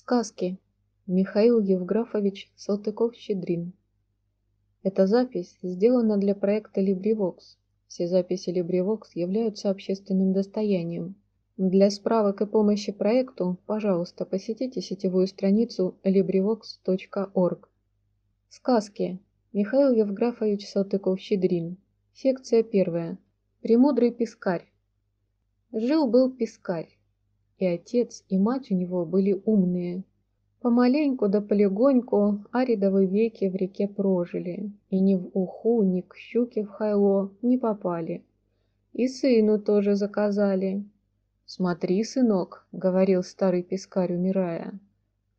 Сказки. Михаил Евграфович Салтыков-Щедрин. Эта запись сделана для проекта LibriVox. Все записи LibriVox являются общественным достоянием. Для справок и помощи проекту, пожалуйста, посетите сетевую страницу LibriVox.org. Сказки. Михаил Евграфович Салтыков-Щедрин. Секция первая. Премудрый пескарь. Жил-был пескарь и отец, и мать у него были умные. Помаленьку да полегоньку аридовы веки в реке прожили, и ни в уху, ни к щуке в хайло не попали. И сыну тоже заказали. «Смотри, сынок», — говорил старый пескарь, умирая,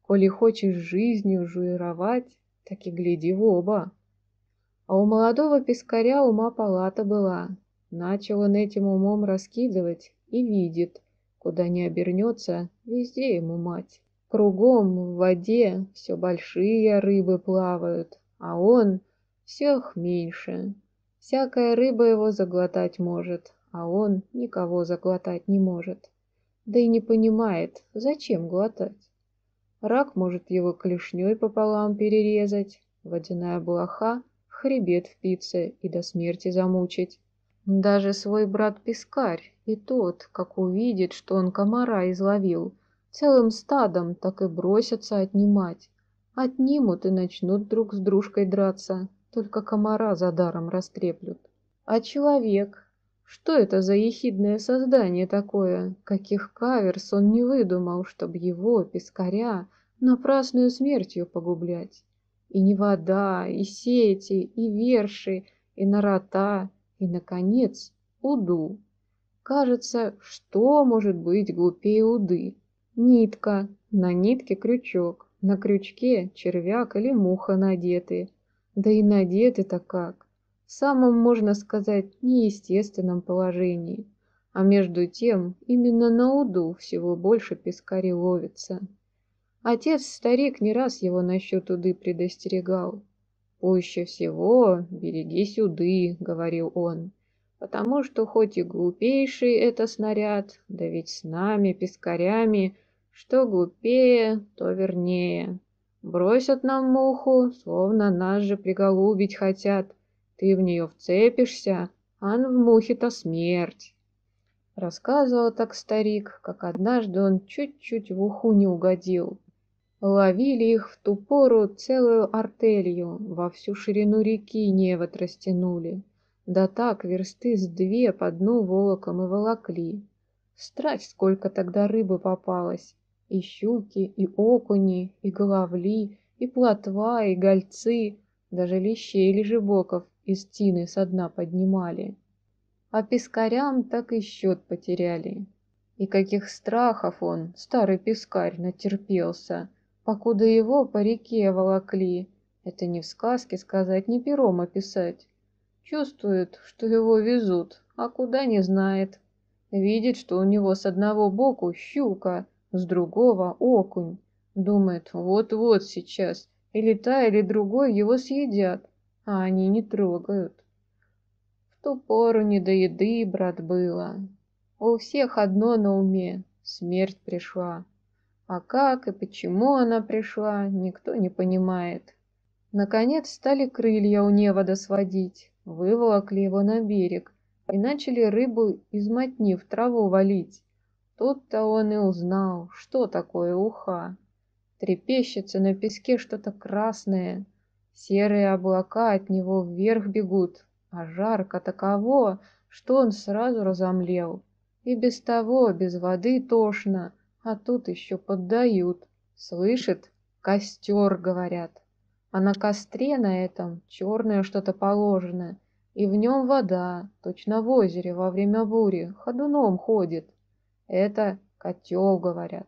«коли хочешь жизнью жуировать, так и гляди в оба». А у молодого пескаря ума палата была. Начал он этим умом раскидывать и видит — Куда ни обернется, везде ему мать. Кругом в воде все большие рыбы плавают, а он всех меньше. Всякая рыба его заглотать может, а он никого заглотать не может. Да и не понимает, зачем глотать. Рак может его клешней пополам перерезать, водяная блоха в хребет впиться и до смерти замучить. Даже свой брат-пескарь, и тот, как увидит, что он комара изловил, целым стадом так и бросятся отнимать. Отнимут и начнут друг с дружкой драться, только комара за даром растреплют. А человек? Что это за ехидное создание такое? Каких каверс он не выдумал, чтоб его, пескаря, напрасную смертью погублять? И не вода, и сети, и верши, и нарота, и, наконец, уду. Кажется, что может быть глупее уды? Нитка, на нитке крючок, на крючке червяк или муха надеты. Да и надеты-то как? В самом, можно сказать, неестественном положении. А между тем, именно на уду всего больше пескари ловится. Отец-старик не раз его насчет уды предостерегал. «Пуще всего берегись уды», — говорил он, «потому что хоть и глупейший это снаряд, да ведь с нами, пескарями, что глупее, то вернее. Бросят нам муху, словно нас же приголубить хотят. Ты в нее вцепишься, а в мухе-то смерть». Рассказывал так старик, как однажды он чуть-чуть в уху не угодил. Ловили их в ту пору целую артелью, во всю ширину реки невод растянули. Да так версты с две по дну волоком и волокли. Страсть, сколько тогда рыбы попалось. И щуки, и окуни, и головли, и плотва, и гольцы, даже лещей или жибоков из тины со дна поднимали. А пескарям так и счет потеряли. И каких страхов он, старый пескарь, натерпелся — покуда его по реке волокли. Это не в сказке сказать, не пером описать. Чувствует, что его везут, а куда не знает. Видит, что у него с одного боку щука, с другого окунь. Думает, вот-вот сейчас, или та, или другой его съедят, а они не трогают. В ту пору не до еды, брат, было. У всех одно на уме — смерть пришла. А как и почему она пришла, никто не понимает. Наконец стали крылья у невода сводить, выволокли его на берег и начали рыбу из мотни в траву валить. Тут-то он и узнал, что такое уха. Трепещется на песке что-то красное, серые облака от него вверх бегут, а жарко таково, что он сразу разомлел. И без того, без воды тошно, а тут еще поддают. Слышит? Костер, говорят. А на костре на этом черное что-то положено, и в нем вода, точно в озере во время бури, ходуном ходит. Это котел, говорят.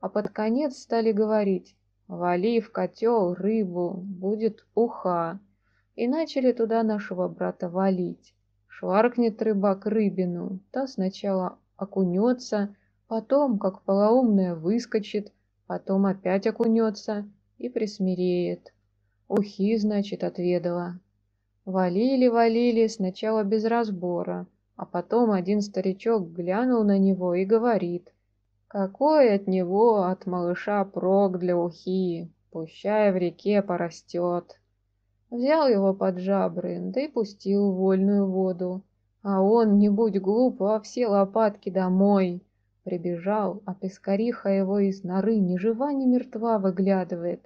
А под конец стали говорить, вали в котел рыбу, будет уха. И начали туда нашего брата валить. Шваркнет рыбак рыбину, та сначала окунется, Потом, как полоумная, выскочит, потом опять окунется и присмиреет. Ухи, значит, отведала. Валили, валили, сначала без разбора, а потом один старичок глянул на него и говорит. Какой от него, от малыша, прок для ухи, пущая в реке порастет. Взял его под жабры, да и пустил в вольную воду. А он, не будь глуп, во все лопатки домой. Прибежал, а пескариха его из норы ни жива, ни мертва выглядывает.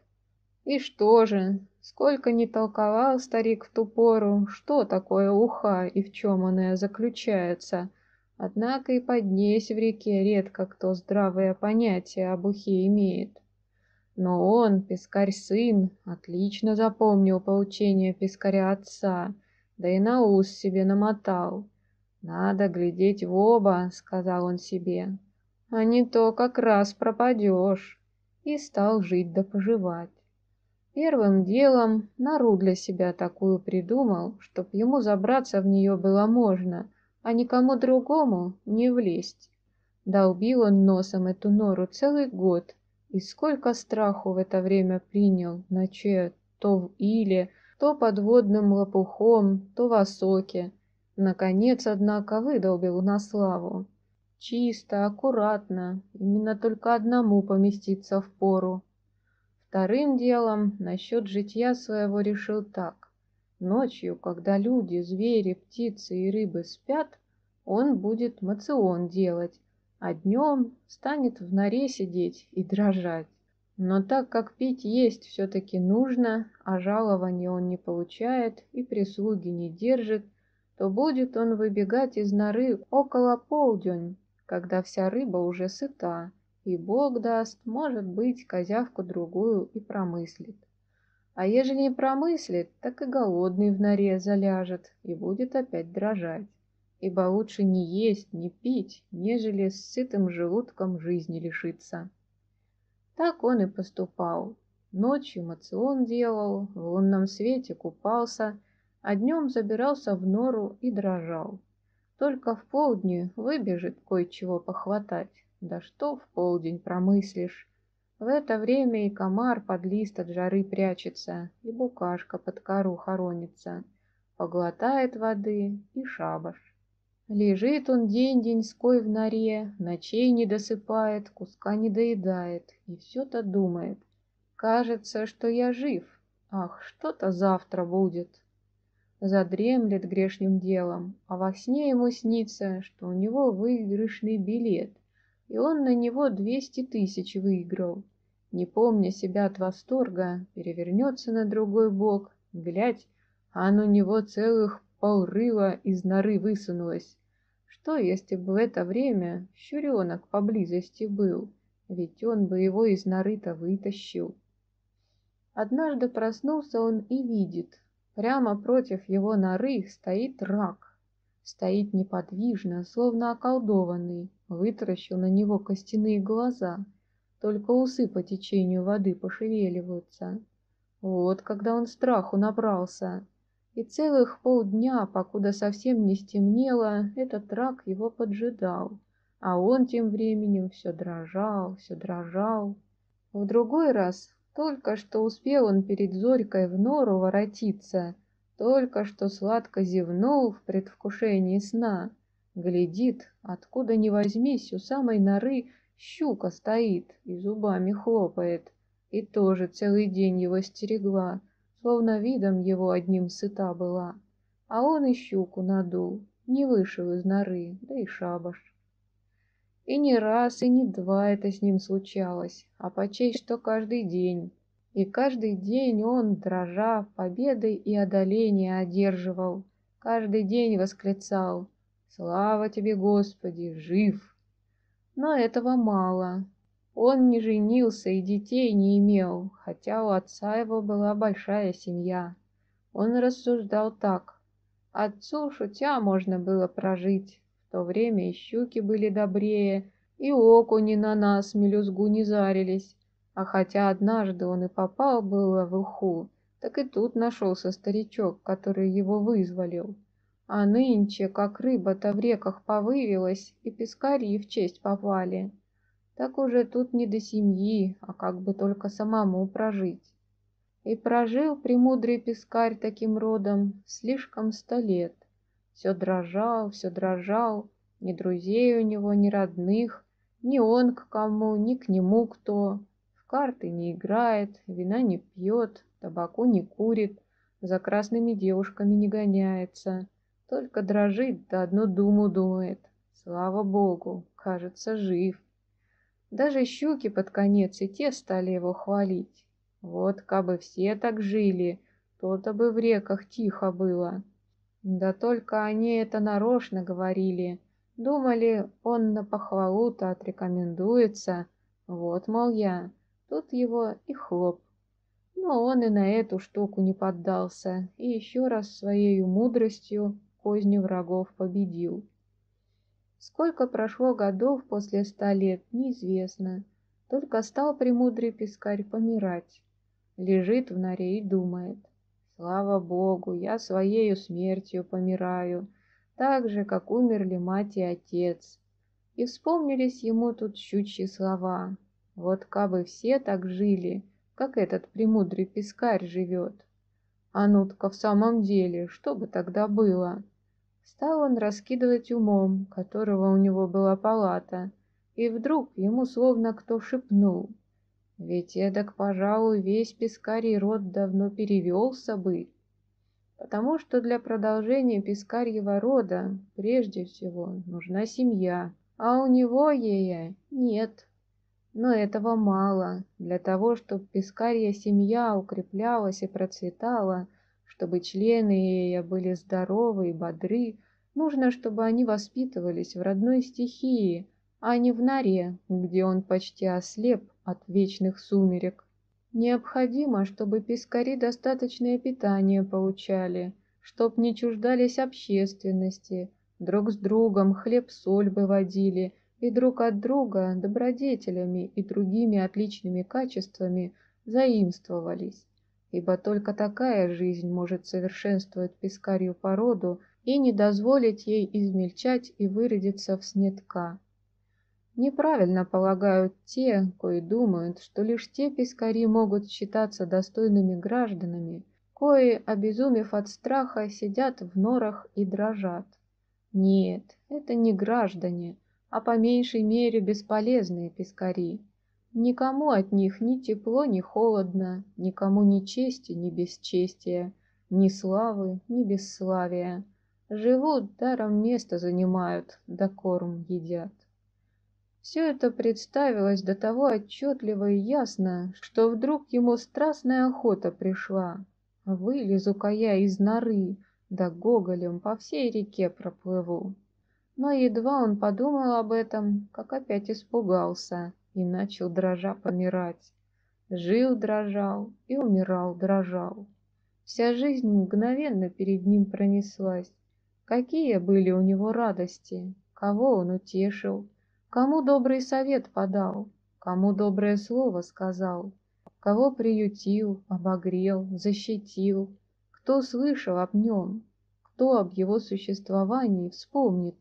И что же, сколько не толковал старик в ту пору, что такое уха и в чем она заключается, однако и поднесь в реке редко кто здравое понятие об ухе имеет. Но он, пескарь-сын, отлично запомнил поучение пескаря отца, да и на ус себе намотал. «Надо глядеть в оба», — сказал он себе, — «а не то как раз пропадешь», и стал жить да поживать. Первым делом нору для себя такую придумал, чтоб ему забраться в нее было можно, а никому другому не влезть. Долбил он носом эту нору целый год, и сколько страху в это время принял, ночуя то в иле, то подводным лопухом, то в осоке. Наконец, однако, выдолбил на славу. Чисто, аккуратно, именно только одному поместиться в пору. Вторым делом насчет житья своего решил так. Ночью, когда люди, звери, птицы и рыбы спят, он будет мацион делать, а днем станет в норе сидеть и дрожать. Но так как пить есть все-таки нужно, а жалования он не получает и прислуги не держит, то будет он выбегать из норы около полдень, когда вся рыба уже сыта, и Бог даст, может быть, козявку другую и промыслит. А ежели не промыслит, так и голодный в норе заляжет и будет опять дрожать. Ибо лучше не есть, не пить, нежели с сытым желудком жизни лишиться. Так он и поступал. Ночью мацион делал, в лунном свете купался, а днем забирался в нору и дрожал. Только в полдне выбежит кое-чего похватать, да что в полдень промыслишь? В это время и комар под лист от жары прячется, и букашка под кору хоронится. Поглотает воды и шабаш. Лежит он день-деньской в норе, ночей не досыпает, куска не доедает, и все-то думает. Кажется, что я жив, ах, что-то завтра будет. Задремлет грешным делом, а во сне ему снится, что у него выигрышный билет, и он на него двести тысяч выиграл. Не помня себя от восторга, перевернется на другой бок, глядь, а на него целых полрыла из норы высунулось. Что, если бы в это время щуренок поблизости был, ведь он бы его из норы-то вытащил. Однажды проснулся он и видит, прямо против его норы стоит рак. Стоит неподвижно, словно околдованный, вытаращил на него костяные глаза, только усы по течению воды пошевеливаются. Вот когда он страху набрался. И целых полдня, покуда совсем не стемнело, этот рак его поджидал, а он тем временем все дрожал, все дрожал. В другой раз, только что успел он перед Зорькой в нору воротиться, только что сладко зевнул в предвкушении сна. Глядит, откуда ни возьмись, у самой норы щука стоит и зубами хлопает. И тоже целый день его стерегла, словно видом его одним сыта была. А он и щуку надул, не вышел из норы, да и шабаш. И не раз, и не два это с ним случалось, а почесть, что каждый день. И каждый день он, дрожа, победы и одоления одерживал. Каждый день восклицал «Слава тебе, Господи, жив!» Но этого мало. Он не женился и детей не имел, хотя у отца его была большая семья. Он рассуждал так. Отцу, шутя, можно было прожить. То время и щуки были добрее, и окуни на нас мелюзгу не зарились. А хотя однажды он и попал было в уху, так и тут нашелся старичок, который его вызволил. А нынче, как рыба-то в реках повывелась, и пескари в честь попали, так уже тут не до семьи, а как бы только самому прожить. И прожил премудрый пескарь таким родом слишком сто лет. Все дрожал, все дрожал, ни друзей у него, ни родных, Ни он к кому, ни к нему кто. В карты не играет, вина не пьет, табаку не курит, за красными девушками не гоняется. Только дрожит, да одну думу думает. Слава богу, кажется, жив. Даже щуки под конец и те стали его хвалить. Вот кабы все так жили, то-то бы в реках тихо было. Да только они это нарочно говорили. Думали, он на похвалу-то отрекомендуется. Вот, мол, я. Тут его и хлоп. Но он и на эту штуку не поддался, и еще раз своей мудростью козни врагов победил. Сколько прошло годов после ста лет, неизвестно. Только стал премудрый пескарь помирать. Лежит в норе и думает. Слава Богу, я своею смертью помираю, так же, как умерли мать и отец. И вспомнились ему тут щучьи слова. Вот кабы все так жили, как этот премудрый пескарь живет. А ну-ка в самом деле, что бы тогда было? Стал он раскидывать умом, которого у него была палата, и вдруг ему словно кто шепнул. Ведь эдак, пожалуй, весь пескарий род давно перевелся бы, потому что для продолжения пескарьего рода прежде всего нужна семья, а у него ея нет. Но этого мало. Для того, чтобы пескарья семья укреплялась и процветала – чтобы члены ее были здоровы и бодры, нужно, чтобы они воспитывались в родной стихии, а не в норе, где он почти ослеп от вечных сумерек. Необходимо, чтобы пескари достаточное питание получали, чтоб не чуждались общественности, друг с другом хлеб-соль выводили и друг от друга добродетелями и другими отличными качествами заимствовались ибо только такая жизнь может совершенствовать пескарью породу и не дозволить ей измельчать и выродиться в снетка. Неправильно полагают те, кои думают, что лишь те пескари могут считаться достойными гражданами, кои, обезумев от страха, сидят в норах и дрожат. Нет, это не граждане, а по меньшей мере бесполезные пескари. Никому от них ни тепло, ни холодно, никому ни чести, ни бесчестия, ни славы, ни бесславия. Живут, даром место занимают, да корм едят. Все это представилось до того отчетливо и ясно, что вдруг ему страстная охота пришла. Вылезу-ка я из норы, да гоголем по всей реке проплыву. Но едва он подумал об этом, как опять испугался и начал дрожа помирать. Жил дрожал и умирал дрожал. Вся жизнь мгновенно перед ним пронеслась. Какие были у него радости, кого он утешил, кому добрый совет подал, кому доброе слово сказал, кого приютил, обогрел, защитил, кто слышал об нем, кто об его существовании вспомнит.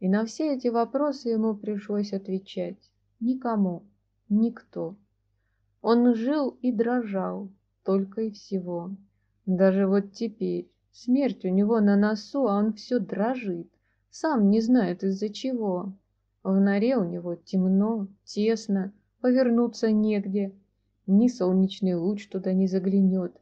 И на все эти вопросы ему пришлось отвечать. Никому, никто. Он жил и дрожал, только и всего. Даже вот теперь, смерть у него на носу, а он все дрожит, сам не знает из-за чего. В норе у него темно, тесно, повернуться негде. Ни солнечный луч туда не заглянет,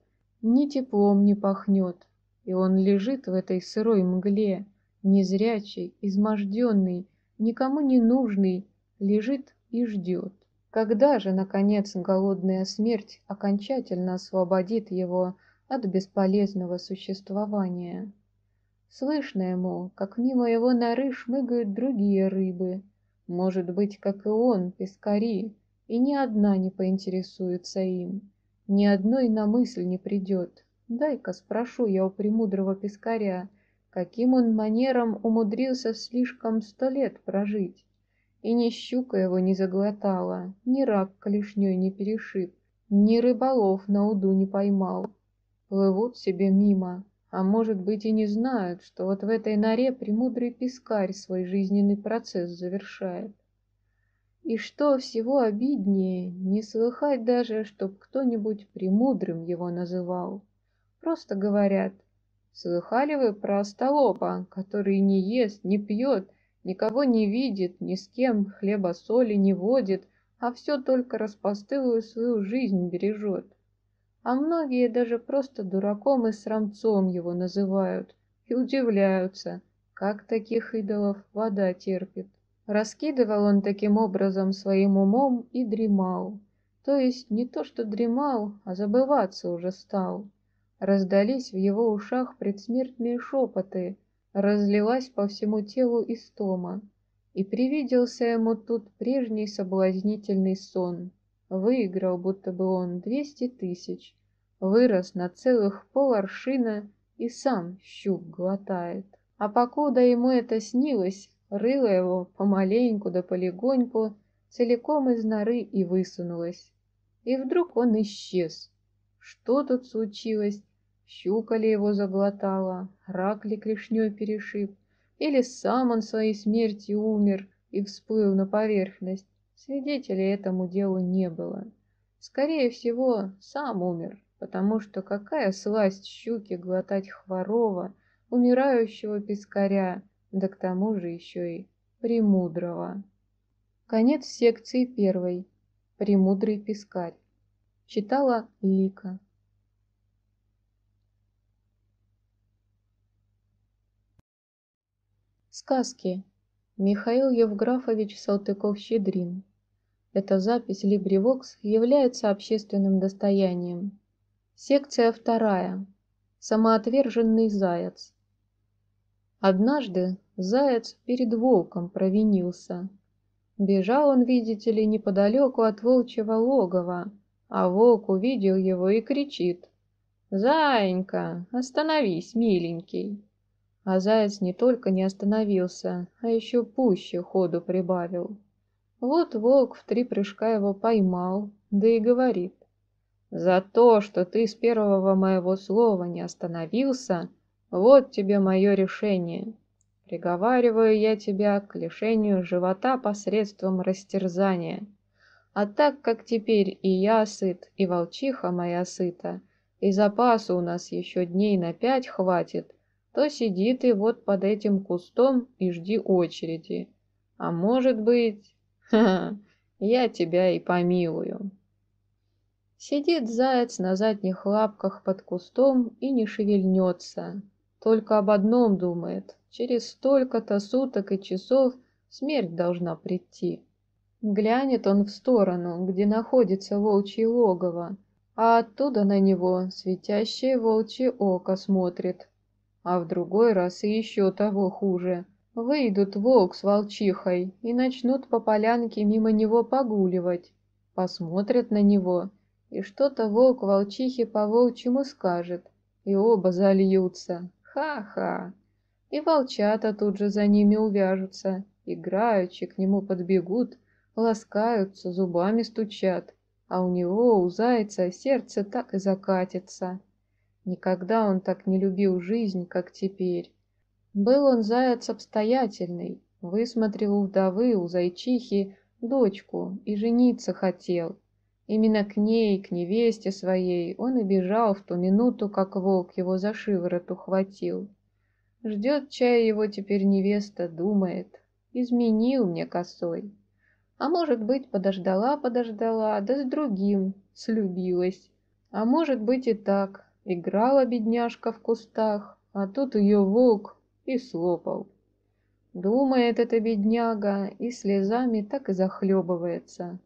ни теплом не пахнет. И он лежит в этой сырой мгле, незрячий, изможденный, никому не нужный, лежит и ждет. Когда же, наконец, голодная смерть окончательно освободит его от бесполезного существования? Слышно ему, как мимо его норы шмыгают другие рыбы. Может быть, как и он, пескари, и ни одна не поинтересуется им. Ни одной на мысль не придет. Дай-ка спрошу я у премудрого пескаря, каким он манером умудрился слишком сто лет прожить. И ни щука его не заглотала, ни рак клешней не перешиб, ни рыболов на уду не поймал. Плывут себе мимо, а может быть и не знают, что вот в этой норе премудрый пескарь свой жизненный процесс завершает. И что всего обиднее, не слыхать даже, чтоб кто-нибудь премудрым его называл. Просто говорят, слыхали вы про остолопа, который не ест, не пьет, никого не видит, ни с кем хлеба-соли не водит, а все только распостылую свою жизнь бережет. А многие даже просто дураком и срамцом его называют и удивляются, как таких идолов вода терпит. Раскидывал он таким образом своим умом и дремал. То есть не то что дремал, а забываться уже стал. Раздались в его ушах предсмертные шепоты, разлилась по всему телу истома. И привиделся ему тут прежний соблазнительный сон. Выиграл, будто бы он, двести тысяч. Вырос на целых поларшина и сам щук глотает. А покуда ему это снилось, рыло его помаленьку да полегоньку целиком из норы и высунулось. И вдруг он исчез. Что тут случилось? Щука ли его заглотала, рак ли клешней перешиб, или сам он своей смертью умер и всплыл на поверхность. Свидетелей этому делу не было. Скорее всего, сам умер, потому что какая сласть щуки глотать хворова, умирающего пескаря, да к тому же еще и премудрого. Конец секции первой. Премудрый пескарь. Читала Лика. Сказки. Михаил Евграфович Салтыков-Щедрин. Эта запись LibriVox является общественным достоянием. Секция вторая. Самоотверженный заяц. Однажды заяц перед волком провинился. Бежал он, видите ли, неподалеку от волчьего логова, а волк увидел его и кричит. «Заинька, остановись, миленький!» А заяц не только не остановился, а еще пуще ходу прибавил. Вот волк в три прыжка его поймал, да и говорит. «За то, что ты с первого моего слова не остановился, вот тебе мое решение. Приговариваю я тебя к лишению живота посредством растерзания. А так как теперь и я сыт, и волчиха моя сыта, и запаса у нас еще дней на пять хватит, то сиди ты вот под этим кустом и жди очереди. А может быть, ха, -ха я тебя и помилую. Сидит заяц на задних лапках под кустом и не шевельнется, только об одном думает. Через столько-то суток и часов смерть должна прийти. Глянет он в сторону, где находится волчье логово, а оттуда на него светящее волчье око смотрит, а в другой раз и еще того хуже. Выйдут волк с волчихой и начнут по полянке мимо него погуливать. Посмотрят на него, и что-то волк волчихе по волчьему скажет, и оба зальются. Ха-ха! И волчата тут же за ними увяжутся, играючи к нему подбегут, ласкаются, зубами стучат, а у него, у зайца, сердце так и закатится. Никогда он так не любил жизнь, как теперь. Был он заяц обстоятельный, высмотрел у вдовы, у зайчихи, дочку и жениться хотел. Именно к ней, к невесте своей, он и бежал в ту минуту, как волк его за шиворот ухватил. Ждет чая его теперь невеста, думает, изменил мне косой. А может быть, подождала-подождала, да с другим слюбилась. А может быть и так, Играла бедняжка в кустах, а тут ее волк и слопал. Думает эта бедняга и слезами так и захлебывается.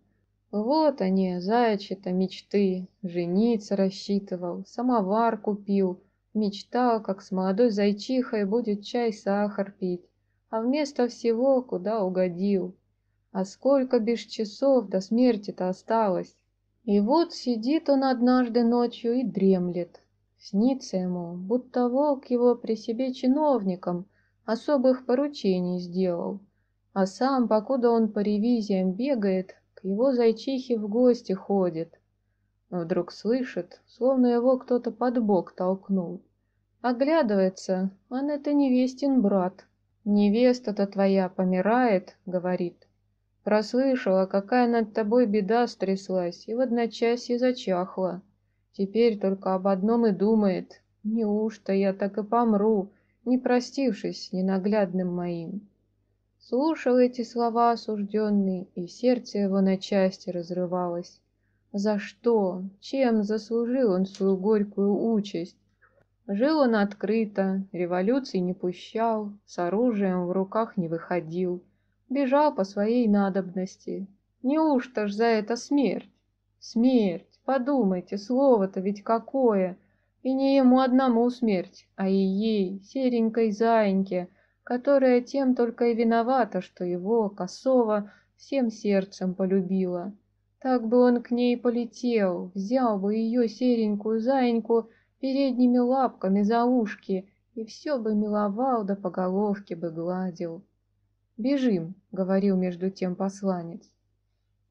Вот они, заячьи-то мечты, жениться рассчитывал, самовар купил, мечтал, как с молодой зайчихой будет чай-сахар пить, а вместо всего куда угодил. А сколько без часов до смерти-то осталось. И вот сидит он однажды ночью и дремлет, Снится ему, будто волк его при себе чиновником особых поручений сделал, а сам, покуда он по ревизиям бегает, его зайчихе в гости ходит. Вдруг слышит, словно его кто-то под бок толкнул. Оглядывается, он это невестин брат. «Невеста-то твоя помирает», — говорит. «Прослышала, какая над тобой беда стряслась, и в одночасье зачахла. Теперь только об одном и думает. Неужто я так и помру, не простившись с ненаглядным моим? Слушал эти слова осужденный, и сердце его на части разрывалось. За что? Чем заслужил он свою горькую участь? Жил он открыто, революции не пущал, с оружием в руках не выходил, бежал по своей надобности. Неужто ж за это смерть? Смерть, подумайте, слово-то ведь какое! И не ему одному смерть, а и ей, серенькой заиньке, которая тем только и виновата, что его, косого, всем сердцем полюбила. Так бы он к ней полетел, взял бы ее серенькую заиньку передними лапками за ушки и все бы миловал, да по головке бы гладил. «Бежим», — говорил между тем посланец.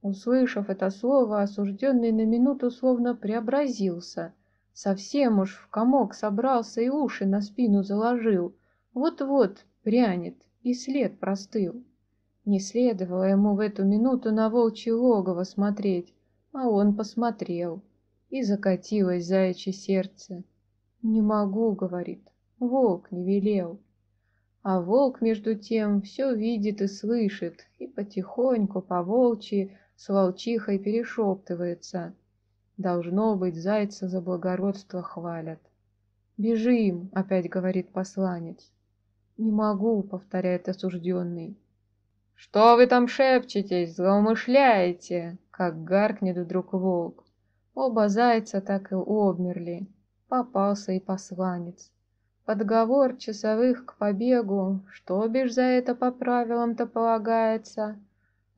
Услышав это слово, осужденный на минуту словно преобразился. Совсем уж в комок собрался и уши на спину заложил. Вот-вот прянет, и след простыл. Не следовало ему в эту минуту на волчье логово смотреть, а он посмотрел, и закатилось заячье сердце. «Не могу», — говорит, — «волк не велел». А волк, между тем, все видит и слышит, и потихоньку, по волчьи, с волчихой перешептывается. Должно быть, зайца за благородство хвалят. «Бежим!» — опять говорит посланец. «Не могу», — повторяет осужденный. «Что вы там шепчетесь, злоумышляете?» Как гаркнет вдруг волк. Оба зайца так и обмерли. Попался и посланец. Подговор часовых к побегу, что бишь за это по правилам-то полагается?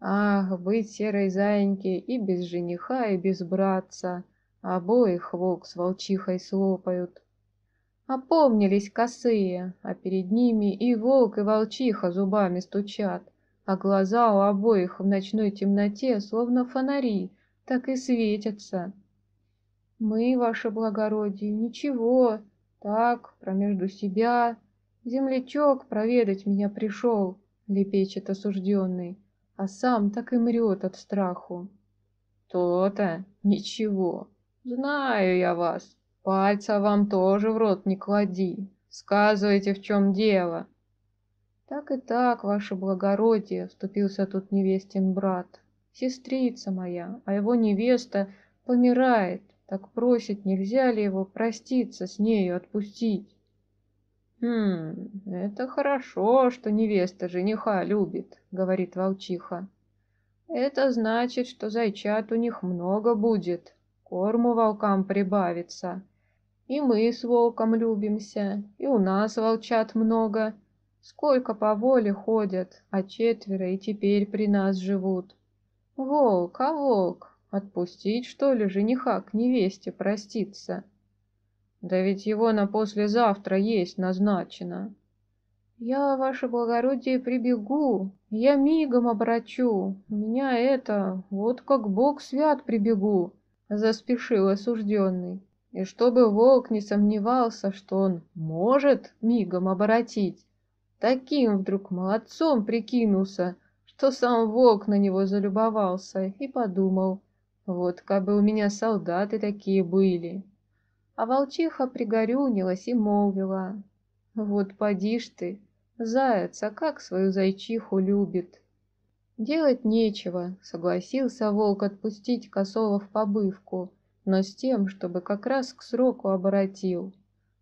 Ах, быть серой заиньки и без жениха, и без братца. Обоих волк с волчихой слопают. Опомнились косые, а перед ними и волк, и волчиха зубами стучат а глаза у обоих в ночной темноте, словно фонари, так и светятся. Мы, ваше благородие, ничего, так, промежду себя, землячок проведать меня пришел, лепечет осужденный, а сам так и мрет от страху. То-то, ничего, знаю я вас, пальца вам тоже в рот не клади, сказывайте, в чем дело. «Так и так, ваше благородие», — вступился тут невестин брат. «Сестрица моя, а его невеста помирает, так просит, нельзя ли его проститься с нею, отпустить?» «Хм, это хорошо, что невеста жениха любит», — говорит волчиха. «Это значит, что зайчат у них много будет, корму волкам прибавится. И мы с волком любимся, и у нас волчат много, Сколько по воле ходят, а четверо и теперь при нас живут. Волк, а волк, отпустить, что ли, жениха к невесте проститься? Да ведь его на послезавтра есть назначено. Я, ваше благородие, прибегу, я мигом обрачу, у меня это, вот как бог свят прибегу, заспешил осужденный. И чтобы волк не сомневался, что он может мигом обратить, Таким вдруг молодцом прикинулся, что сам волк на него залюбовался и подумал, вот как бы у меня солдаты такие были. А волчиха пригорюнилась и молвила, вот поди ж ты, заяц, а как свою зайчиху любит. Делать нечего, согласился волк отпустить косого в побывку, но с тем, чтобы как раз к сроку оборотил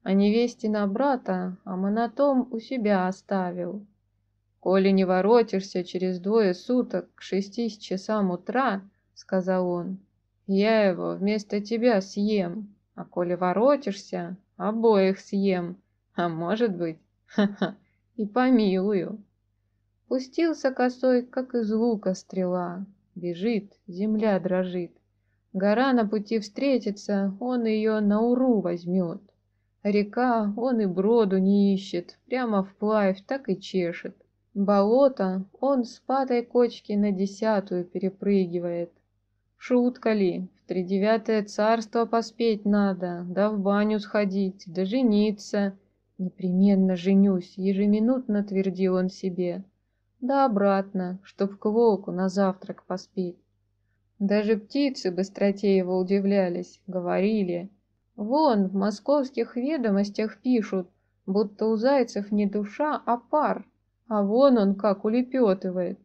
а невестина брата Аманатом у себя оставил. «Коли не воротишься через двое суток к шести часам утра, — сказал он, — я его вместо тебя съем, а коли воротишься, обоих съем, а может быть, ха-ха, и помилую». Пустился косой, как из лука стрела, бежит, земля дрожит. Гора на пути встретится, он ее на уру возьмет. Река он и броду не ищет, прямо вплавь так и чешет. Болото он с патой кочки на десятую перепрыгивает. Шутка ли, в тридевятое царство поспеть надо, да в баню сходить, да жениться. Непременно женюсь, ежеминутно твердил он себе. Да обратно, чтоб к волку на завтрак поспеть. Даже птицы быстроте его удивлялись, говорили — Вон, в московских ведомостях пишут, будто у зайцев не душа, а пар, а вон он как улепетывает.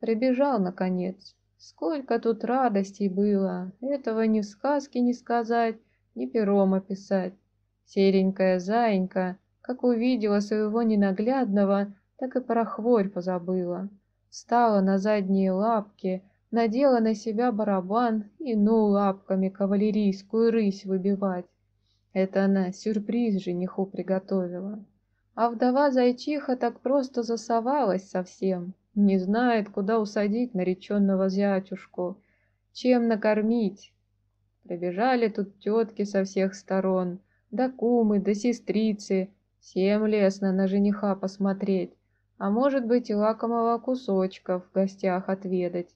Прибежал, наконец. Сколько тут радостей было, этого ни в сказке не сказать, ни пером описать. Серенькая заинька, как увидела своего ненаглядного, так и про хворь позабыла. Встала на задние лапки, надела на себя барабан и ну лапками кавалерийскую рысь выбивать. Это она сюрприз жениху приготовила. А вдова зайчиха так просто засовалась совсем, не знает, куда усадить нареченного зятюшку, чем накормить. Прибежали тут тетки со всех сторон, да кумы, да сестрицы, всем лестно на жениха посмотреть, а может быть и лакомого кусочка в гостях отведать.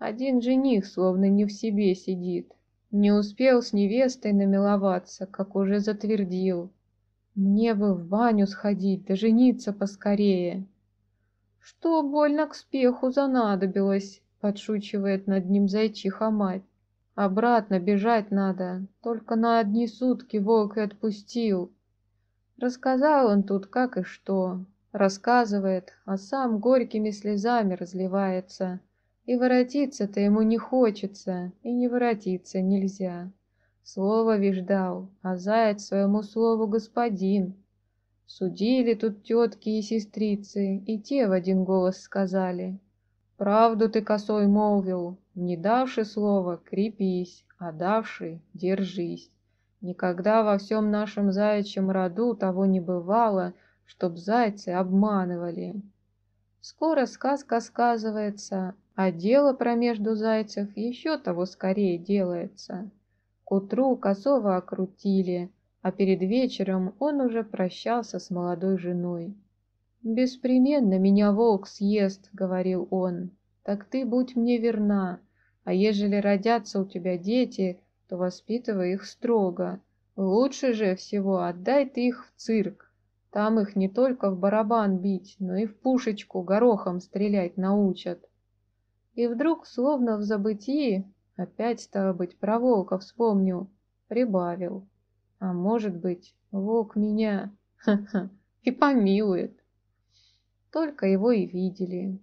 Один жених словно не в себе сидит, не успел с невестой намиловаться, как уже затвердил. Мне бы в баню сходить, да жениться поскорее. Что больно к спеху занадобилось, подшучивает над ним зайчиха мать. Обратно бежать надо, только на одни сутки волк и отпустил. Рассказал он тут как и что, рассказывает, а сам горькими слезами разливается. И воротиться-то ему не хочется, и не воротиться нельзя. Слово виждал, а заяц своему слову господин. Судили тут тетки и сестрицы, и те в один голос сказали. Правду ты косой молвил, не давши слова, крепись, а давши, держись. Никогда во всем нашем заячьем роду того не бывало, чтоб зайцы обманывали. Скоро сказка сказывается, а дело промежду зайцев еще того скорее делается. К утру косого окрутили, а перед вечером он уже прощался с молодой женой. «Беспременно меня волк съест», — говорил он, — «так ты будь мне верна, а ежели родятся у тебя дети, то воспитывай их строго. Лучше же всего отдай ты их в цирк. Там их не только в барабан бить, но и в пушечку горохом стрелять научат». И вдруг, словно в забытии, Опять, стало быть, про волка вспомнил, прибавил. А может быть, волк меня, и помилует. Только его и видели.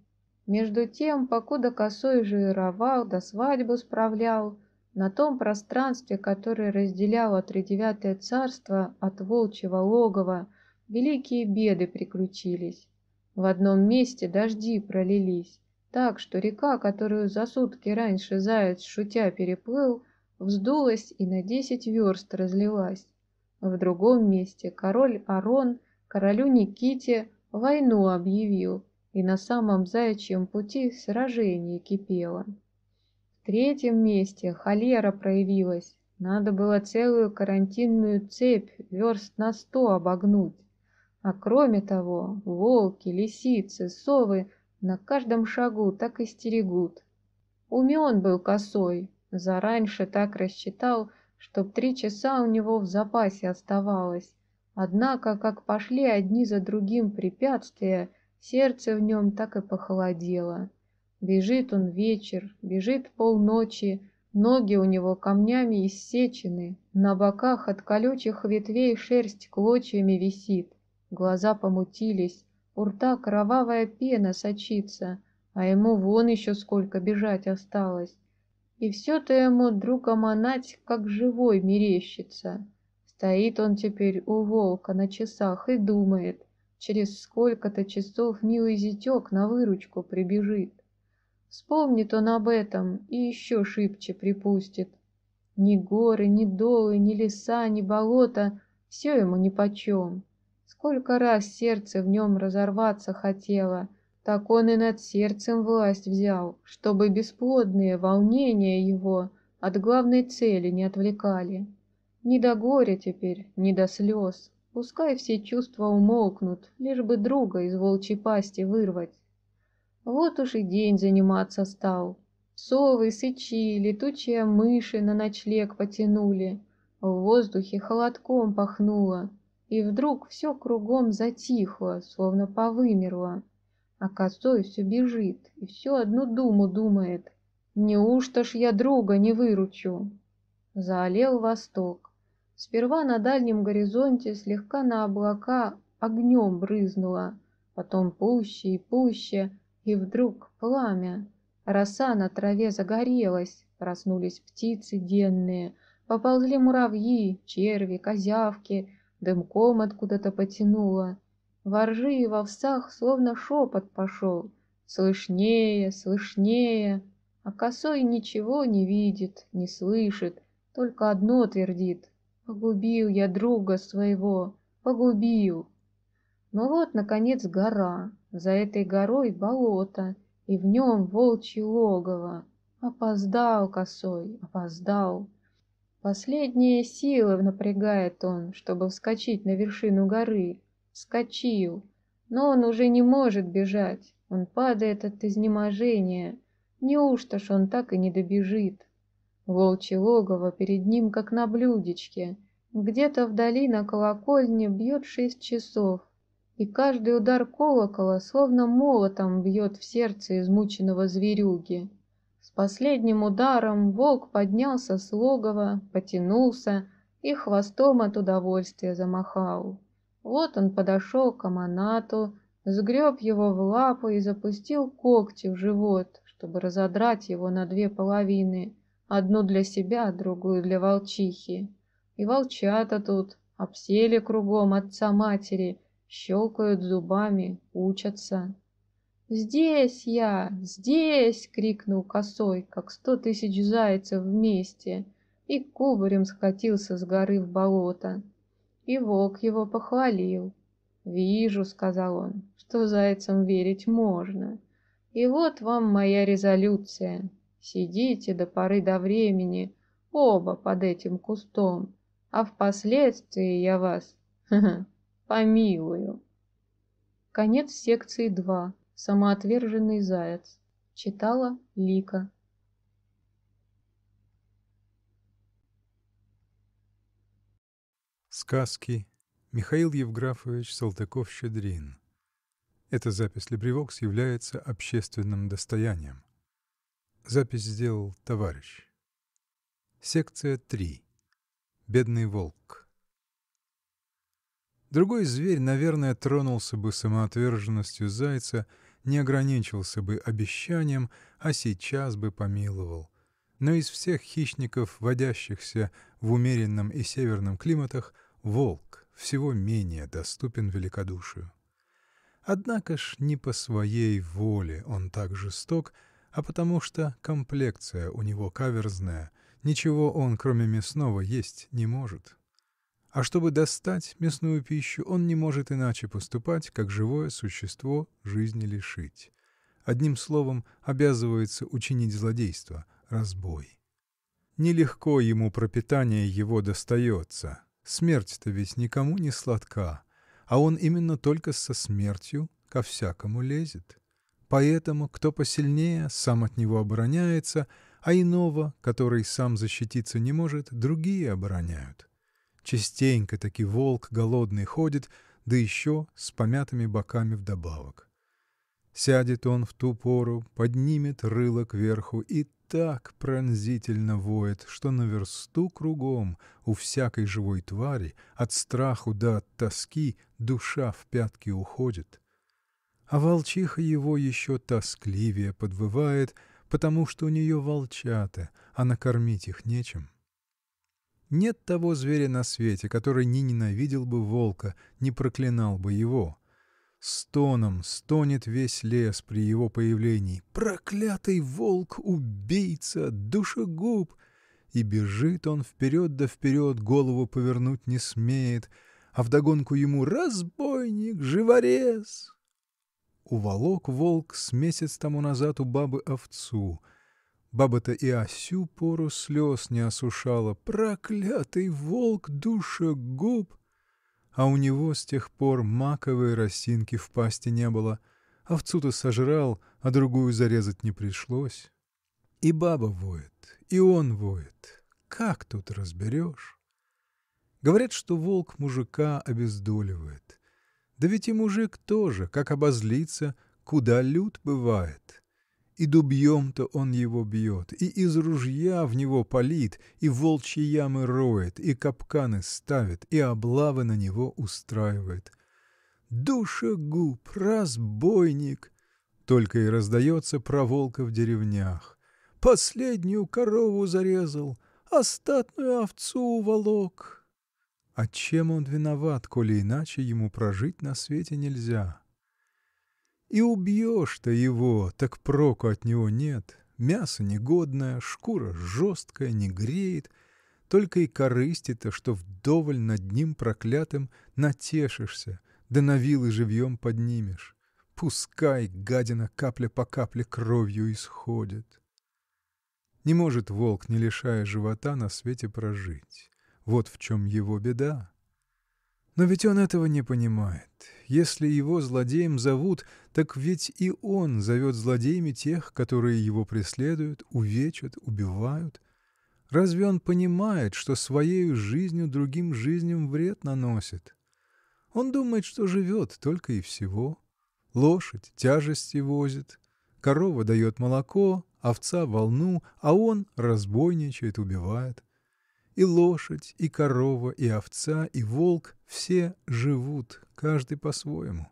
Между тем, покуда косой жировал, да свадьбу справлял, на том пространстве, которое разделяло тридевятое царство от волчьего логова, великие беды приключились. В одном месте дожди пролились, так что река, которую за сутки раньше заяц шутя переплыл, вздулась и на десять верст разлилась. В другом месте король Арон королю Никите войну объявил, и на самом заячьем пути сражение кипело. В третьем месте холера проявилась, надо было целую карантинную цепь верст на сто обогнуть. А кроме того, волки, лисицы, совы на каждом шагу так и стерегут. Умен был косой, зараньше так рассчитал, чтоб три часа у него в запасе оставалось. Однако, как пошли одни за другим препятствия, сердце в нем так и похолодело. Бежит он вечер, бежит полночи, ноги у него камнями иссечены, на боках от колючих ветвей шерсть клочьями висит, глаза помутились, у рта кровавая пена сочится, а ему вон еще сколько бежать осталось. И все-то ему друг оманать, как живой мерещится. Стоит он теперь у волка на часах и думает, через сколько-то часов милый зятек на выручку прибежит. Вспомнит он об этом и еще шибче припустит. Ни горы, ни долы, ни леса, ни болота — все ему нипочем. Сколько раз сердце в нем разорваться хотело, так он и над сердцем власть взял, чтобы бесплодные волнения его от главной цели не отвлекали. Ни до горя теперь, ни до слез, пускай все чувства умолкнут, лишь бы друга из волчьей пасти вырвать. Вот уж и день заниматься стал. Совы, сычи, летучие мыши на ночлег потянули. В воздухе холодком пахнуло, и вдруг все кругом затихло, словно повымерло. А косой все бежит и все одну думу думает. Неужто ж я друга не выручу? Заолел восток. Сперва на дальнем горизонте слегка на облака огнем брызнуло, потом пуще и пуще, и вдруг пламя. Роса на траве загорелась, проснулись птицы денные, поползли муравьи, черви, козявки, дымком откуда-то потянуло. Во ржи и во всах словно шепот пошел, слышнее, слышнее, а косой ничего не видит, не слышит, только одно твердит — погубил я друга своего, погубил. Но вот, наконец, гора, за этой горой болото, и в нем волчье логово. Опоздал косой, опоздал. Последние силы напрягает он, чтобы вскочить на вершину горы. Вскочил, но он уже не может бежать, он падает от изнеможения. Неужто ж он так и не добежит? Волчье логово перед ним, как на блюдечке. Где-то вдали на колокольне бьет шесть часов и каждый удар колокола словно молотом бьет в сердце измученного зверюги. Последним ударом волк поднялся с логова, потянулся и хвостом от удовольствия замахал. Вот он подошел к аманату, сгреб его в лапу и запустил когти в живот, чтобы разодрать его на две половины, одну для себя, другую для волчихи. И волчата тут обсели кругом отца-матери, щелкают зубами, учатся. «Здесь я! Здесь!» — крикнул косой, как сто тысяч зайцев вместе, и кубарем скатился с горы в болото. И волк его похвалил. «Вижу», — сказал он, — «что зайцам верить можно. И вот вам моя резолюция. Сидите до поры до времени, оба под этим кустом, а впоследствии я вас Помилую. Конец секции 2. Самоотверженный заяц. Читала Лика. Сказки. Михаил Евграфович Салтыков-Щедрин. Эта запись Либривокс является общественным достоянием. Запись сделал товарищ. Секция 3. Бедный волк. Другой зверь, наверное, тронулся бы самоотверженностью зайца, не ограничился бы обещанием, а сейчас бы помиловал. Но из всех хищников, водящихся в умеренном и северном климатах, волк всего менее доступен великодушию. Однако ж не по своей воле он так жесток, а потому что комплекция у него каверзная, ничего он, кроме мясного, есть не может. А чтобы достать мясную пищу, он не может иначе поступать, как живое существо жизни лишить. Одним словом, обязывается учинить злодейство, разбой. Нелегко ему пропитание его достается. Смерть-то ведь никому не сладка, а он именно только со смертью ко всякому лезет. Поэтому, кто посильнее, сам от него обороняется, а иного, который сам защититься не может, другие обороняют. Частенько таки волк голодный ходит, да еще с помятыми боками вдобавок. Сядет он в ту пору, поднимет рыло кверху и так пронзительно воет, что на версту кругом у всякой живой твари от страху да от тоски душа в пятки уходит. А волчиха его еще тоскливее подвывает, потому что у нее волчата, а накормить их нечем. Нет того зверя на свете, который не ненавидел бы волка, не проклинал бы его. Стоном стонет весь лес при его появлении. «Проклятый волк! Убийца! Душегуб!» И бежит он вперед да вперед, голову повернуть не смеет, а вдогонку ему «Разбойник! Живорез!» Уволок волк с месяц тому назад у бабы овцу — Баба-то и осю пору слез не осушала. Проклятый волк душегуб! А у него с тех пор маковой росинки в пасти не было. Овцу-то сожрал, а другую зарезать не пришлось. И баба воет, и он воет. Как тут разберешь? Говорят, что волк мужика обездоливает. Да ведь и мужик тоже, как обозлится, куда лют бывает. И дубьем-то он его бьет, и из ружья в него палит, и волчьи ямы роет, и капканы ставит, и облавы на него устраивает. душегуб, разбойник!» Только и раздается про волка в деревнях. «Последнюю корову зарезал, остатную овцу уволок!» А чем он виноват, коли иначе ему прожить на свете нельзя? И убьешь-то его, так проку от него нет. Мясо негодное, шкура жесткая, не греет. Только и корысти-то, что вдоволь над ним проклятым натешишься, да на вилы живьем поднимешь. Пускай, гадина, капля по капле кровью исходит. Не может волк, не лишая живота, на свете прожить. Вот в чем его беда. Но ведь он этого не понимает. Если его злодеем зовут, так ведь и он зовет злодеями тех, которые его преследуют, увечат, убивают. Разве он понимает, что своею жизнью другим жизням вред наносит? Он думает, что живет только и всего. Лошадь тяжести возит, корова дает молоко, овца волну, а он разбойничает, убивает. И лошадь, и корова, и овца, и волк — все живут, каждый по-своему.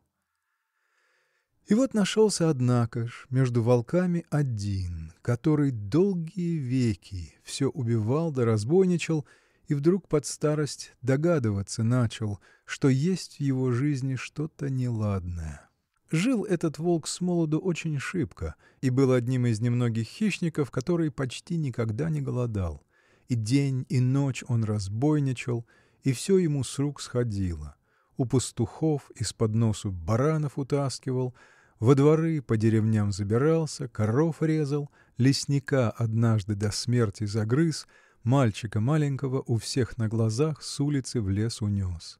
И вот нашелся, однако ж, между волками один, который долгие веки все убивал да разбойничал и вдруг под старость догадываться начал, что есть в его жизни что-то неладное. Жил этот волк с молоду очень шибко и был одним из немногих хищников, который почти никогда не голодал. И день и ночь он разбойничал, и все ему с рук сходило. У пастухов из-под носу баранов утаскивал, во дворы по деревням забирался, коров резал, лесника однажды до смерти загрыз, мальчика маленького у всех на глазах с улицы в лес унес.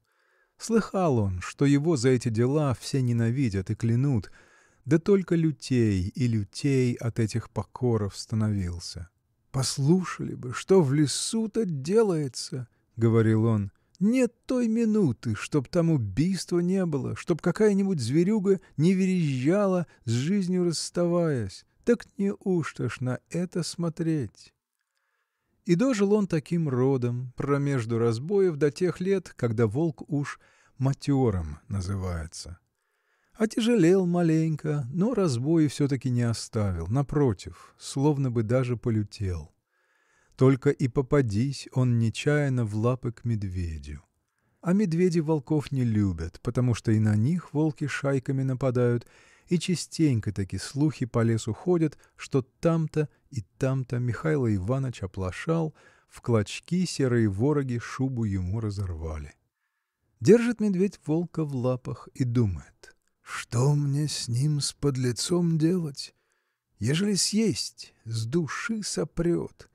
Слыхал он, что его за эти дела все ненавидят и клянут, да только лютей и лютей от этих покоров становился. «Послушали бы, что в лесу-то делается!» — говорил он. «Нет той минуты, чтоб там убийства не было, чтоб какая-нибудь зверюга не верещала, с жизнью расставаясь. Так неужто ж на это смотреть?» И дожил он таким родом, промежду разбоев, до тех лет, когда волк уж матером называется. Отяжелел маленько, но разбои все-таки не оставил, напротив, словно бы даже полютел. Только и попадись он нечаянно в лапы к медведю. А медведи волков не любят, потому что и на них волки шайками нападают, и частенько таки слухи по лесу ходят, что там-то и там-то Михайло Иванович оплошал, в клочки серые вороги шубу ему разорвали. Держит медведь волка в лапах и думает — что мне с ним, с подлецом делать? Ежели съесть, с души сопрет.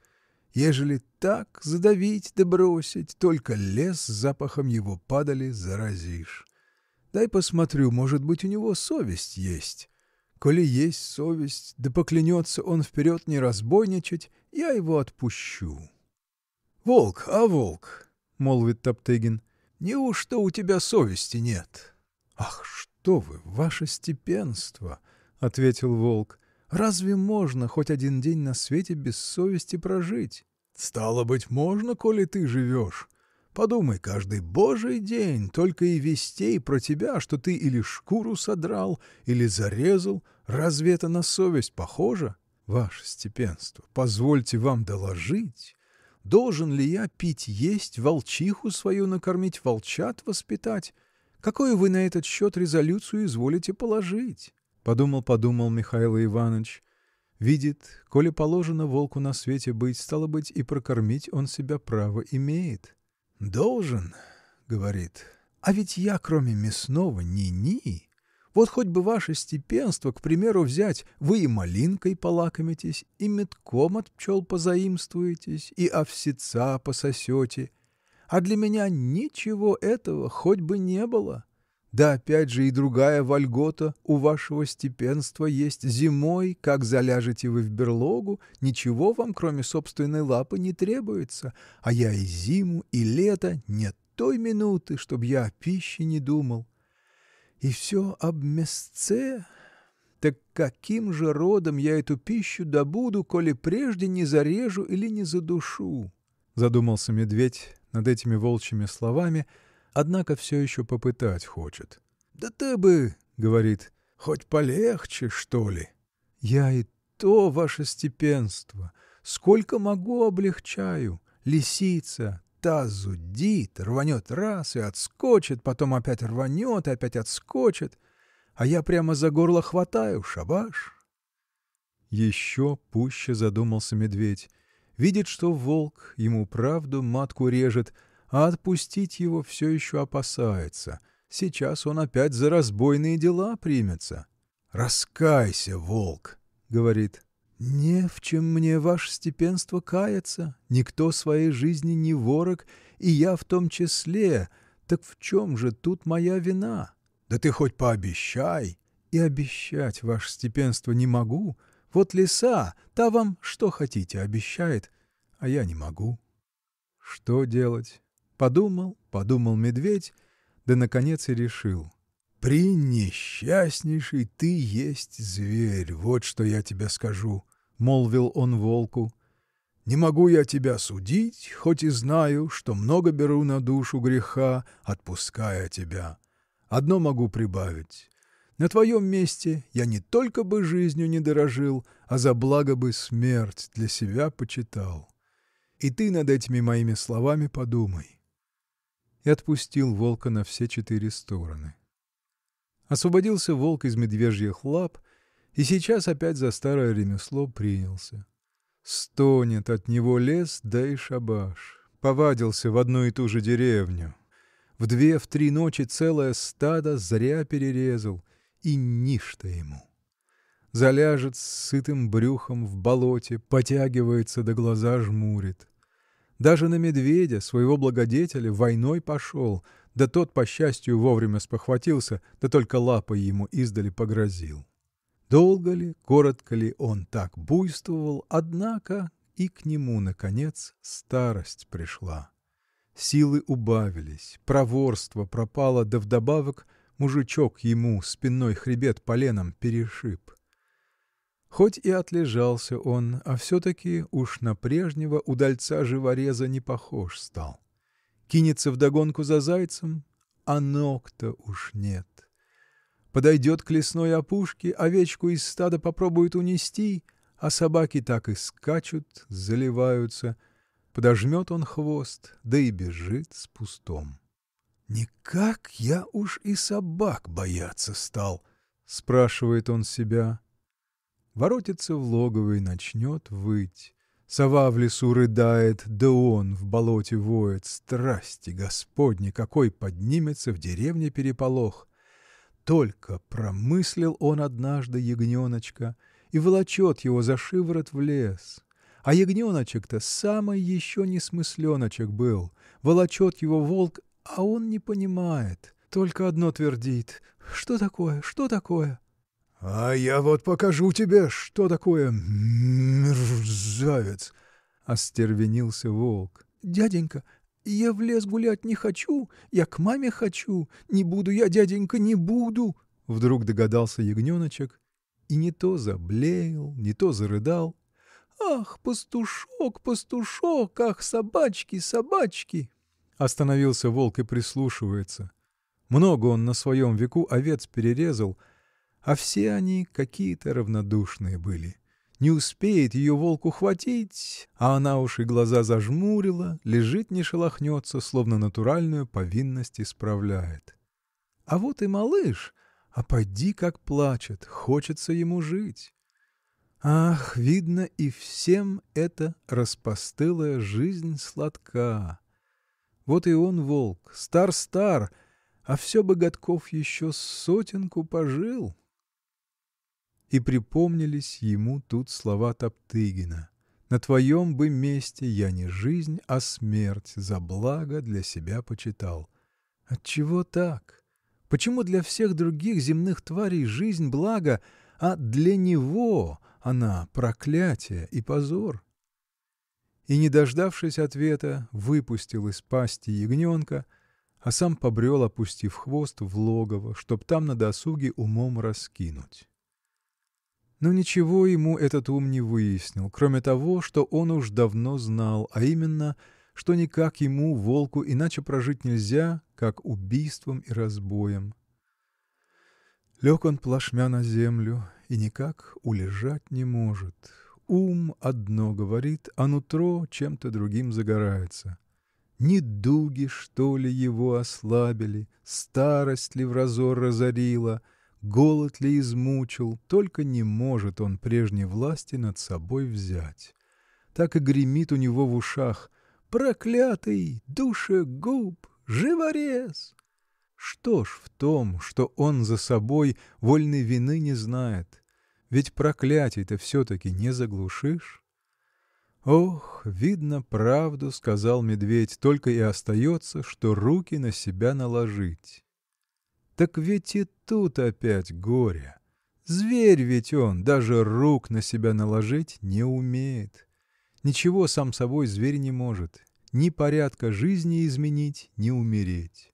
Ежели так, задавить да бросить, только лес запахом его падали заразишь. Дай посмотрю, может быть, у него совесть есть. Коли есть совесть, да поклянется он вперед не разбойничать, я его отпущу. — Волк, а волк, — молвит Топтыгин, — неужто у тебя совести нет? — Ах, что вы, ваше степенство! — ответил волк. — Разве можно хоть один день на свете без совести прожить? — Стало быть, можно, коли ты живешь. Подумай, каждый божий день только и вестей про тебя, что ты или шкуру содрал, или зарезал. Разве это на совесть похоже? Ваше степенство, позвольте вам доложить. Должен ли я пить есть, волчиху свою накормить, волчат воспитать? Какую вы на этот счет резолюцию изволите положить? Подумал, подумал Михаил Иванович. Видит, коли положено волку на свете быть, стало быть, и прокормить он себя право имеет. «Должен», — говорит, — «а ведь я, кроме мясного, ни-ни. Вот хоть бы ваше степенство, к примеру, взять, вы и малинкой полакомитесь, и метком от пчел позаимствуетесь, и овсеца пососете, а для меня ничего этого хоть бы не было. Да опять же и другая вольгота у вашего степенства есть зимой, как заляжете вы в берлогу, ничего вам, кроме собственной лапы, не требуется, а я и зиму, и лето нет той минуты, чтоб я о пище не думал. И все об мясце. Так каким же родом я эту пищу добуду, коли прежде не зарежу или не задушу? Задумался медведь над этими волчьими словами, однако все еще попытать хочет. Да ты бы, говорит, хоть полегче, что ли. Я и то, ваше степенство, сколько могу облегчаю. Лисица, та зудит, рванет раз и отскочит, потом опять рванет и опять отскочит. А я прямо за горло хватаю, шабаш! Еще пуще задумался медведь. Видит, что волк ему правду матку режет, а отпустить его все еще опасается. Сейчас он опять за разбойные дела примется. «Раскайся, волк!» — говорит. «Не в чем мне, ваше степенство, каяться. Никто своей жизни не ворог, и я в том числе. Так в чем же тут моя вина? Да ты хоть пообещай!» «И обещать, ваше степенство, не могу. Вот лиса, та вам что хотите обещает, а я не могу». Что делать? Подумал, подумал медведь, да наконец и решил. «Пренесчастнейший ты есть зверь, вот что я тебе скажу», — молвил он волку. «Не могу я тебя судить, хоть и знаю, что много беру на душу греха, отпуская тебя. Одно могу прибавить. На твоем месте я не только бы жизнью не дорожил, а за благо бы смерть для себя почитал. И ты над этими моими словами подумай». И отпустил волка на все четыре стороны. Освободился волк из медвежьих лап и сейчас опять за старое ремесло принялся. Стонет от него лес, да и шабаш. Повадился в одну и ту же деревню. В две, в три ночи целое стадо зря перерезал, и ничто ему. Заляжет с сытым брюхом в болоте, потягивается да глаза жмурит. Даже на медведя, своего благодетеля, войной пошел — да тот, по счастью, вовремя спохватился, да только лапой ему издали погрозил. Долго ли, коротко ли он так буйствовал, однако и к нему, наконец, старость пришла. Силы убавились, проворство пропало, да вдобавок мужичок ему спинной хребет поленом перешиб. Хоть и отлежался он, а все-таки уж на прежнего удальца-живореза не похож стал кинется вдогонку за зайцем, а ног-то уж нет. Подойдет к лесной опушке, овечку из стада попробует унести, а собаки так и скачут, заливаются. Подожмет он хвост, да и бежит с пустом. «Никак я уж и собак бояться стал», — спрашивает он себя. Воротится в логово и начнет выть. Сова в лесу рыдает, да он в болоте воет. Страсти Господни, какой поднимется в деревне переполох! Только промыслил он однажды ягненочка и волочет его за шиворот в лес. А ягненочек-то самый еще несмысленочек был. Волочет его волк, а он не понимает. Только одно твердит. Что такое, что такое? — А я вот покажу тебе, что такое мерзавец! — остервенился волк. — Дяденька, я в лес гулять не хочу, я к маме хочу. Не буду я, дяденька, не буду! Вдруг догадался ягненочек и не то заблеял, не то зарыдал. «Ах, пастушок, пастушок, ах, собачки, собачки!» Остановился волк и прислушивается. Много он на своем веку овец перерезал — а все они какие-то равнодушные были. Не успеет ее волк ухватить, а она уж и глаза зажмурила, лежит не шелохнется, словно натуральную повинность исправляет. А вот и малыш, а поди как плачет, хочется ему жить. Ах, видно, и всем эта распостылая жизнь сладка. Вот и он, волк, стар-стар, а все бы годков еще сотенку пожил. И припомнились ему тут слова Топтыгина «На твоем бы месте я не жизнь, а смерть за благо для себя почитал». Отчего так? Почему для всех других земных тварей жизнь благо, а для него она проклятие и позор? И, не дождавшись ответа, выпустил из пасти ягненка, а сам побрел, опустив хвост, в логово, чтоб там на досуге умом раскинуть. Но ничего ему этот ум не выяснил, кроме того, что он уж давно знал, а именно, что никак ему, волку, иначе прожить нельзя, как убийством и разбоем. Лег он плашмя на землю и никак улежать не может. Ум одно говорит, а нутро чем-то другим загорается. Недуги, что ли, его ослабили? Старость ли вразор разорила? Голод ли измучил? Только не может он прежней власти над собой взять. Так и гремит у него в ушах Проклятый, душегуб, живорез! Что ж в том, что он за собой вольной вины не знает? Ведь проклятий-то все-таки не заглушишь. Ох, видно, правду сказал медведь, только и остается, что руки на себя наложить. Так ведь и тут опять горе. Зверь ведь он, даже рук на себя наложить не умеет. Ничего сам собой зверь не может, ни порядка жизни изменить, ни умереть.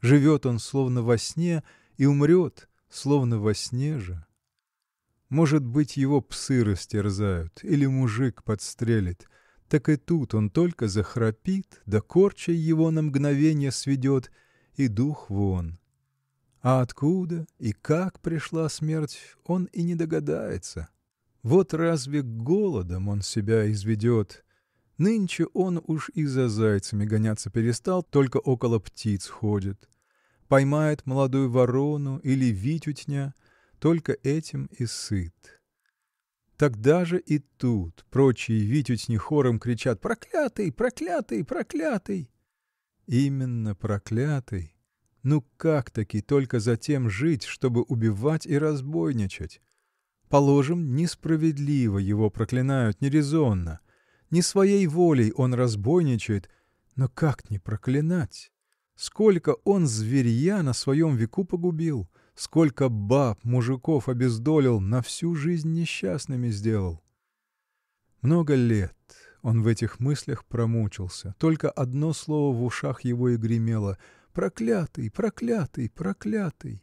Живет он словно во сне и умрет, словно во сне же. Может быть, его псы растерзают или мужик подстрелит, так и тут он только захрапит, да корча его на мгновение сведет, и дух вон. А откуда и как пришла смерть, он и не догадается. Вот разве голодом он себя изведет? Нынче он уж и за зайцами гоняться перестал, только около птиц ходит. Поймает молодую ворону или витютня, только этим и сыт. Тогда же и тут прочие витютни хором кричат «Проклятый! Проклятый! Проклятый!» Именно проклятый. Ну как-таки только затем жить, чтобы убивать и разбойничать? Положим, несправедливо его проклинают, нерезонно. Не своей волей он разбойничает, но как не проклинать? Сколько он зверья на своем веку погубил, сколько баб, мужиков обездолил, на всю жизнь несчастными сделал. Много лет он в этих мыслях промучился, только одно слово в ушах его и гремело «Проклятый, проклятый, проклятый!»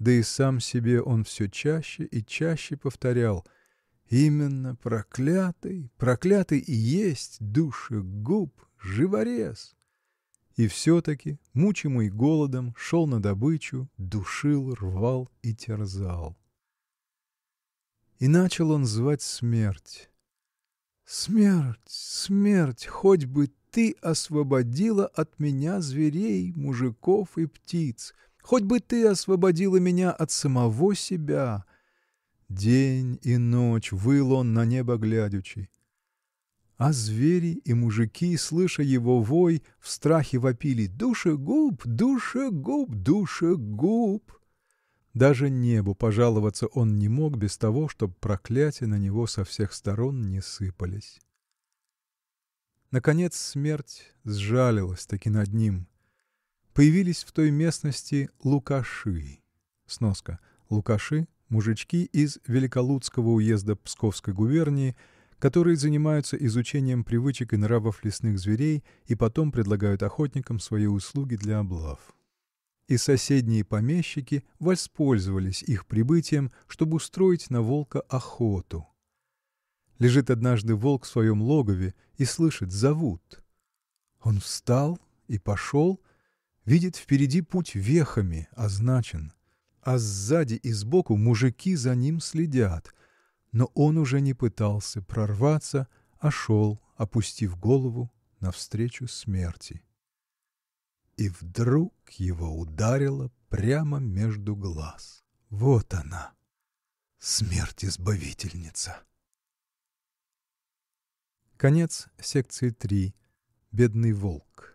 Да и сам себе он все чаще и чаще повторял Именно проклятый, проклятый и есть душегуб, живорез. И все-таки, мучимый голодом, шел на добычу, душил, рвал и терзал. И начал он звать смерть. Смерть, смерть, хоть бы ты освободила от меня зверей, мужиков и птиц, Хоть бы ты освободила меня от самого себя. День и ночь выл он на небо глядячи. А звери и мужики, слыша его вой, в страхе вопили «Душегуб! Душегуб! Душегуб!» Даже небу пожаловаться он не мог без того, чтоб проклятия на него со всех сторон не сыпались. Наконец смерть сжалилась-таки над ним. Появились в той местности лукаши. Сноска. Лукаши – мужички из Великолудского уезда Псковской губернии, которые занимаются изучением привычек и нравов лесных зверей и потом предлагают охотникам свои услуги для облав. И соседние помещики воспользовались их прибытием, чтобы устроить на волка охоту. Лежит однажды волк в своем логове и слышит – зовут. Он встал и пошел – видит впереди путь вехами означен, а сзади и сбоку мужики за ним следят, но он уже не пытался прорваться, а шел, опустив голову навстречу смерти. И вдруг его ударило прямо между глаз. Вот она, смерть-избавительница. Конец секции 3. Бедный волк.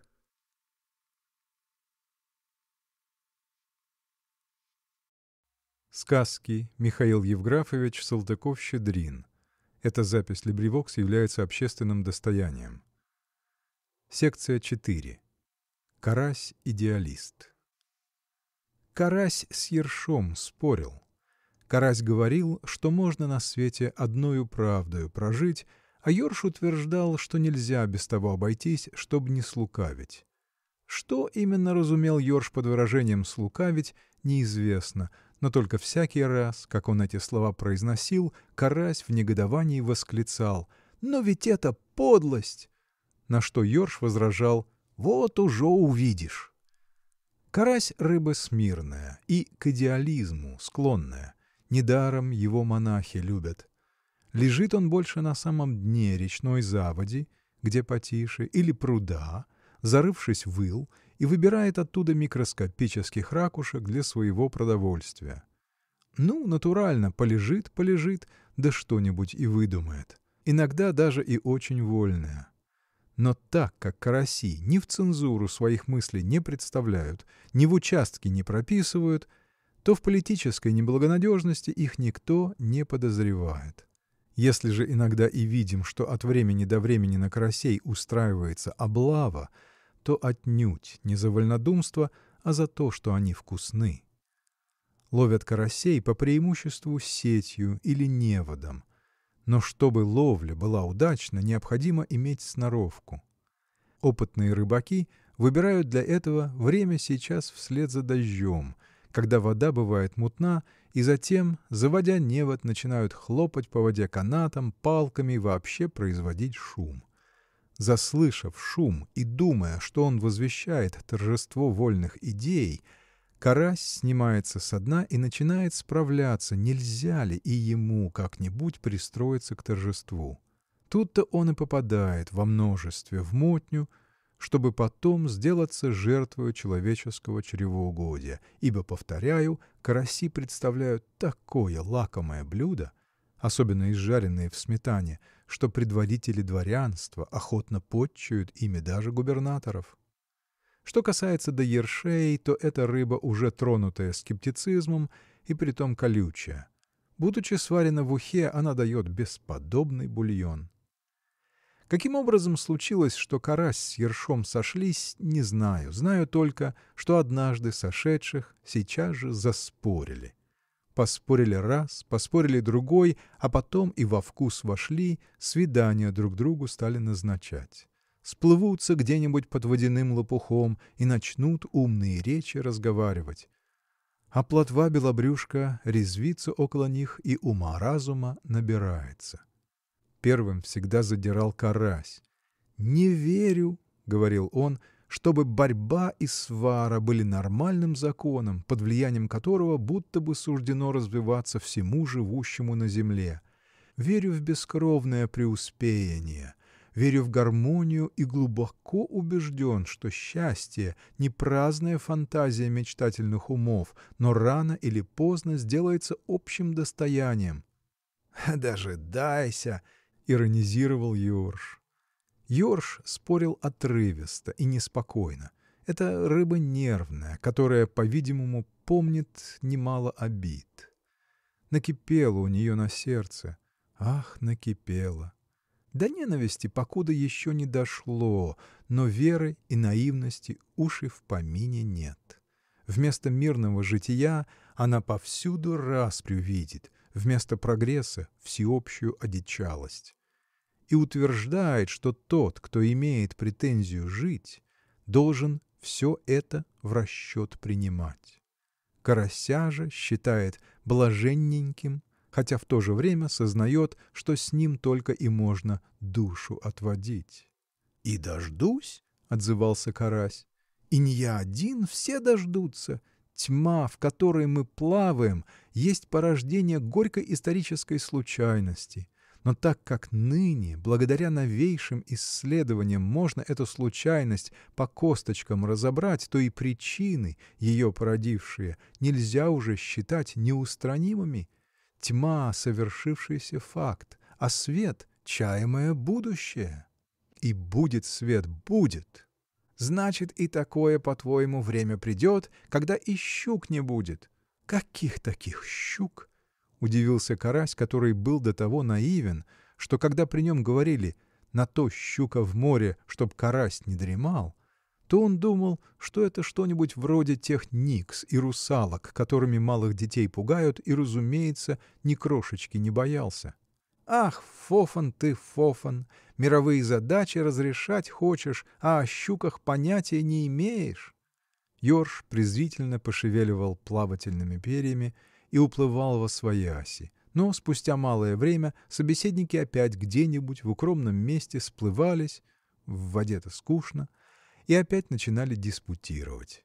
Сказки Михаил Евграфович Салтыков-Щедрин. Эта запись LibriVox является общественным достоянием. Секция 4. Карась-идеалист. Карась с Ершом спорил. Карась говорил, что можно на свете одною правдою прожить, а Ерш утверждал, что нельзя без того обойтись, чтобы не слукавить. Что именно разумел Ерш под выражением «слукавить» неизвестно – но только всякий раз, как он эти слова произносил, Карась в негодовании восклицал «Но ведь это подлость!» На что Ёрш возражал «Вот уже увидишь!» Карась — рыба смирная и к идеализму склонная. Недаром его монахи любят. Лежит он больше на самом дне речной заводи, где потише, или пруда, зарывшись в ил, и выбирает оттуда микроскопических ракушек для своего продовольствия. Ну, натурально, полежит, полежит, да что-нибудь и выдумает. Иногда даже и очень вольное. Но так как караси ни в цензуру своих мыслей не представляют, ни в участки не прописывают, то в политической неблагонадежности их никто не подозревает. Если же иногда и видим, что от времени до времени на карасей устраивается облава, то отнюдь не за вольнодумство, а за то, что они вкусны. Ловят карасей по преимуществу сетью или неводом, но чтобы ловля была удачна, необходимо иметь сноровку. Опытные рыбаки выбирают для этого время сейчас вслед за дождем, когда вода бывает мутна, и затем, заводя невод, начинают хлопать по воде канатом, палками и вообще производить шум. Заслышав шум и думая, что он возвещает торжество вольных идей, карась снимается со дна и начинает справляться, нельзя ли и ему как-нибудь пристроиться к торжеству. Тут-то он и попадает во множестве в мотню, чтобы потом сделаться жертвою человеческого чревоугодия, ибо, повторяю, караси представляют такое лакомое блюдо, особенно изжаренные в сметане, что предводители дворянства охотно потчуют ими даже губернаторов. Что касается до ершей, то эта рыба уже тронутая скептицизмом и притом колючая. Будучи сварена в ухе, она дает бесподобный бульон. Каким образом случилось, что карась с ершом сошлись, не знаю. Знаю только, что однажды сошедших сейчас же заспорили. Поспорили раз, поспорили другой, а потом и во вкус вошли, свидания друг другу стали назначать. Сплывутся где-нибудь под водяным лопухом и начнут умные речи разговаривать. А плотва белобрюшка резвится около них и ума-разума набирается. Первым всегда задирал карась. «Не верю», — говорил он, — «чтобы борьба и свара были нормальным законом, под влиянием которого будто бы суждено развиваться всему живущему на земле. Верю в бескровное преуспеяние, верю в гармонию и глубоко убежден, что счастье — не праздная фантазия мечтательных умов, но рано или поздно сделается общим достоянием». «Дожидайся!» — иронизировал Йорш. Йорш спорил отрывисто и неспокойно. Это рыба нервная, которая, по-видимому, помнит немало обид. Накипело у нее на сердце. Ах, накипело! До ненависти покуда еще не дошло, но веры и наивности уж в помине нет. Вместо мирного жития она повсюду распрю видит, вместо прогресса — всеобщую одичалость и утверждает, что тот, кто имеет претензию жить, должен все это в расчет принимать. Карася же считает блаженненьким, хотя в то же время сознает, что с ним только и можно душу отводить. «И дождусь», — отзывался Карась, — «и не я один, все дождутся». Тьма, в которой мы плаваем, есть порождение горькой исторической случайности. Но так как ныне, благодаря новейшим исследованиям, можно эту случайность по косточкам разобрать, то и причины, ее породившие, нельзя уже считать неустранимыми. Тьма — совершившийся факт, а свет — чаемое будущее. И будет свет, будет. Значит, и такое, по-твоему, время придет, когда и щук не будет. Каких таких щук? — удивился карась, который был до того наивен, что когда при нем говорили «на то щука в море, чтоб карась не дремал», то он думал, что это что-нибудь вроде тех никс и русалок, которыми малых детей пугают, и, разумеется, ни крошечки не боялся. «Ах, Фофан ты, Фофан, мировые задачи разрешать хочешь, а о щуках понятия не имеешь!» Ёрш презрительно пошевеливал плавательными перьями и уплывал во свояси. Но спустя малое время собеседники опять где-нибудь в укромном месте сплывались, в воде-то скучно, и опять начинали диспутировать.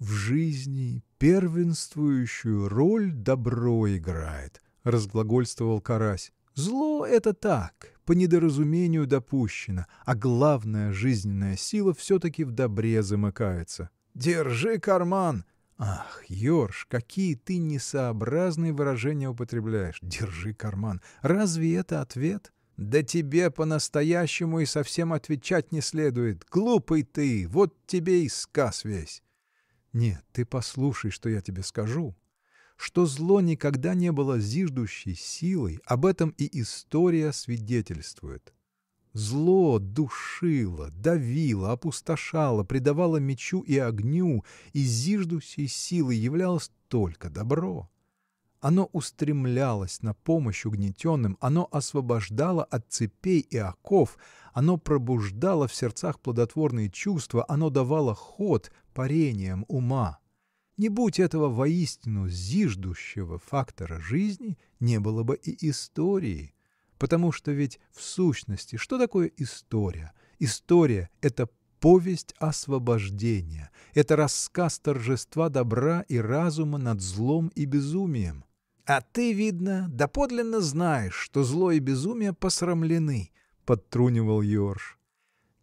В жизни первенствующую роль добро играет, – разглагольствовал карась. Зло – это так, по недоразумению допущено, а главная жизненная сила все-таки в добре замыкается. Держи карман! Ах, ерш, какие ты несообразные выражения употребляешь! Держи карман! Разве это ответ? Да тебе по-настоящему и совсем отвечать не следует. Глупый ты, вот тебе и сказ весь. Нет, ты послушай, что я тебе скажу. Что зло никогда не было зиждущей силой, об этом и история свидетельствует. Зло душило, давило, опустошало, придавало мечу и огню, и зиждущей силой являлось только добро. Оно устремлялось на помощь угнетенным, оно освобождало от цепей и оков, оно пробуждало в сердцах плодотворные чувства, оно давало ход парениям ума. Не будь этого воистину зиждущего фактора жизни, не было бы и истории. Потому что ведь в сущности что такое история? История – это повесть освобождения, это рассказ торжества добра и разума над злом и безумием. А ты, видно, доподлинно знаешь, что зло и безумие посрамлены, — подтрунивал Ёрш.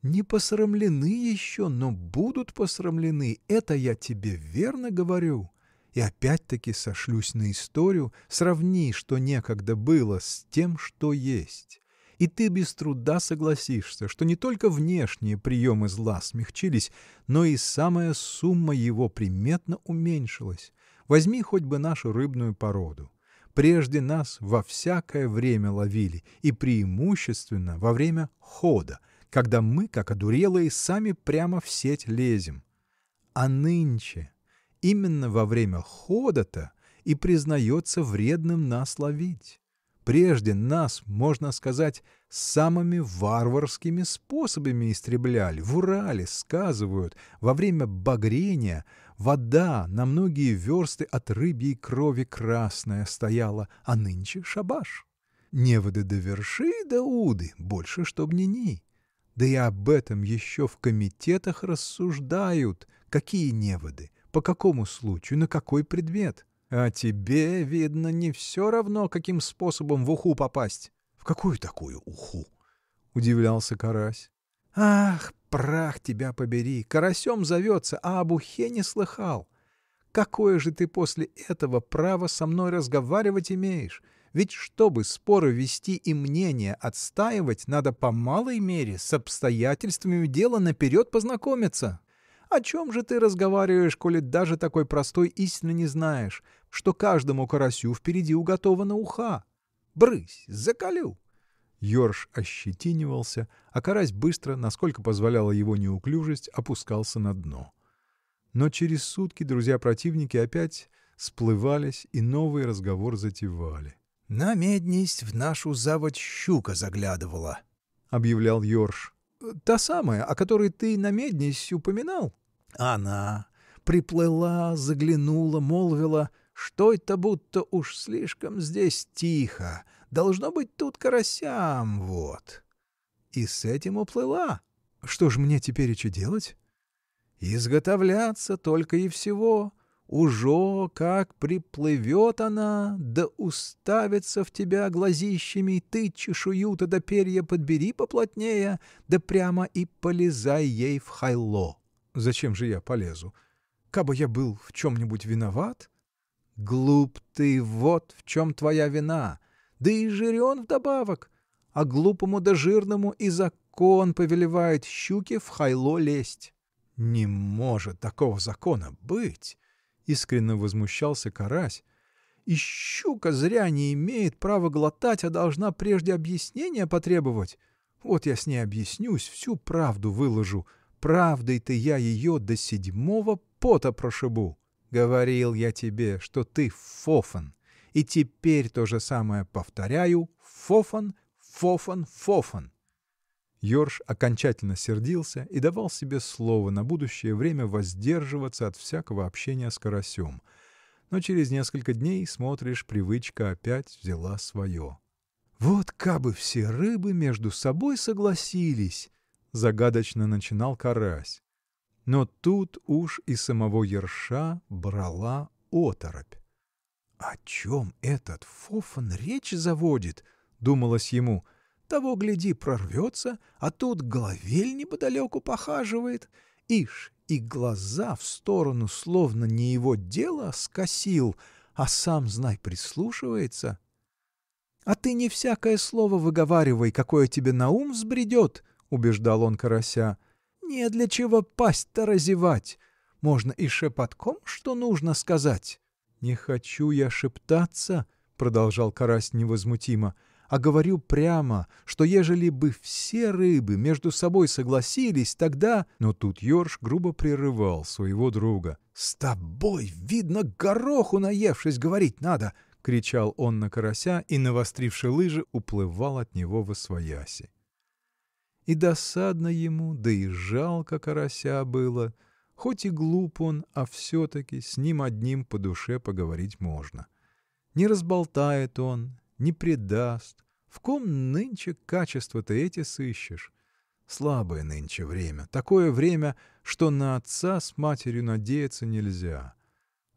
Не посрамлены еще, но будут посрамлены, это я тебе верно говорю. И опять-таки сошлюсь на историю, сравни, что некогда было, с тем, что есть. И ты без труда согласишься, что не только внешние приемы зла смягчились, но и самая сумма его приметно уменьшилась. Возьми хоть бы нашу рыбную породу. Прежде нас во всякое время ловили, и преимущественно во время хода, когда мы, как одурелые, сами прямо в сеть лезем. А нынче именно во время хода-то и признается вредным нас ловить. Прежде нас, можно сказать, самыми варварскими способами истребляли. В Урале, сказывают, во время багрения вода на многие версты от рыбьей крови красная стояла, а нынче шабаш. Неводы до верши до уды, больше чтоб ни ни. Да и об этом еще в комитетах рассуждают. Какие неводы? По какому случаю? На какой предмет? А тебе, видно, не все равно, каким способом в уху попасть. — В какую такую уху? — удивлялся Карась. — Ах, прах тебя побери! Карасем зовется, а об ухе не слыхал. Какое же ты после этого право со мной разговаривать имеешь? Ведь чтобы споры вести и мнение отстаивать, надо по малой мере с обстоятельствами дела наперед познакомиться. О чем же ты разговариваешь, коли даже такой простой истины не знаешь, что каждому карасю впереди уготована уха? Брысь, закалю! Ёрш ощетинивался, а карась быстро, насколько позволяла его неуклюжесть, опускался на дно. Но через сутки друзья-противники опять сплывались и новый разговор затевали. — На меднесть в нашу заводь щука заглядывала, — объявлял Ёрш. — Та самая, о которой ты на меднесть упоминал? — Она. Приплыла, заглянула, молвила, что это будто уж слишком здесь тихо, должно быть тут карасям, вот. И с этим уплыла. Что ж мне теперь еще делать? Изготовляться только и всего. Ужо, как приплывет она, да уставится в тебя глазищами, ты чешую-то до перья подбери поплотнее, да прямо и полезай ей в хайло. Зачем же я полезу? Кабы я был в чем-нибудь виноват? Глуп ты, вот в чем твоя вина, да и жирен вдобавок, а глупому да жирному и закон повелевает щуке в хайло лезть. Не может такого закона быть! — искренно возмущался карась. — И щука зря не имеет права глотать, а должна прежде объяснения потребовать. Вот я с ней объяснюсь, всю правду выложу. Правдой-то я ее до седьмого пота прошибу. Говорил я тебе, что ты фофан. И теперь то же самое повторяю. Фофан, фофан, фофан. Ёрш окончательно сердился и давал себе слово на будущее время воздерживаться от всякого общения с карасем. Но через несколько дней, смотришь, привычка опять взяла свое. «Вот кабы все рыбы между собой согласились!» — загадочно начинал карась. Но тут уж и самого ерша брала оторопь. О чем этот фофан речь заводит? — думалось ему. — Того, гляди, прорвется, а тут головель неподалеку похаживает. Ишь, и глаза в сторону, словно не его дело, скосил, а сам, знай, прислушивается. — А ты не всякое слово выговаривай, какое тебе на ум взбредет, — убеждал он карася. — Не для чего пасть-то разевать. Можно и шепотком, что нужно сказать. — Не хочу я шептаться, — продолжал карась невозмутимо, — а говорю прямо, что ежели бы все рыбы между собой согласились, тогда. Но тут ерш грубо прерывал своего друга. — С тобой, видно, гороху наевшись, говорить надо! — кричал он на карася и, навостривши лыжи, уплывал от него во свояси. И досадно ему, да и жалко карася было. Хоть и глуп он, а все-таки с ним одним по душе поговорить можно. Не разболтает он, не предаст. В ком нынче качества-то эти сыщешь? Слабое нынче время, такое время, что на отца с матерью надеяться нельзя.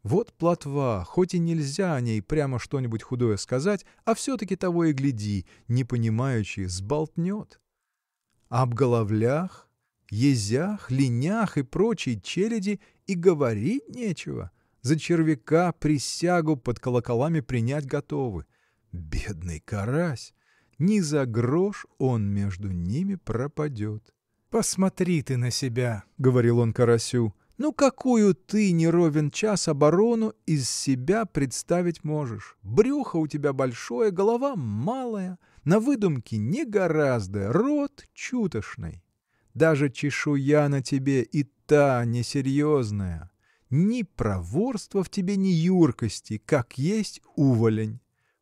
Вот плотва, хоть и нельзя о ней прямо что-нибудь худое сказать, а все-таки того и гляди, не понимающий, сболтнет. А об головлях, езях, линях и прочей челяди и говорить нечего. За червяка присягу под колоколами принять готовы. Бедный карась! Ни за грош он между ними пропадет. — Посмотри ты на себя, — говорил он карасю, — ну какую ты не ровен час оборону из себя представить можешь? Брюхо у тебя большое, голова малая, на выдумки гораздо, рот чутошный. Даже чешуя на тебе и та несерьезная. Ни проворства в тебе, ни юркости, как есть уволень.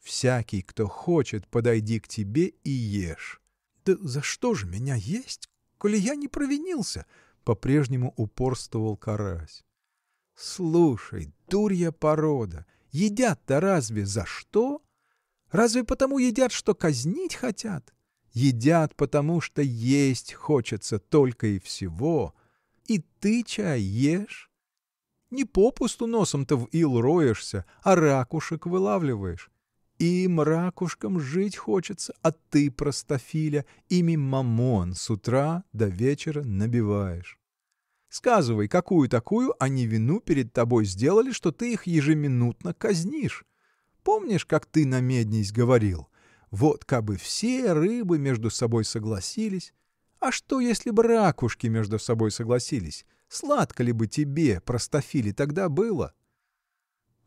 Всякий, кто хочет, подойди к тебе и ешь. — Да за что же меня есть, коли я не провинился? — по-прежнему упорствовал карась. — Слушай, дурья порода, едят-то разве за что? Разве потому едят, что казнить хотят? Едят потому, что есть хочется только и всего. И ты чай ешь? Не попусту носом-то в ил роешься, а ракушек вылавливаешь. Им, ракушкам, жить хочется, а ты, простофиля, ими мамон с утра до вечера набиваешь. Сказывай, какую такую они вину перед тобой сделали, что ты их ежеминутно казнишь? Помнишь, как ты на меднись говорил? Вот кабы все рыбы между собой согласились. А что, если бы ракушки между собой согласились? Сладко ли бы тебе, простофили, тогда было?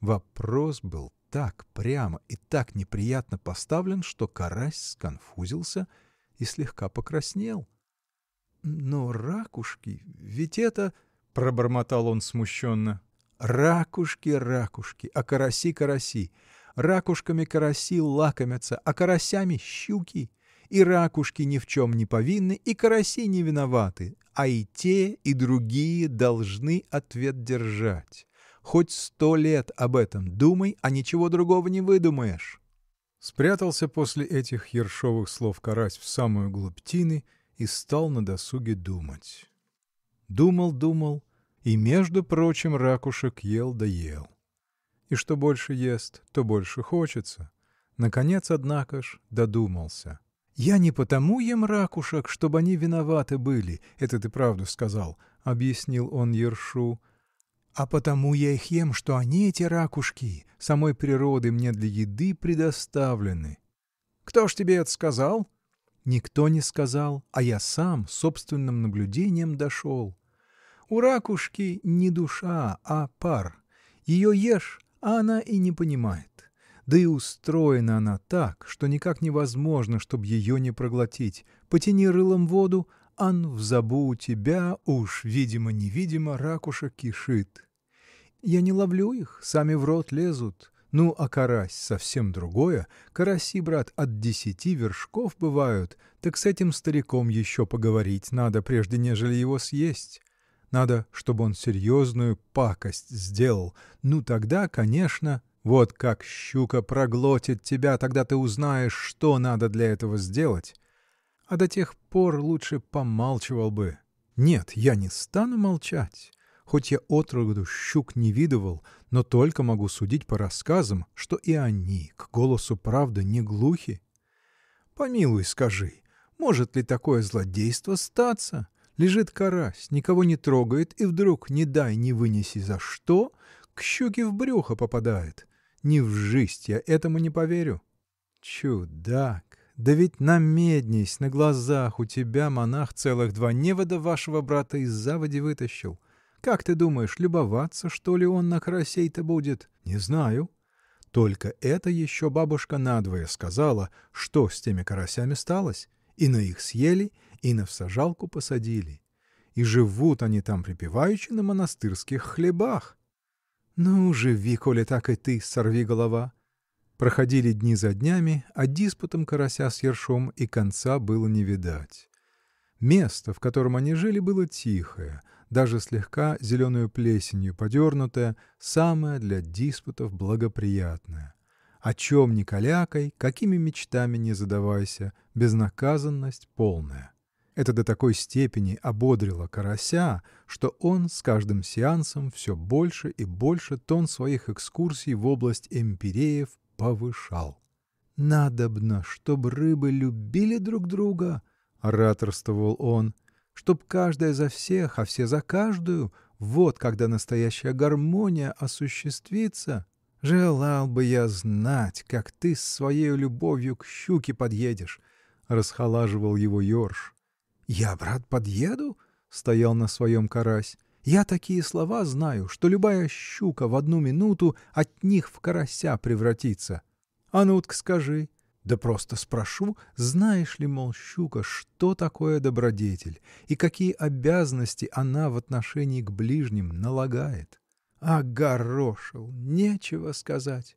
Вопрос был так прямо и так неприятно поставлен, что карась сконфузился и слегка покраснел. — Но ракушки, ведь это... — пробормотал он смущенно. — Ракушки, ракушки, а караси, караси. Ракушками караси лакомятся, а карасями щуки. И ракушки ни в чем не повинны, и караси не виноваты, а и те, и другие должны ответ держать. Хоть сто лет об этом думай, а ничего другого не выдумаешь. Спрятался после этих ершовых слов карась в самую глубь и стал на досуге думать. Думал, думал, и, между прочим, ракушек ел да ел. И что больше ест, то больше хочется. Наконец, однако ж, додумался. «Я не потому ем ракушек, чтобы они виноваты были, это ты правду сказал», — объяснил он ершу, а потому я их ем, что они, эти ракушки, самой природы мне для еды предоставлены. Кто ж тебе это сказал? Никто не сказал, а я сам собственным наблюдением дошел. У ракушки не душа, а пар. Ее ешь, а она и не понимает. Да и устроена она так, что никак невозможно, чтобы ее не проглотить. Потяни рылом воду, ан в забу у тебя уж, видимо-невидимо, ракуша кишит. Я не ловлю их, сами в рот лезут. Ну, а карась совсем другое. Караси, брат, от десяти вершков бывают, так с этим стариком еще поговорить надо, прежде нежели его съесть. Надо, чтобы он серьезную пакость сделал. Ну, тогда, конечно... Вот как щука проглотит тебя, тогда ты узнаешь, что надо для этого сделать а до тех пор лучше помалчивал бы. — Нет, я не стану молчать, хоть я отроду щук не видывал, но только могу судить по рассказам, что и они к голосу правды не глухи. Помилуй, скажи, может ли такое злодейство статься? Лежит карась, никого не трогает, и вдруг, не дай не вынеси за что, к щуке в брюхо попадает. Ни в жизнь я этому не поверю. Чудак! Да ведь намеднись, на глазах у тебя монах целых два невода вашего брата из заводи вытащил. Как ты думаешь, любоваться, что ли, он на карасей-то будет? Не знаю. Только это еще бабушка надвое сказала, что с теми карасями сталось. И на их съели, и на всажалку посадили. И живут они там припеваючи на монастырских хлебах. Ну, живи, коли так и ты, сорви голова. Проходили дни за днями, а диспутом карася с ершом и конца было не видать. Место, в котором они жили, было тихое, даже слегка зеленую плесенью подернутое, самое для диспутов благоприятное. О чем ни калякай, какими мечтами не задавайся, безнаказанность полная. Это до такой степени ободрило карася, что он с каждым сеансом все больше и больше тон своих экскурсий в область эмпиреев повышал. «Надобно, чтоб рыбы любили друг друга», — ораторствовал он, — «чтоб каждая за всех, а все за каждую. Вот когда настоящая гармония осуществится. Желал бы я знать, как ты с своей любовью к щуке подъедешь», — расхолаживал его Ёрш. «Я, брат, подъеду?» — стоял на своем карась. Я такие слова знаю, что любая щука в одну минуту от них в карася превратится. А ну-ка скажи. Да просто спрошу, знаешь ли, мол, щука, что такое добродетель и какие обязанности она в отношении к ближним налагает? Огорошил, нечего сказать.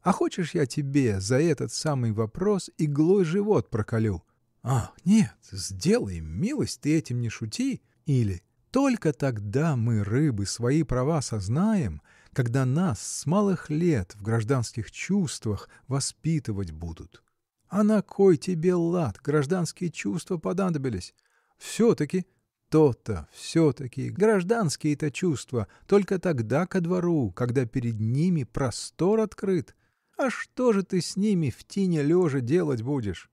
А хочешь, я тебе за этот самый вопрос иглой живот проколю? А, нет, сделай милость, ты этим не шути. Или только тогда мы, рыбы, свои права сознаем, когда нас с малых лет в гражданских чувствах воспитывать будут. А на кой тебе лад гражданские чувства понадобились? Все-таки, то-то, все-таки, гражданские-то чувства только тогда ко двору, когда перед ними простор открыт. А что же ты с ними в тине лежа делать будешь?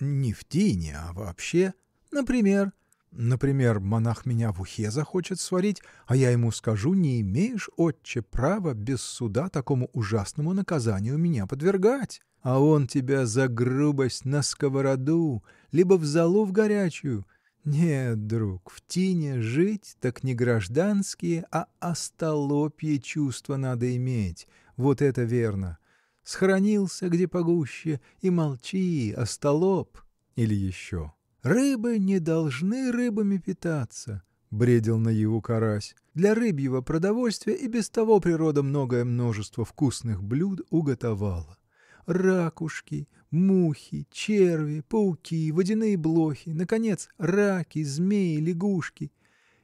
Не в тине, а вообще. Например, Например, монах меня в ухе захочет сварить, а я ему скажу, не имеешь, отче, права без суда такому ужасному наказанию меня подвергать. А он тебя за грубость на сковороду, либо в залу в горячую. Нет, друг, в тине жить так не гражданские, а остолопье чувства надо иметь. Вот это верно. Схоронился где погуще и молчи, остолоп. Или еще. «Рыбы не должны рыбами питаться», — бредил наяву карась. «Для рыбьего продовольствия и без того природа многое множество вкусных блюд уготовала. Ракушки, мухи, черви, пауки, водяные блохи, наконец, раки, змеи, лягушки.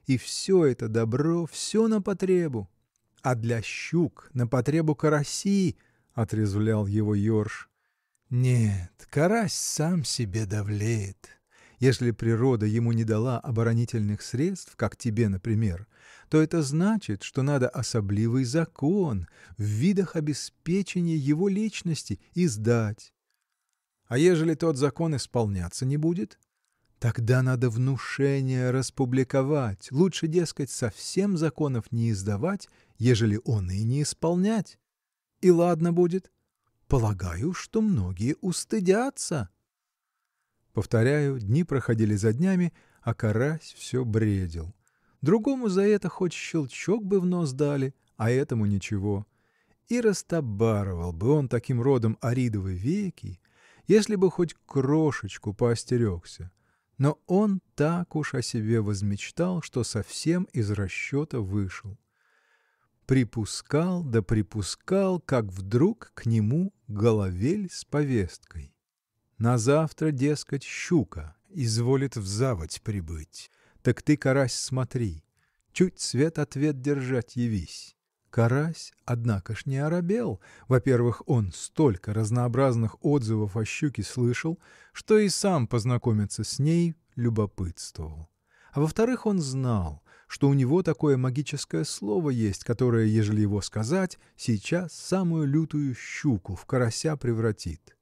И все это добро, все на потребу. А для щук на потребу караси, — отрезвлял его Ёрш. Нет, карась сам себе давлеет. Если природа ему не дала оборонительных средств, как тебе, например, то это значит, что надо особливый закон в видах обеспечения его личности издать. А ежели тот закон исполняться не будет? Тогда надо внушение распубликовать, лучше, дескать, совсем законов не издавать, ежели он и не исполнять. И ладно будет. Полагаю, что многие устыдятся. Повторяю, дни проходили за днями, а карась все бредил. Другому за это хоть щелчок бы в нос дали, а этому ничего. И растобаровал бы он таким родом аридовые веки, если бы хоть крошечку поостерегся. Но он так уж о себе возмечтал, что совсем из расчета вышел. Припускал да припускал, как вдруг к нему головель с повесткой. На завтра, дескать, щука изволит в заводь прибыть. Так ты, карась, смотри, чуть свет ответ держать явись. Карась, однако ж, не оробел. Во-первых, он столько разнообразных отзывов о щуке слышал, что и сам познакомиться с ней любопытствовал. а во-вторых, он знал, что у него такое магическое слово есть, которое, ежели его сказать, сейчас самую лютую щуку в карася превратит.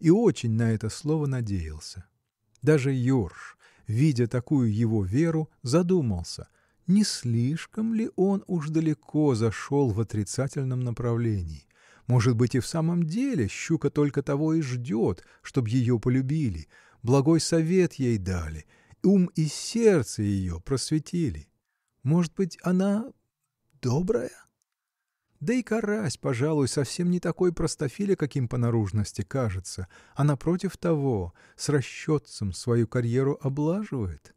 И очень на это слово надеялся. Даже Ёрш, видя такую его веру, задумался, не слишком ли он уж далеко зашел в отрицательном направлении. Может быть, и в самом деле щука только того и ждет, чтоб ее полюбили, благой совет ей дали, ум и сердце ее просветили. Может быть, она добрая? Да и карась, пожалуй, совсем не такой простофиля, каким по наружности кажется, а напротив того, с расчетцем свою карьеру облаживает.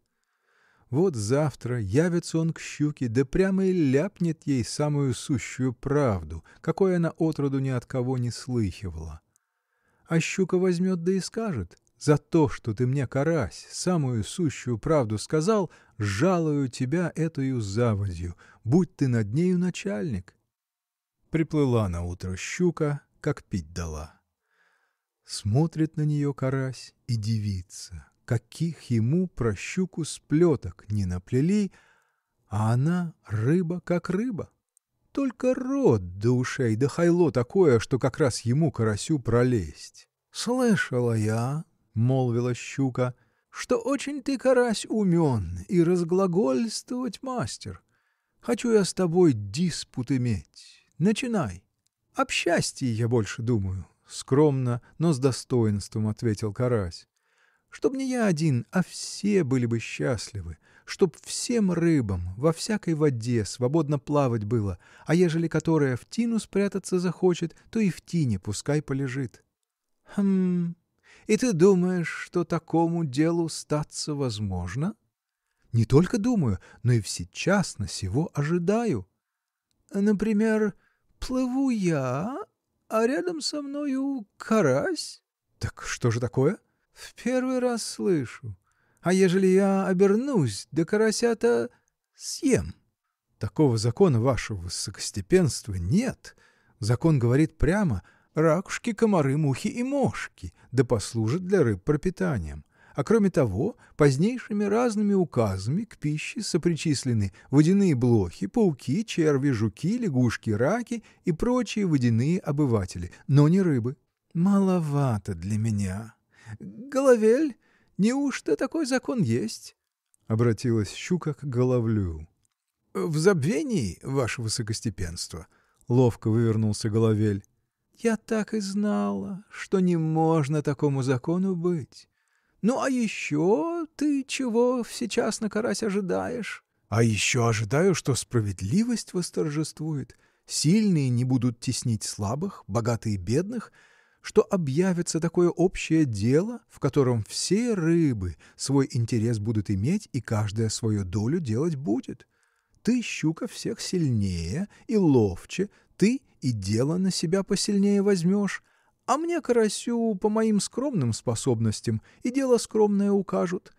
Вот завтра явится он к щуке, да прямо и ляпнет ей самую сущую правду, какой она отроду ни от кого не слыхивала. А щука возьмет да и скажет, за то, что ты мне, карась, самую сущую правду сказал, жалую тебя этою заводью, будь ты над нею начальник. Приплыла наутро щука, как пить дала. Смотрит на нее карась и дивится, каких ему про щуку сплеток не наплели, а она рыба как рыба. Только рот до ушей, да хайло такое, что как раз ему, карасю, пролезть. Слышала я, — молвила щука, — что очень ты, карась, умен и разглагольствовать мастер. Хочу я с тобой диспут иметь. Начинай. Об счастье я больше думаю, — скромно, но с достоинством ответил карась. Чтоб не я один, а все были бы счастливы, чтоб всем рыбам во всякой воде свободно плавать было, а ежели которая в тину спрятаться захочет, то и в тине пускай полежит. — Хм, и ты думаешь, что такому делу статься возможно? — Не только думаю, но и всечас на сего ожидаю. — Например, плыву я, а рядом со мною карась. — Так что же такое? — В первый раз слышу. А ежели я обернусь, да карася-то съем? — Такого закона, вашего высокостепенства, нет. Закон говорит прямо — ракушки, комары, мухи и мошки, да послужат для рыб пропитанием. А кроме того, позднейшими разными указами к пище сопричислены водяные блохи, пауки, черви, жуки, лягушки, раки и прочие водяные обыватели, но не рыбы. Маловато для меня. Головель, неужто такой закон есть? — обратилась щука к головлю. — В забвении, ваше высокостепенство, — ловко вывернулся головель. — Я так и знала, что не можно такому закону быть. Ну, а еще ты чего сейчас на карась ожидаешь? — А еще ожидаю, что справедливость восторжествует, сильные не будут теснить слабых, богатые бедных, что объявится такое общее дело, в котором все рыбы свой интерес будут иметь и каждая свою долю делать будет. Ты, щука, всех сильнее и ловче, ты и дело на себя посильнее возьмешь, а мне, карасю, по моим скромным способностям и дело скромное укажут.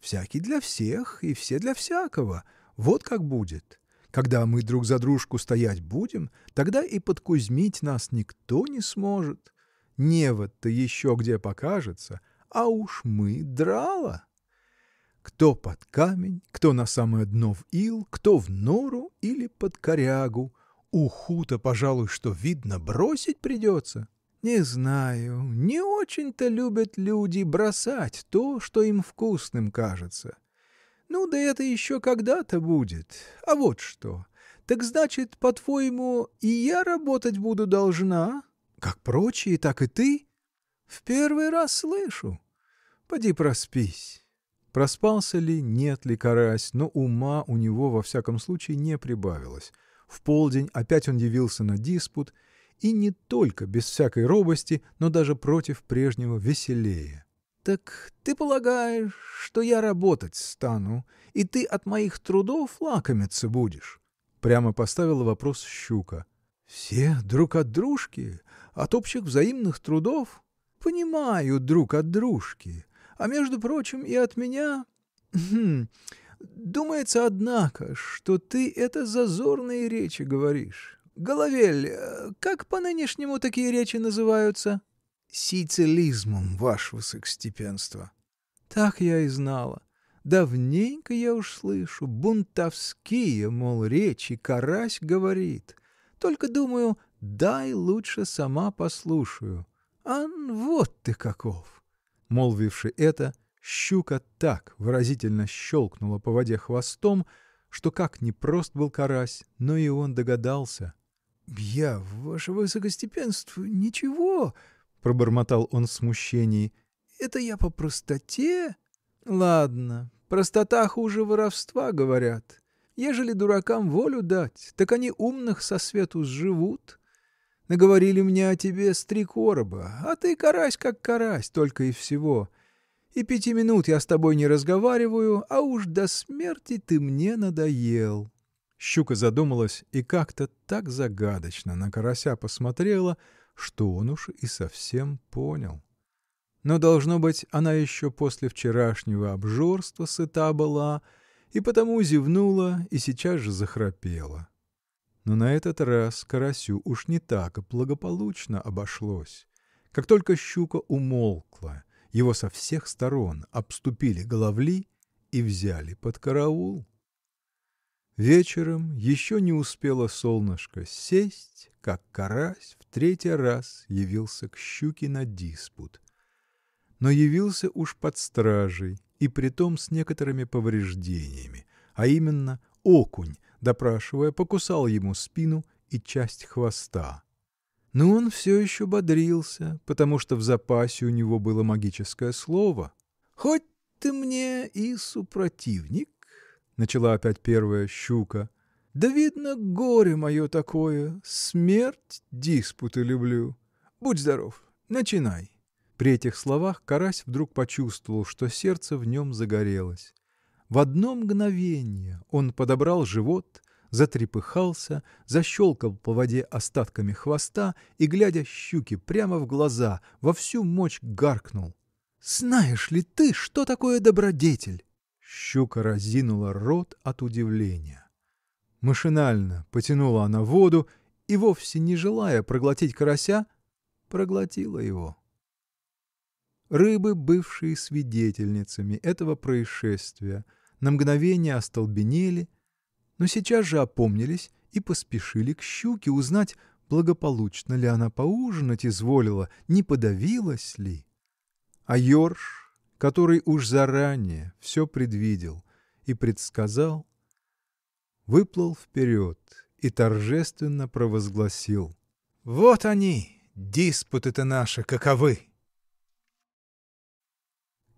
Всякий для всех и все для всякого. Вот как будет. Когда мы друг за дружку стоять будем, тогда и подкузмить нас никто не сможет. Невод-то еще где покажется, а уж мы драла. Кто под камень, кто на самое дно в ил, кто в нору или под корягу. Уху-то, пожалуй, что видно, бросить придется. Не знаю, не очень-то любят люди бросать то, что им вкусным кажется. Ну да это еще когда-то будет. А вот что. Так значит, по-твоему, и я работать буду должна? Как прочие, так и ты? В первый раз слышу. Поди проспись. Проспался ли, нет ли карась, но ума у него во всяком случае не прибавилось. В полдень опять он явился на диспут — и не только без всякой робости, но даже против прежнего веселее. — Так ты полагаешь, что я работать стану, и ты от моих трудов лакомиться будешь? — прямо поставила вопрос Щука. — Все друг от дружки, от общих взаимных трудов? Понимаю, друг от дружки, а между прочим и от меня... Хм, думается, однако, что ты это зазорные речи говоришь. Головель, э, как по-нынешнему такие речи называются? — Сицилизмом, ваше высокостепенство. — Так я и знала. Давненько я уж слышу, бунтовские, мол, речи карась говорит. Только думаю, дай лучше сама послушаю. Ан вот ты каков! Молвивши это, щука так выразительно щелкнула по воде хвостом, что как ни прост был карась, но и он догадался. — Я, ваше высокостепенство, ничего, — пробормотал он в смущении, — это я по простоте. — Ладно, простота хуже воровства, говорят. Ежели дуракам волю дать, так они умных со свету сживут. Наговорили мне о тебе с три короба, а ты карась как карась, только и всего. И пяти минут я с тобой не разговариваю, а уж до смерти ты мне надоел. Щука задумалась и как-то так загадочно на карася посмотрела, что он уж и совсем понял. Но, должно быть, она еще после вчерашнего обжорства сыта была, и потому зевнула и сейчас же захрапела. Но на этот раз карасю уж не так благополучно обошлось. Как только щука умолкла, его со всех сторон обступили головли и взяли под караул. Вечером еще не успело солнышко сесть, как карась в третий раз явился к щуке на диспут. Но явился уж под стражей, и притом с некоторыми повреждениями, а именно окунь, допрашивая, покусал ему спину и часть хвоста. Но он все еще бодрился, потому что в запасе у него было магическое слово. — Хоть ты мне и супротивник, — начала опять первая щука, — да, видно, горе мое такое, смерть диспуты люблю. Будь здоров, начинай. При этих словах карась вдруг почувствовал, что сердце в нем загорелось. В одно мгновение он подобрал живот, затрепыхался, защелкал по воде остатками хвоста и, глядя щуки прямо в глаза, во всю мощь гаркнул. «Знаешь ли ты, что такое добродетель?» Щука разинула рот от удивления. Машинально потянула она воду и, вовсе не желая проглотить карася, проглотила его. Рыбы, бывшие свидетельницами этого происшествия, на мгновение остолбенели, но сейчас же опомнились и поспешили к щуке узнать, благополучно ли она поужинать изволила, не подавилась ли. А ерш, который уж заранее все предвидел и предсказал, выплыл вперед и торжественно провозгласил «Вот они, диспуты-то наши, каковы!»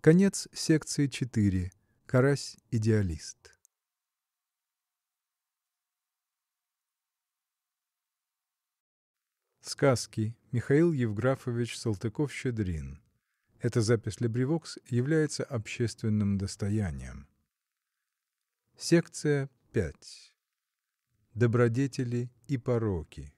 Конец секции 4. Карась-идеалист. Сказки. Михаил Евграфович Салтыков-Щедрин. Эта запись Либревокс является общественным достоянием. Секция 5. Добродетели и пороки.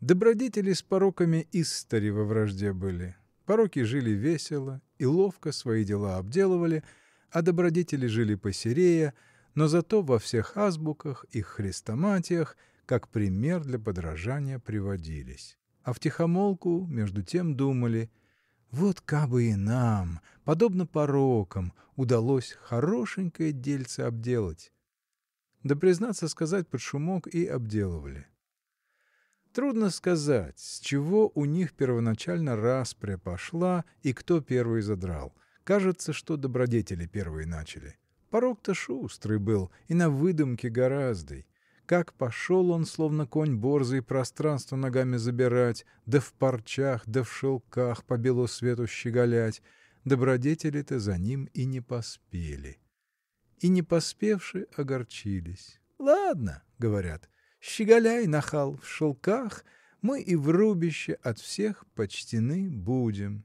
Добродетели с пороками истори во вражде были. Пороки жили весело и ловко свои дела обделывали, а добродетели жили посерее, но зато во всех азбуках и хрестоматиях как пример для подражания приводились. А втихомолку между тем думали вот кабы и нам, подобно порокам, удалось хорошенькое дельце обделать. Да, признаться сказать, под шумок и обделывали. Трудно сказать, с чего у них первоначально распря пошла и кто первый задрал. Кажется, что добродетели первые начали. Порог-то шустрый был и на выдумке гораздо. Как пошел он, словно конь борзый, пространство ногами забирать, да в парчах, да в шелках по белу свету щеголять, добродетели-то за ним и не поспели. И не поспевши огорчились. «Ладно», — говорят, — Щеголяй, нахал, в шелках, мы и в рубище от всех почтены будем.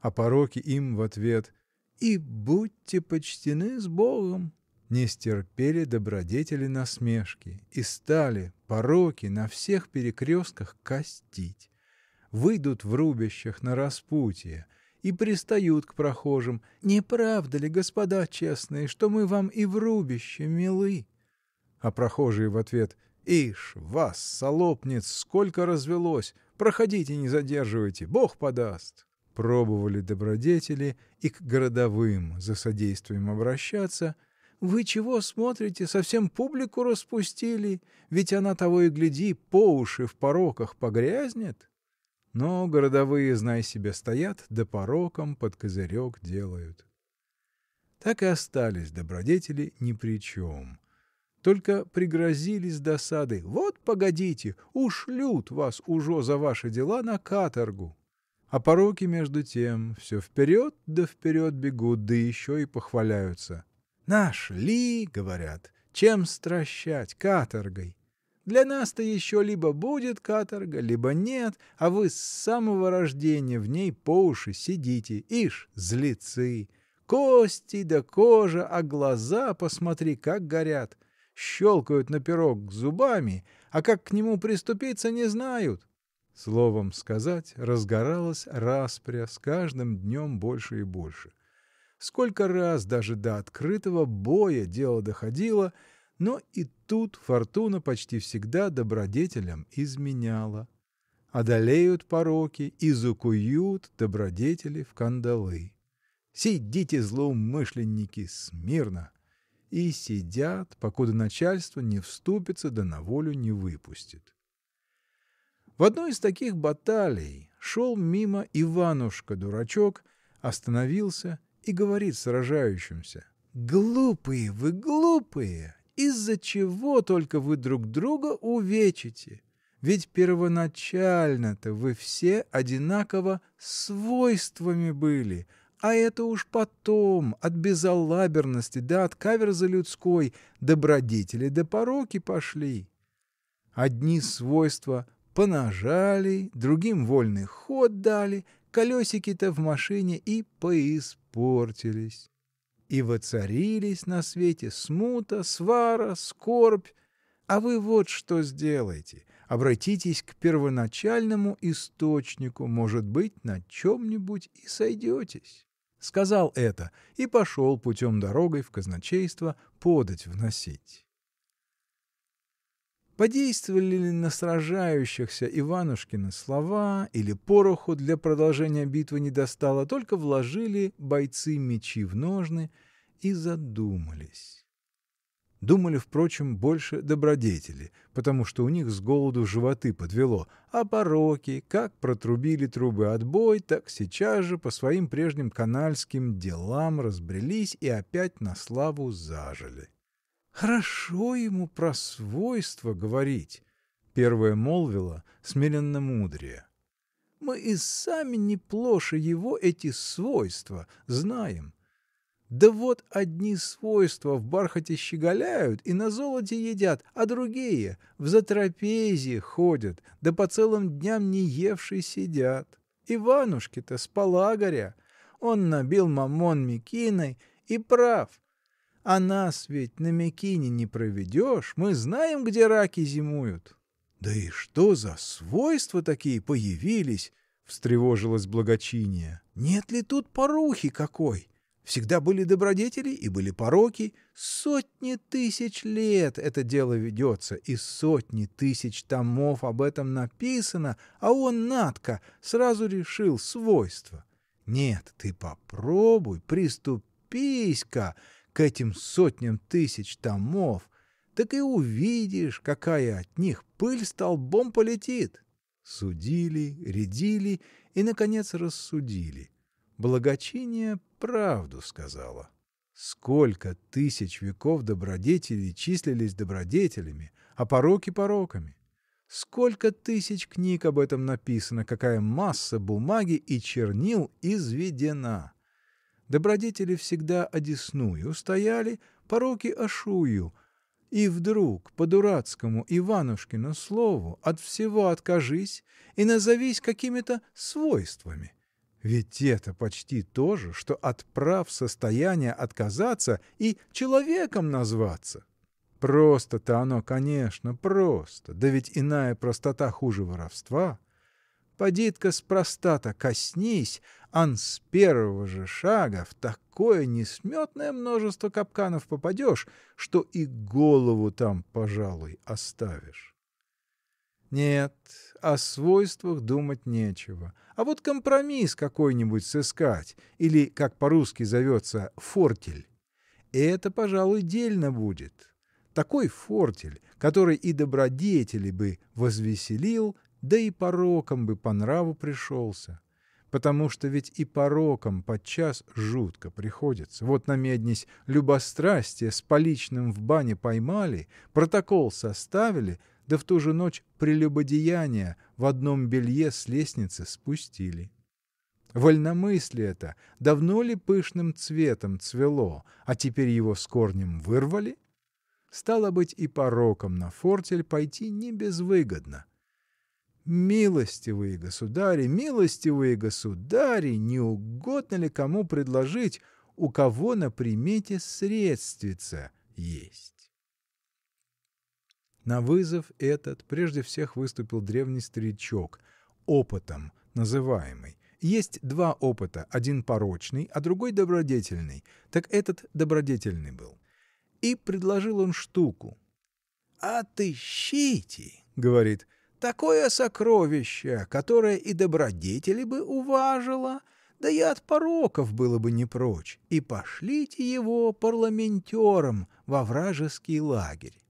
А пороки им в ответ «И будьте почтены с Богом!» Не стерпели добродетели насмешки и стали пороки на всех перекрестках костить. Выйдут в рубищах на распутье и пристают к прохожим «Не правда ли, господа честные, что мы вам и в рубище милы?» А прохожие в ответ – Ишь, вас, солопниц, сколько развелось! Проходите, не задерживайте, Бог подаст! Пробовали добродетели и к городовым за содействием обращаться Вы чего смотрите, совсем публику распустили ведь она того и гляди по уши в пороках погрязнет. Но городовые, знай себе, стоят да пороком под козырек делают. Так и остались добродетели ни при чем. Только пригрозили с досады Вот погодите ушлют вас ужо за ваши дела на каторгу. А пороки между тем все вперед да вперед бегут да еще и похваляются. Нашли, говорят, чем стращать каторгой. Для нас-то еще либо будет каторга, либо нет, а вы с самого рождения в ней по уши сидите, ишь, злецы. Кости да кожа, а глаза, посмотри, как горят. Щелкают на пирог зубами, а как к нему приступиться не знают. Словом сказать, разгоралась распря с каждым днем больше и больше. Сколько раз даже до открытого боя дело доходило, но и тут фортуна почти всегда добродетелям изменяла. Одолеют пороки и закуют добродетели в кандалы. Сидите, злоумышленники, смирно! И сидят, покуда начальство не вступится да на волю не выпустит. В одной из таких баталий шел мимо Иванушка-дурачок, остановился и говорит сражающимся Глупые вы, глупые! Из-за чего только вы друг друга увечите? Ведь первоначально-то вы все одинаково свойствами были, а это уж потом, от безалаберности да от каверзы людской, добродетели да пороки пошли. Одни свойства понажали, другим вольный ход дали, колесики-то в машине и поиспортились. И воцарились на свете смута, свара, скорбь. А вы вот что сделайте. Обратитесь к первоначальному источнику, может быть, на чем-нибудь и сойдетесь. Сказал это и пошел путем дорогой в казначейство подать вносить. Подействовали ли на сражающихся Иванушкины слова или пороху для продолжения битвы не достало, только вложили бойцы мечи в ножны и задумались. Думали, впрочем, больше добродетели, потому что у них с голоду животы подвело, а пороки, как протрубили трубы отбой, так сейчас же по своим прежним канальским делам разбрелись и опять на славу зажили. Хорошо ему про свойства говорить, — первая молвила смиренно мудрее. Мы и сами не его эти свойства знаем. Да вот одни свойства в бархате щеголяют и на золоте едят, а другие в затрапезии ходят, да по целым дням не евшие сидят. Иванушки-то спала горя, он набил мамон мекиной и прав — а нас ведь на Микине не проведешь, мы знаем, где раки зимуют. — Да и что за свойства такие появились? — встревожилась благочиние. — Нет ли тут порухи какой? Всегда были добродетели и были пороки. Сотни тысяч лет это дело ведется, и сотни тысяч томов об этом написано, а он, Натка, сразу решил свойства. Нет, ты попробуй, приступись-ка, к этим сотням тысяч томов, так и увидишь, какая от них пыль столбом полетит. Судили, рядили и, наконец, рассудили. Благочиние правду сказала. Сколько тысяч веков добродетелей числились добродетелями, а пороки пороками. Сколько тысяч книг об этом написано, какая масса бумаги и чернил изведена. Добродетели всегда одесную стояли, пороки ошую, и вдруг по дурацкому Иванушкину слову от всего откажись и назовись какими-то свойствами. Ведь это почти то же, что от прав состояния отказаться и человеком назваться. Просто-то оно, конечно, просто, да ведь иная простота хуже воровства. Поди-ка спроста-то коснись, ан с первого же шага в такое несметное множество капканов попадешь, что и голову там, пожалуй, оставишь. Нет, о свойствах думать нечего, а вот компромисс какой-нибудь сыскать, или, как по-русски зовется, фортель. Это, пожалуй, дельно будет. Такой фортель, который и добродетели бы возвеселил, да и порокам бы по нраву пришелся. Потому что ведь и порокам подчас жутко приходится. Вот намеднись любострастие с поличным в бане поймали, протокол составили, да в ту же ночь прелюбодеяния в одном белье с лестницы спустили. Вольномыслие это давно ли пышным цветом цвело, а теперь его с корнем вырвали? Стало быть, и порокам на фортель пойти не безвыгодно. Милостивые государи, милостивые государи, не угодно ли кому предложить, у кого на примете средствица есть? На вызов этот прежде всех выступил древний старичок, опытом называемый. Есть два опыта, один порочный, а другой добродетельный. Так этот добродетельный был. И предложил он штуку. «Отыщите, — говорит, — такое сокровище, которое и добродетели бы уважило, да и от пороков было бы не прочь, и пошлите его парламентером во вражеский лагерь».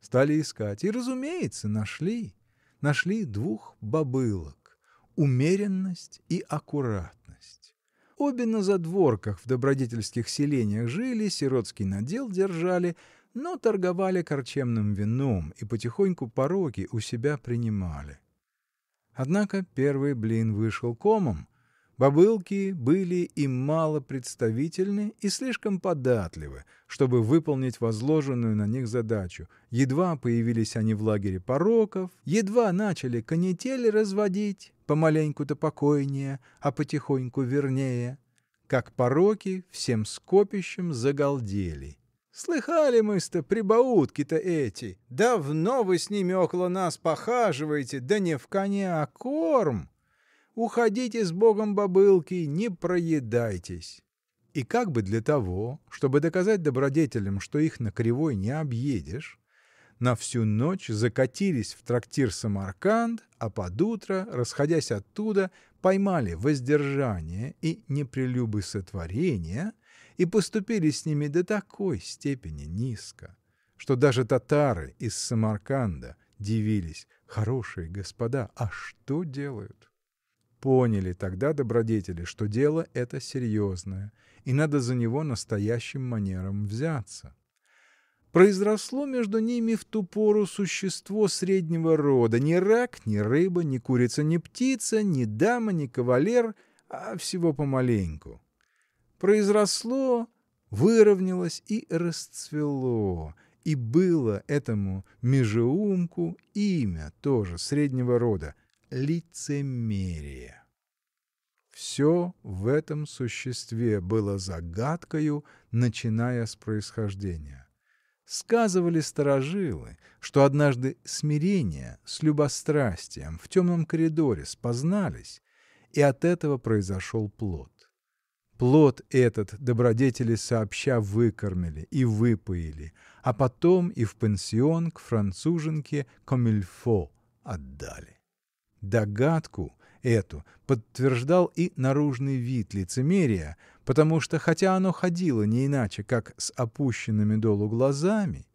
Стали искать, и, разумеется, нашли. Нашли двух бобылок — умеренность и аккуратность. Обе на задворках в добродетельских селениях жили, сиротский надел держали, но торговали корчемным вином и потихоньку пороки у себя принимали. Однако первый блин вышел комом. Бобылки были и мало представительны, и слишком податливы, чтобы выполнить возложенную на них задачу. Едва появились они в лагере пороков, едва начали канитель разводить, помаленьку-то покойнее, а потихоньку вернее, как пороки всем скопищем загалдели. Слыхали мы-то прибаутки-то эти, давно вы с ними около нас похаживаете, да не в коня, а корм. Уходите с богом бобылки, не проедайтесь. И как бы для того, чтобы доказать добродетелям, что их на кривой не объедешь, на всю ночь закатились в трактир Самарканд, а под утро, расходясь оттуда, поймали воздержание и непрелюбы сотворения и поступили с ними до такой степени низко, что даже татары из Самарканда дивились, хорошие господа, а что делают? Поняли тогда добродетели, что дело это серьезное, и надо за него настоящим манером взяться. Произросло между ними в ту пору существо среднего рода, ни рак, ни рыба, ни курица, ни птица, ни дама, ни кавалер, а всего помаленьку. Произросло, выровнялось и расцвело, и было этому межеумку имя тоже среднего рода — лицемерие. Все в этом существе было загадкою, начиная с происхождения. Сказывали старожилы, что однажды смирение с любострастием в темном коридоре спознались, и от этого произошел плод. Плод этот добродетели сообща выкормили и выпоили, а потом и в пансион к француженке Комильфо отдали. Догадку эту подтверждал и наружный вид лицемерия, потому что, хотя оно ходило не иначе, как с опущенными долу глазами,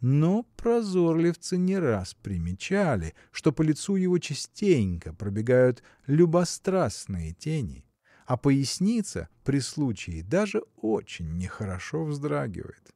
но прозорливцы не раз примечали, что по лицу его частенько пробегают любострастные тени, а поясница при случае даже очень нехорошо вздрагивает.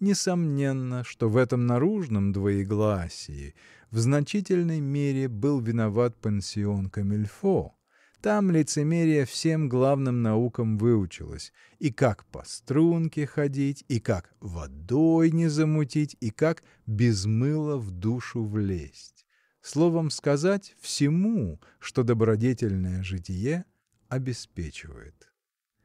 Несомненно, что в этом наружном двоегласии в значительной мере был виноват пансион Камильфо. Там лицемерие всем главным наукам выучилось, и как по струнке ходить, и как водой не замутить, и как без мыла в душу влезть. Словом сказать, всему, что добродетельное житие обеспечивает.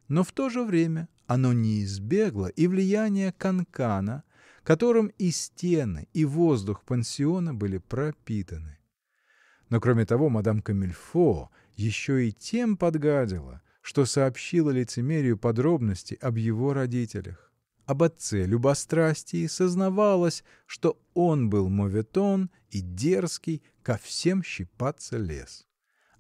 Но в то же время оно не избегло и влияния канкана, которым и стены, и воздух пансиона были пропитаны. Но кроме того, мадам Камильфо еще и тем подгадила, что сообщила лицемерию подробности об его родителях. об отце любострастии сознавалась, что он был моветон и дерзкий, ко всем щипаться лез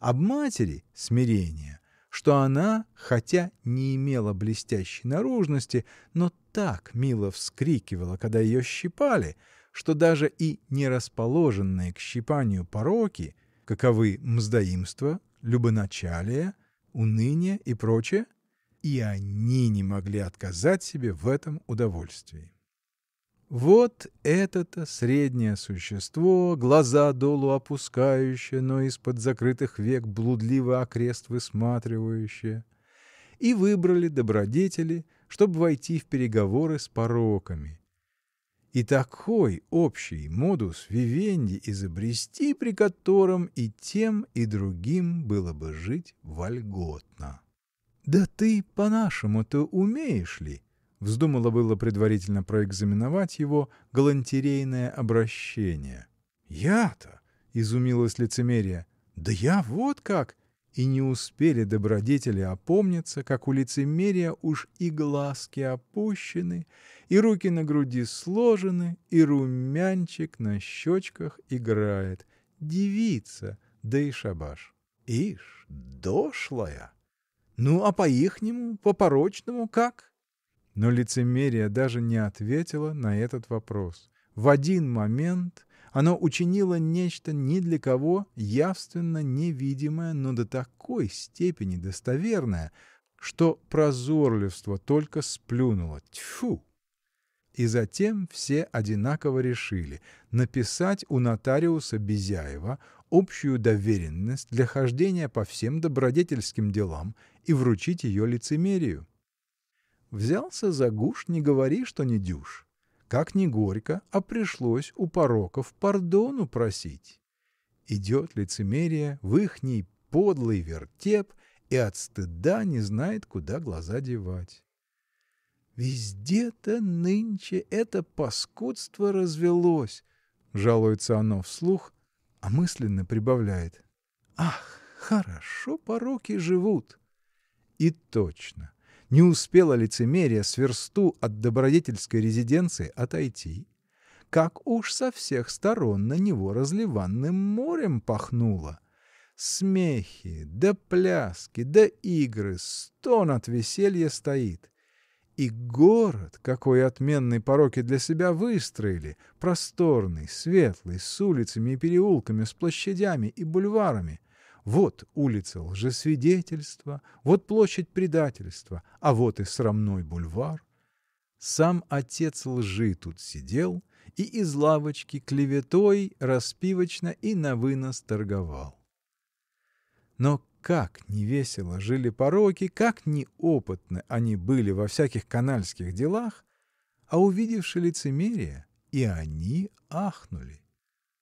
об матери — смирение, что она, хотя не имела блестящей наружности, но так мило вскрикивала, когда ее щипали, что даже и нерасположенные к щипанию пороки, каковы мздоимство, любоначалие, уныние и прочее, и они не могли отказать себе в этом удовольствии. Вот это-то среднее существо, глаза долу опускающее, но из-под закрытых век блудливо окрест высматривающее, и выбрали добродетели, чтобы войти в переговоры с пороками. И такой общий модус вивенди изобрести, при котором и тем, и другим было бы жить вольготно. Да ты по-нашему-то умеешь ли? Вздумала было предварительно проэкзаменовать его галантерейное обращение. «Я-то?» — изумилось лицемерие. «Да я вот как!» И не успели добродетели опомниться, как у лицемерия уж и глазки опущены, и руки на груди сложены, и румянчик на щечках играет. Девица, да и шабаш. Ишь, дошлая! Ну, а по-ихнему, по-порочному как? Но лицемерие даже не ответило на этот вопрос. В один момент оно учинило нечто ни для кого явственно невидимое, но до такой степени достоверное, что прозорливство только сплюнуло. Тьфу! И затем все одинаково решили написать у нотариуса Безяева общую доверенность для хождения по всем добродетельским делам и вручить ее лицемерию. Взялся за гуш, не говори, что не дюш. Как ни горько, а пришлось у пороков пардону просить. Идет лицемерие в ихний подлый вертеп и от стыда не знает, куда глаза девать. «Везде-то нынче это паскудство развелось», — жалуется оно вслух, а мысленно прибавляет. «Ах, хорошо пороки живут!» И точно. Не успело лицемерие с версту от добродетельской резиденции отойти, как уж со всех сторон на него разливанным морем пахнуло. Смехи, да пляски, да игры, стон от веселья стоит. И город, какой отменный пороки для себя выстроили, просторный, светлый, с улицами и переулками, с площадями и бульварами. Вот улица лжесвидетельства, вот площадь предательства, а вот и срамной бульвар. Сам отец лжи тут сидел и из лавочки клеветой распивочно и на вынос торговал. Но как невесело жили пороки, как неопытны они были во всяких канальских делах, а увидевши лицемерие, и они ахнули.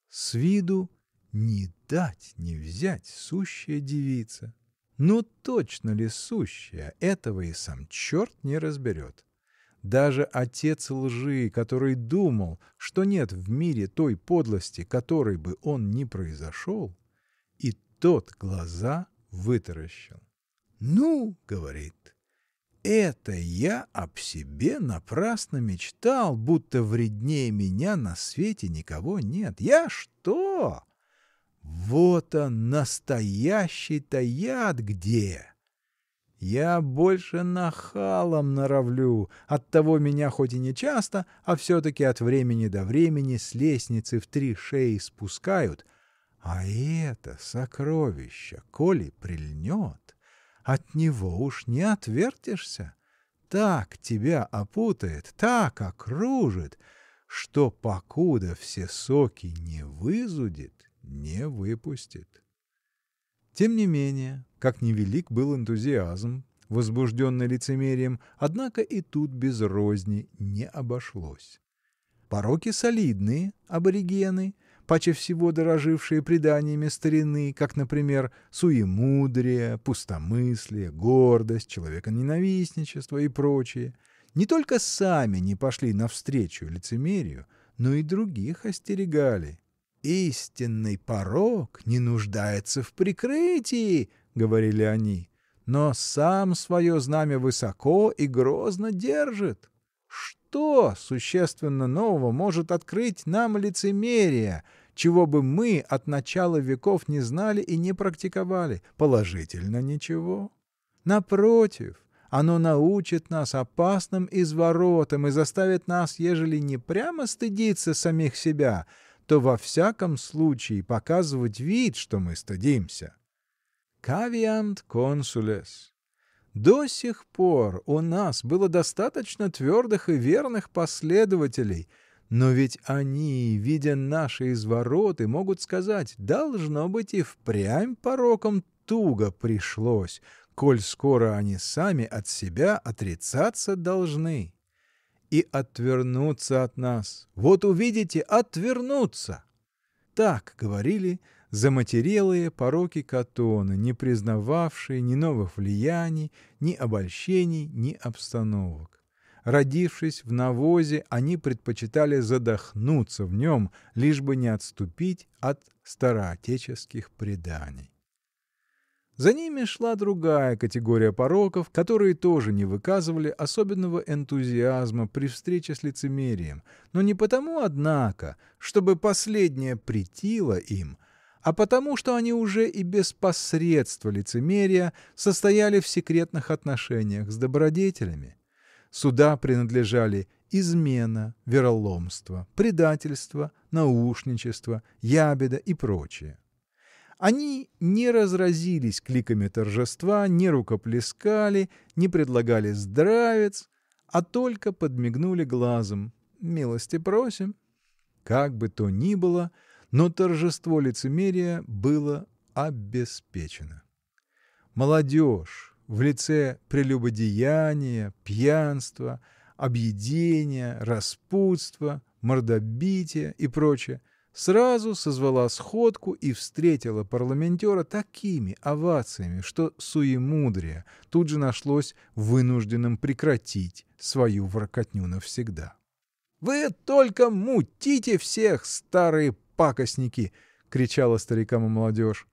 С виду не дать не взять сущая девица. Ну точно ли сущая, этого и сам черт не разберет. Даже отец лжи, который думал, что нет в мире той подлости, которой бы он не произошел, и тот глаза вытаращил. «Ну, — говорит, — это я об себе напрасно мечтал, будто вреднее меня на свете никого нет. Я что? Вот он, настоящий-то яд где! Я больше нахалом норовлю, оттого меня хоть и не часто, а все-таки от времени до времени с лестницы в три шеи спускают, а это сокровище, коли прильнет, от него уж не отвертишься. Так тебя опутает, так окружит, что покуда все соки не вызудит, не выпустит. Тем не менее, как невелик был энтузиазм, возбужденный лицемерием, однако и тут без розни не обошлось. Пороки солидные, аборигены, паче всего дорожившие преданиями старины, как, например, суемудрие, пустомыслие, гордость, человеконенавистничество и прочее, не только сами не пошли навстречу лицемерию, но и других остерегали. «Истинный порок не нуждается в прикрытии», — говорили они, — «но сам свое знамя высоко и грозно держит». Что существенно нового может открыть нам лицемерие, чего бы мы от начала веков не знали и не практиковали? Положительно ничего. Напротив, оно научит нас опасным изворотам и заставит нас, ежели не прямо стыдиться самих себя, то во всяком случае показывать вид, что мы стыдимся. Caviant consules. До сих пор у нас было достаточно твердых и верных последователей, но ведь они, видя наши извороты, могут сказать, должно быть и впрямь пороком туго пришлось, коль скоро они сами от себя отрицаться должны. И отвернуться от нас. Вот увидите, отвернуться! Так говорили заматерелые пороки Катона, не признававшие ни новых влияний, ни обольщений, ни обстановок. Родившись в навозе, они предпочитали задохнуться в нем, лишь бы не отступить от староотеческих преданий. За ними шла другая категория пороков, которые тоже не выказывали особенного энтузиазма при встрече с лицемерием, но не потому, однако, чтобы последнее претило им, а потому, что они уже и без посредства лицемерия состояли в секретных отношениях с добродетелями. Сюда принадлежали измена, вероломство, предательство, наушничество, ябеда и прочее. Они не разразились кликами торжества, не рукоплескали, не предлагали здравец, а только подмигнули глазом. «Милости просим». Как бы то ни было, но торжество лицемерия было обеспечено. Молодежь в лице прелюбодеяния, пьянства, объедения, распутства, мордобития и прочее сразу созвала сходку и встретила парламентера такими овациями, что суемудрие тут же нашлось вынужденным прекратить свою воркотню навсегда. «Вы только мутите всех, старые пакостники!» — кричала старикам и молодежь.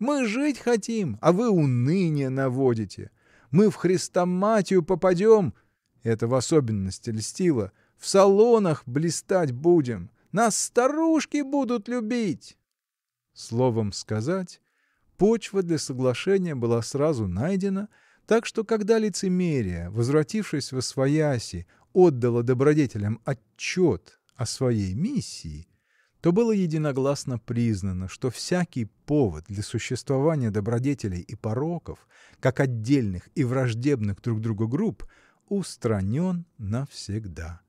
«Мы жить хотим, а вы уныние наводите. Мы в хрестоматию попадем, это в особенности льстило, в салонах блистать будем, нас старушки будут любить!» Словом сказать, почва для соглашения была сразу найдена, так что когда лицемерие, возвратившись во свояси, отдало добродетелям отчет о своей миссии, то было единогласно признано, что всякий повод для существования добродетелей и пороков, как отдельных и враждебных друг другу групп, устранен навсегда.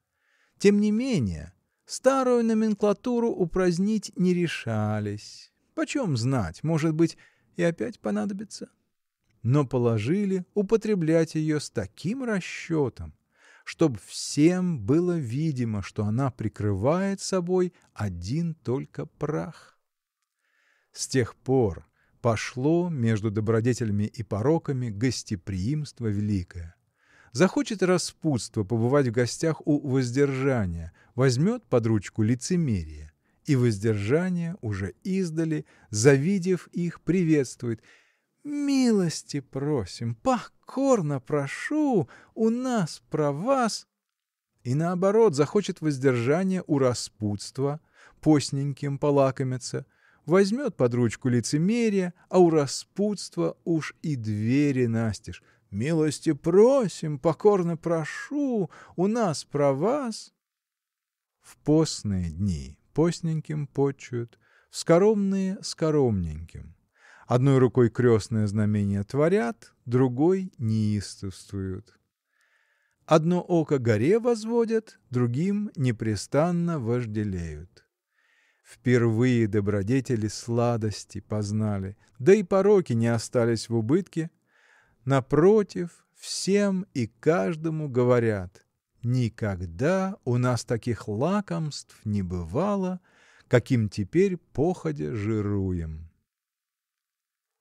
Тем не менее, старую номенклатуру упразднить не решались. Почем знать, может быть, и опять понадобится. Но положили употреблять ее с таким расчетом, чтоб всем было видимо, что она прикрывает собой один только прах. С тех пор пошло между добродетелями и пороками гостеприимство великое. Захочет распутство побывать в гостях у воздержания, возьмет под ручку лицемерие, и воздержание уже издали, завидев их, приветствует – Милости просим, покорно прошу, у нас про вас. И наоборот, захочет воздержания у распутства, постненьким полакомиться, возьмет под ручку лицемерие, а у распутства уж и двери настежь. Милости просим, покорно прошу, у нас про вас. В постные дни постненьким почуют, в скоромные – скоромненьким. Одной рукой крестное знамение творят, другой неистовствуют. Одно око горе возводят, другим непрестанно вожделеют. Впервые добродетели сладости познали, да и пороки не остались в убытке. Напротив, всем и каждому говорят, никогда у нас таких лакомств не бывало, каким теперь походя жируем.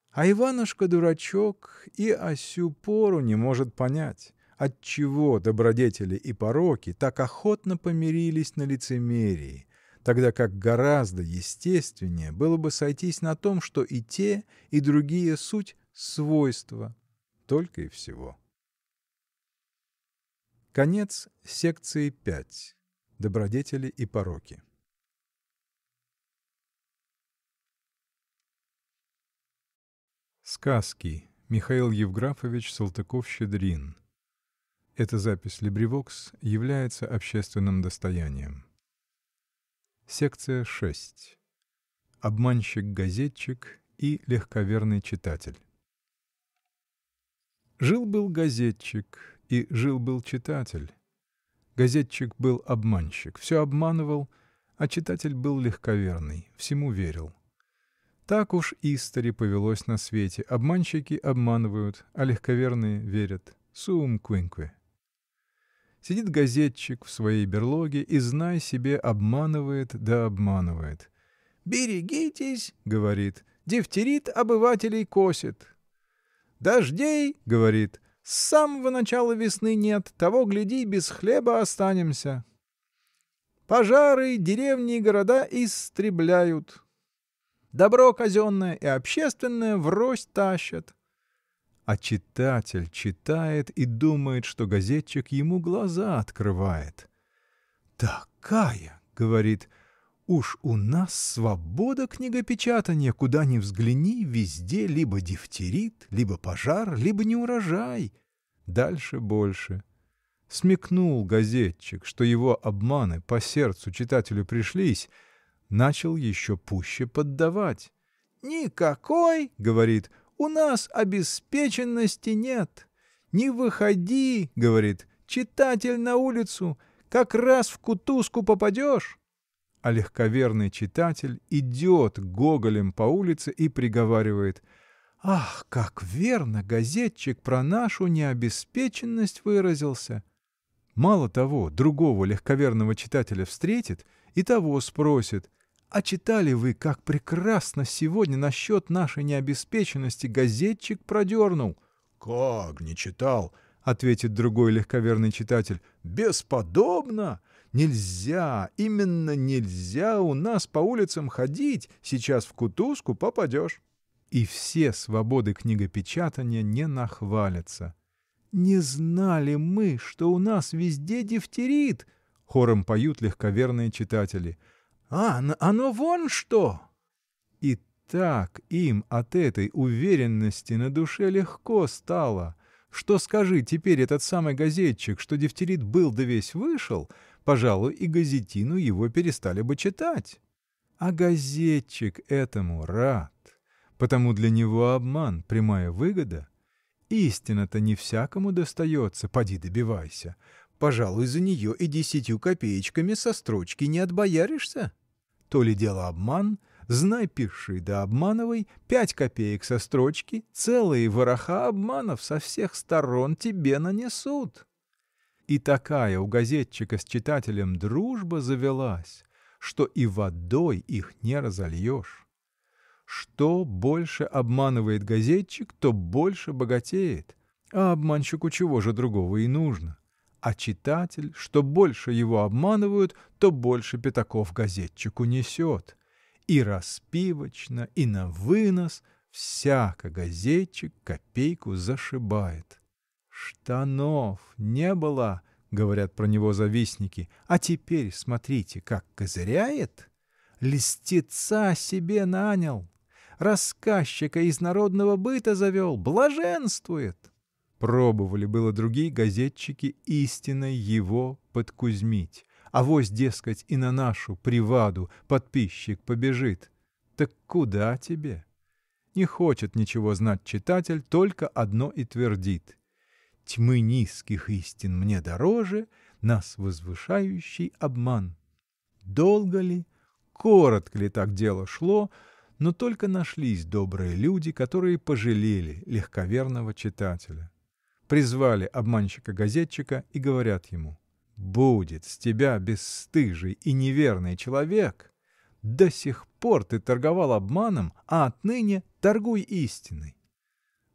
А Иванушка-дурачок и о сю пору не может понять, отчего добродетели и пороки так охотно помирились на лицемерии, тогда как гораздо естественнее было бы сойтись на том, что и те, и другие суть свойства, только и всего. Конец секции 5. Добродетели и пороки. Сказки. Михаил Евграфович Салтыков-Щедрин. Эта запись LibriVox является общественным достоянием. Секция 6. Обманщик-газетчик и легковерный читатель. Жил-был газетчик, и жил-был читатель. Газетчик был обманщик, все обманывал, а читатель был легковерный, всему верил. Так уж истори повелось на свете. Обманщики обманывают, а легковерные верят. Сум квинкве. Сидит газетчик в своей берлоге и, знай себе, обманывает да обманывает. «Берегитесь», — говорит, — «дифтерит обывателей косит». «Дождей», — говорит, — «с самого начала весны нет, того, гляди, без хлеба останемся». «Пожары деревни и города истребляют». Добро казенное и общественное врозь тащат. А читатель читает и думает, что газетчик ему глаза открывает. «Такая, — говорит, — уж у нас свобода книгопечатания, куда ни взгляни, везде либо дифтерит, либо пожар, либо неурожай». Дальше больше. Смекнул газетчик, что его обманы по сердцу читателю пришлись — начал еще пуще поддавать. «Никакой, — говорит, — у нас обеспеченности нет. Не выходи, — говорит, — читатель на улицу, как раз в кутузку попадешь». А легковерный читатель идет гоголем по улице и приговаривает «Ах, как верно газетчик про нашу необеспеченность выразился!» Мало того, другого легковерного читателя встретит и того спросит а читали вы, как прекрасно сегодня насчет нашей необеспеченности газетчик продернул? — Как не читал? — ответит другой легковерный читатель. — Бесподобно! Нельзя, именно нельзя у нас по улицам ходить, сейчас в кутузку попадешь. И все свободы книгопечатания не нахвалятся. «Не знали мы, что у нас везде дифтерит!» — хором поют легковерные читатели — а, оно вон что! И так им от этой уверенности на душе легко стало, что скажи теперь этот самый газетчик, что дифтерит был да весь вышел, пожалуй, и газетину его перестали бы читать. А газетчик этому рад, потому для него обман — прямая выгода. Истина-то не всякому достается, поди добивайся. Пожалуй, за нее и десятью копеечками со строчки не отбояришься. То ли дело обман, знай, пиши да обманывай, пять копеек со строчки, целые вороха обманов со всех сторон тебе нанесут. И такая у газетчика с читателем дружба завелась, что и водой их не разольешь. Что больше обманывает газетчик, то больше богатеет, а обманщику чего же другого и нужно а читатель, что больше его обманывают, то больше пятаков газетчику несет. И распивочно, и на вынос всяко газетчик копейку зашибает. Штанов не было, говорят про него завистники, а теперь смотрите, как козыряет. Листица себе нанял, рассказчика из народного быта завел, блаженствует. Пробовали было другие газетчики истинно его подкузмить. Авось, дескать, и на нашу приваду подписчик побежит. Так куда тебе? Не хочет ничего знать читатель, только одно и твердит. Тьмы низких истин мне дороже, нас возвышающий обман. Долго ли, коротко ли так дело шло, но только нашлись добрые люди, которые пожалели легковерного читателя призвали обманщика-газетчика и говорят ему «Будет с тебя бесстыжий и неверный человек! До сих пор ты торговал обманом, а отныне торгуй истиной!»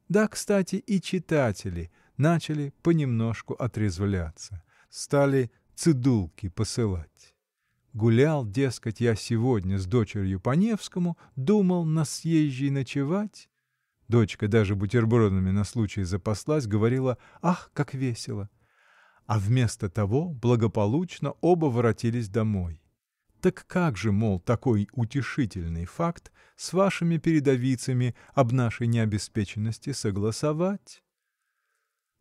Да, кстати, и читатели начали понемножку отрезвляться, стали цедулки посылать. Гулял, дескать, я сегодня с дочерью по Невскому, думал на съезжей ночевать, Дочка даже бутербродами на случай запаслась, говорила «Ах, как весело!» а вместо того благополучно оба воротились домой. Так как же, мол, такой утешительный факт с вашими передовицами об нашей необеспеченности согласовать?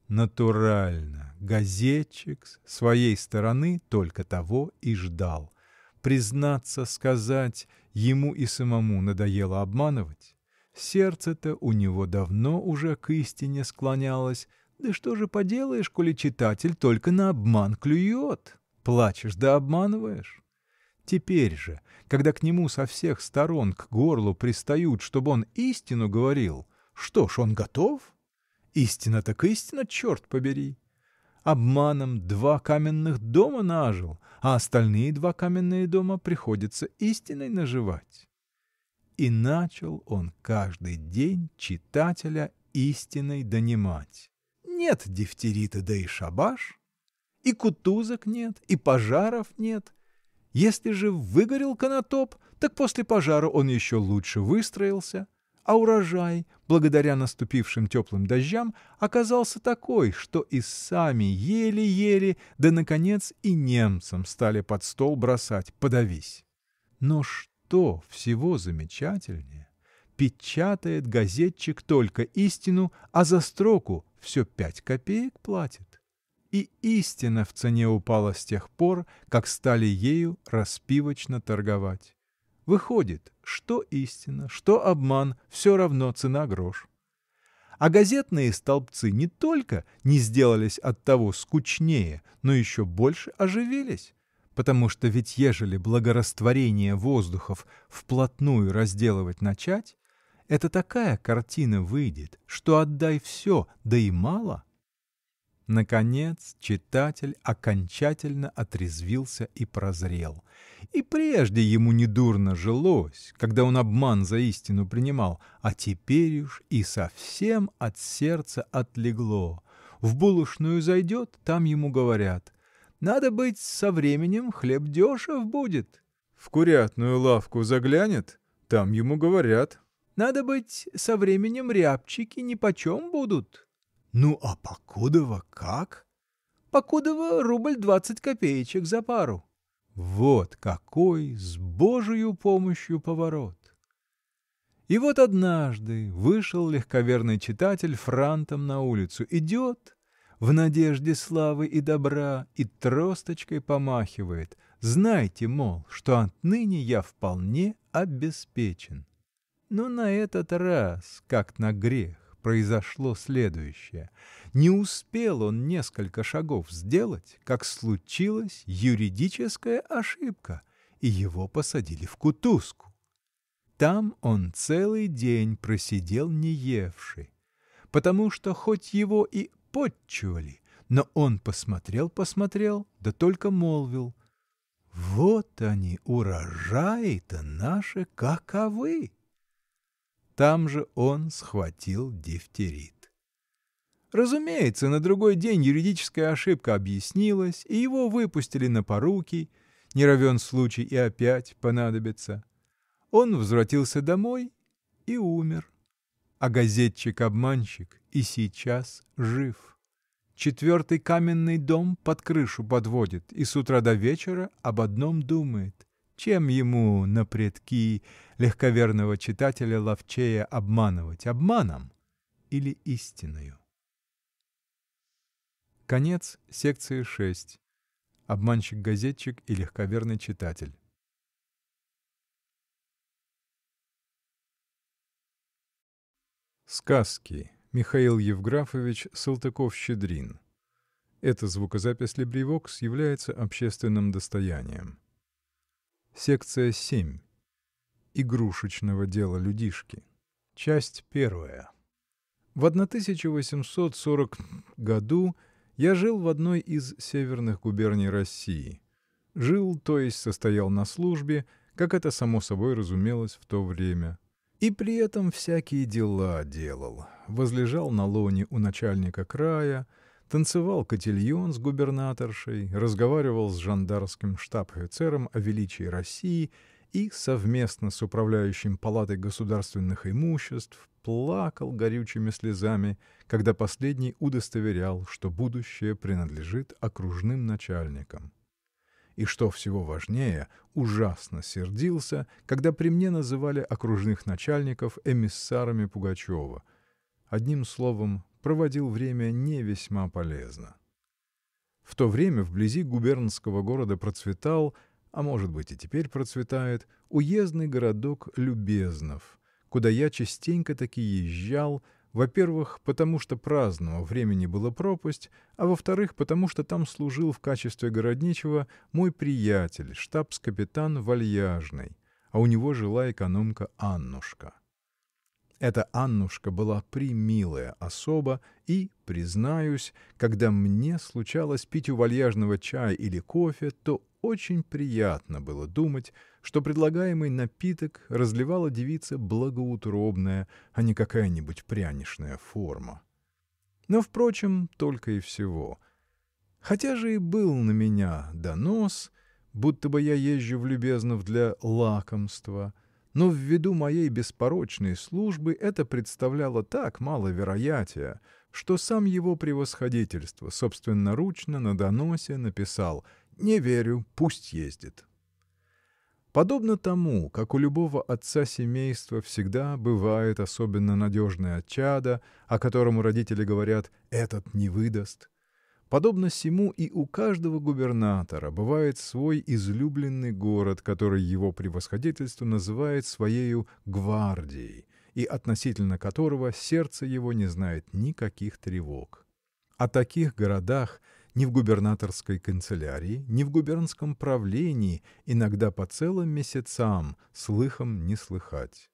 Натурально, газетчик с своей стороны только того и ждал. Признаться, сказать, ему и самому надоело обманывать. Сердце-то у него давно уже к истине склонялось, да что же поделаешь, коли читатель только на обман клюет? Плачешь да обманываешь. Теперь же, когда к нему со всех сторон к горлу пристают, чтобы он истину говорил, что ж, он готов? Истина так истина, черт побери. Обманом два каменных дома нажил, а остальные два каменные дома приходится истиной наживать. И начал он каждый день читателя истиной донимать. Нет дифтерита, да и шабаш. И кутузок нет, и пожаров нет. Если же выгорел конотоп, так после пожара он еще лучше выстроился, а урожай, благодаря наступившим теплым дождям, оказался такой, что и сами еле-еле, да, наконец, и немцам стали под стол бросать, подавись. Но что всего замечательнее? Печатает газетчик только истину, а за строку все пять копеек платит. И истина в цене упала с тех пор, как стали ею распивочно торговать. Выходит, что истина, что обман, все равно цена грош. А газетные столбцы не только не сделались от того скучнее, но еще больше оживились, потому что ведь ежели благорастворение воздухов вплотную разделывать начать, это такая картина выйдет, что отдай все, да и мало. Наконец читатель окончательно отрезвился и прозрел. И прежде ему недурно жилось, когда он обман за истину принимал, а теперь уж и совсем от сердца отлегло. В булочную зайдет, там ему говорят, «Надо быть, со временем хлеб дешев будет». В курятную лавку заглянет, там ему говорят, надо быть, со временем рябчики нипочем будут. Ну, а покудова как? Покудова рубль двадцать копеечек за пару. Вот какой с Божию помощью поворот! И вот однажды вышел легковерный читатель франтом на улицу. Идет в надежде славы и добра и тросточкой помахивает. Знайте, мол, что отныне я вполне обеспечен. Но на этот раз, как на грех, произошло следующее. Не успел он несколько шагов сделать, как случилась юридическая ошибка, и его посадили в кутузку. Там он целый день просидел не евший, потому что хоть его и подчивали, но он посмотрел-посмотрел, да только молвил. Вот они, урожаи-то наши каковы! Там же он схватил дифтерит. Разумеется, на другой день юридическая ошибка объяснилась, и его выпустили на поруки, не равен случай и опять понадобится. Он возвратился домой и умер. А газетчик-обманщик и сейчас жив. Четвертый каменный дом под крышу подводит и с утра до вечера об одном думает. Чем ему на предки легковерного читателя ловчее обманывать, обманом или истиною? Конец секции 6. Обманщик-газетчик и легковерный читатель. Сказки. Михаил Евграфович Салтыков-Щедрин. Эта звукозапись LibriVox является общественным достоянием. Секция 7. Игрушечного дела людишки. Часть первая. В 1840 году я жил в одной из северных губерний России. Жил, то есть состоял на службе, как это само собой разумелось в то время. И при этом всякие дела делал. Возлежал на лоне у начальника края, танцевал котильон с губернаторшей, разговаривал с жандарским штаб-офицером о величии России и совместно с управляющим палатой государственных имуществ плакал горючими слезами, когда последний удостоверял, что будущее принадлежит окружным начальникам. И что всего важнее, ужасно сердился, когда при мне называли окружных начальников эмиссарами Пугачева. Одним словом, проводил время не весьма полезно. В то время вблизи губернского города процветал, а может быть и теперь процветает, уездный городок Любезнов, куда я частенько-таки езжал, во-первых, потому что праздного времени было пропасть, а во-вторых, потому что там служил в качестве городничего мой приятель, штабс-капитан Вальяжный, а у него жила экономка Аннушка. Эта Аннушка была примилая особа, и, признаюсь, когда мне случалось пить у Вальяжного чай или кофе, то очень приятно было думать, что предлагаемый напиток разливала девица благоутробная, а не какая-нибудь пряничная форма. Но, впрочем, только и всего. Хотя же и был на меня донос, будто бы я езжу в Любезнов для лакомства — но ввиду моей беспорочной службы это представляло так мало вероятия, что сам его превосходительство собственноручно на доносе написал «Не верю, пусть ездит». Подобно тому, как у любого отца семейства всегда бывает особенно надежное чадо, о котором родители говорят «этот не выдаст», Подобно сему и у каждого губернатора бывает свой излюбленный город, который его превосходительство называет своею гвардией, и относительно которого сердце его не знает никаких тревог. О таких городах ни в губернаторской канцелярии, ни в губернском правлении иногда по целым месяцам слыхом не слыхать.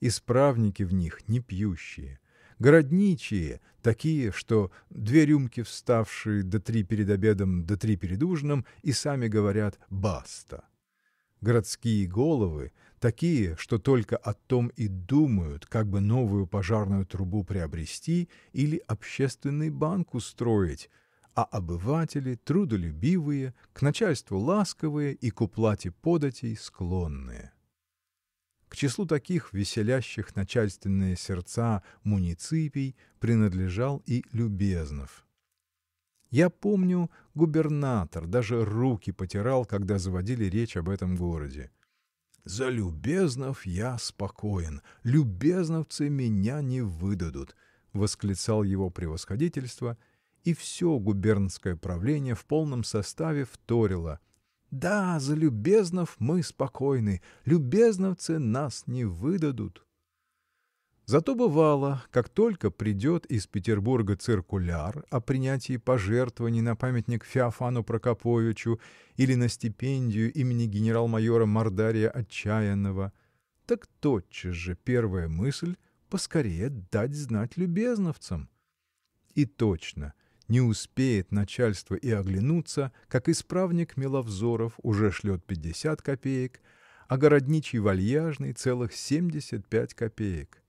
Исправники в них не пьющие, Городничие, такие, что две рюмки вставшие, да три перед обедом, да три перед ужином, и сами говорят «баста». Городские головы, такие, что только о том и думают, как бы новую пожарную трубу приобрести или общественный банк устроить, а обыватели трудолюбивые, к начальству ласковые и к уплате податей склонные. К числу таких веселящих начальственные сердца муниципий принадлежал и Любезнов. Я помню, губернатор даже руки потирал, когда заводили речь об этом городе. «За Любезнов я спокоен, любезновцы меня не выдадут», — восклицал его превосходительство, и все губернское правление в полном составе вторило да, за Любезнов мы спокойны, любезновцы нас не выдадут. Зато бывало, как только придет из Петербурга циркуляр о принятии пожертвований на памятник Феофану Прокоповичу или на стипендию имени генерал-майора Мордария Отчаянного, так тотчас же первая мысль — поскорее дать знать любезновцам. И точно — не успеет начальство и оглянуться, как исправник Миловзоров уже шлет пятьдесят копеек, а городничий Вальяжный целых семьдесят пять копеек.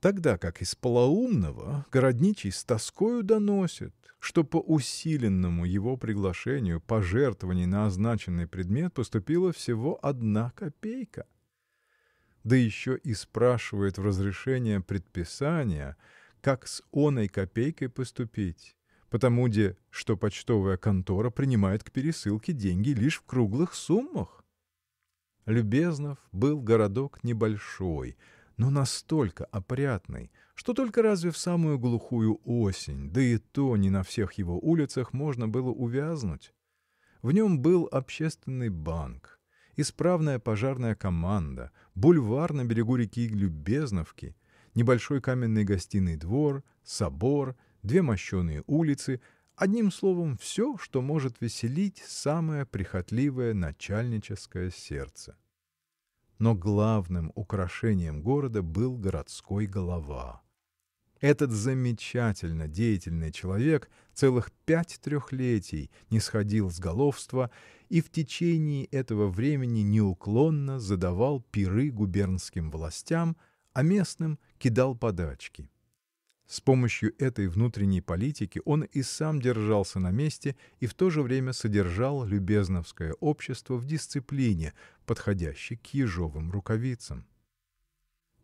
Тогда как из полоумного городничий с тоскою доносит, что по усиленному его приглашению пожертвований на означенный предмет поступила всего одна копейка. Да еще и спрашивает в разрешение предписания – как с оной копейкой поступить, потому де, что почтовая контора принимает к пересылке деньги лишь в круглых суммах. Любезнов был городок небольшой, но настолько опрятный, что только разве в самую глухую осень, да и то не на всех его улицах можно было увязнуть. В нем был общественный банк, исправная пожарная команда, бульвар на берегу реки Любезновки — небольшой каменный гостиный двор, собор, две мощеные улицы — одним словом, все, что может веселить самое прихотливое начальническое сердце. Но главным украшением города был городской голова. Этот замечательно деятельный человек целых пять трехлетий не сходил с головства и в течение этого времени неуклонно задавал пиры губернским властям, а местным кидал подачки. С помощью этой внутренней политики он и сам держался на месте и в то же время содержал любезновское общество в дисциплине, подходящей к ежовым рукавицам.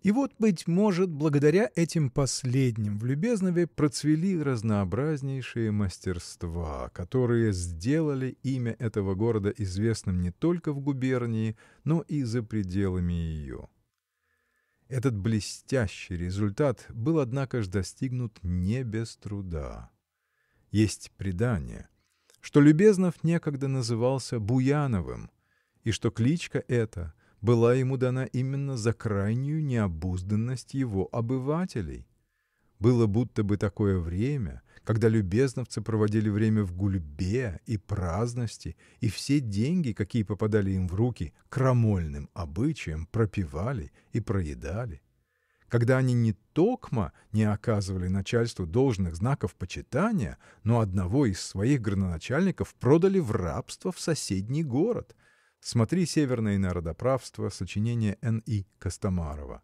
И вот, быть может, благодаря этим последним в Любезнове процвели разнообразнейшие мастерства, которые сделали имя этого города известным не только в губернии, но и за пределами ее. Этот блестящий результат был, однако ж, достигнут не без труда. Есть предание, что Любезнов некогда назывался Буяновым, и что кличка эта была ему дана именно за крайнюю необузданность его обывателей. Было будто бы такое время, когда любезновцы проводили время в гульбе и праздности, и все деньги, какие попадали им в руки, крамольным обычаем пропивали и проедали. Когда они не токмо не оказывали начальству должных знаков почитания, но одного из своих градоначальников продали в рабство в соседний город — Смотри «Северное народоправство», сочинение Н.И. Костомарова.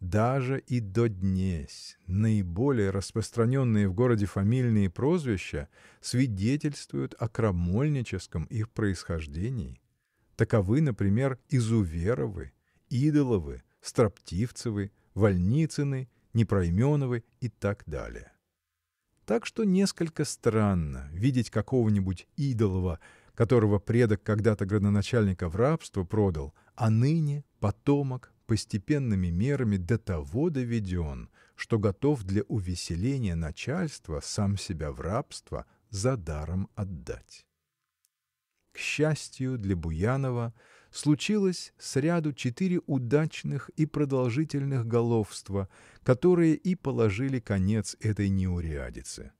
Даже и до днесь наиболее распространенные в городе фамильные прозвища свидетельствуют о крамольническом их происхождении. Таковы, например, Изуверовы, Идоловы, Строптивцевы, Вольницыны, Непроименовы и так далее. Так что несколько странно видеть какого-нибудь Идолова которого предок когда-то градоначальника в рабство продал, а ныне потомок постепенными мерами до того доведен, что готов для увеселения начальства сам себя в рабство за даром отдать. К счастью для Буянова, случилось сряду четыре удачных и продолжительных головства, которые и положили конец этой неурядице.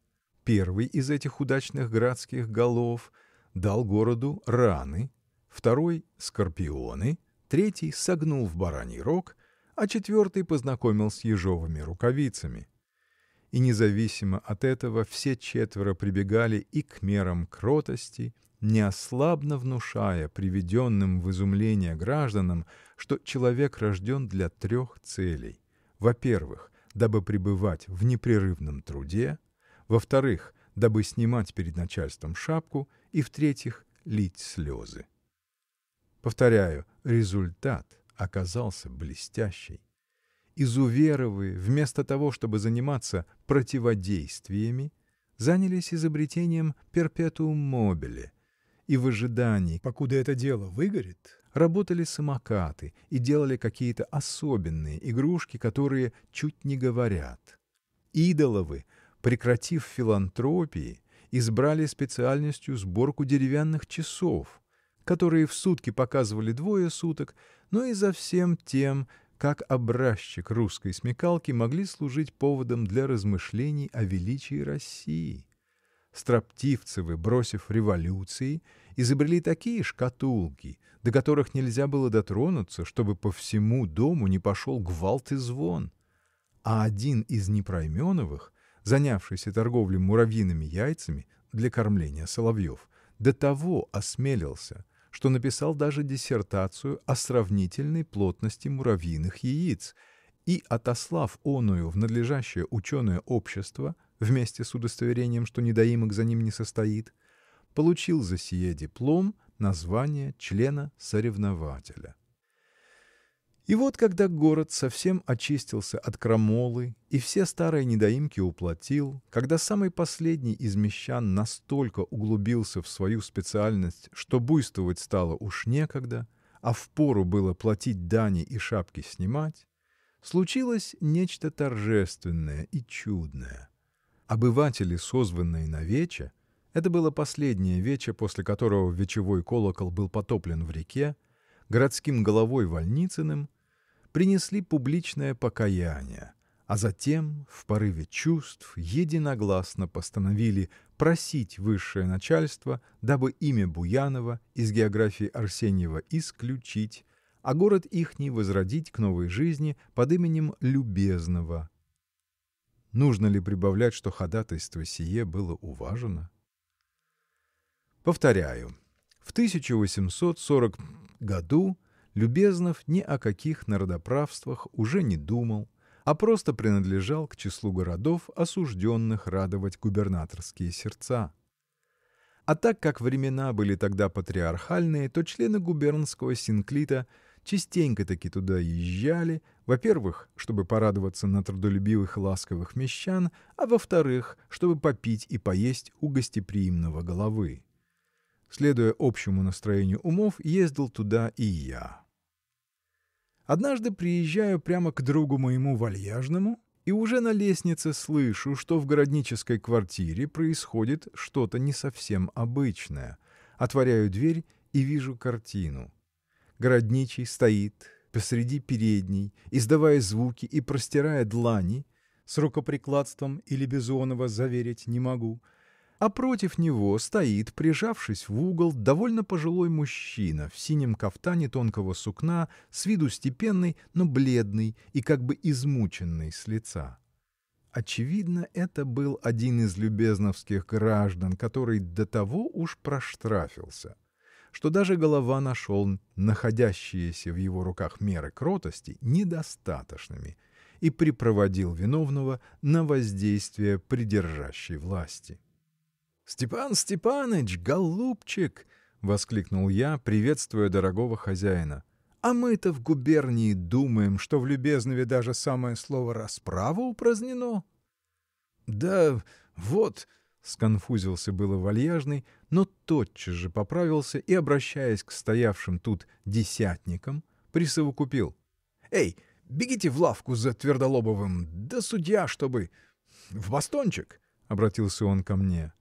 Первый из этих удачных градских голов – дал городу раны, второй — скорпионы, третий согнул в бараний рог, а четвертый познакомил с ежовыми рукавицами. И независимо от этого все четверо прибегали и к мерам кротости, неослабно внушая приведенным в изумление гражданам, что человек рожден для трех целей. Во-первых, дабы пребывать в непрерывном труде, во-вторых, дабы снимать перед начальством шапку, и, в-третьих, лить слезы. Повторяю, результат оказался блестящий. Изуверовы, вместо того, чтобы заниматься противодействиями, занялись изобретением перпетуум мобиле и в ожидании, покуда это дело выгорит, работали самокаты и делали какие-то особенные игрушки, которые чуть не говорят. Идоловы — прекратив филантропии, избрали специальностью сборку деревянных часов, которые в сутки показывали двое суток, но и за всем тем, как образчик русской смекалки, могли служить поводом для размышлений о величии России. Строптивцевы, бросив революции, изобрели такие шкатулки, до которых нельзя было дотронуться, чтобы по всему дому не пошел гвалт и звон. А один из Непроименовых занявшийся торговлей муравьиными яйцами для кормления соловьев, до того осмелился, что написал даже диссертацию о сравнительной плотности муравьиных яиц и, отослав оную в надлежащее ученое общество вместе с удостоверением, что недоимок за ним не состоит, получил за сие диплом название члена соревнователя. И вот когда город совсем очистился от крамолы и все старые недоимки уплатил, когда самый последний из мещан настолько углубился в свою специальность, что буйствовать стало уж некогда, а впору было платить дани и шапки снимать, случилось нечто торжественное и чудное. Обыватели, созванные на вече, это было последнее вече, после которого вечевой колокол был потоплен в реке, городским головой Вольницыным – принесли публичное покаяние, а затем в порыве чувств единогласно постановили просить высшее начальство, дабы имя Буянова из географии Арсеньева исключить, а город ихний возродить к новой жизни под именем Любезного. Нужно ли прибавлять, что ходатайство сие было уважено? Повторяю, в 1840 году Любезнов ни о каких народоправствах уже не думал, а просто принадлежал к числу городов осужденных радовать губернаторские сердца. А так как времена были тогда патриархальные то члены губернского синклита частенько-таки туда езжали во-первых чтобы порадоваться на трудолюбивых и ласковых мещан а во-вторых чтобы попить и поесть у гостеприимного головы. Следуя общему настроению умов ездил туда и я. Однажды приезжаю прямо к другу моему вальяжному и уже на лестнице слышу что в городнической квартире происходит что-то не совсем обычное. Отворяю дверь и вижу картину. Городничий стоит посреди передней, издавая звуки и простирая длани, с рукоприкладством или Безонова заверить не могу, а против него стоит, прижавшись в угол, довольно пожилой мужчина в синем кафтане тонкого сукна, с виду степенный, но бледный и как бы измученный с лица. Очевидно, это был один из любезновских граждан, который до того уж проштрафился, что даже голова нашел находящиеся в его руках меры кротости недостаточными и припроводил виновного на воздействие придержащей власти. Степан Степаныч, голубчик! – воскликнул я, приветствуя дорогого хозяина. А мы-то в губернии думаем, что в Любезнове даже самое слово расправа упразднено. Да вот, сконфузился было вальяжный, но тотчас же поправился и, обращаясь к стоявшим тут десятникам, присовокупил. Эй, бегите в лавку за Твердолобовым, да судья, чтобы... в бастончик, — обратился он ко мне. —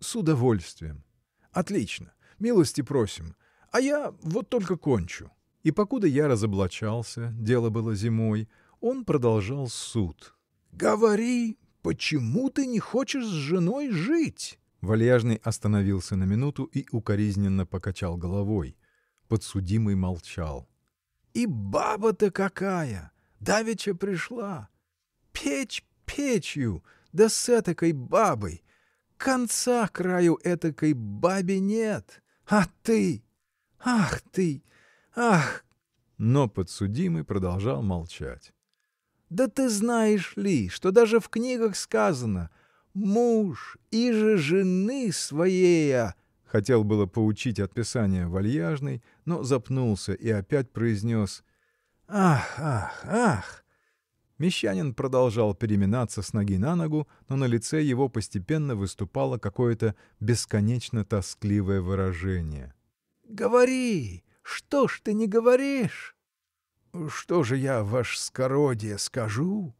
С удовольствием. — Отлично. Милости просим. А я вот только кончу. И покуда я разоблачался, дело было зимой, он продолжал суд. — Говори, почему ты не хочешь с женой жить? Вальяжный остановился на минуту и укоризненно покачал головой. Подсудимый молчал. — И баба-то какая! Давеча пришла. Печь печью, да с этакой бабой! Конца краю этакой бабе нет. А ты? Ах ты! Ах! Но подсудимый продолжал молчать. Да ты знаешь ли, что даже в книгах сказано «Муж и же жены своей...» Хотел было поучить от писания вальяжный, но запнулся и опять произнес «Ах, ах, ах!» Мещанин продолжал переминаться с ноги на ногу, но на лице его постепенно выступало какое-то бесконечно тоскливое выражение. — Говори! Что ж ты не говоришь? — Что же я, ваше скородие, скажу?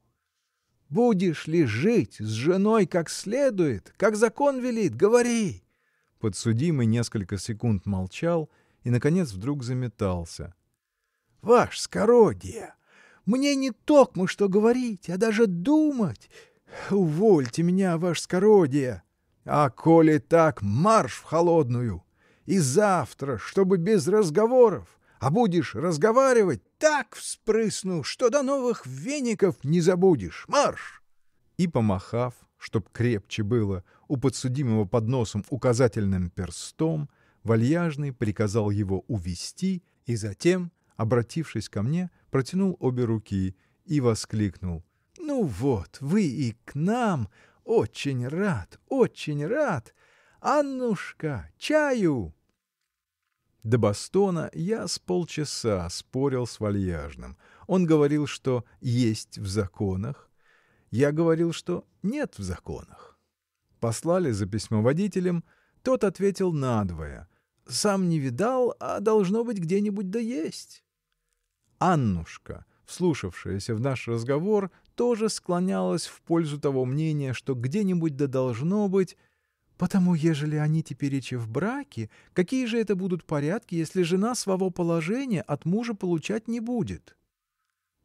Будешь ли жить с женой как следует, как закон велит? Говори! Подсудимый несколько секунд молчал и, наконец, вдруг заметался. — Ваше скородие! Мне не токмо что говорить, а даже думать. Увольте меня, ваше скородие. А коли так, марш в холодную. И завтра, чтобы без разговоров. А будешь разговаривать, так вспрысну, что до новых веников не забудешь. Марш! И, помахав, чтоб крепче было, у подсудимого под носом указательным перстом, вальяжный приказал его увести и затем, обратившись ко мне, протянул обе руки и воскликнул. «Ну вот, вы и к нам! Очень рад, очень рад! Аннушка, чаю!» До Бастона я с полчаса спорил с Вальяжным. Он говорил, что есть в законах. Я говорил, что нет в законах. Послали за письмоводителем, тот ответил надвое. Сам не видал, а должно быть где-нибудь да есть. Аннушка, вслушавшаяся в наш разговор, тоже склонялась в пользу того мнения, что где-нибудь да должно быть, потому ежели они тепереча в браке, какие же это будут порядки, если жена своего положения от мужа получать не будет?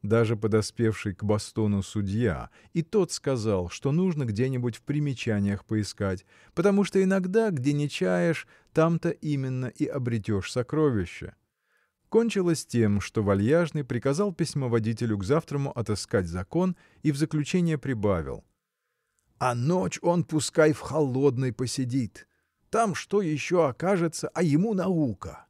Даже подоспевший к Бастону судья, и тот сказал, что нужно где-нибудь в примечаниях поискать, потому что иногда, где не чаешь, там-то именно и обретешь сокровище. Кончилось тем, что Вальяжный приказал письмоводителю к завтраму отыскать закон и в заключение прибавил. А ночь он пускай в холодной посидит. Там что еще окажется, а ему наука.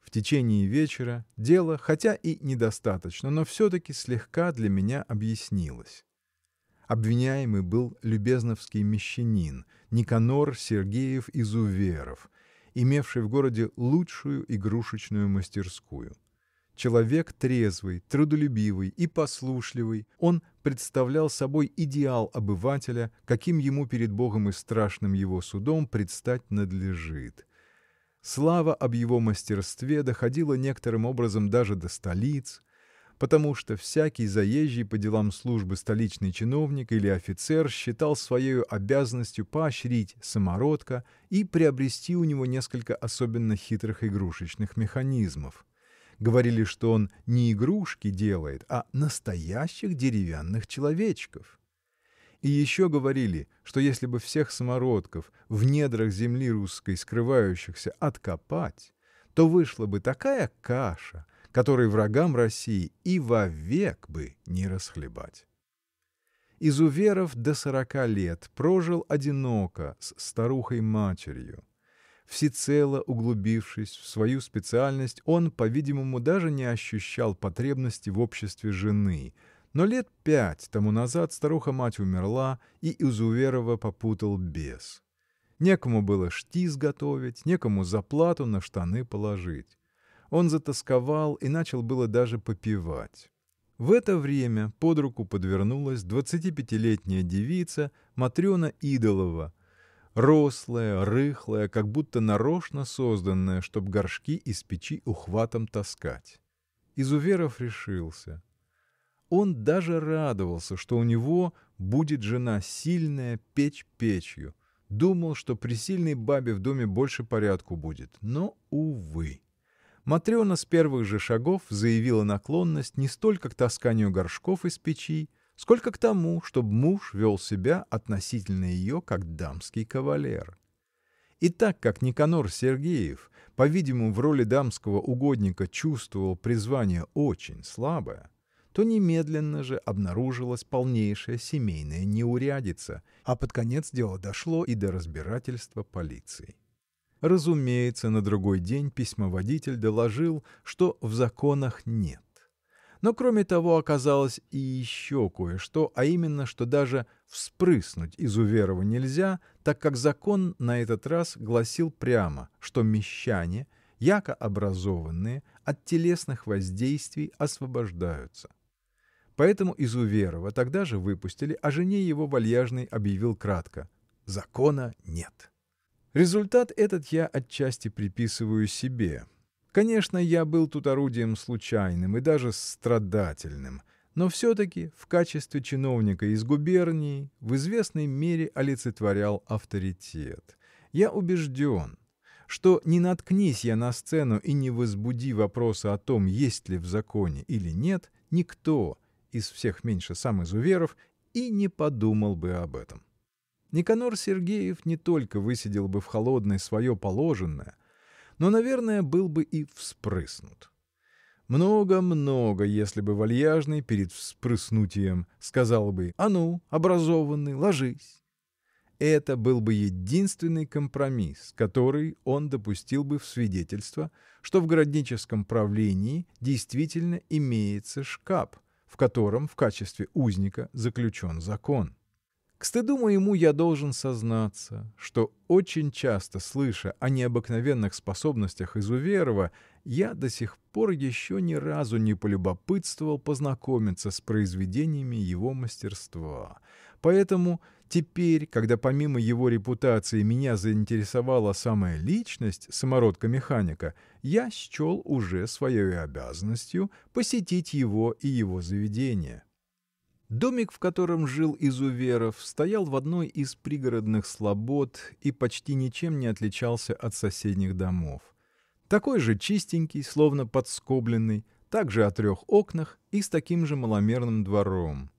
В течение вечера дело, хотя и недостаточно, но все-таки слегка для меня объяснилось. Обвиняемый был любезновский мещанин Никанор Сергеев Изуверов, имевший в городе лучшую игрушечную мастерскую. Человек трезвый, трудолюбивый и послушливый, он представлял собой идеал обывателя, каким ему перед Богом и страшным его судом предстать надлежит. Слава об его мастерстве доходила некоторым образом даже до столиц, потому что всякий заезжий по делам службы столичный чиновник или офицер считал своею обязанностью поощрить самородка и приобрести у него несколько особенно хитрых игрушечных механизмов. Говорили, что он не игрушки делает, а настоящих деревянных человечков. И еще говорили, что если бы всех самородков в недрах земли русской скрывающихся откопать, то вышла бы такая каша, которой врагам России и вовек бы не расхлебать. Изуверов до сорока лет прожил одиноко с старухой-матерью. Всецело углубившись в свою специальность, он, по-видимому, даже не ощущал потребности в обществе жены – но лет пять тому назад старуха-мать умерла, и Изуверова попутал бес. Некому было штиз готовить, некому заплату на штаны положить. Он затасковал и начал было даже попивать. В это время под руку подвернулась двадцатипятилетняя девица Матрена Идолова, рослая, рыхлая, как будто нарочно созданная, чтоб горшки из печи ухватом таскать. Изуверов решился. Он даже радовался, что у него будет жена сильная, печь печью. Думал, что при сильной бабе в доме больше порядку будет. Но, увы. Матрена с первых же шагов заявила наклонность не столько к тасканию горшков из печи, сколько к тому, чтобы муж вел себя относительно ее как дамский кавалер. И так как Никанор Сергеев, по-видимому, в роли дамского угодника чувствовал призвание очень слабое, то немедленно же обнаружилась полнейшая семейная неурядица, а под конец дело дошло и до разбирательства полиции. Разумеется, на другой день письмоводитель доложил, что в законах нет. Но кроме того оказалось и еще кое-что, а именно, что даже вспрыснуть из Уверова нельзя, так как закон на этот раз гласил прямо, что мещане, яко образованные, от телесных воздействий освобождаются. Поэтому Изуверова тогда же выпустили, а жене его вальяжный объявил кратко «Закона нет». Результат этот я отчасти приписываю себе. Конечно, я был тут орудием случайным и даже страдательным, но все-таки в качестве чиновника из губернии в известной мере олицетворял авторитет. Я убежден, что не наткнись я на сцену и не возбуди вопроса о том, есть ли в законе или нет, никто, из всех меньше сам Изуверов, и не подумал бы об этом. Никанор Сергеев не только высидел бы в холодной свое положенное, но, наверное, был бы и вспрыснут. Много-много, если бы Вальяжный перед вспрыснутием сказал бы «А ну, образованный, ложись». Это был бы единственный компромисс, который он допустил бы в свидетельство, что в городническом правлении действительно имеется шкаф, в котором в качестве узника заключен закон. К стыду моему я должен сознаться, что очень часто, слыша о необыкновенных способностях Изуверова, я до сих пор еще ни разу не полюбопытствовал познакомиться с произведениями его мастерства. Поэтому теперь, когда помимо его репутации меня заинтересовала самая личность самородка-механика, я счел уже своей обязанностью посетить его и его заведение. Домик, в котором жил Изуверов, стоял в одной из пригородных слобод и почти ничем не отличался от соседних домов. Такой же чистенький, словно подскобленный, также о трех окнах и с таким же маломерным двором.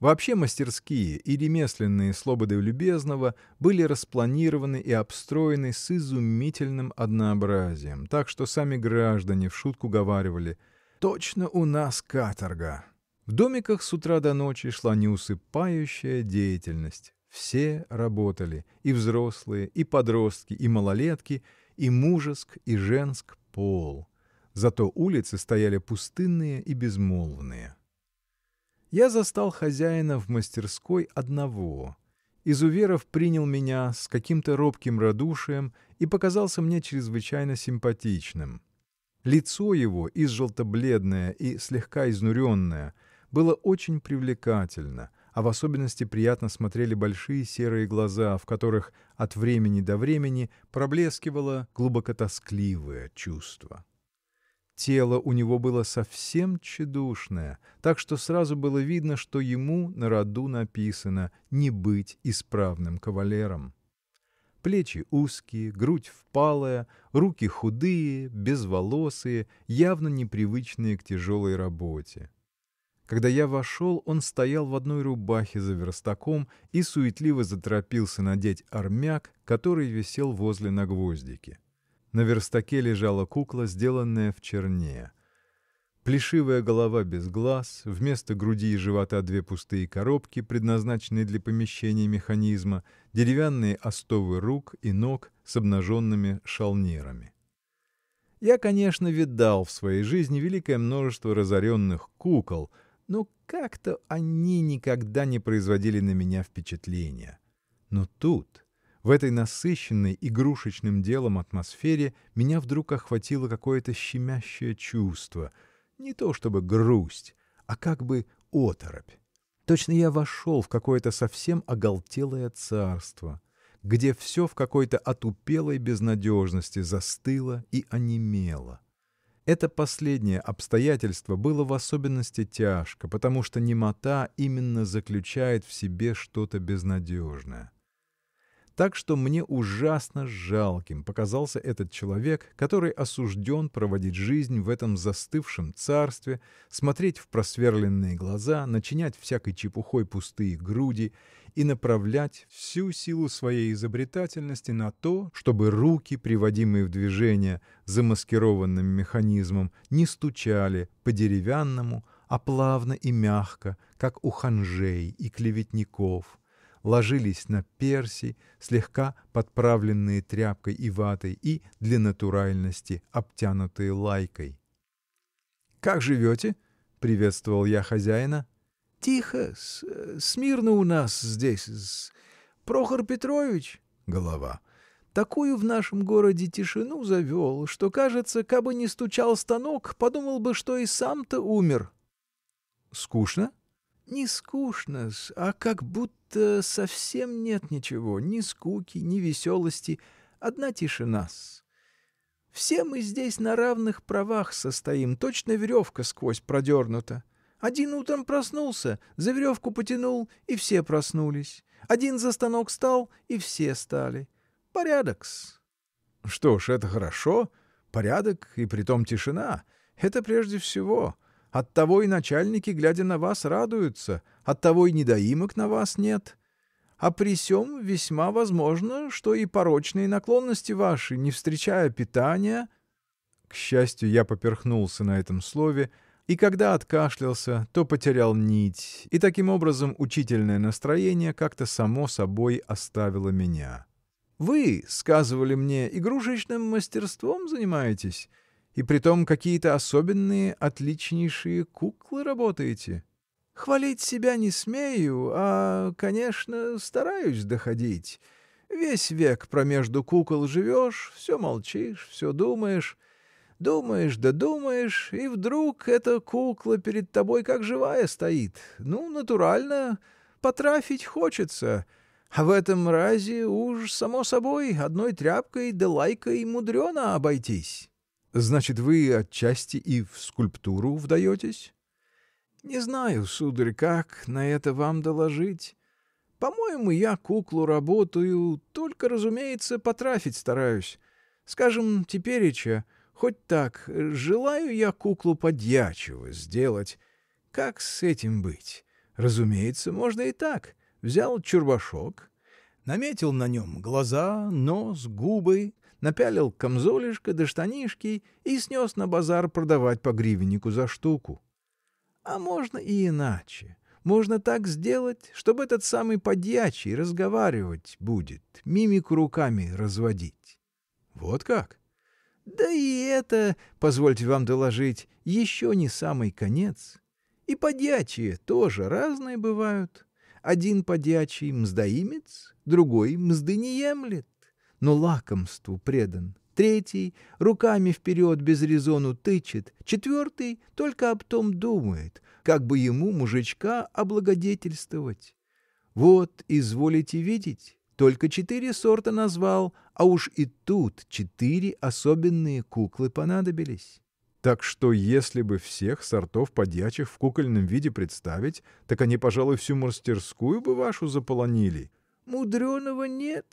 Вообще мастерские и ремесленные слободы Любезного были распланированы и обстроены с изумительным однообразием, так что сами граждане в шутку говаривали «Точно у нас каторга!» В домиках с утра до ночи шла неусыпающая деятельность. Все работали, и взрослые, и подростки, и малолетки, и мужеск, и женск, пол. Зато улицы стояли пустынные и безмолвные. Я застал хозяина в мастерской одного. Изуверов принял меня с каким-то робким радушием и показался мне чрезвычайно симпатичным. Лицо его, изжелто-бледное и слегка изнуренное, было очень привлекательно, а в особенности приятно смотрели большие серые глаза, в которых от времени до времени проблескивало глубоко-тоскливое чувство. Тело у него было совсем тщедушное, так что сразу было видно, что ему на роду написано не быть исправным кавалером. Плечи узкие, грудь впалая, руки худые, безволосые, явно непривычные к тяжелой работе. Когда я вошел, он стоял в одной рубахе за верстаком и суетливо заторопился надеть армяк, который висел возле на гвоздике. На верстаке лежала кукла, сделанная в черне. Плешивая голова без глаз, вместо груди и живота две пустые коробки, предназначенные для помещения механизма, деревянные остовы рук и ног с обнаженными шалнирами. Я, конечно, видал в своей жизни великое множество разоренных кукол, но как-то они никогда не производили на меня впечатления. Но тут, в этой насыщенной игрушечным делом атмосфере, меня вдруг охватило какое-то щемящее чувство — не то чтобы грусть, а как бы оторопь. Точно я вошел в какое-то совсем оголтелое царство, где все в какой-то отупелой безнадежности застыло и онемело. Это последнее обстоятельство было в особенности тяжко, потому что немота именно заключает в себе что-то безнадежное. Так что мне ужасно жалким показался этот человек, который осужден проводить жизнь в этом застывшем царстве, смотреть в просверленные глаза, начинять всякой чепухой пустые груди и направлять всю силу своей изобретательности на то, чтобы руки, приводимые в движение замаскированным механизмом, не стучали по деревянному, а плавно и мягко, как у ханжей и клеветников, ложились на перси, слегка подправленные тряпкой и ватой и, для натуральности, обтянутые лайкой. — Как живете? — приветствовал я хозяина. — Тихо, с, смирно у нас здесь. С, Прохор Петрович, — голова, — такую в нашем городе тишину завел, что, кажется, кабы не стучал станок, подумал бы, что и сам-то умер. — Скучно? — Не скучно, а как будто совсем нет ничего, ни скуки, ни веселости, одна тишина-с. Все мы здесь на равных правах состоим, точно веревка сквозь продернута. Один утром проснулся, за веревку потянул, и все проснулись. Один за станок стал, и все стали. Порядок-с. Что ж, это хорошо. Порядок и притом тишина. Это прежде всего. Оттого и начальники, глядя на вас, радуются, оттого и недоимок на вас нет. А при сём весьма возможно, что и порочные наклонности ваши, не встречая питания... К счастью, я поперхнулся на этом слове, и когда откашлялся, то потерял нить, и таким образом учительное настроение как-то само собой оставило меня. «Вы, — сказывали мне, — игрушечным мастерством занимаетесь?» И притом какие-то особенные, отличнейшие куклы работаете? Хвалить себя не смею, а, конечно, стараюсь доходить. Весь век промежду кукол живешь, все молчишь, все думаешь. Думаешь да думаешь, и вдруг эта кукла перед тобой как живая стоит. Ну, натурально, потрафить хочется. А в этом разе уж, само собой, одной тряпкой да лайкой мудрено обойтись. Значит, вы отчасти и в скульптуру вдаетесь? Не знаю, сударь, как на это вам доложить. По-моему, я куклу работаю, только, разумеется, потрафить стараюсь. Скажем, тепереча, хоть так, желаю я куклу подьячего сделать. Как с этим быть? Разумеется, можно и так. Взял чурбашок, наметил на нем глаза, нос, губы, напялил камзолишко да штанишки и снес на базар продавать по гривеннику за штуку. А можно и иначе. Можно так сделать, чтобы этот самый подьячий разговаривать будет, мимику руками разводить. Вот как? Да и это, позвольте вам доложить, еще не самый конец. И подьячие тоже разные бывают. Один подьячий мздоимец, другой мзды не емлет, но лакомству предан. Третий руками вперед без резону тычет, четвертый только об том думает, как бы ему, мужичка, облагодетельствовать. Вот, изволите видеть, только четыре сорта назвал, а уж и тут четыре особенные куклы понадобились. Так что если бы всех сортов подьячих в кукольном виде представить, так они, пожалуй, всю мастерскую бы вашу заполонили. Мудреного нет.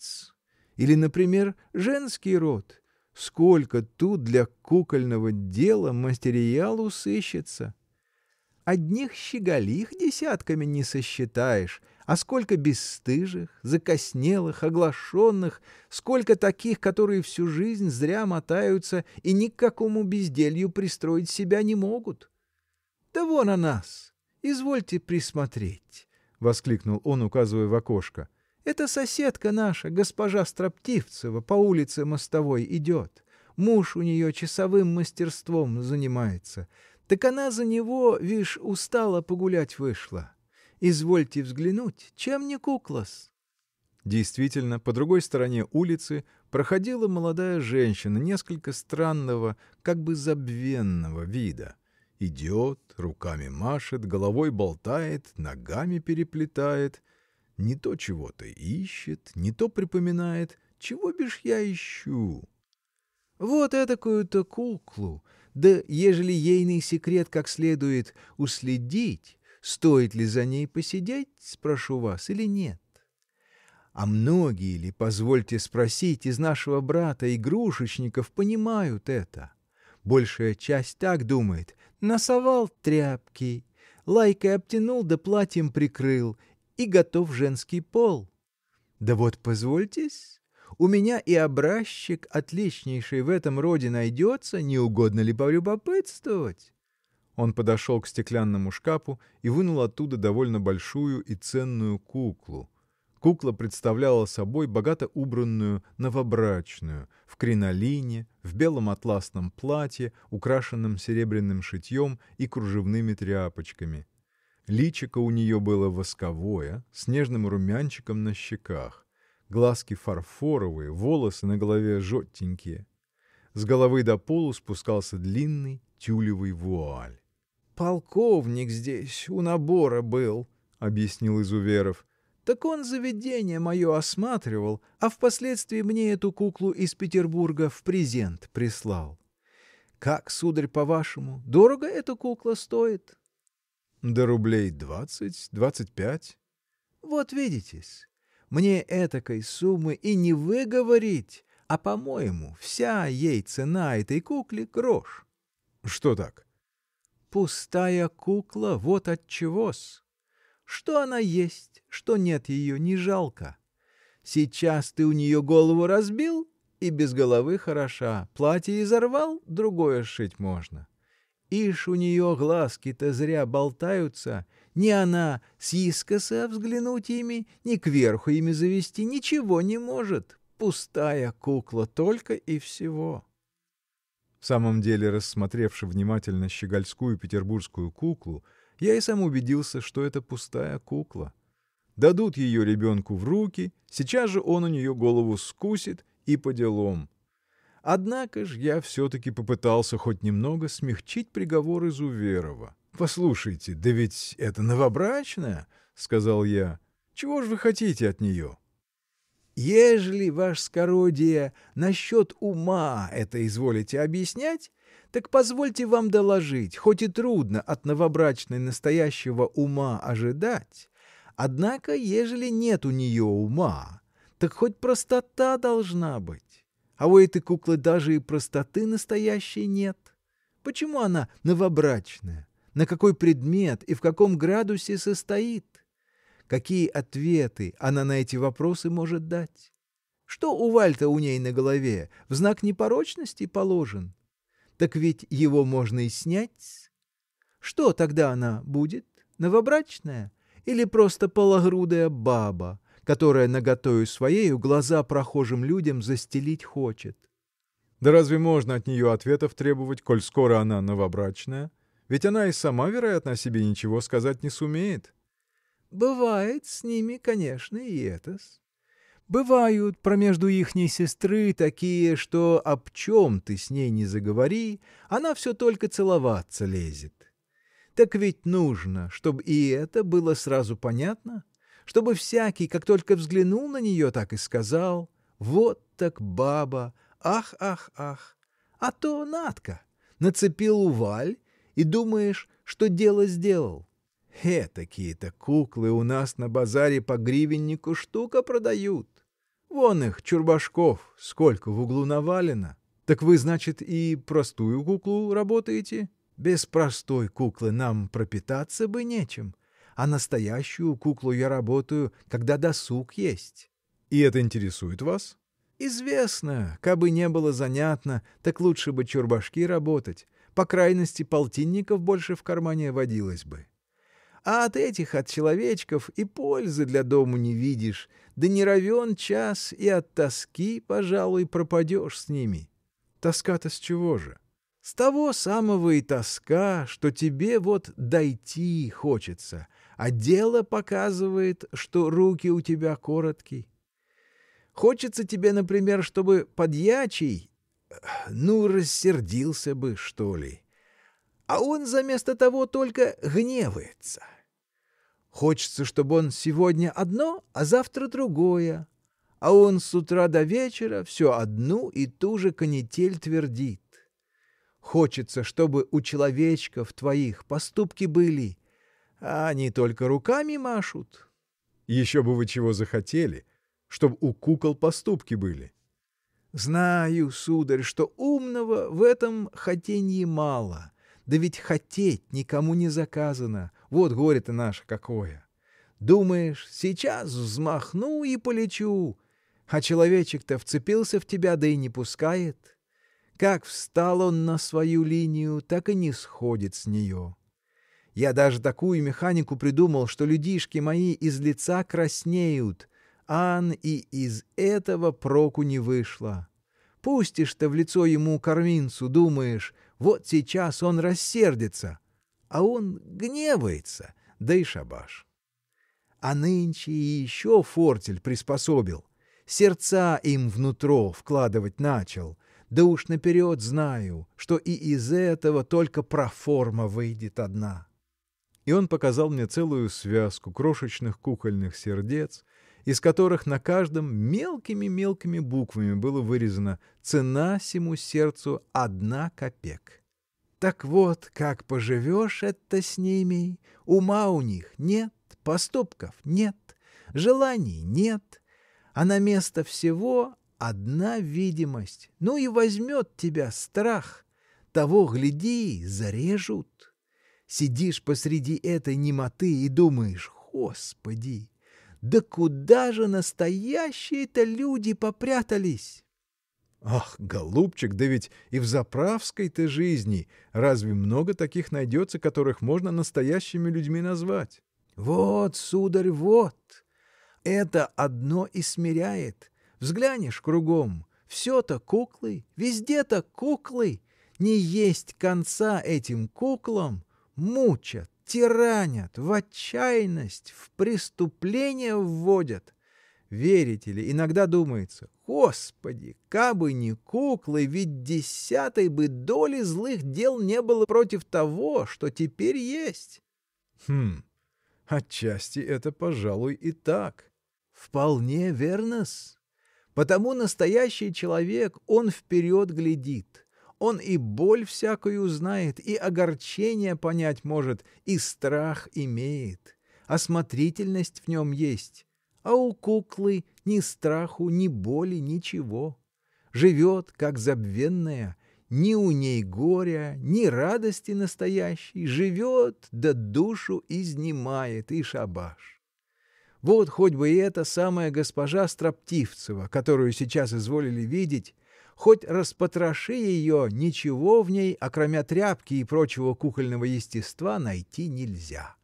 Или, например, женский род. Сколько тут для кукольного дела материалу сыщется. Одних щеголих десятками не сосчитаешь, а сколько бесстыжих, закоснелых, оглашенных, сколько таких, которые всю жизнь зря мотаются и ни к какому безделью пристроить себя не могут. Да вон о нас, извольте присмотреть, — воскликнул он, указывая в окошко. Это соседка наша, госпожа Строптивцева, по улице Мостовой идет. Муж у нее часовым мастерством занимается. Так она за него, вишь, устала погулять вышла. Извольте взглянуть, чем не куклас? Действительно, по другой стороне улицы проходила молодая женщина несколько странного, как бы забвенного вида. Идет, руками машет, головой болтает, ногами переплетает. Не то чего-то ищет, не то припоминает. Чего бишь я ищу? Вот этакую-то куклу. Да ежели ейный секрет как следует уследить, стоит ли за ней посидеть, спрошу вас, или нет? А многие ли, позвольте спросить, из нашего брата-игрушечников понимают это? Большая часть так думает. Насовал тряпки, лайкой обтянул да платьем прикрыл, и готов женский пол. Да вот позвольтесь, у меня и образчик отличнейший в этом роде найдется, не угодно ли полюбопытствовать? Он подошел к стеклянному шкафу и вынул оттуда довольно большую и ценную куклу. Кукла представляла собой богато убранную новобрачную, в кринолине, в белом атласном платье, украшенном серебряным шитьем и кружевными тряпочками. Личико у нее было восковое, с нежным румянчиком на щеках. Глазки фарфоровые, волосы на голове желтенькие. С головы до полу спускался длинный тюлевый вуаль. Полковник здесь у набора был, — объяснил Изуверов. Так он заведение мое осматривал, а впоследствии мне эту куклу из Петербурга в презент прислал. Как, сударь, по-вашему, дорого эта кукла стоит? Да рублей двадцать, двадцать пять. Вот видитесь, мне этакой суммы и не выговорить, а, по-моему, вся ей цена этой кукле — грош. Что так? Пустая кукла, вот отчего-с. Что она есть, что нет ее, не жалко. Сейчас ты у нее голову разбил, и без головы хороша. Платье изорвал, другое сшить можно. Ишь, у нее глазки-то зря болтаются. Ни она с искоса взглянуть ими, ни кверху ими завести ничего не может. Пустая кукла только и всего. В самом деле, рассмотревши внимательно щегольскую петербургскую куклу, я и сам убедился, что это пустая кукла. Дадут ее ребенку в руки, сейчас же он у нее голову скусит и по делам. Однако ж я все-таки попытался хоть немного смягчить приговор Изуверова. «Послушайте, да ведь это новобрачная», — сказал я. «Чего ж вы хотите от нее?» Ежели, ваш скородие, насчет ума это изволите объяснять, так позвольте вам доложить, хоть и трудно от новобрачной настоящего ума ожидать, однако, ежели нет у нее ума, так хоть простота должна быть. А у этой куклы даже и простоты настоящей нет. Почему она новобрачная? На какой предмет и в каком градусе состоит? Какие ответы она на эти вопросы может дать? Что у Вальта у ней на голове? В знак непорочности положен? Так ведь его можно и снять. Что тогда она будет? Новобрачная? Или просто пологрудая баба, которая наготою своею глаза прохожим людям застелить хочет? Да разве можно от нее ответов требовать, коль скоро она новобрачная? Ведь она и сама, вероятно, о себе ничего сказать не сумеет. – Бывает с ними, конечно, и это-с. Бывают промежду ихней сестры такие, что об чем ты с ней не заговори, она все только целоваться лезет. Так ведь нужно, чтобы и это было сразу понятно, чтобы всякий, как только взглянул на нее, так и сказал «Вот так баба! Ах, ах, ах!» А то Надка нацепил уваль и думаешь, что дело сделал. Этакие-то куклы у нас на базаре по гривеннику штука продают. Вон их, чурбашков, сколько в углу навалено. Так вы, значит, и простую куклу работаете? Без простой куклы нам пропитаться бы нечем. А настоящую куклу я работаю, когда досуг есть. И это интересует вас? Известно, кабы не было занятно, так лучше бы чурбашки работать. По крайности, полтинников больше в кармане водилось бы. А от этих, от человечков, и пользы для дому не видишь, да не равен час, и от тоски, пожалуй, пропадешь с ними. Тоска-то с чего же? С того самого и тоска, что тебе вот дойти хочется, а дело показывает, что руки у тебя короткие. Хочется тебе, например, чтобы подьячий, ну, рассердился бы, что ли, а он заместо того только гневается. Хочется, чтобы он сегодня одно, а завтра другое, а он с утра до вечера все одну и ту же канитель твердит. Хочется, чтобы у человечков твоих поступки были, а они только руками машут. Еще бы вы чего захотели, чтобы у кукол поступки были. Знаю, сударь, что умного в этом хотенье мало — да ведь хотеть никому не заказано. Вот горе-то наше какое. Думаешь, сейчас взмахну и полечу, а человечек-то вцепился в тебя, да и не пускает. Как встал он на свою линию, так и не сходит с нее. Я даже такую механику придумал, что людишки мои из лица краснеют, ан и из этого проку не вышло. Пустишь-то в лицо ему корминцу, думаешь, вот сейчас он рассердится, а он гневается, да и шабаш. А нынче и еще фортель приспособил, сердца им внутрь вкладывать начал, да уж наперед знаю, что и из этого только проформа выйдет одна. И он показал мне целую связку крошечных кукольных сердец, из которых на каждом мелкими-мелкими буквами было вырезано «Цена сему сердцу одна копек». Так вот, как поживешь это с ними, ума у них нет, поступков нет, желаний нет, а на место всего одна видимость. Ну и возьмет тебя страх, того, гляди, зарежут. Сидишь посреди этой немоты и думаешь, Господи, да куда же настоящие-то люди попрятались? Ах, голубчик, да ведь и в заправской-то жизни разве много таких найдется, которых можно настоящими людьми назвать? Вот, сударь, вот. Это одно и смиряет. Взглянешь кругом, все-то куклы, везде-то куклы. Не есть конца этим куклам, мучат, тиранят, в отчаянность, в преступление вводят. Верите ли, иногда думается, Господи, кабы не куклы, ведь десятой бы доли злых дел не было против того, что теперь есть. Хм, отчасти это, пожалуй, и так. Вполне верно-с. Потому настоящий человек, он вперед глядит. Он и боль всякую знает, и огорчение понять может, и страх имеет. Осмотрительность в нем есть. А у куклы ни страху, ни боли, ничего. Живет, как забвенная, ни у ней горя, ни радости настоящей, живет, да душу изнимает, и шабаш. Вот хоть бы и эта самая госпожа Строптивцева, которую сейчас изволили видеть, Хоть распотроши ее, ничего в ней, окромя тряпки и прочего кукольного естества, найти нельзя.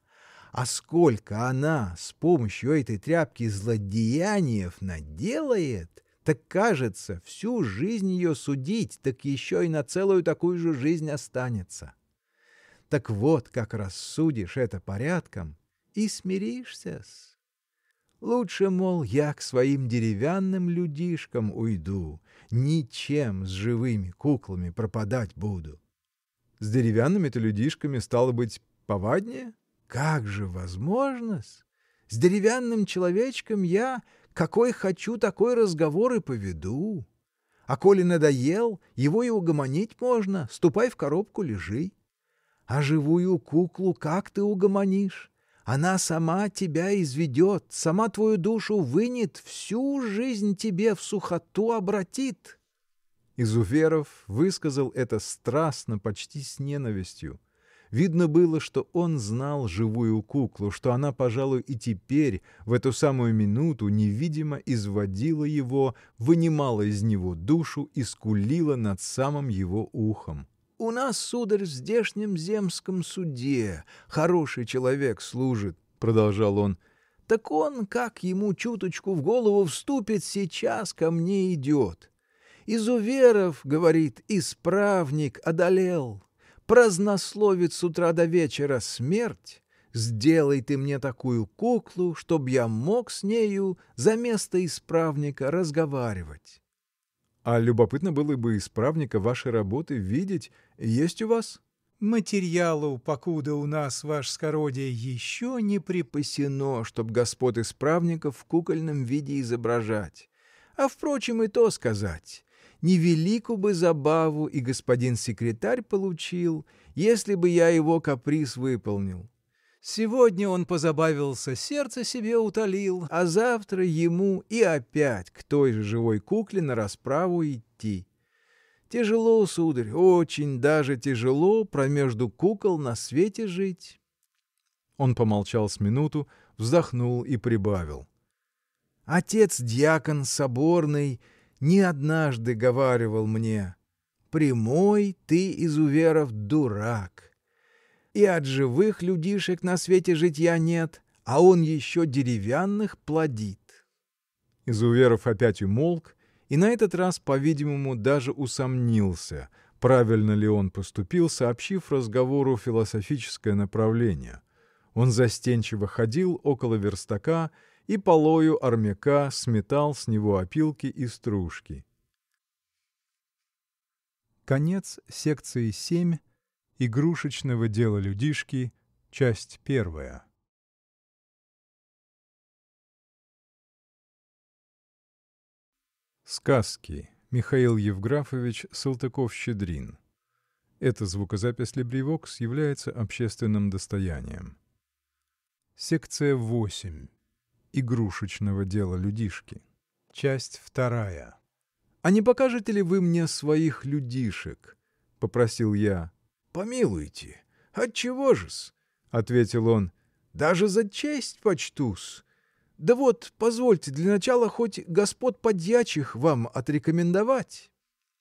А сколько она с помощью этой тряпки злодеяниев наделает, так, кажется, всю жизнь ее судить, так еще и на целую такую же жизнь останется. Так вот, как рассудишь это порядком и смиришься-с. Лучше, мол, я к своим деревянным людишкам уйду, ничем с живыми куклами пропадать буду. С деревянными-то людишками, стало быть, поваднее? Как же возможно-с? С деревянным человечком я, какой хочу, такой разговор и поведу. А коли надоел, его и угомонить можно, ступай в коробку, лежи. А живую куклу как ты угомонишь? Она сама тебя изведет, сама твою душу вынет, всю жизнь тебе в сухоту обратит. Изуверов высказал это страстно, почти с ненавистью. Видно было, что он знал живую куклу, что она, пожалуй, и теперь, в эту самую минуту, невидимо изводила его, вынимала из него душу и скулила над самым его ухом. У нас, сударь, в здешнем земском суде хороший человек служит, — продолжал он, — так он, как ему чуточку в голову вступит, сейчас ко мне идет. Изуверов, говорит, исправник одолел, празднословит с утра до вечера смерть, сделай ты мне такую куклу, чтоб я мог с нею за место исправника разговаривать. А любопытно было бы исправника вашей работы видеть. Есть у вас? Материалу, покуда у нас, ваше скородие, еще не припасено, чтоб господ исправников в кукольном виде изображать. А, впрочем, и то сказать. Невелику бы забаву и господин секретарь получил, если бы я его каприз выполнил. Сегодня он позабавился, сердце себе утолил, а завтра ему и опять к той же живой кукле на расправу идти. Тяжело, сударь, очень даже тяжело промежду кукол на свете жить. Он помолчал с минуту, вздохнул и прибавил. Отец-дьякон соборный не однажды говаривал мне, «Прямой ты, изуверов, дурак» и от живых людишек на свете житья нет, а он еще деревянных плодит. Изуверов опять умолк и на этот раз, по-видимому, даже усомнился, правильно ли он поступил, сообщив разговору философическое направление. Он застенчиво ходил около верстака и полою армяка сметал с него опилки и стружки. Конец секции семь Игрушечного дела людишки. Часть первая. Сказки. Михаил Евграфович Салтыков-Щедрин. Эта звукозапись Либривокс является общественным достоянием. Секция 8. Игрушечного дела людишки. Часть вторая. «А не покажете ли вы мне своих людишек?» — попросил я. Помилуйте, отчего же-с? — ответил он, — даже за честь почту-с. Да вот, позвольте для начала хоть господ подьячих вам отрекомендовать.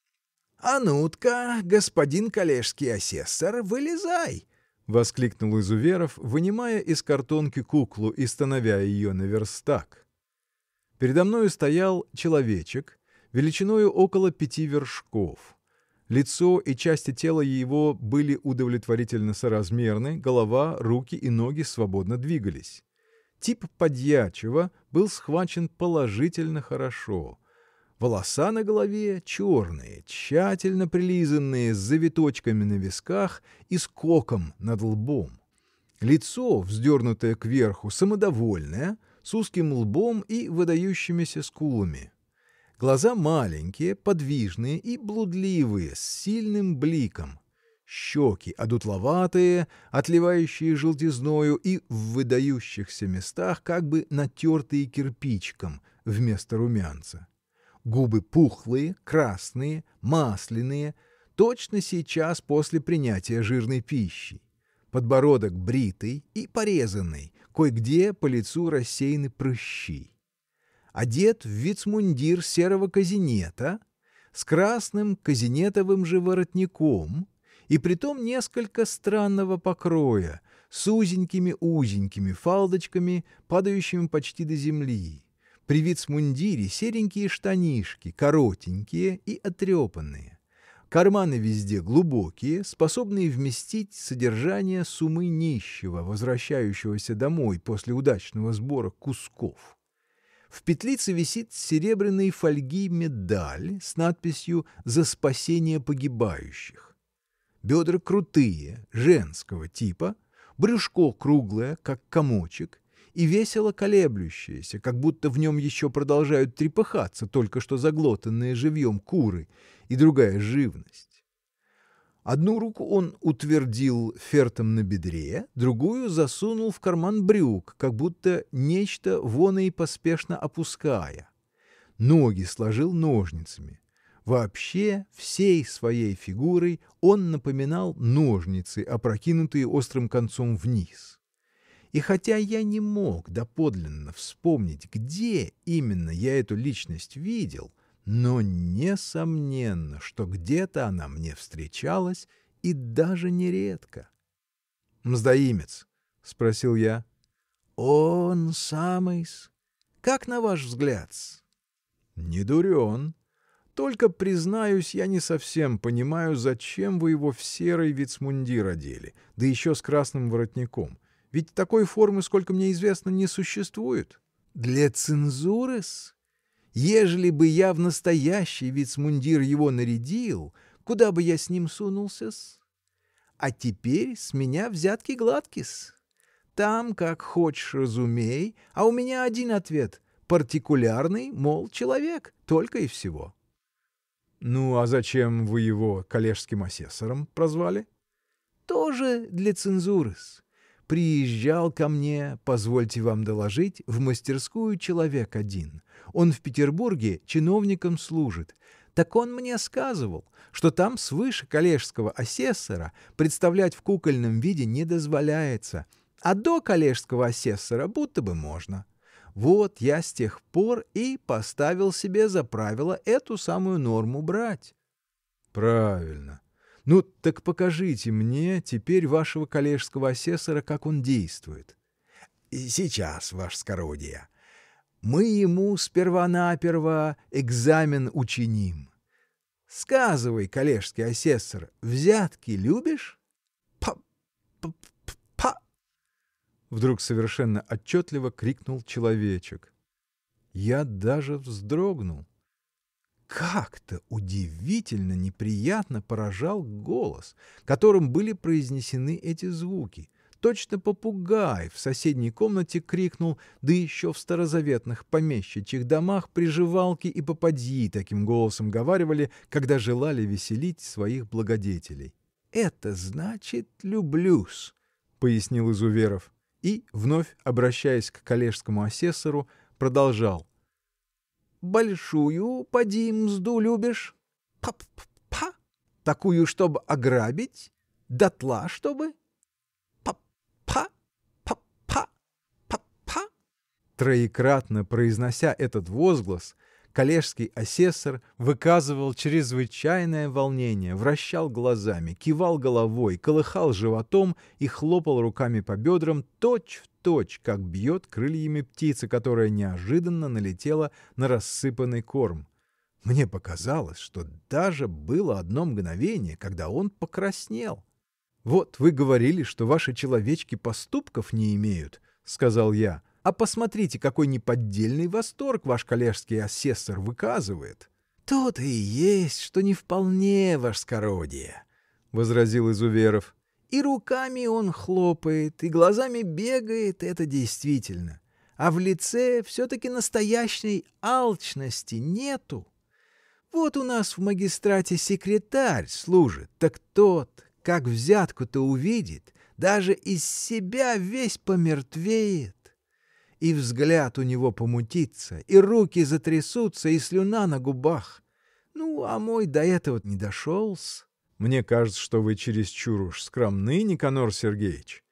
— А ну-тка, господин коллежский асессор, вылезай! — воскликнул Изуверов, вынимая из картонки куклу и становя ее на верстак. Передо мною стоял человечек, величиною около пяти вершков. Лицо и части тела его были удовлетворительно соразмерны, голова, руки и ноги свободно двигались. Тип подьячего был схвачен положительно хорошо. Волоса на голове черные, тщательно прилизанные, с завиточками на висках и скоком над лбом. Лицо, вздернутое кверху, самодовольное, с узким лбом и выдающимися скулами. Глаза маленькие, подвижные и блудливые, с сильным бликом. Щеки одутловатые, отливающие желтизною и в выдающихся местах как бы натертые кирпичиком вместо румянца. Губы пухлые, красные, масляные, точно сейчас после принятия жирной пищи. Подбородок бритый и порезанный, кое-где по лицу рассеяны прыщи одет в вицмундир серого казинета с красным казинетовым же воротником и притом несколько странного покроя с узенькими-узенькими фалдочками, падающими почти до земли. при вицмундире серенькие штанишки, коротенькие и отрепанные. Карманы везде глубокие, способные вместить содержание суммы нищего, возвращающегося домой после удачного сбора кусков. В петлице висит серебряной фольги медаль с надписью «За спасение погибающих». Бедра крутые, женского типа, брюшко круглое, как комочек, и весело колеблющееся, как будто в нем еще продолжают трепыхаться только что заглотанные живьем куры и другая живность. Одну руку он утвердил фертом на бедре, другую засунул в карман брюк, как будто нечто вон и поспешно опуская. Ноги сложил ножницами. Вообще, всей своей фигурой он напоминал ножницы, опрокинутые острым концом вниз. И хотя я не мог доподлинно вспомнить, где именно я эту личность видел, но несомненно, что где-то она мне встречалась и даже нередко. — Мздоимец? — спросил я. — Он самый-с. Как на ваш взгляд -с? — Не дурен. Только, признаюсь, я не совсем понимаю, зачем вы его в серый вицмундир одели, да еще с красным воротником. Ведь такой формы, сколько мне известно, не существует. — Для цензуры-с. Ежели бы я в настоящий вицмундир его нарядил, куда бы я с ним сунулся-с? А теперь с меня взятки гладки-с. Там как хочешь разумей, а у меня один ответ — партикулярный, мол, человек, только и всего. — Ну, а зачем вы его коллежским асессором прозвали? — Тоже для цензуры-с приезжал ко мне, позвольте вам доложить, в мастерскую человек один. Он в Петербурге чиновником служит. Так он мне сказывал, что там свыше коллежского асессора представлять в кукольном виде не дозволяется, а до коллежского асессора будто бы можно. Вот я с тех пор и поставил себе за правило эту самую норму брать. — Правильно. Ну, так покажите мне теперь вашего коллежского асессора, как он действует. — Сейчас, ваше скородие. Мы ему сперва-наперво экзамен учиним. Сказывай, коллежский асессор, взятки любишь? Па, па, па. Вдруг совершенно отчетливо крикнул человечек. Я даже вздрогнул. Как-то удивительно неприятно поражал голос, которым были произнесены эти звуки. Точно попугай в соседней комнате крикнул, да еще в старозаветных помещичьих домах приживалки и попадьи таким голосом говаривали, когда желали веселить своих благодетелей. «Это значит люблюсь», — пояснил Изуверов. И, вновь обращаясь к коллежскому асессору, продолжал — Большую, поди, мзду любишь? Па-па-па. Такую, чтобы ограбить? Дотла, чтобы? Па-па, па-па, па-па. Троекратно произнося этот возглас, коллежский асессор выказывал чрезвычайное волнение, вращал глазами, кивал головой, колыхал животом и хлопал руками по бедрам точь-в точь, как бьет крыльями птица, которая неожиданно налетела на рассыпанный корм. Мне показалось, что даже было одно мгновение, когда он покраснел. — Вот вы говорили, что ваши человечки поступков не имеют, — сказал я, — а посмотрите, какой неподдельный восторг ваш коллежский асессор выказывает. — То-то и есть, что не вполне ваш скородие, — возразил Изуверов. И руками он хлопает, и глазами бегает, это действительно. А в лице все-таки настоящей алчности нету. Вот у нас в магистрате секретарь служит, так тот, как взятку-то увидит, даже из себя весь помертвеет. И взгляд у него помутится, и руки затрясутся, и слюна на губах. Ну, а мой до этого не дошел-с. Мне кажется, что вы чересчур уж скромны, Никанор Сергеевич.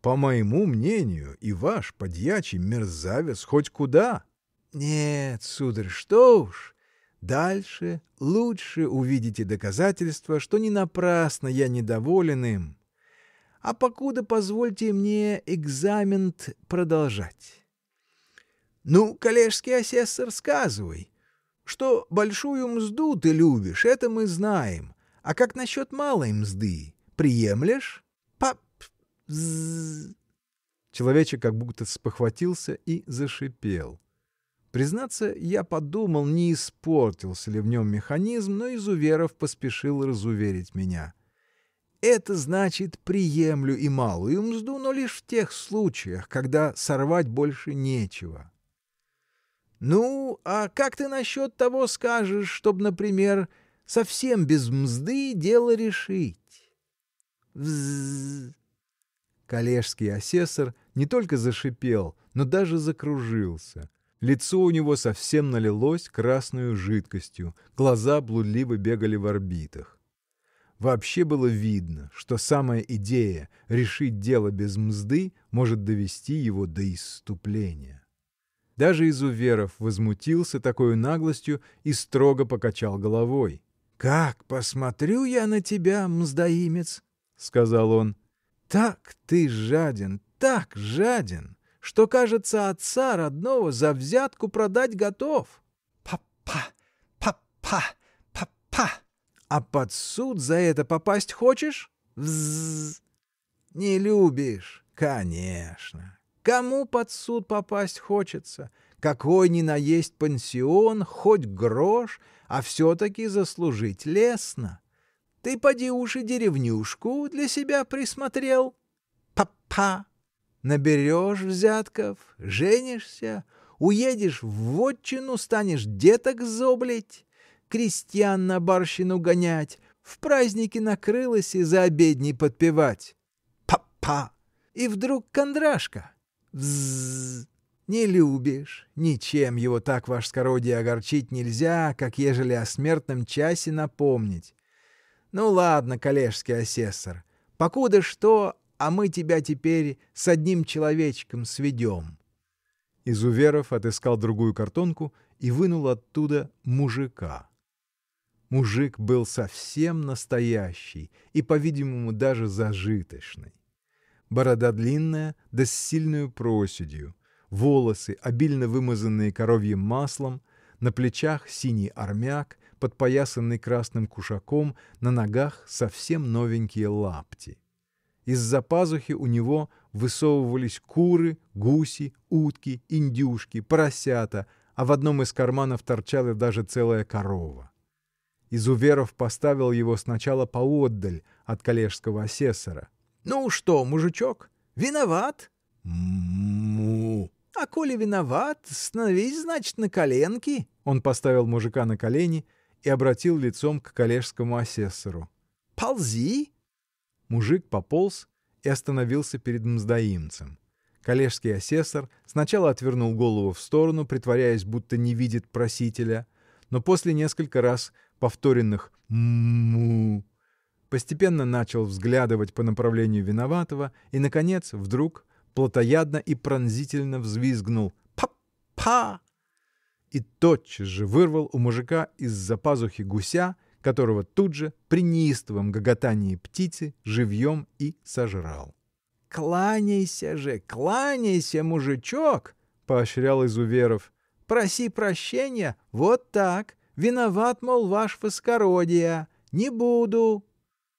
По моему мнению, и ваш подьячий мерзавец хоть куда. Нет, сударь, что уж. Дальше лучше увидите доказательства, что не напрасно я недоволен им. А покуда позвольте мне экзамен продолжать. Ну, коллежский асессор, сказывай, что большую мзду ты любишь, это мы знаем, а как насчет малой мзды, приемлешь? Пап, Человечек как будто спохватился и зашипел. Признаться, я подумал, не испортился ли в нем механизм, но Изуверов поспешил разуверить меня. Это значит, приемлю и малую мзду, но лишь в тех случаях, когда сорвать больше нечего. Ну, а как ты насчет того скажешь, чтобы, например, совсем без мзды дело решить? Вз. Коллежский асессор не только зашипел, но даже закружился. Лицо у него совсем налилось красною жидкостью, глаза блудливо бегали в орбитах. Вообще было видно, что самая идея решить дело без мзды может довести его до исступления. Даже Изуверов возмутился такой наглостью и строго покачал головой. — Как посмотрю я на тебя, мздоимец, — сказал он, — так ты жаден, так жаден, что, кажется, отца родного за взятку продать готов. Папа, папа, папа. А под суд за это попасть хочешь? Вз. Не любишь? Конечно. Кому под суд попасть хочется? Какой ни на есть пансион, хоть грош, а все-таки заслужить лестно. Ты поди уж и деревнюшку для себя присмотрел? Папа. Наберешь взятков, женишься, уедешь в вотчину, станешь деток зоблить, крестьян на барщину гонять, в праздники накрылась и за обедней подпевать. Па-па! И вдруг кондрашка. Вззз! Не любишь, ничем его так, ваш скородие, огорчить нельзя, как ежели о смертном часе напомнить. Ну ладно, коллежский асессор, покуда что, а мы тебя теперь с одним человечком сведем. Изуверов отыскал другую картонку и вынул оттуда мужика. Мужик был совсем настоящий и, по-видимому, даже зажиточный. Борода длинная, да с сильную проседью, волосы, обильно вымазанные коровьим маслом, на плечах синий армяк, подпоясанный красным кушаком, на ногах совсем новенькие лапти. Из-за пазухи у него высовывались куры, гуси, утки, индюшки, поросята, а в одном из карманов торчала даже целая корова. Изуверов поставил его сначала поотдаль от коллежского асессора. — Ну что, мужичок, виноват? — Му. — А коли виноват, становись, значит, на коленки. Он поставил мужика на колени и обратил лицом к коллежскому асессору. — Ползи. Мужик пополз и остановился перед мздоимцем. Коллежский асессор сначала отвернул голову в сторону, притворяясь, будто не видит просителя, но после несколько раз повторенных «му» постепенно начал взглядывать по направлению виноватого и, наконец, вдруг плотоядно и пронзительно взвизгнул «па-па» и тотчас же вырвал у мужика из-за пазухи гуся, которого тут же, при неистовом гоготании птицы, живьем и сожрал. — Кланяйся же, кланяйся, мужичок! — поощрял Изуверов. — Проси прощения, вот так. Виноват, мол, ваш воскородие. Не буду.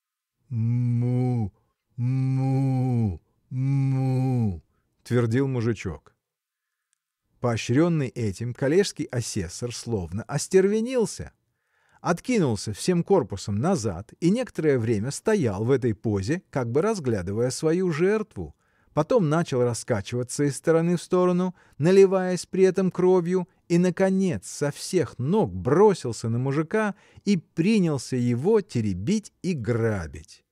— Му, му, му, — твердил мужичок. Поощренный этим, коллежский асессор словно остервенился — откинулся всем корпусом назад и некоторое время стоял в этой позе, как бы разглядывая свою жертву. Потом начал раскачиваться из стороны в сторону, наливаясь при этом кровью, и, наконец, со всех ног бросился на мужика и принялся его теребить и грабить.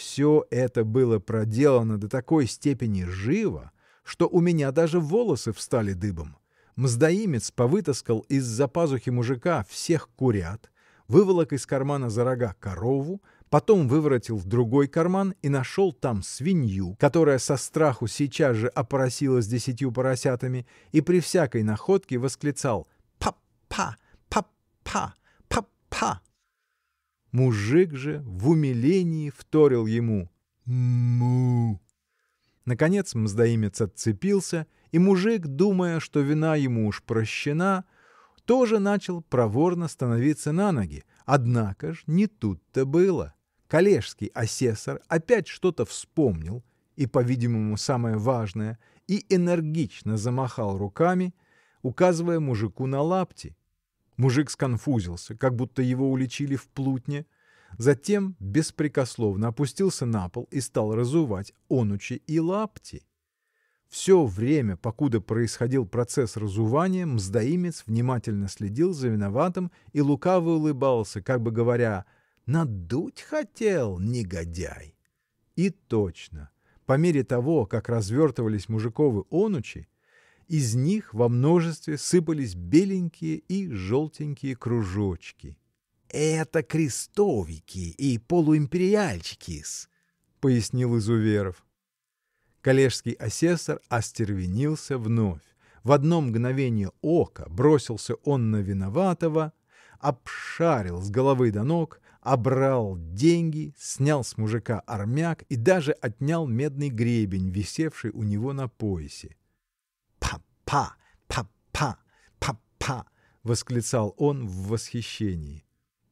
Все это было проделано до такой степени живо, что у меня даже волосы встали дыбом. Мздоимец повытаскал из-за пазухи мужика всех курят, выволок из кармана за рога корову, потом выворотил в другой карман и нашел там свинью, которая со страху сейчас же опоросилась десятью поросятами и при всякой находке восклицал «Па-па! Па-па! Па-па!». Мужик же в умилении вторил ему «Му!». Наконец мздоимец отцепился и мужик, думая, что вина ему уж прощена, тоже начал проворно становиться на ноги. Однако ж не тут-то было. Коллежский асессор опять что-то вспомнил, и, по-видимому, самое важное, и энергично замахал руками, указывая мужику на лапти. Мужик сконфузился, как будто его уличили в плутне, затем беспрекословно опустился на пол и стал разувать онучи и лапти. Все время, покуда происходил процесс разувания, мздоимец внимательно следил за виноватым и лукаво улыбался, как бы говоря «надуть хотел, негодяй». И точно, по мере того, как развертывались мужиковы онучи, из них во множестве сыпались беленькие и желтенькие кружочки. «Это крестовики и полуимпериальчики-с», — пояснил Изуверов. Коллежский асессор остервенился вновь. В одно мгновение ока бросился он на виноватого, обшарил с головы до ног, обрал деньги, снял с мужика армяк и даже отнял медный гребень, висевший у него на поясе. «Па-па! Па-па! Па-па!» — восклицал он в восхищении.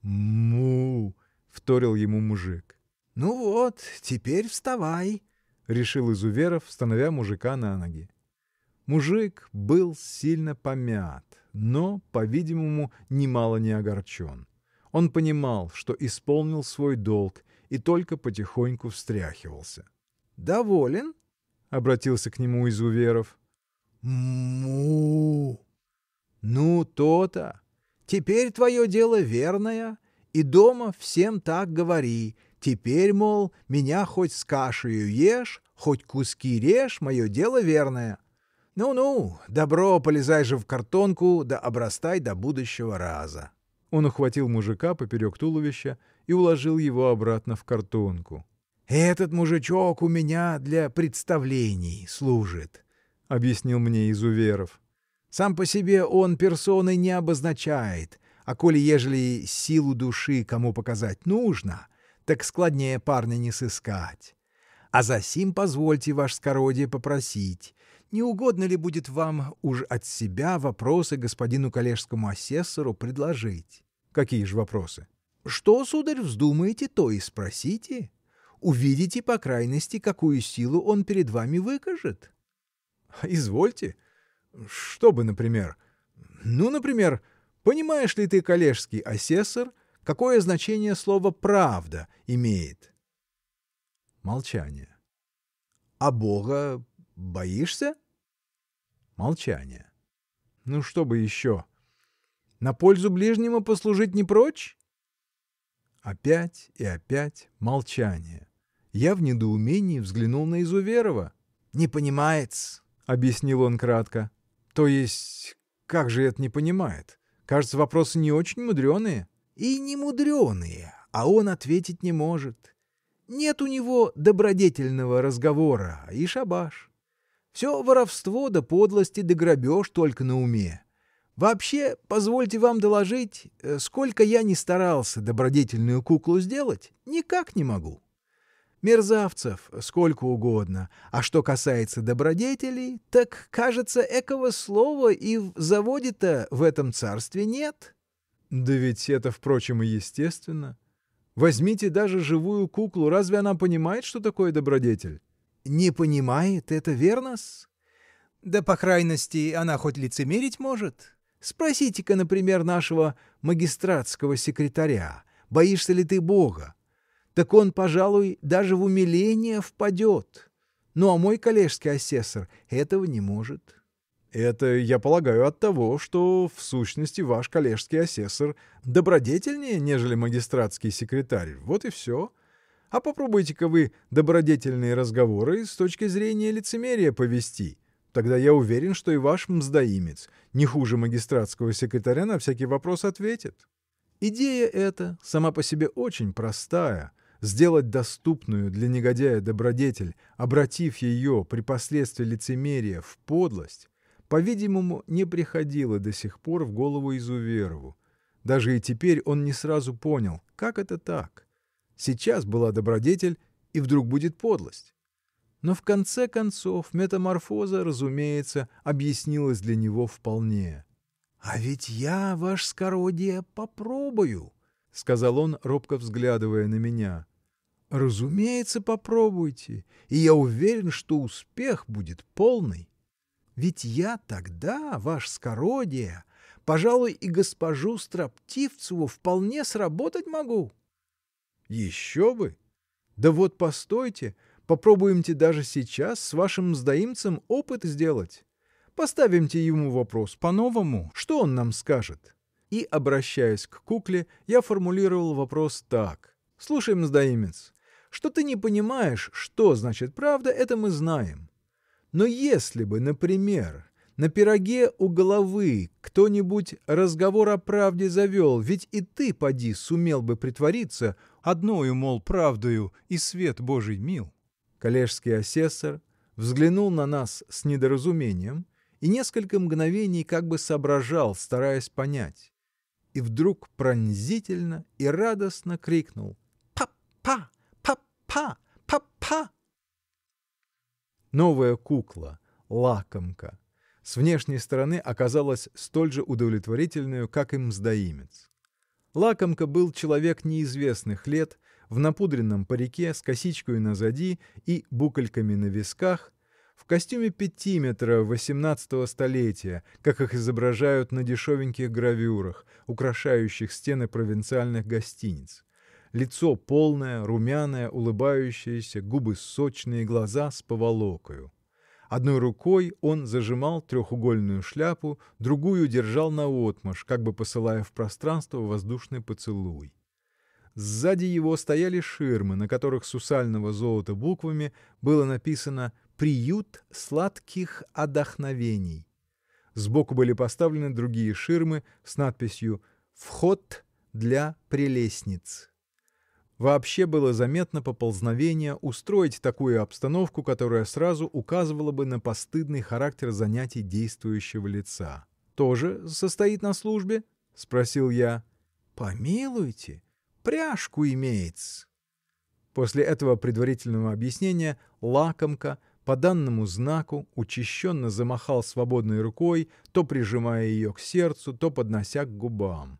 «Му!» — вторил ему мужик. «Ну вот, теперь вставай!» — решил Изуверов, становя мужика на ноги. Мужик был сильно помят, но, по-видимому, немало не огорчен. Он понимал, что исполнил свой долг, и только потихоньку встряхивался. «Доволен?» — обратился к нему Изуверов. «Му!» «Ну, то-то! Теперь твое дело верное, и дома всем так говори. Теперь, мол, меня хоть с кашею ешь, хоть куски режь, мое дело верное. Ну-ну, добро, полезай же в картонку, да обрастай до будущего раза». Он ухватил мужика поперек туловища и уложил его обратно в картонку. «Этот мужичок у меня для представлений служит», — объяснил мне Изуверов. «Сам по себе он персоной не обозначает, а коли ежели силу души кому показать нужно, так складнее парня не сыскать. А за сим позвольте, ваш скородие, попросить, не угодно ли будет вам уж от себя вопросы господину коллежскому асессору предложить? Какие же вопросы? Что, сударь, вздумаете, то и спросите. Увидите, по крайности, какую силу он перед вами выкажет. Извольте. Что бы, например? Ну, например, понимаешь ли ты, коллежский асессор, какое значение слово «правда» имеет? Молчание. А Бога боишься? Молчание. Ну, что бы еще? На пользу ближнему послужить не прочь? Опять и опять молчание. Я в недоумении взглянул на Изуверова. «Не понимает объяснил он кратко. То есть, как же это не понимает? Кажется, вопросы не очень мудреные. И не мудреные, а он ответить не может. Нет у него добродетельного разговора, и шабаш. Все воровство да подлости да грабеж только на уме. Вообще, позвольте вам доложить, э, сколько я не старался добродетельную куклу сделать, никак не могу. Мерзавцев сколько угодно, а что касается добродетелей, так, кажется, экого слова и в заводе-то в этом царстве нет. Да ведь это, впрочем, и естественно. Возьмите даже живую куклу, разве она понимает, что такое добродетель? Не понимает, это верно-с? Да, по крайности, она хоть лицемерить может. Спросите-ка, например, нашего магистратского секретаря, боишься ли ты Бога? Так он, пожалуй, даже в умиление впадет. Ну, а мой коллежский асессор этого не может. Это, я полагаю, от того, что в сущности ваш коллежский асессор добродетельнее, нежели магистратский секретарь. Вот и все. А попробуйте-ка вы добродетельные разговоры с точки зрения лицемерия повести. Тогда я уверен, что и ваш мздоимец не хуже магистратского секретаря на всякий вопрос ответит. Идея эта сама по себе очень простая – сделать доступную для негодяя добродетель, обратив ее при последствии лицемерия в подлость, по-видимому, не приходило до сих пор в голову Изуверову. Даже и теперь он не сразу понял, как это так. Сейчас была добродетель, и вдруг будет подлость. но в конце концов метаморфоза, разумеется, объяснилась для него вполне. – А ведь я, ваше-скородие, попробую! – сказал он, робко взглядывая на меня. – Разумеется, попробуйте, и я уверен, что успех будет полный. Ведь я тогда, ваше скородие, пожалуй, и госпожу Строптивцеву вполне сработать могу. – Еще бы! Да вот постойте, попробуемте даже сейчас с вашим мздоимцем опыт сделать. Поставимте ему вопрос по-новому, что он нам скажет? И, обращаясь к кукле, я формулировал вопрос так. Слушай, мздоимец, что ты не понимаешь, что значит правда, это мы знаем. Но если бы, например, на пироге у головы кто-нибудь разговор о правде завел, ведь и ты, поди, сумел бы притвориться, одною, мол, правдою и свет Божий мил. Коллежский асессор взглянул на нас с недоразумением и несколько мгновений как бы соображал, стараясь понять. И вдруг пронзительно и радостно крикнул «Па-па! Па-па! Па-па!» Новая кукла, лакомка, с внешней стороны оказалась столь же удовлетворительной, как и мздоимец. Лакомка был человек неизвестных лет, в напудренном парике с косичкой назади и букольками на висках, в костюме пятиметра XVIII столетия, как их изображают на дешевеньких гравюрах, украшающих стены провинциальных гостиниц. Лицо полное, румяное, улыбающееся, губы сочные, глаза с поволокою. Одной рукой он зажимал трехугольную шляпу, другую держал наотмашь, как бы посылая в пространство воздушный поцелуй. Сзади его стояли ширмы, на которых сусального золота буквами было написано «Приют сладких отдохновений». Сбоку были поставлены другие ширмы с надписью «Вход для прелестниц». Вообще было заметно поползновение устроить такую обстановку, которая сразу указывала бы на постыдный характер занятий действующего лица. «Тоже состоит на службе?» — спросил я. «Помилуйте, пряжку имеется». После этого предварительного объяснения лакомка по данному знаку учащенно замахал свободной рукой, то прижимая ее к сердцу, то поднося к губам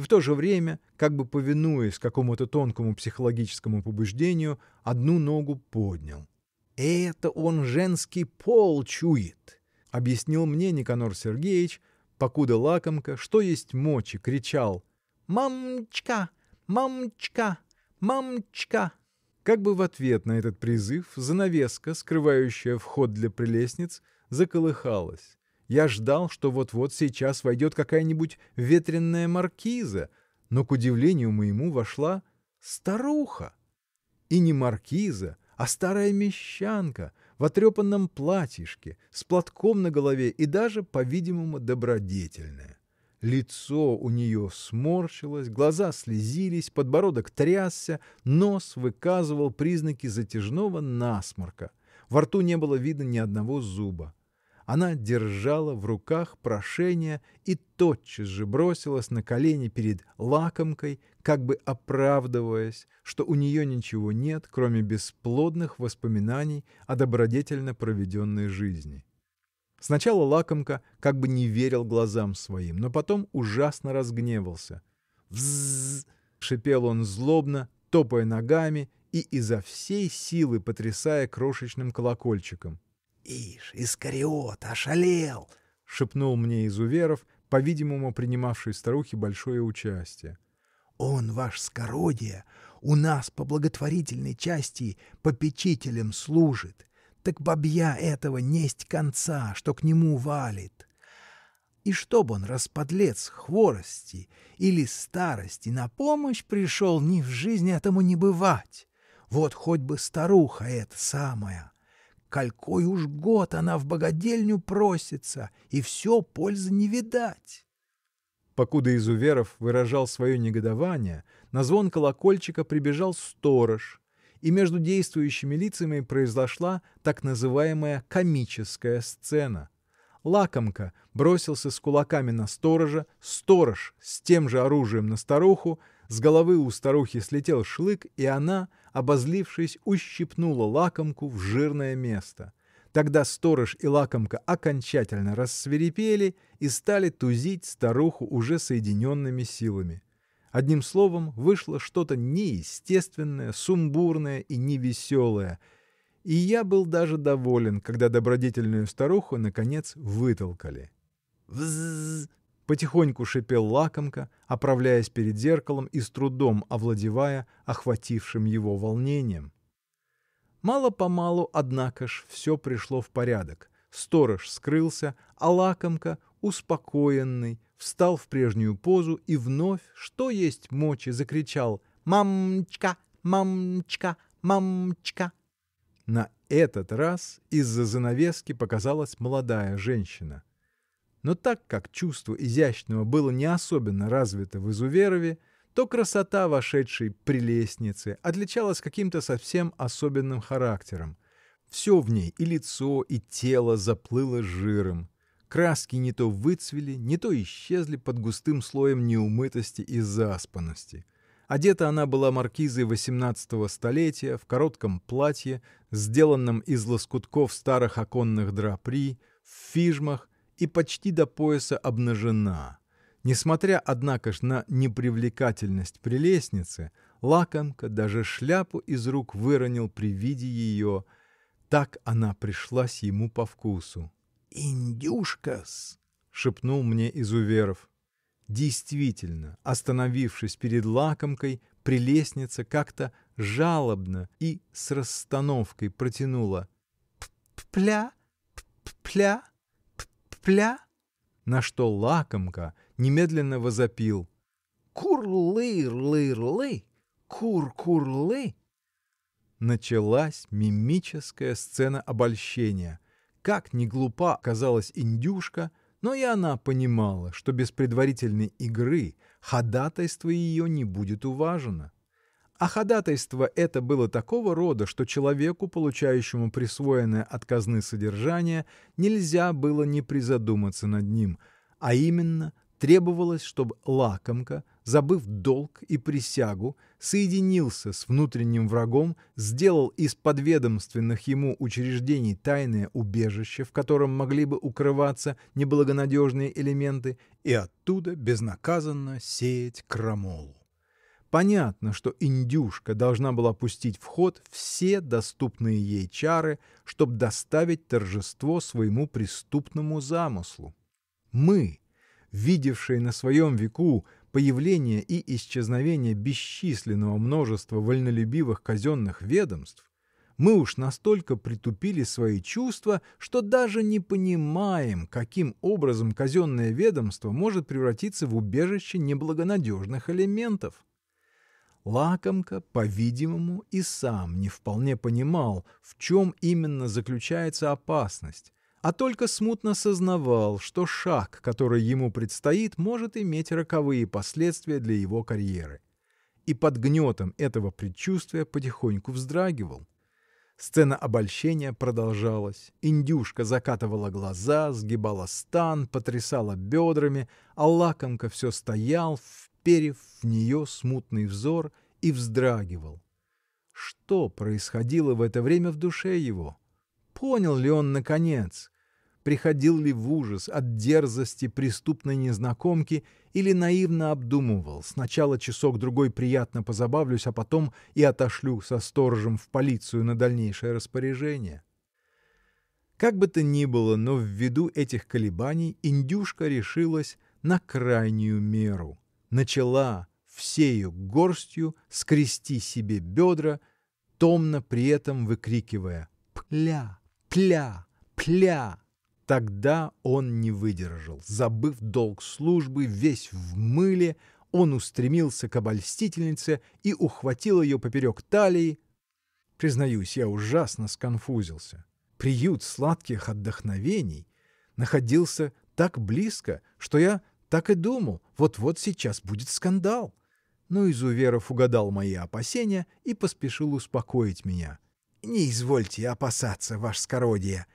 и в то же время, как бы повинуясь какому-то тонкому психологическому побуждению, одну ногу поднял. «Это он женский пол чует», — объяснил мне Никанор Сергеевич, покуда лакомка, что есть мочи, кричал «Мамочка! Мамочка! Мамочка!» Как бы в ответ на этот призыв занавеска, скрывающая вход для прелестниц, заколыхалась. Я ждал, что вот-вот сейчас войдет какая-нибудь ветренная маркиза, но, к удивлению моему, вошла старуха. И не маркиза, а старая мещанка в отрепанном платьишке, с платком на голове и даже, по-видимому, добродетельная. Лицо у нее сморщилось, глаза слезились, подбородок трясся, нос выказывал признаки затяжного насморка. Во рту не было видно ни одного зуба. Она держала в руках прошение и тотчас же бросилась на колени перед лакомкой, как бы оправдываясь, что у нее ничего нет, кроме бесплодных воспоминаний о добродетельно проведенной жизни. Сначала лакомка как бы не верил глазам своим, но потом ужасно разгневался. «Взззз!» — шипел он злобно, топая ногами и изо всей силы потрясая крошечным колокольчиком. Ишь, Искариот, ошалел! — шепнул мне Изуверов, по-видимому, принимавший старухе большое участие. — Он, ваш скородие, у нас по благотворительной части попечителем служит. Так бабья этого несть конца, что к нему валит. И чтоб он, расподлец хворости или старости, на помощь пришел, ни в жизни этому не бывать. Вот хоть бы старуха эта самая. Колькой уж год она в богадельню просится, и все пользы не видать. Покуда Изуверов выражал свое негодование, на звон колокольчика прибежал сторож, и между действующими лицами произошла так называемая комическая сцена. Лакомка бросился с кулаками на сторожа, сторож с тем же оружием на старуху, с головы у старухи слетел шлык, и она, обозлившись, ущипнула лакомку в жирное место. Тогда сторож и лакомка окончательно рассвирепели и стали тузить старуху уже соединенными силами. Одним словом, вышло что-то неестественное, сумбурное и невеселое, и я был даже доволен, когда добродетельную старуху, наконец, вытолкали. «Взззз!» — потихоньку шипел лакомка, оправляясь перед зеркалом и с трудом овладевая охватившим его волнением. Мало-помалу, однако ж, все пришло в порядок. Сторож скрылся, а лакомка, успокоенный, встал в прежнюю позу и вновь, что есть мочи, закричал «Мамочка! Мамочка! Мамочка!». На этот раз из-за занавески показалась молодая женщина. Но так как чувство изящного было не особенно развито в Изуверове, то красота вошедшей прелестницы отличалась каким-то совсем особенным характером. Все в ней, и лицо, и тело заплыло жиром. Краски не то выцвели, не то исчезли под густым слоем неумытости и заспанности. Одета она была маркизой XVIII столетия в коротком платье, сделанном из лоскутков старых оконных драпри, в фижмах и почти до пояса обнажена. Несмотря, однако ж, на непривлекательность прелестницы, лакомка даже шляпу из рук выронил при виде ее, так она пришлась ему по вкусу. «Индюшка-с!» — шепнул мне Изуверов. Действительно, остановившись перед лакомкой, прелестница как-то жалобно и с расстановкой протянула «Пля, пля, пля», на что лакомка немедленно возопил «Кур-лыр-лыр-лы! Кур-кур-лы!» Началась мимическая сцена обольщения. Как ни глупа казалась индюшка, но и она понимала, что без предварительной игры ходатайство ее не будет уважено. А ходатайство это было такого рода, что человеку, получающему присвоенное от казны содержание, нельзя было не призадуматься над ним, а именно требовалось, чтобы лакомка, забыв долг и присягу, соединился с внутренним врагом, сделал из подведомственных ему учреждений тайное убежище, в котором могли бы укрываться неблагонадежные элементы, и оттуда безнаказанно сеять крамолу. Понятно, что индюшка должна была пустить в ход все доступные ей чары, чтобы доставить торжество своему преступному замыслу. Мы, видевшие на своем веку появление и исчезновение бесчисленного множества вольнолюбивых казенных ведомств, мы уж настолько притупили свои чувства, что даже не понимаем, каким образом казенное ведомство может превратиться в убежище неблагонадежных элементов. Лакомка, по-видимому, и сам не вполне понимал, в чем именно заключается опасность, а только смутно сознавал, что шаг, который ему предстоит, может иметь роковые последствия для его карьеры. И под гнетом этого предчувствия потихоньку вздрагивал. Сцена обольщения продолжалась. Индюшка закатывала глаза, сгибала стан, потрясала бедрами, а лакомка все стоял, вперев в нее смутный взор и вздрагивал. Что происходило в это время в душе его? Понял ли он, наконец? Приходил ли в ужас от дерзости преступной незнакомки или наивно обдумывал сначала часок-другой приятно позабавлюсь, а потом и отошлю со сторожем в полицию на дальнейшее распоряжение? Как бы то ни было, но ввиду этих колебаний индюшка решилась на крайнюю меру. Начала всею горстью скрести себе бедра, томно при этом выкрикивая «Пля! Пля! Пля!» Тогда он не выдержал. Забыв долг службы, весь в мыле, он устремился к обольстительнице и ухватил ее поперек талии. Признаюсь, я ужасно сконфузился. Приют сладких отдохновений находился так близко, что я так и думал, вот-вот сейчас будет скандал. Но Изуверов угадал мои опасения и поспешил успокоить меня. — Не извольте опасаться, ваше скородие.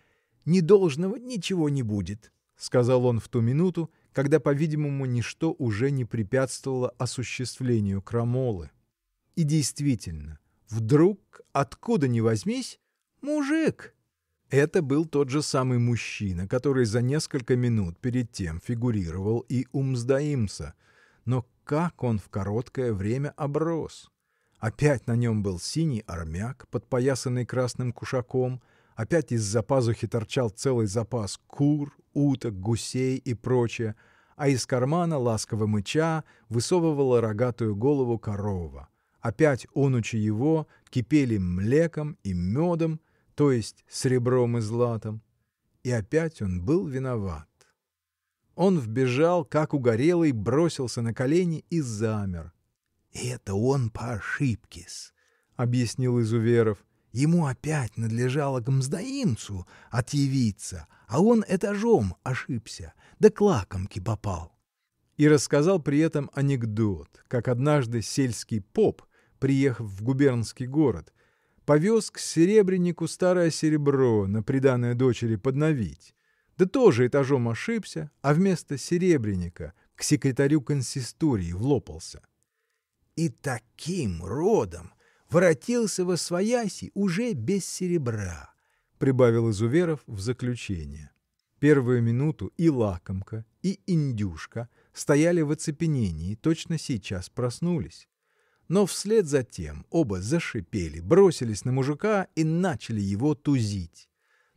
Недолжного ничего не будет, — сказал он в ту минуту, когда, по-видимому, ничто уже не препятствовало осуществлению крамолы. И действительно, вдруг, откуда ни возьмись, мужик! Это был тот же самый мужчина, который за несколько минут перед тем фигурировал и у Мздоимса, но как он в короткое время оброс! Опять на нем был синий армяк, подпоясанный красным кушаком, опять из-за пазухи торчал целый запас кур, уток, гусей и прочее, а из кармана, ласково мыча, высовывала рогатую голову корова. Опять онучи его кипели млеком и медом, то есть серебром и златом. И опять он был виноват. Он вбежал, как угорелый, бросился на колени и замер. — Это он по ошибке-с, — объяснил Изуверов. Ему опять надлежало к мздоимцу отъявиться, а он этажом ошибся, да к лакомке попал. И рассказал при этом анекдот, как однажды сельский поп, приехав в губернский город, повез к серебрянику старое серебро на приданое дочери подновить, да тоже этажом ошибся, а вместо серебряника к секретарю консистории влопался. И таким родом воротился во свояси уже без серебра, — прибавил Изуверов в заключение. Первую минуту и лакомка, и индюшка стояли в оцепенении, точно сейчас проснулись. Но вслед за тем оба зашипели, бросились на мужика и начали его тузить.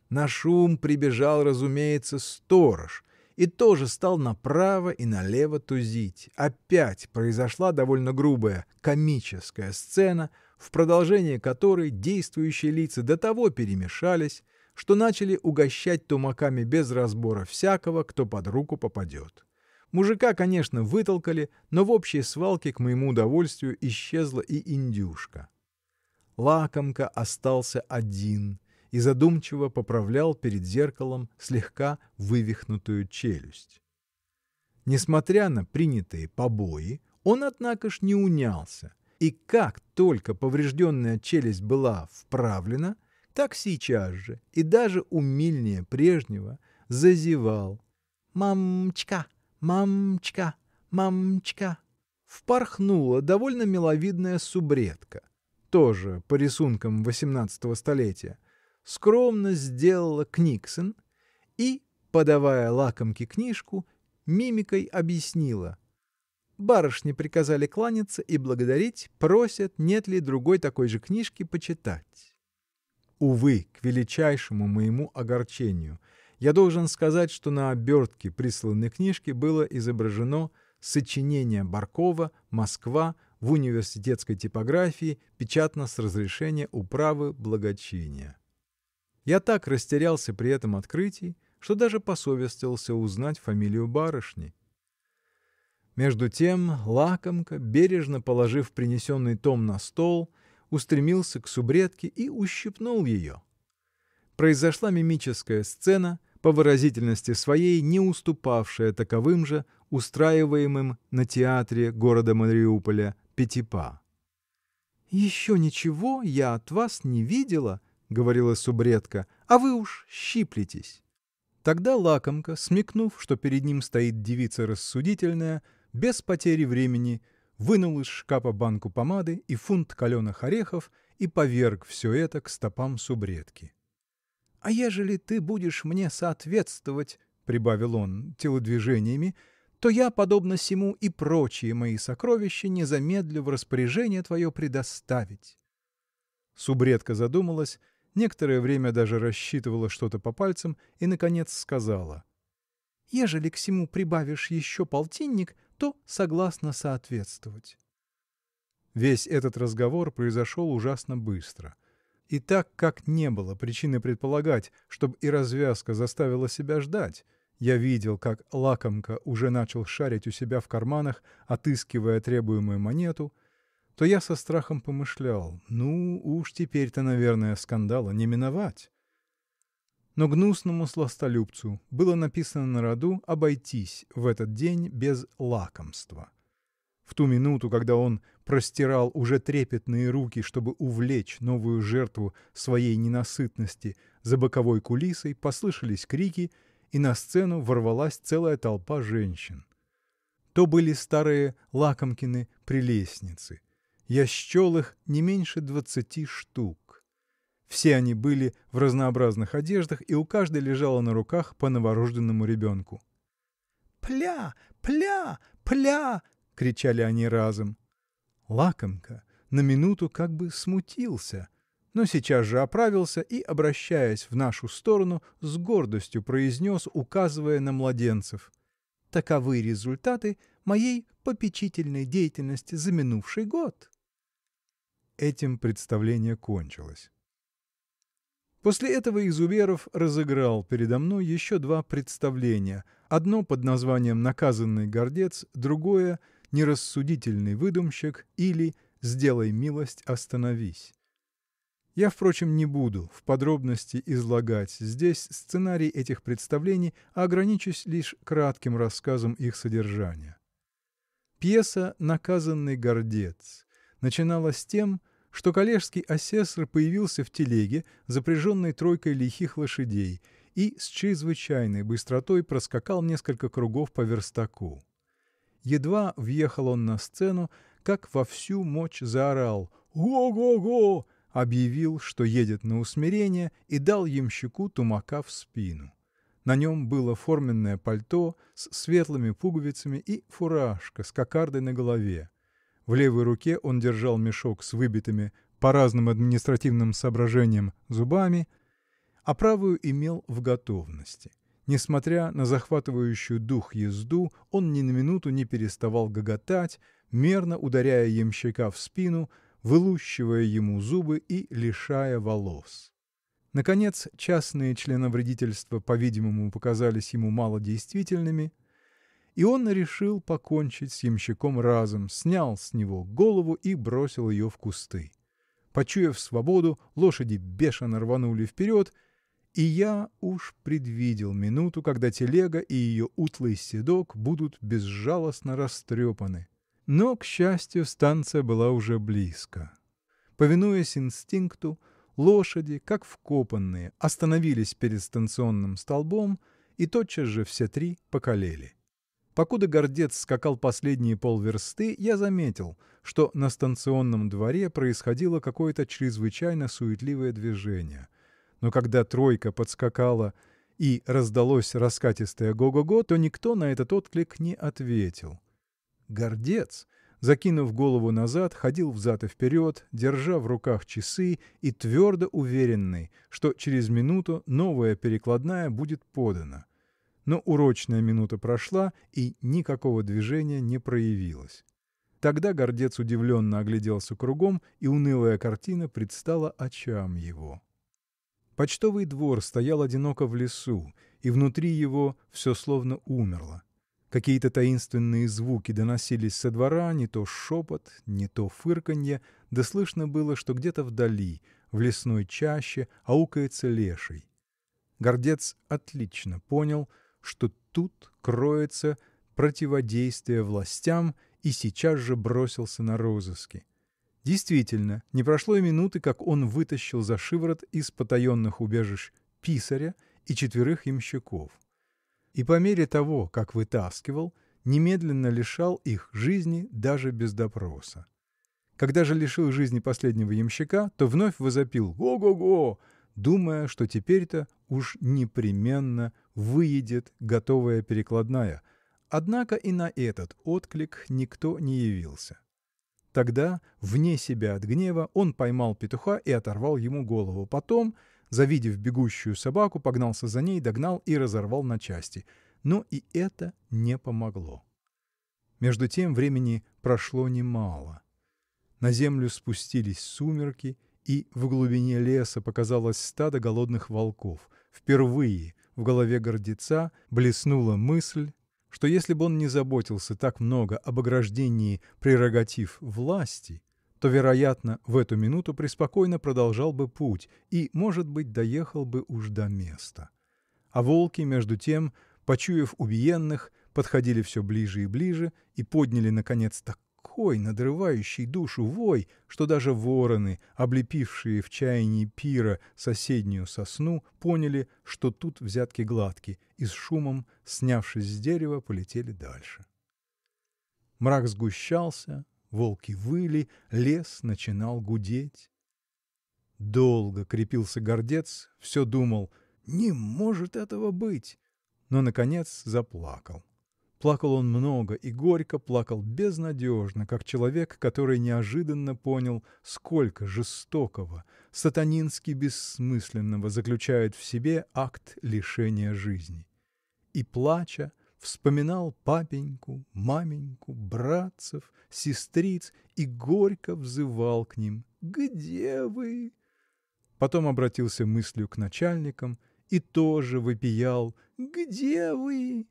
На шум прибежал, разумеется, сторож и тоже стал направо и налево тузить. Опять произошла довольно грубая комическая сцена, в продолжении которой действующие лица до того перемешались, что начали угощать тумаками без разбора всякого, кто под руку попадет. Мужика, конечно, вытолкали, но в общей свалке, к моему удовольствию, исчезла и индюшка. Лакомка остался один и задумчиво поправлял перед зеркалом слегка вывихнутую челюсть. Несмотря на принятые побои, он, однако ж, не унялся, и как только поврежденная челюсть была вправлена, так сейчас же и даже умильнее прежнего зазевал «Мамочка!» «Мамочка! Мамочка!» Впорхнула довольно миловидная субредка, тоже по рисункам XVIII столетия, скромно сделала Книксон и, подавая лакомке книжку, мимикой объяснила. Барышни приказали кланяться и благодарить, просят, нет ли другой такой же книжки почитать. Увы, к величайшему моему огорчению – я должен сказать, что на обертке присланной книжки было изображено сочинение Баркова «Москва» в университетской типографии, печатно с разрешения управы благочиния. Я так растерялся при этом открытии, что даже посовестился узнать фамилию барышни. Между тем лакомка, бережно положив принесенный том на стол, устремился к субредке и ущипнул ее. Произошла мимическая сцена — по выразительности своей не уступавшая таковым же устраиваемым на театре города Мариуполя Пятипа. «Еще ничего я от вас не видела», — говорила субредка, — «а вы уж щиплетесь». Тогда лакомка, смекнув, что перед ним стоит девица рассудительная, без потери времени вынул из шкафа банку помады и фунт каленых орехов и поверг все это к стопам субредки. — А ежели ты будешь мне соответствовать, — прибавил он телодвижениями, — то я, подобно сему, и прочие мои сокровища не замедлю в распоряжение твое предоставить. Субредка задумалась, некоторое время даже рассчитывала что-то по пальцам и, наконец, сказала. — Ежели к сему прибавишь еще полтинник, то согласна соответствовать. Весь этот разговор произошел ужасно быстро. И так как не было причины предполагать, чтобы и развязка заставила себя ждать, я видел, как лакомка уже начал шарить у себя в карманах, отыскивая требуемую монету, то я со страхом помышлял, ну, уж теперь-то, наверное, скандала не миновать. Но гнусному сластолюбцу было написано на роду обойтись в этот день без лакомства. В ту минуту, когда он простирал уже трепетные руки, чтобы увлечь новую жертву своей ненасытности, за боковой кулисой послышались крики, и на сцену ворвалась целая толпа женщин. То были старые Лакомкины прелестницы. Я счел их не меньше двадцати штук. Все они были в разнообразных одеждах, и у каждой лежало на руках по новорожденному ребенку. «Пля! Пля! Пля!» — кричали они разом. Лакомка на минуту как бы смутился, но сейчас же оправился и, обращаясь в нашу сторону, с гордостью произнес, указывая на младенцев. «Таковы результаты моей попечительной деятельности за минувший год». Этим представление кончилось. После этого Изуверов разыграл передо мной еще два представления, одно под названием «Наказанный гордец», другое «Нерассудительный выдумщик» или «Сделай милость, остановись». Я, впрочем, не буду в подробности излагать здесь сценарий этих представлений, а ограничусь лишь кратким рассказом их содержания. Пьеса «Наказанный гордец» начиналась тем, что коллежский асессор появился в телеге, запряженной тройкой лихих лошадей, и с чрезвычайной быстротой проскакал несколько кругов по верстаку. Едва въехал он на сцену, как во всю мочь заорал «Го-го-го!», объявил, что едет на усмирение, и дал ямщику тумака в спину. На нем было форменное пальто с светлыми пуговицами и фуражка с кокардой на голове. В левой руке он держал мешок с выбитыми по разным административным соображениям зубами, а правую имел в готовности. Несмотря на захватывающую дух езду, он ни на минуту не переставал гоготать, мерно ударяя ямщика в спину, вылущивая ему зубы и лишая волос. Наконец, частные членовредительства, по-видимому, показались ему малодействительными – и он решил покончить с ямщиком разом, снял с него голову и бросил ее в кусты. Почуяв свободу, лошади бешено рванули вперед, и я уж предвидел минуту, когда телега и ее утлый седок будут безжалостно растрепаны. Но, к счастью, станция была уже близко. Повинуясь инстинкту, лошади, как вкопанные, остановились перед станционным столбом, и тотчас же все три покалели. Покуда гордец скакал последние полверсты, я заметил, что на станционном дворе происходило какое-то чрезвычайно суетливое движение. Но когда тройка подскакала и раздалось раскатистое го-го-го, то никто на этот отклик не ответил. Гордец, закинув голову назад, ходил взад и вперед, держа в руках часы и твердо уверенный, что через минуту новая перекладная будет подана. Но урочная минута прошла, и никакого движения не проявилось. Тогда гордец удивленно огляделся кругом, и унылая картина предстала очам его. Почтовый двор стоял одиноко в лесу, и внутри его все словно умерло. Какие-то таинственные звуки доносились со двора, не то шепот, не то фырканье, да слышно было, что где-то вдали, в лесной чаще, аукается леший. Гордец отлично понял, что тут кроется противодействие властям и сейчас же бросился на розыски. Действительно, не прошло и минуты, как он вытащил за шиворот из потаенных убежищ писаря и четверых ямщиков. И по мере того, как вытаскивал, немедленно лишал их жизни даже без допроса. Когда же лишил жизни последнего ямщика, то вновь возопил «Го-го-го!», думая, что теперь-то уж непременно выедет готовая перекладная, однако и на этот отклик никто не явился. Тогда, вне себя от гнева, он поймал петуха и оторвал ему голову. Потом, завидев бегущую собаку, погнался за ней, догнал и разорвал на части. Но и это не помогло. Между тем времени прошло немало. На землю спустились сумерки, и в глубине леса показалось стадо голодных волков. Впервые в голове гордеца блеснула мысль, что если бы он не заботился так много об ограждении прерогатив власти, то, вероятно, в эту минуту преспокойно продолжал бы путь и, может быть, доехал бы уж до места. А волки, между тем, почуяв убиенных, подходили все ближе и ближе и подняли, наконец, так такой надрывающий душу вой, что даже вороны, облепившие в чаянии пира соседнюю сосну, поняли, что тут взятки гладки, и с шумом, снявшись с дерева, полетели дальше. Мрак сгущался, волки выли, лес начинал гудеть. Долго крепился гордец, все думал Не может этого быть! но, наконец, заплакал. Плакал он много и горько, плакал безнадежно, как человек, который неожиданно понял, сколько жестокого, сатанински бессмысленного заключает в себе акт лишения жизни. И, плача, вспоминал папеньку, маменьку, братцев, сестриц и горько взывал к ним «Где вы?». Потом обратился мыслью к начальникам и тоже вопиял «Где вы?».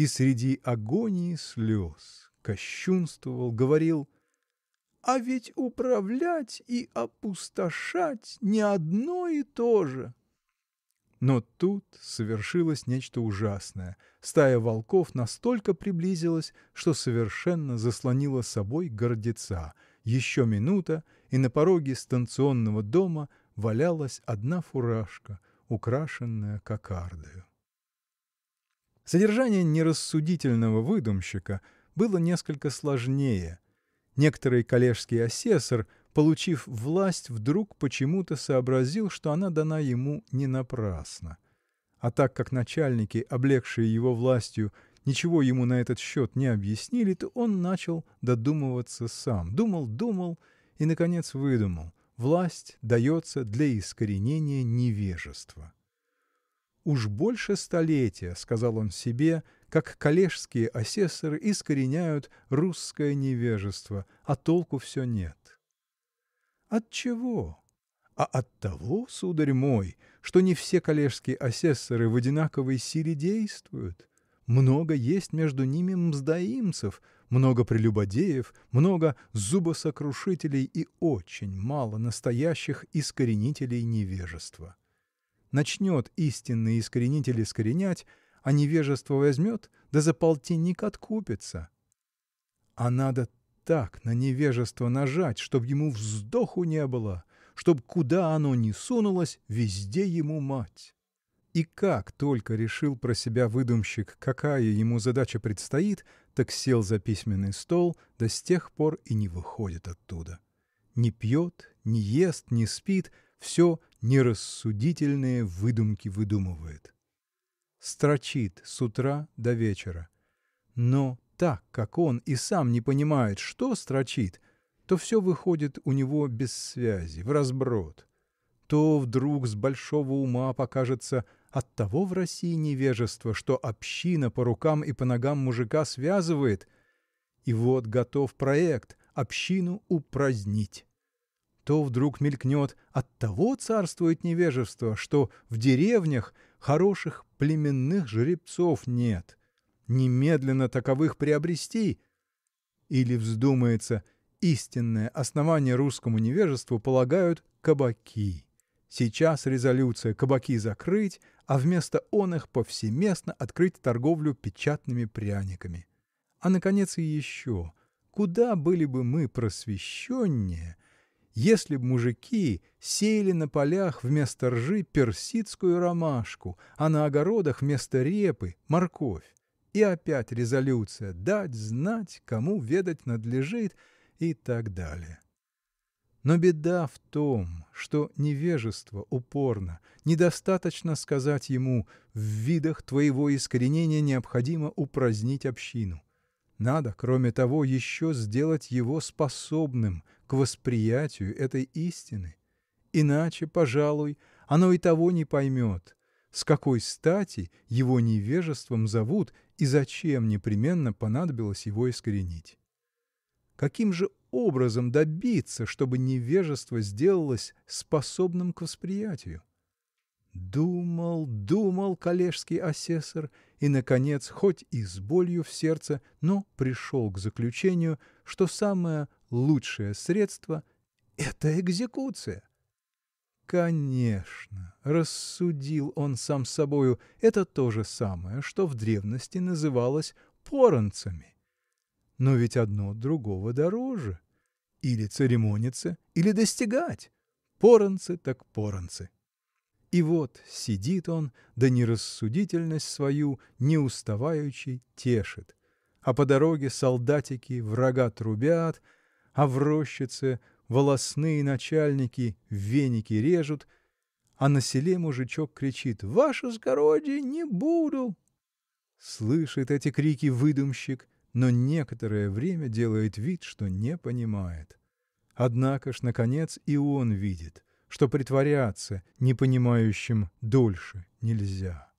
И среди агонии слез кощунствовал, говорил А ведь управлять и опустошать не одно и то же. Но тут совершилось нечто ужасное. Стая волков настолько приблизилась, что совершенно заслонила собой гордеца. Еще минута, и на пороге станционного дома валялась одна фуражка, украшенная кокардою. Содержание нерассудительного выдумщика было несколько сложнее. Некоторый коллежский асессор, получив власть, вдруг почему-то сообразил, что она дана ему не напрасно. А так как начальники, облегшие его властью, ничего ему на этот счет не объяснили, то он начал додумываться сам. Думал, думал и, наконец, выдумал. Власть дается для искоренения невежества. Уж больше столетия, сказал он себе, как коллежские асессоры искореняют русское невежество, а толку все нет. От чего? А от того, сударь мой, что не все коллежские асессоры в одинаковой силе действуют. Много есть между ними мздоимцев, много прелюбодеев, много зубосокрушителей и очень мало настоящих искоренителей невежества начнет истинный искоренитель искоренять, а невежество возьмет, да за полтинник откупится. А надо так на невежество нажать, чтоб ему вздоху не было, чтоб куда оно ни сунулось, везде ему мать. И как только решил про себя выдумщик, какая ему задача предстоит, так сел за письменный стол, да с тех пор и не выходит оттуда. Не пьет, не ест, не спит — все нерассудительные выдумки выдумывает. Строчит с утра до вечера. Но так как он и сам не понимает, что строчит, то все выходит у него без связи, в разброд. То вдруг с большого ума покажется от того в России невежество, что община по рукам и по ногам мужика связывает, и вот готов проект общину упразднить то вдруг мелькнет от того царствует невежество, что в деревнях хороших племенных жеребцов нет. Немедленно таковых приобрести. Или вздумается, истинное основание русскому невежеству полагают кабаки. Сейчас резолюция кабаки закрыть, а вместо он их повсеместно открыть торговлю печатными пряниками. А, наконец, и еще. Куда были бы мы просвещеннее – если б мужики сеяли на полях вместо ржи персидскую ромашку, а на огородах вместо репы – морковь. И опять резолюция «дать знать, кому ведать надлежит» и так далее. Но беда в том, что невежество упорно, недостаточно сказать ему «в видах твоего искоренения необходимо упразднить общину». Надо, кроме того, еще сделать его способным к восприятию этой истины. Иначе, пожалуй, оно и того не поймет, с какой стати его невежеством зовут и зачем непременно понадобилось его искоренить. Каким же образом добиться, чтобы невежество сделалось способным к восприятию? Думал, думал коллежский асессор и, наконец, хоть и с болью в сердце, но пришел к заключению, что самое лучшее средство – это экзекуция. Конечно, рассудил он сам собою, это то же самое, что в древности называлось поранцами. но ведь одно другого дороже. Или церемониться, или достигать поронцы так поронцы. И вот сидит он да нерассудительность свою неуставаючи тешит а по дороге солдатики врага трубят а в рощице волосные начальники веники режут а на селе мужичок кричит Ваше-сгородие, не буду! Слышит эти крики выдумщик но некоторое время делает вид что не понимает. Однако ж наконец и он видит что притворяться непонимающим дольше нельзя.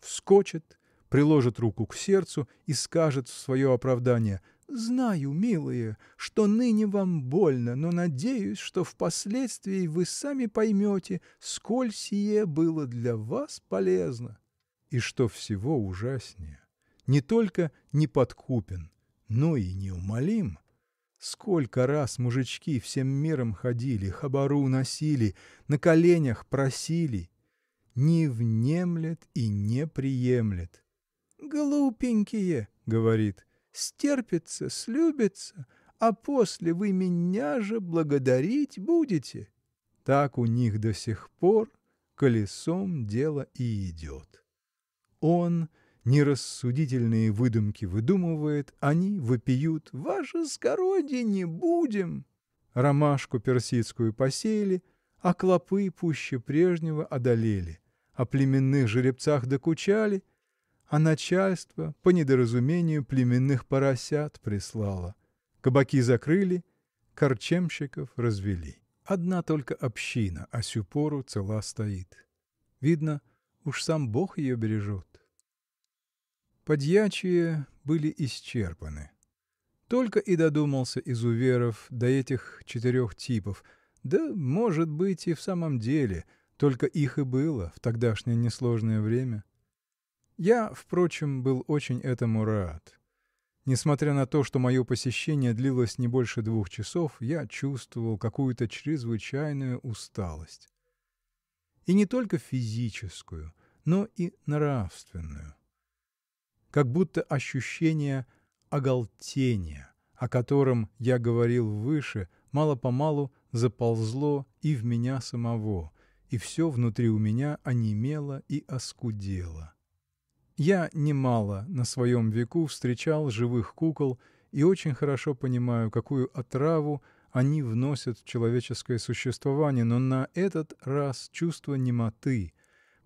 Вскочит приложит руку к сердцу и скажет в свое оправдание Знаю, милые, что ныне вам больно, но надеюсь, что впоследствии вы сами поймете, сколь сие было для вас полезно. И что всего ужаснее, не только неподкупен, но и неумолим. Сколько раз мужички всем миром ходили, хабару носили, на коленях просили. Не внемлет и не приемлет. Глупенькие, говорит, стерпится, слюбится, а после вы меня же благодарить будете. Так у них до сих пор колесом дело и идет. Он нерассудительные выдумки выдумывает, они вопиют «Ваше скородие не будем!» Ромашку персидскую посеяли, а клопы пуще прежнего одолели, о племенных жеребцах докучали, а начальство по недоразумению племенных поросят прислало. Кабаки закрыли, корчемщиков развели. Одна только община, а сю пору цела стоит. Видно, уж сам Бог ее бережет. Подьячие были исчерпаны. Только и додумался изуверов до этих четырех типов, да, может быть, и в самом деле, только их и было в тогдашнее несложное время. Я, впрочем, был очень этому рад. Несмотря на то, что мое посещение длилось не больше двух часов, я чувствовал какую-то чрезвычайную усталость. И не только физическую, но и нравственную. Как будто ощущение оголтения, о котором я говорил выше, мало-помалу заползло и в меня самого, и все внутри у меня онемело и оскудело. Я немало на своем веку встречал живых кукол и очень хорошо понимаю, какую отраву они вносят в человеческое существование, но на этот раз чувство немоты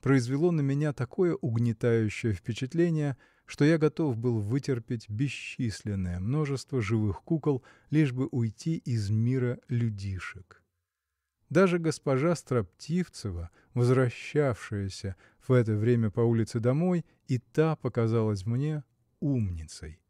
произвело на меня такое угнетающее впечатление, что я готов был вытерпеть бесчисленное множество живых кукол, лишь бы уйти из мира людишек. Даже госпожа Строптивцева, возвращавшаяся в это время по улице домой, и та показалась мне умницей.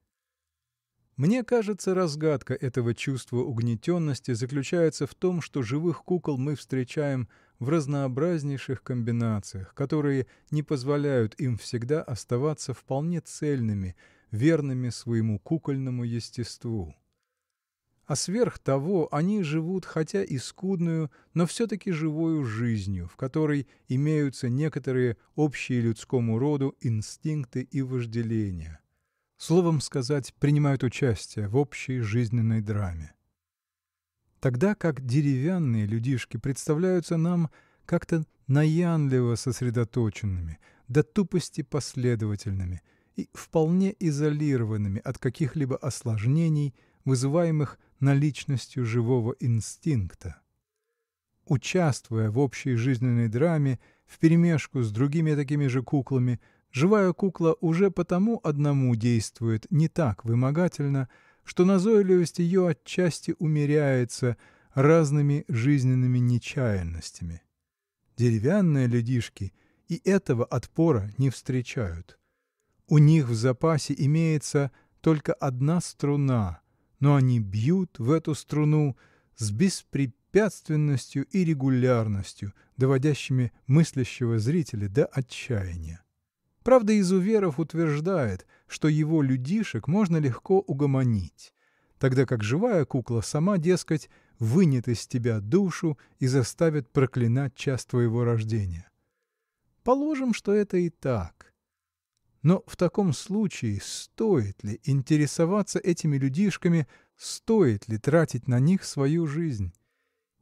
Мне кажется, разгадка этого чувства угнетенности заключается в том, что живых кукол мы встречаем в разнообразнейших комбинациях, которые не позволяют им всегда оставаться вполне цельными, верными своему кукольному естеству. А сверх того они живут хотя и скудную, но все-таки живою жизнью, в которой имеются некоторые общие людскому роду инстинкты и вожделения. Словом сказать, принимают участие в общей жизненной драме. Тогда как деревянные людишки представляются нам как-то наянливо сосредоточенными, до тупости последовательными и вполне изолированными от каких-либо осложнений, вызываемых наличностью живого инстинкта. Участвуя в общей жизненной драме вперемешку с другими такими же куклами, живая кукла уже потому одному действует не так вымогательно, что назойливость ее отчасти умеряется разными жизненными нечаянностями. Деревянные людишки и этого отпора не встречают. У них в запасе имеется только одна струна, но они бьют в эту струну с беспрепятственностью и регулярностью, доводящими мыслящего зрителя до отчаяния. Правда, Изуверов утверждает, что его людишек можно легко угомонить, тогда как живая кукла сама, дескать, вынет из тебя душу и заставит проклинать час твоего рождения. Положим, что это и так. но в таком случае стоит ли интересоваться этими людишками, стоит ли тратить на них свою жизнь?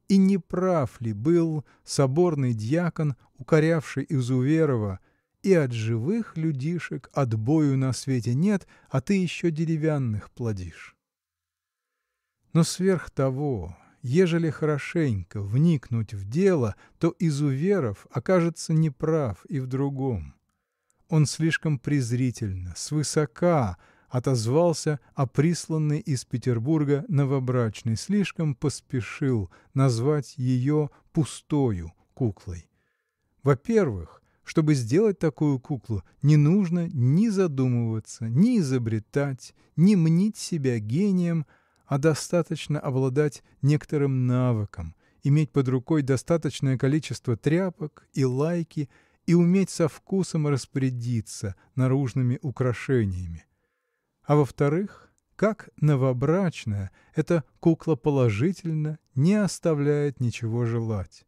И не прав ли был соборный дьякон, укорявший Изуверова и от живых людишек отбою на свете нет, а ты еще деревянных плодишь? Но сверх того, ежели хорошенько вникнуть в дело, то Изуверов окажется неправ и в другом. Он слишком презрительно, свысока отозвался о присланной из Петербурга новобрачной, слишком поспешил назвать ее пустою куклой. Во-первых, чтобы сделать такую куклу, не нужно ни задумываться, ни изобретать, ни мнить себя гением, а достаточно обладать некоторым навыком, иметь под рукой достаточное количество тряпок и лайки и уметь со вкусом распорядиться наружными украшениями. А во-вторых, как новобрачная, эта кукла положительно не оставляет ничего желать.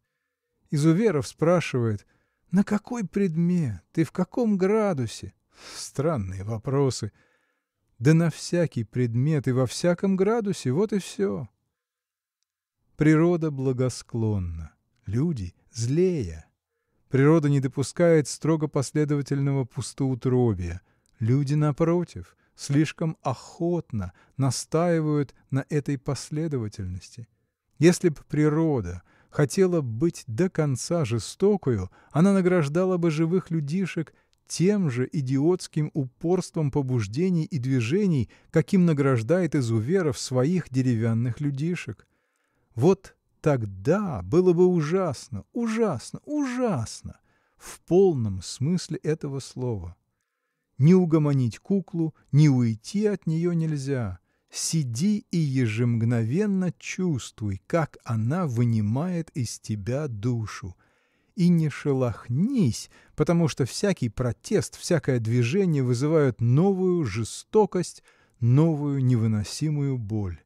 Изуверов спрашивает «На какой предмет? И в каком градусе?» Странные вопросы. Да на всякий предмет и во всяком градусе, вот и все. Природа благосклонна, люди злее. Природа не допускает строго последовательного пустоутробия. Люди, напротив, слишком охотно настаивают на этой последовательности. Если б природа хотела быть до конца жестокою, она награждала бы живых людишек тем же идиотским упорством побуждений и движений, каким награждает изуверов своих деревянных людишек. Вот тогда было бы ужасно, ужасно, ужасно в полном смысле этого слова. Не угомонить куклу, не уйти от нее нельзя. Сиди и ежемгновенно чувствуй, как она вынимает из тебя душу. И не шелохнись, потому что всякий протест, всякое движение вызывают новую жестокость, новую невыносимую боль.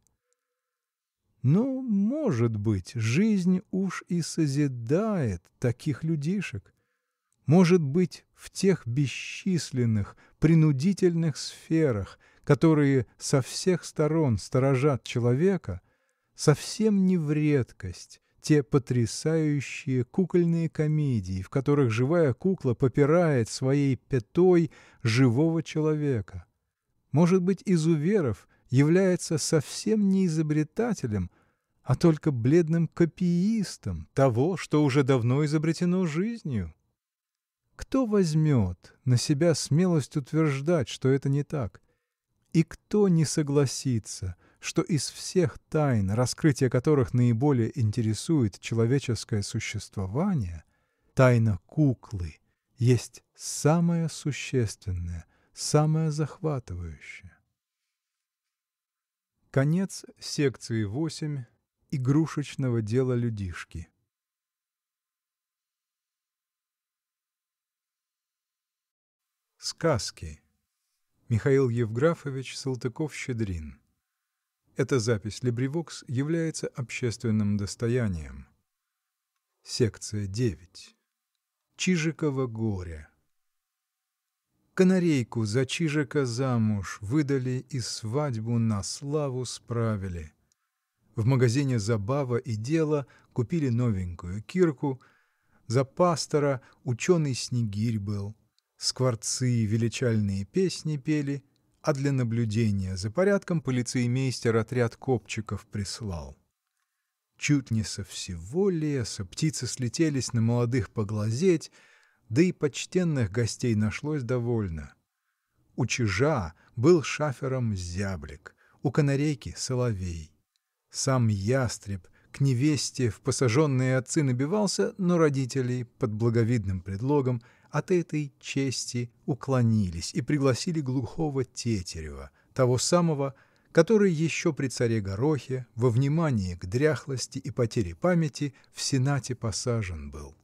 Но, может быть, жизнь уж и созидает таких людишек. Может быть, в тех бесчисленных, принудительных сферах, которые со всех сторон сторожат человека, совсем не в редкость те потрясающие кукольные комедии, в которых живая кукла попирает своей пятой живого человека. Может быть, Изуверов является совсем не изобретателем, а только бледным копиистом того, что уже давно изобретено жизнью. Кто возьмет на себя смелость утверждать, что это не так? И кто не согласится, что из всех тайн, раскрытие которых наиболее интересует человеческое существование, тайна куклы есть самая существенная, самая захватывающая? Конец секции 8 игрушечного дела людишки. Сказки. Михаил Евграфович Салтыков-Щедрин. Эта запись Либревокс является общественным достоянием. Секция 9. Чижиково горе. Канарейку за Чижика замуж выдали и свадьбу на славу справили. В магазине «Забава и дело» купили новенькую кирку, за пастора ученый снегирь был, скворцы величальные песни пели, а для наблюдения за порядком полицеймейстер отряд копчиков прислал. Чуть не со всего леса птицы слетелись на молодых поглазеть, да и почтенных гостей нашлось довольно. У чижа был шафером зяблик, у канарейки — соловей. Сам ястреб к невесте в посаженные отцы набивался, но родители под благовидным предлогом от этой чести уклонились и пригласили глухого Тетерева, того самого, который еще при царе Горохе во внимание к дряхлости и потере памяти в Сенате посажен был.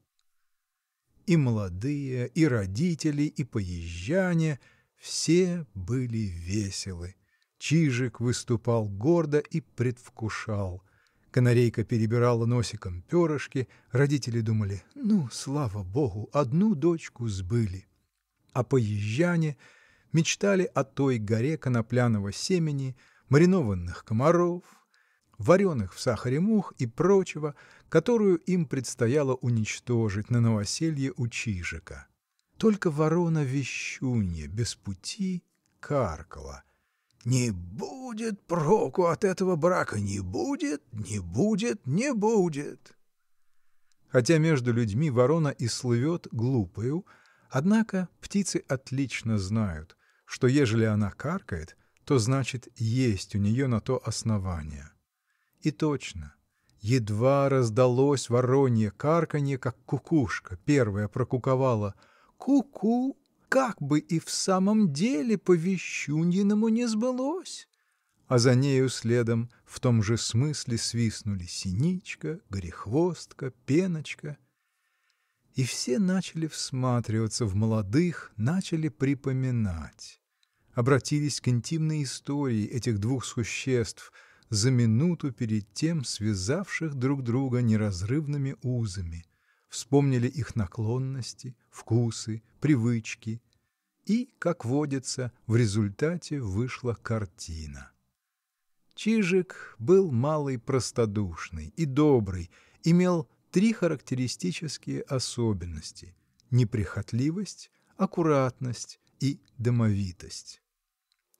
И молодые, и родители, и поезжане – все были веселы. Чижик выступал гордо и предвкушал. Канарейка перебирала носиком перышки, родители думали, ну, слава богу, одну дочку сбыли. а поезжане мечтали о той горе конопляного семени маринованных комаров вареных в сахаре мух и прочего которую им предстояло уничтожить на новоселье у Чижика. Только ворона-вещунья без пути каркала. «Не будет проку от этого брака, не будет, не будет, не будет!» Хотя между людьми ворона и слывет глупою, однако птицы отлично знают, что ежели она каркает, то значит есть у нее на то основание. И точно, едва раздалось воронье карканье, как кукушка первая прокуковала «Ку-ку!» Как бы и в самом деле по вещуньиному не сбылось. А за нею следом в том же смысле свистнули синичка, горехвостка, пеночка. И все начали всматриваться в молодых, начали припоминать. Обратились к интимной истории этих двух существ, за минуту перед тем связавших друг друга неразрывными узами, вспомнили их наклонности, вкусы, привычки, и, как водится, в результате вышла картина. Чижик был малый простодушный и добрый, имел три характеристические особенности – неприхотливость, аккуратность и домовитость.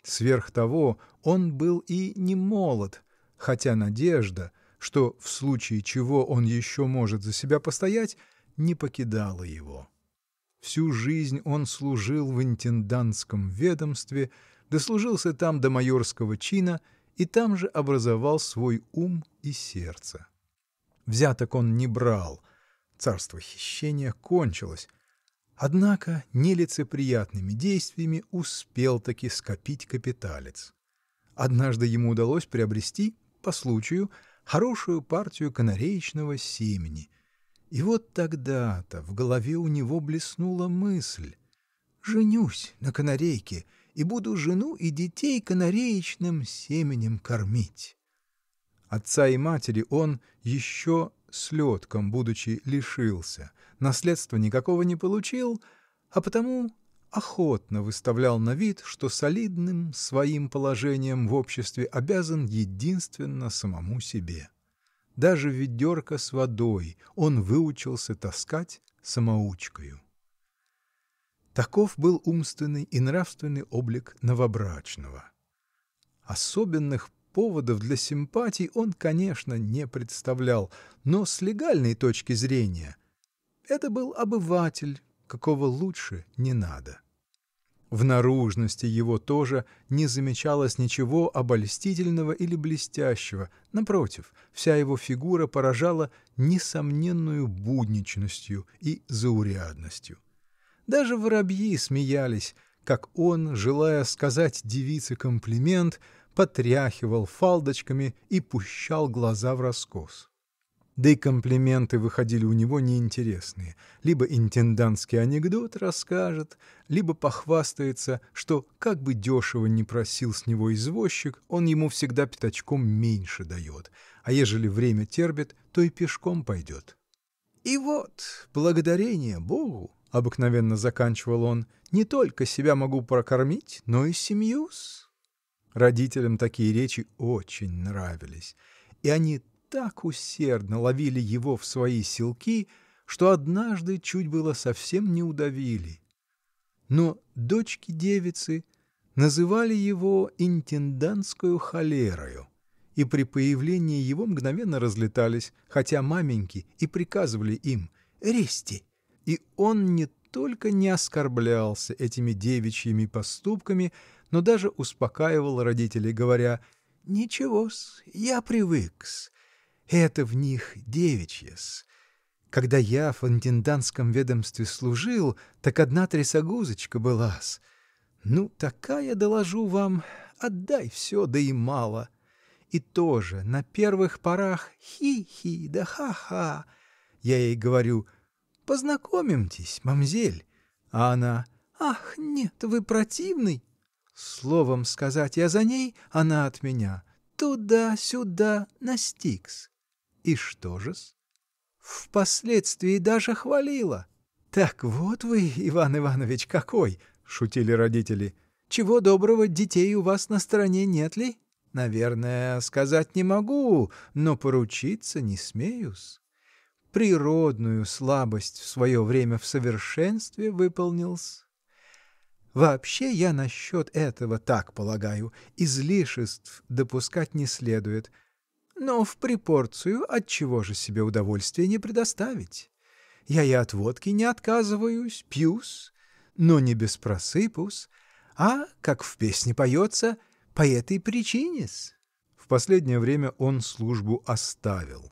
Сверх того он был и не молод, хотя надежда, что в случае чего он еще может за себя постоять, не покидала его. Всю жизнь он служил в интендантском ведомстве, дослужился там до майорского чина и там же образовал свой ум и сердце. Взяток он не брал, царство хищения кончилось, Однако нелицеприятными действиями успел таки скопить капиталец. Однажды ему удалось приобрести, по случаю, хорошую партию канареечного семени. И вот тогда-то в голове у него блеснула мысль «Женюсь на канарейке и буду жену и детей канареечным семенем кормить». Отца и матери он еще слетком будучи лишился – наследства никакого не получил, а потому охотно выставлял на вид, что солидным своим положением в обществе обязан единственно самому себе. Даже ведерко с водой он выучился таскать самоучкою. Таков был умственный и нравственный облик новобрачного. Особенных поводов для симпатий он, конечно, не представлял, но с легальной точки зрения – это был обыватель, какого лучше не надо. В наружности его тоже не замечалось ничего обольстительного или блестящего, напротив, вся его фигура поражала несомненную будничностью и заурядностью. Даже воробьи смеялись, как он, желая сказать девице комплимент, потряхивал фалдочками и пущал глаза в раскос. Да и комплименты выходили у него неинтересные. Либо интендантский анекдот расскажет, либо похвастается, что, как бы дешево ни просил с него извозчик, он ему всегда пятачком меньше дает, а ежели время терпит, то и пешком пойдет. «И вот, благодарение Богу, — обыкновенно заканчивал он, — не только себя могу прокормить, но и семью-с». Родителям такие речи очень нравились, и они так усердно ловили его в свои селки, что однажды чуть было совсем не удавили. Но дочки-девицы называли его интендантскую холерою, и при появлении его мгновенно разлетались, хотя маменьки и приказывали им «Рести!» И он не только не оскорблялся этими девичьими поступками, но даже успокаивал родителей, говоря «Ничего-с, я привык-с, это в них девичье-с. Когда я в интендантском ведомстве служил, так одна трясогузочка была-с. Ну, такая, доложу вам, отдай все, да и мало. И тоже на первых порах хи-хи да ха-ха. Я ей говорю, познакомимтесь, мамзель. А она, ах, нет, вы противный. Словом сказать, я за ней, она от меня. Туда-сюда, на стикс. И что же-с? Впоследствии даже хвалила. — Так вот вы, Иван Иванович, какой! — шутили родители. — Чего доброго, детей у вас на стороне нет ли? — Наверное, сказать не могу, но поручиться не смею-с. Природную слабость в свое время в совершенстве выполнил-с. Вообще я насчет этого так полагаю: излишеств допускать не следует, но в припорцию отчего же себе удовольствия не предоставить? Я и от водки не отказываюсь, пью-с, но не без просыпу-с, а, как в песне поется, по этой причине-с. В последнее время он службу оставил.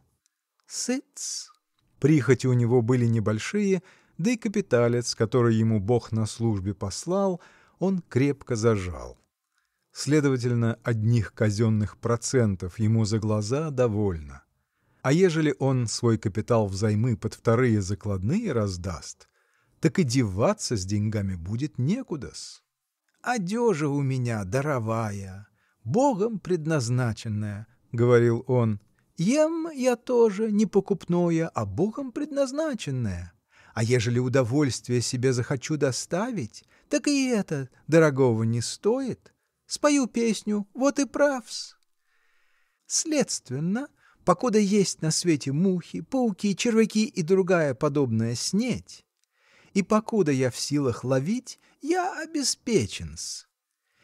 Сыт-с. Прихоти у него были небольшие, да и капиталец, который ему бог на службе послал, он крепко зажал. Следовательно, одних казенных процентов ему за глаза довольно. А ежели он свой капитал взаймы под вторые закладные раздаст, так и деваться с деньгами будет некуда-с. «Одежа у меня даровая, богом предназначенная», — говорил он. «Ем я тоже не покупное, а богом предназначенное. А ежели удовольствие себе захочу доставить, так и это дорогого не стоит. Спою песню, вот и правс. Следственно, покуда есть на свете мухи, пауки, червяки и другая подобная снеть, и покуда я в силах ловить, я обеспечен-с.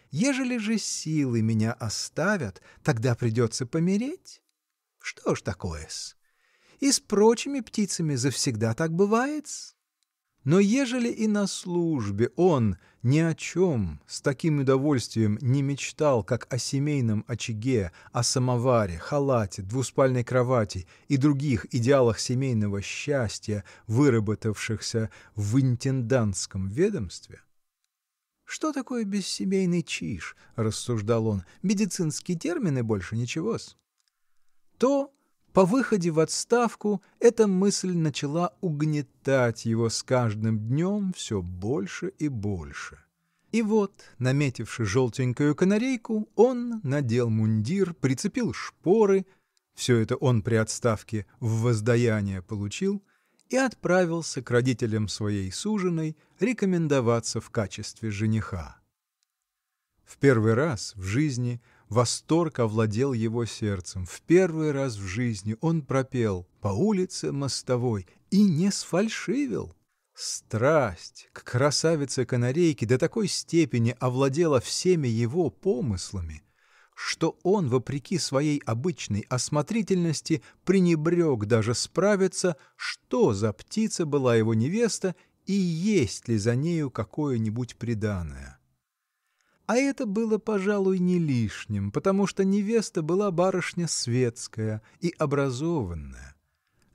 Ежели же силы меня оставят, тогда придется помереть. Что ж такое-с? И с прочими птицами завсегда так бывает -с. Но ежели и на службе он ни о чем с таким удовольствием не мечтал, как о семейном очаге, о самоваре, халате, двуспальной кровати и других идеалах семейного счастья, выработавшихся в интендантском ведомстве, «Что такое бессемейный чиж?» — рассуждал он. «Медицинские термины больше ничего-с». То по выходе в отставку эта мысль начала угнетать его с каждым днем все больше и больше. И вот, наметивши желтенькую канарейку, он надел мундир, прицепил шпоры — все это он при отставке в воздаяние получил — и отправился к родителям своей суженой рекомендоваться в качестве жениха. В первый раз в жизни Восторг овладел его сердцем. В первый раз в жизни он пропел «По улице мостовой» и не сфальшивил. Страсть к красавице-канарейке до такой степени овладела всеми его помыслами, что он, вопреки своей обычной осмотрительности, пренебрег даже справиться, что за птица была его невеста и есть ли за нею какое-нибудь преданное. А это было, пожалуй, не лишним, потому что невеста была барышня светская и образованная.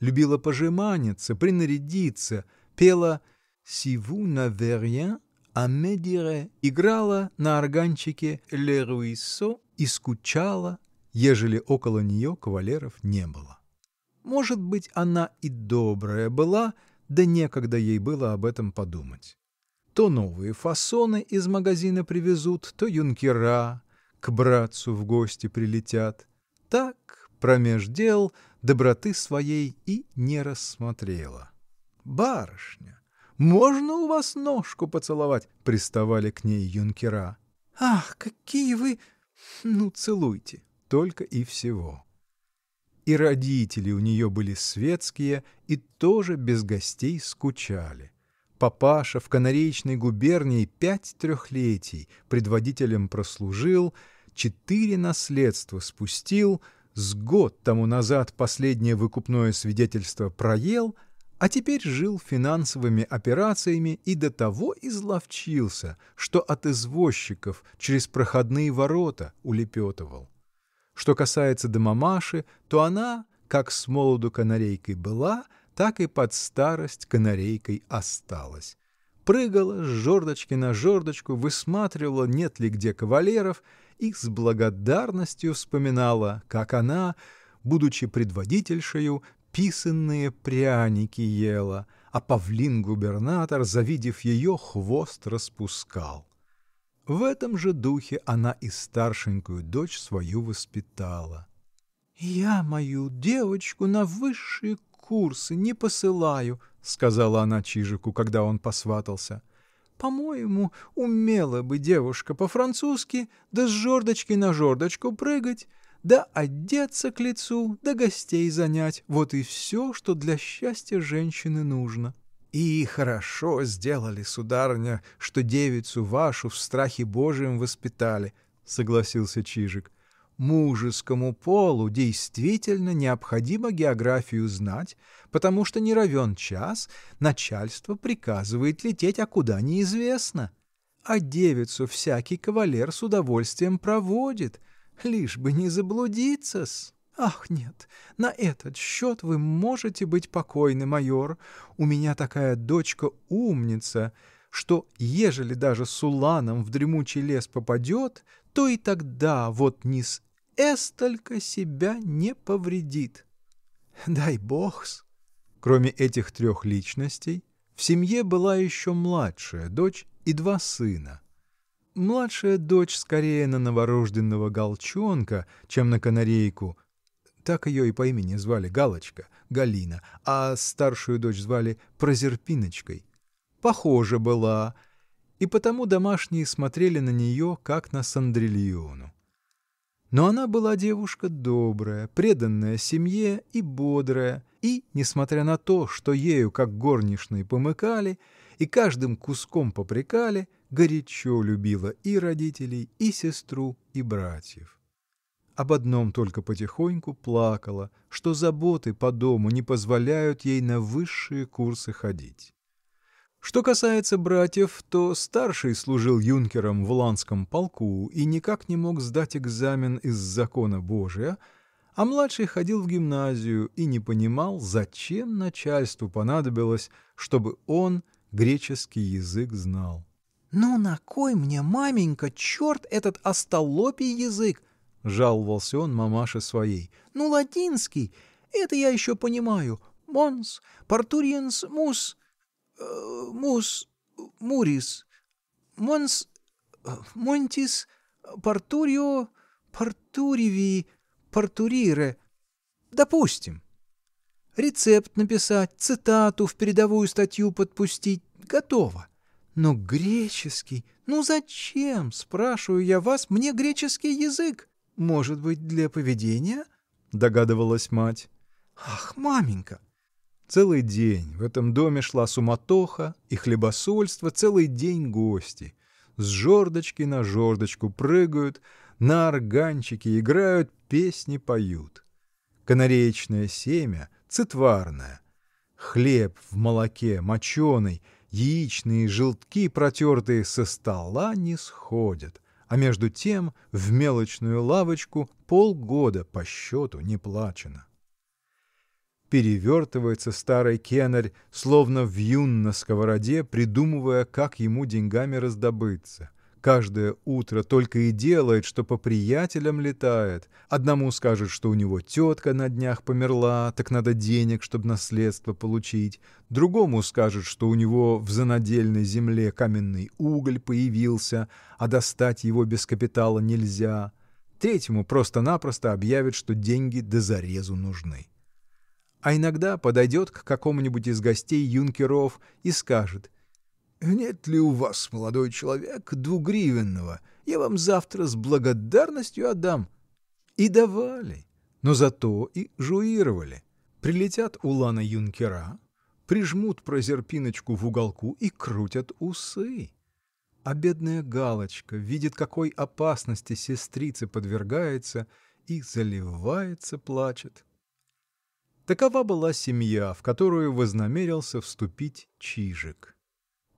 Любила пожеманиться, принарядиться, пела «Si vous n'avez rien à me dire», играла на органчике «Le ruisseau» и скучала, ежели около нее кавалеров не было. Может быть, она и добрая была, да некогда ей было об этом подумать. То новые фасоны из магазина привезут, то юнкера к братцу в гости прилетят. Так, промеж дел, доброты своей и не рассмотрела. «Барышня, можно у вас ножку поцеловать?» — приставали к ней юнкера. «Ах, какие вы! Ну, целуйте!» Только и всего. И родители у нее были светские и тоже без гостей скучали. Папаша в канареечной губернии пять трехлетий предводителем прослужил, четыре наследства спустил, с год тому назад последнее выкупное свидетельство проел, а теперь жил финансовыми операциями и до того изловчился, что от извозчиков через проходные ворота улепетывал. Что касается до то она, как с молоду канарейкой была, так и под старость канарейкой осталась. Прыгала с жердочки на жердочку, высматривала, нет ли где кавалеров, и с благодарностью вспоминала, как она, будучи предводительшею, писанные пряники ела, а павлин-губернатор, завидев ее, хвост распускал. В этом же духе она и старшенькую дочь свою воспитала. — Я мою девочку на высшие курсы не посылаю, — сказала она Чижику, когда он посватался, — по-моему, умела бы девушка по-французски, да с жердочки на жердочку прыгать, да одеться к лицу, да гостей занять — вот и все, что для счастья женщины нужно. — И хорошо сделали, сударыня, что девицу вашу в страхе божием воспитали, — согласился Чижик. Мужескому полу действительно необходимо географию знать, потому что не равен час начальство приказывает лететь, а куда неизвестно. А девицу всякий кавалер с удовольствием проводит, лишь бы не заблудиться-с. Ах, нет, на этот счет вы можете быть покойны, майор. У меня такая дочка умница, что, ежели даже с уланом в дремучий лес попадет, то и тогда вот не с эстолько себя не повредит. Дай бог-с. Кроме этих трех личностей, в семье была еще младшая дочь и два сына. Младшая дочь скорее на новорожденного Галчонка, чем на канарейку, так ее и по имени звали Галочка, Галина, а старшую дочь звали Прозерпиночкой. Похожа была, и потому домашние смотрели на нее, как на Сандрильону. Но она была девушка добрая, преданная семье и бодрая, и, несмотря на то, что ею, как горничной, помыкали и каждым куском попрекали, горячо любила и родителей, и сестру, и братьев. Об одном только потихоньку плакала, что заботы по дому не позволяют ей на высшие курсы ходить. Что касается братьев, то старший служил юнкером в Уланском полку и никак не мог сдать экзамен из закона Божия, а младший ходил в гимназию и не понимал, зачем начальству понадобилось, чтобы он греческий язык знал. — Ну на кой мне, маменька, черт этот остолопий язык? — жаловался он мамаше своей. — Ну латинский, это я еще понимаю. Монс, партуриенс, мус мус, мурис, монс, монтис, партурио, партуриви, партурире. Допустим. Рецепт написать, цитату в передовую статью подпустить — готово. Но греческий, ну зачем, спрашиваю я вас, мне греческий язык? Может быть, для поведения? — догадывалась мать. Ах, маменька! Целый день в этом доме шла суматоха и хлебосольство, целый день гости. С жердочки на жердочку прыгают, на органчике играют, песни поют. Канареечное семя, цитварное, хлеб в молоке, моченый, яичные желтки, протертые со стола, не сходят. А между тем в мелочную лавочку полгода по счету не плачено. Перевертывается старый кенарь, словно вьюн на сковороде, придумывая, как ему деньгами раздобыться. Каждое утро только и делает, что по приятелям летает. Одному скажет, что у него тетка на днях померла, так надо денег, чтобы наследство получить. Другому скажет, что у него в занадельной земле каменный уголь появился, а достать его без капитала нельзя. Третьему просто-напросто объявит, что деньги до зарезу нужны а иногда подойдет к какому-нибудь из гостей юнкеров и скажет «Нет ли у вас, молодой человек, двугривенного? Я вам завтра с благодарностью отдам». И давали, но зато и жуировали. Прилетят у Лана юнкера, прижмут прозерпиночку в уголку и крутят усы. А бедная Галочка видит, какой опасности сестрица подвергается, и заливается, плачет. Такова была семья, в которую вознамерился вступить Чижик.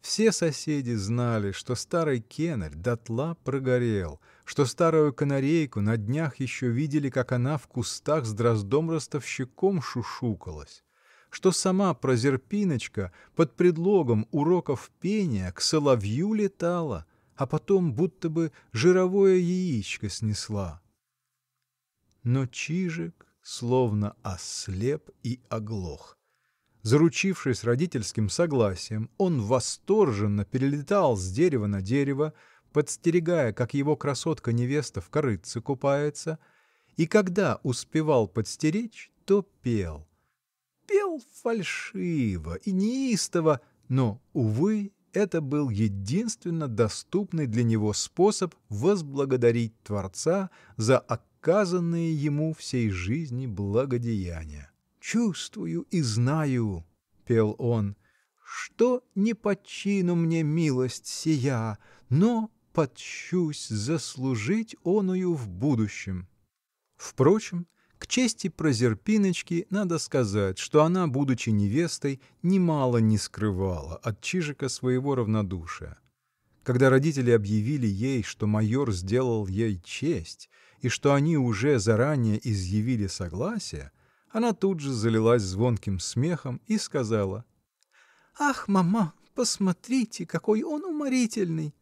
Все соседи знали, что старый кенарь дотла прогорел, что старую канарейку на днях еще видели, как она в кустах с дроздом-ростовщиком шушукалась, что сама прозерпиночка под предлогом уроков пения к соловью летала, а потом будто бы жировое яичко снесла. Но Чижик словно ослеп и оглох. Заручившись родительским согласием, он восторженно перелетал с дерева на дерево, подстерегая, как его красотка-невеста в корытце купается, и когда успевал подстеречь, то пел. пел фальшиво и неистово, но, увы, это был единственно доступный для него способ возблагодарить Творца за оказанные ему всей жизни благодеяния. «Чувствую и знаю», — пел он, — «что не по чину мне милость сия, но подщусь заслужить оную в будущем». Впрочем, к чести Прозерпиночки надо сказать, что она, будучи невестой, нимало не скрывала от Чижика своего равнодушия. Когда родители объявили ей, что майор сделал ей честь и что они уже заранее изъявили согласие, она тут же залилась звонким смехом и сказала «Ах, мама, посмотрите, какой он уморительный!»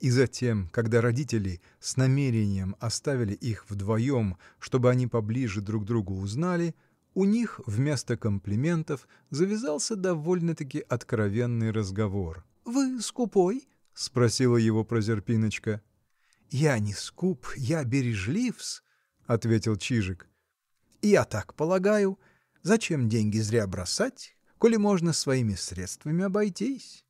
И затем, когда родители с намерением оставили их вдвоем, чтобы они поближе друг друга узнали, у них вместо комплиментов завязался довольно-таки откровенный разговор. — Вы скупой? — спросила его Прозерпиночка. — Я не скуп, я бережливс, — ответил Чижик. — Я так полагаю. Зачем деньги зря бросать, коли можно своими средствами обойтись?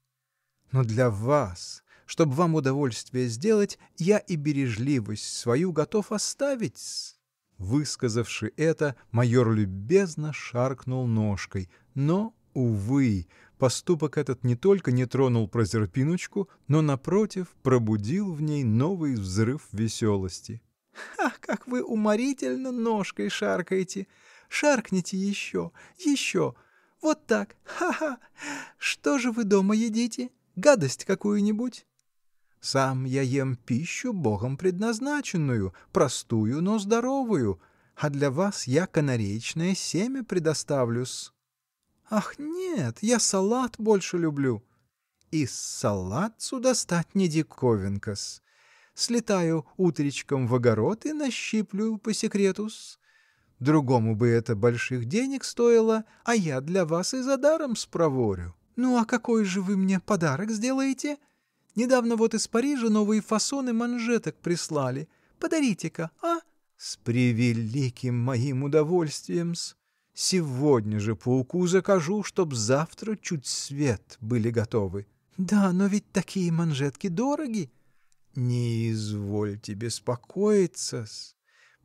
Но для вас Чтоб вам удовольствие сделать, я и бережливость свою готов оставить-с. Высказавши это, майор любезно шаркнул ножкой, но, увы, поступок этот не только не тронул Прозерпиночку, но, напротив, пробудил в ней новый взрыв веселости. — Ах, как вы уморительно ножкой шаркаете! Шаркните еще, еще! Вот так! Ха-ха! Что же вы дома едите? Гадость какую-нибудь? Сам я ем пищу, богом предназначенную, простую, но здоровую, а для вас я канареечное семя предоставлю-с. Ах, нет, я салат больше люблю. И салат сюда стать не диковинка-с. Слетаю утречком в огород и нащиплю по секрету-с. Другому бы это больших денег стоило, а я для вас и за даром спроворю. Ну, а какой же вы мне подарок сделаете? — Недавно вот из Парижа новые фасоны манжеток прислали. Подарите-ка, а? С превеликим моим удовольствием-с. Сегодня же пауку закажу, чтоб завтра чуть свет были готовы. Да, но ведь такие манжетки дороги. Не извольте беспокоиться-с.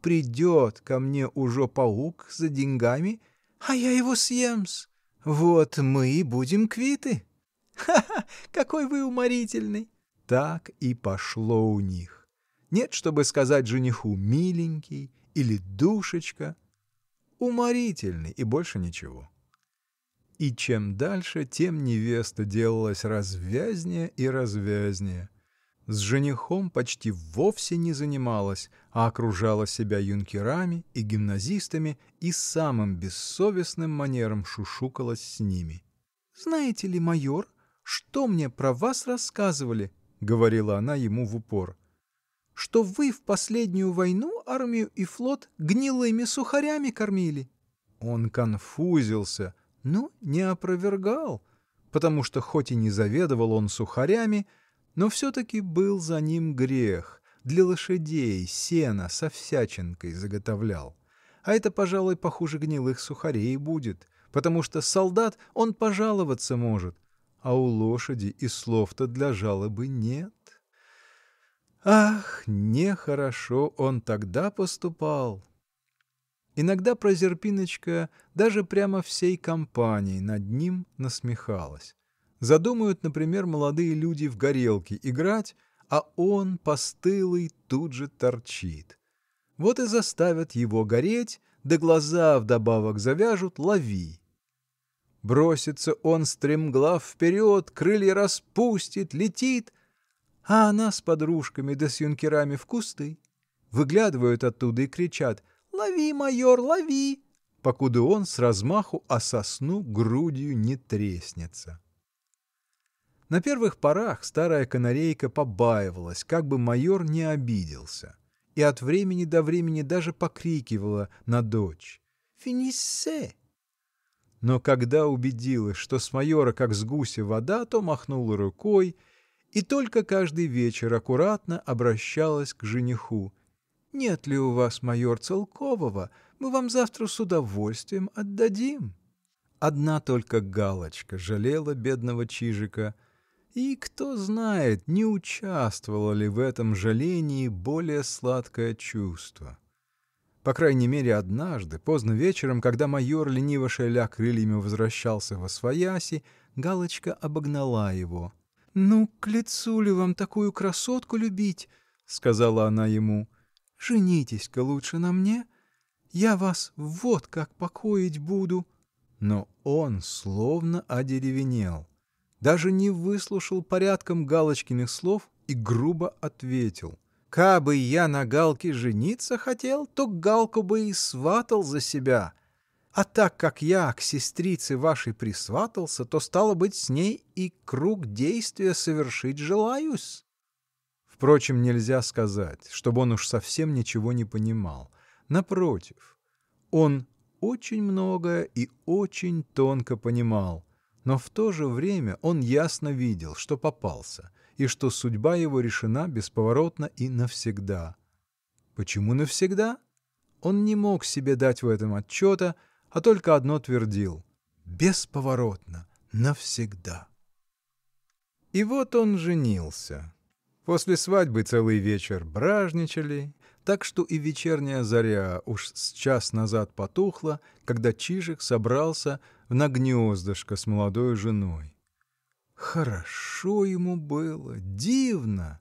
Придет ко мне уже паук за деньгами, а я его съем-с. Вот мы и будем квиты. Ха-ха, какой вы уморительный! Так и пошло у них. Нет, чтобы сказать жениху «миленький» или «душечка». Уморительный и больше ничего. И чем дальше, тем невеста делалась развязнее и развязнее. С женихом почти вовсе не занималась, а окружала себя юнкерами и гимназистами и самым бессовестным манером шушукалась с ними. — Знаете ли, майор, что мне про вас рассказывали, — говорила она ему в упор, — что вы в последнюю войну армию и флот гнилыми сухарями кормили. Он конфузился, но не опровергал, потому что хоть и не заведовал он сухарями, но все-таки был за ним грех, для лошадей сено со всячинкой заготовлял. А это, пожалуй, похуже гнилых сухарей будет, потому что солдат он пожаловаться может, а у лошади и слов-то для жалобы нет. Ах, нехорошо он тогда поступал! Иногда Прозерпиночка даже прямо всей компанией над ним насмехалась. Задумают, например, молодые люди в горелке играть, а он, постылый, тут же торчит. Вот и заставят его гореть, да глаза вдобавок завяжут «лови». Бросится он стремглав вперед, крылья распустит, летит, а она с подружками да с юнкерами в кусты. Выглядывают оттуда и кричат «Лови, майор, лови!» покуда он с размаху о сосну грудью не треснется. На первых порах старая канарейка побаивалась, как бы майор не обиделся, и от времени до времени даже покрикивала на дочь «Финиссе!» но когда убедилась, что с майора как с гуся вода, то махнула рукой и только каждый вечер аккуратно обращалась к жениху. «Нет ли у вас, майор, целкового? Мы вам завтра с удовольствием отдадим». Одна только Галочка жалела бедного Чижика, и, кто знает, не участвовало ли в этом жалении более сладкое чувство. По крайней мере однажды, поздно вечером, когда майор, лениво шевеля крыльями, возвращался восвояси, Галочка обогнала его. — Ну, к лицу ли вам такую красотку любить? — сказала она ему. — Женитесь-ка лучше на мне. Я вас вот как покоить буду. Но он словно одеревенел, даже не выслушал порядком Галочкиных слов и грубо ответил. — Кабы я на Галке жениться хотел, то Галку бы и сватал за себя. А так как я к сестрице вашей присватался, то, стало быть, с ней и круг действия совершить желаюсь. Впрочем, нельзя сказать, чтобы он уж совсем ничего не понимал. Напротив, он очень многое и очень тонко понимал, но в то же время он ясно видел, что попался, и что судьба его решена бесповоротно и навсегда. Почему навсегда? Он не мог себе дать в этом отчета, а только одно твердил — бесповоротно, навсегда. И вот он женился. После свадьбы целый вечер бражничали, так что и вечерняя заря уж с час назад потухла, когда Чижик собрался на гнездышко с молодой женой. Хорошо ему было, дивно!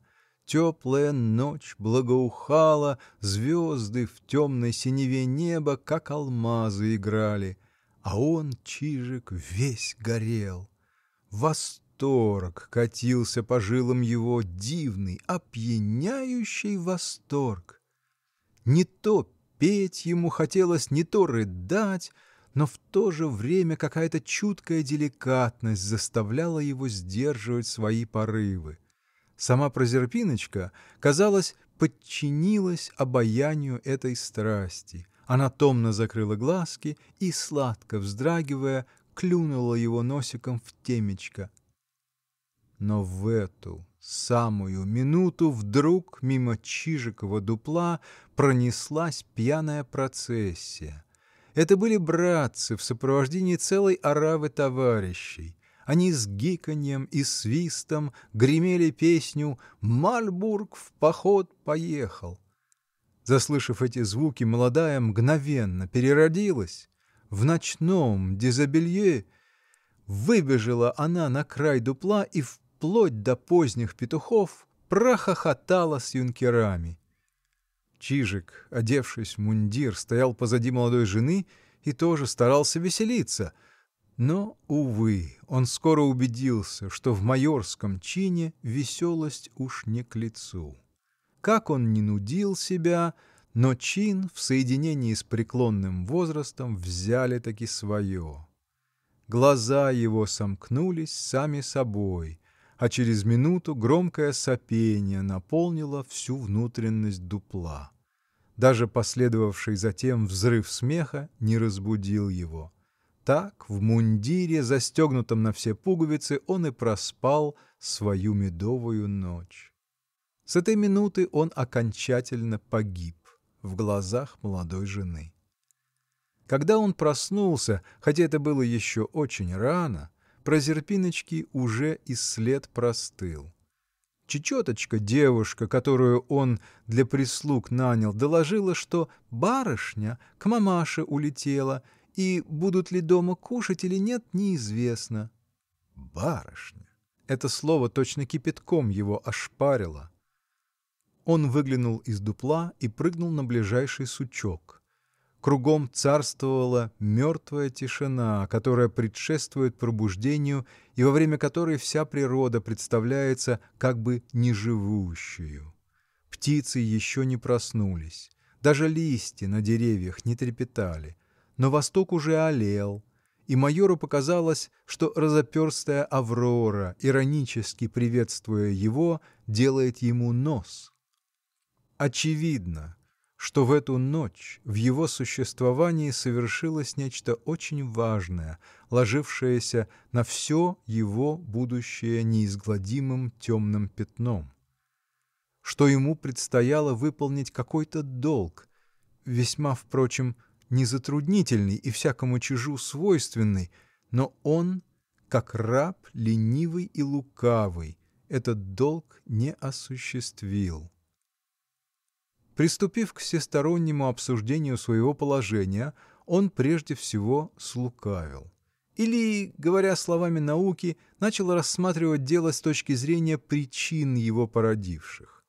Теплая ночь благоухала, звезды в темной синеве неба, как алмазы, играли, а он, Чижик, весь горел. Восторг катился по жилам его, дивный, опьяняющий восторг. Не то петь ему хотелось, не то рыдать, но в то же время какая-то чуткая деликатность заставляла его сдерживать свои порывы. Сама Прозерпиночка, казалось, подчинилась обаянию этой страсти. Она томно закрыла глазки и, сладко вздрагивая, клюнула его носиком в темечко. Но в эту самую минуту вдруг мимо Чижикова дупла пронеслась пьяная процессия. Это были братцы в сопровождении целой оравы товарищей. Они с гиканьем и свистом гремели песню «Мальбург в поход поехал». Заслышав эти звуки, молодая мгновенно переродилась. В ночном дезобелье выбежала она на край дупла и вплоть до поздних петухов прохохотала с юнкерами. Чижик, одевшись в мундир, стоял позади молодой жены и тоже старался веселиться. Но, увы, он скоро убедился, что в майорском чине веселость уж не к лицу. Как он не нудил себя, но чин в соединении с преклонным возрастом взяли таки свое. Глаза его сомкнулись сами собой, а через минуту громкое сопение наполнило всю внутренность дупла. Даже последовавший затем взрыв смеха не разбудил его. Так, в мундире, застегнутом на все пуговицы, он и проспал свою медовую ночь. С этой минуты он окончательно погиб в глазах молодой жены. Когда он проснулся, хотя это было еще очень рано, про Зерпиночки уже и след простыл. Чечеточка, девушка, которую он для прислуг нанял, доложила, что барышня к мамаше улетела, и будут ли дома кушать или нет, неизвестно. Барышня! Это слово точно кипятком его ошпарило. Он выглянул из дупла и прыгнул на ближайший сучок. Кругом царствовала мертвая тишина, которая предшествует пробуждению и во время которой вся природа представляется как бы неживущую. Птицы еще не проснулись, даже листья на деревьях не трепетали, но восток уже олел, и майору показалось, что разоперстая Аврора, иронически приветствуя его, делает ему нос. Очевидно, что в эту ночь в его существовании совершилось нечто очень важное, ложившееся на все его будущее неизгладимым темным пятном. Что ему предстояло выполнить какой-то долг, весьма, впрочем, незатруднительный и всякому чижу свойственный, но он, как раб ленивый и лукавый, этот долг не осуществил. Приступив к всестороннему обсуждению своего положения он прежде всего слукавил или говоря словами науки начал рассматривать дело с точки зрения причин его породивших.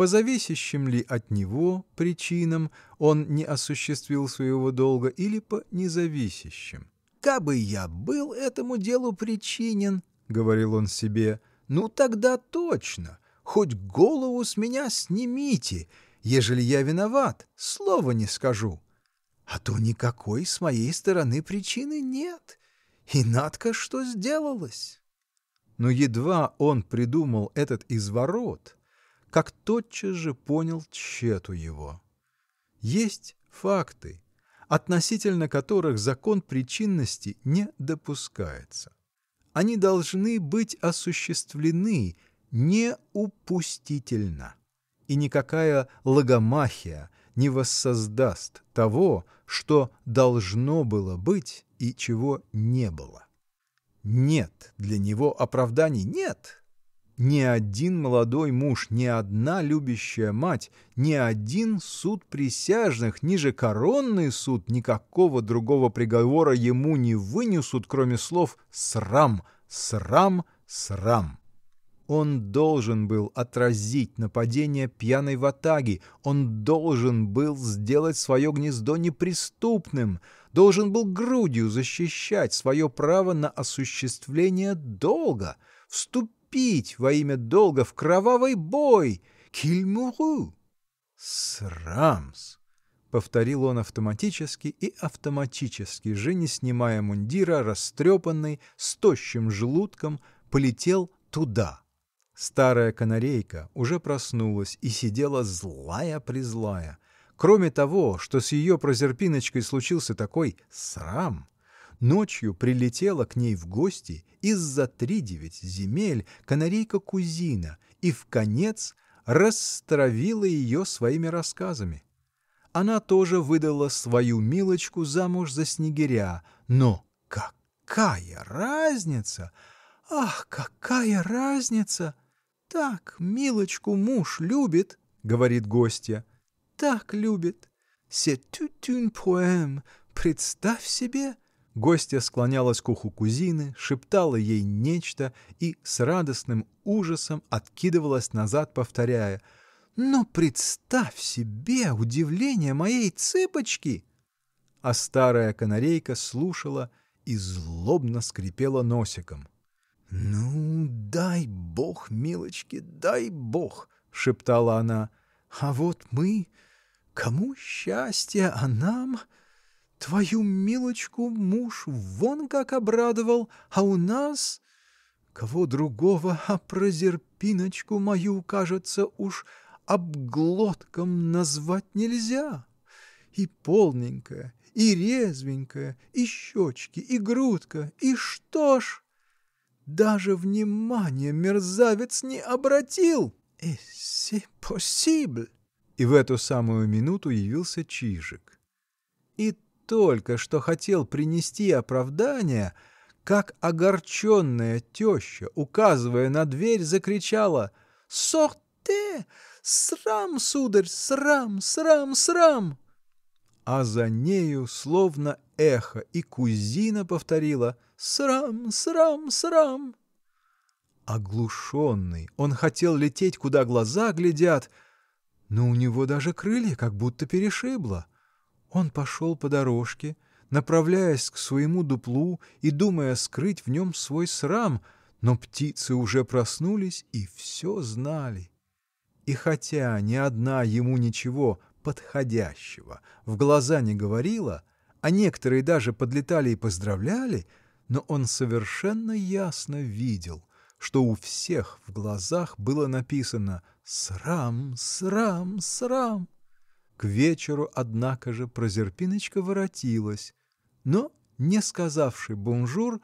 По зависящим ли от него причинам он не осуществил своего долга или по независящим? «Кабы я был этому делу причинен, — говорил он себе, — ну тогда точно, хоть голову с меня снимите, ежели я виноват, слова не скажу. А то никакой с моей стороны причины нет, и надко что сделалось!» Но едва он придумал этот изворот, как тотчас же понял тщету его. Есть факты, относительно которых закон причинности не допускается. Они должны быть осуществлены неупустительно, и никакая логомахия не воссоздаст того, что должно было быть и чего не было. Нет для него оправданий, нет! Ни один молодой муж, ни одна любящая мать, ни один суд присяжных, ниже коронный суд никакого другого приговора ему не вынесут, кроме слов «срам, срам, срам». Он должен был отразить нападение пьяной ватаги, он должен был сделать свое гнездо неприступным, должен был грудью защищать свое право на осуществление долга, вступить во имя долга в кровавый бой. Кильмуру! Срамс! — повторил он автоматически и автоматически же, не снимая мундира, растрепанный, с тощим желудком, полетел туда. Старая канарейка уже проснулась и сидела злая-призлая. Кроме того, что с ее прозерпиночкой случился такой срам, ночью прилетела к ней в гости из-за тридевять земель канарейка-кузина и в конец растравила ее своими рассказами. Она тоже выдала свою милочку замуж за снегиря, но какая разница! Ах, какая разница! Так милочку муж любит, — говорит гостья, — так любит. C'est toute une poème. Представь себе! Гостья склонялась к уху кузины, шептала ей нечто и с радостным ужасом откидывалась назад, повторяя «Но представь себе удивление моей цыпочки!» А старая канарейка слушала и злобно скрипела носиком. «Ну, дай бог, милочки, дай бог!» — шептала она. «А вот мы... Кому счастье, а нам...» Твою милочку муж вон как обрадовал, а у нас... Кого другого, а прозерпиночку мою, кажется, уж обглотком назвать нельзя. И полненькая, и резвенькая, и щечки, и грудка, и что ж? Даже внимания мерзавец не обратил. «Et c'est possible!» И в эту самую минуту явился Чижик. И только что хотел принести оправдание, как огорченная теща, указывая на дверь, закричала «Сорте! Срам, сударь, срам, срам, срам!» А за нею, словно эхо, и кузина повторила «Срам, срам, срам!» Оглушенный, он хотел лететь, куда глаза глядят, но у него даже крылья как будто перешибло. Он пошел по дорожке, направляясь к своему дуплу и думая скрыть в нем свой срам, но птицы уже проснулись и все знали. И хотя ни одна ему ничего подходящего в глаза не говорила, а некоторые даже подлетали и поздравляли, но он совершенно ясно видел, что у всех в глазах было написано «Срам, срам, срам». К вечеру, однако же, Прозерпиночка воротилась, но, не сказавши бонжур,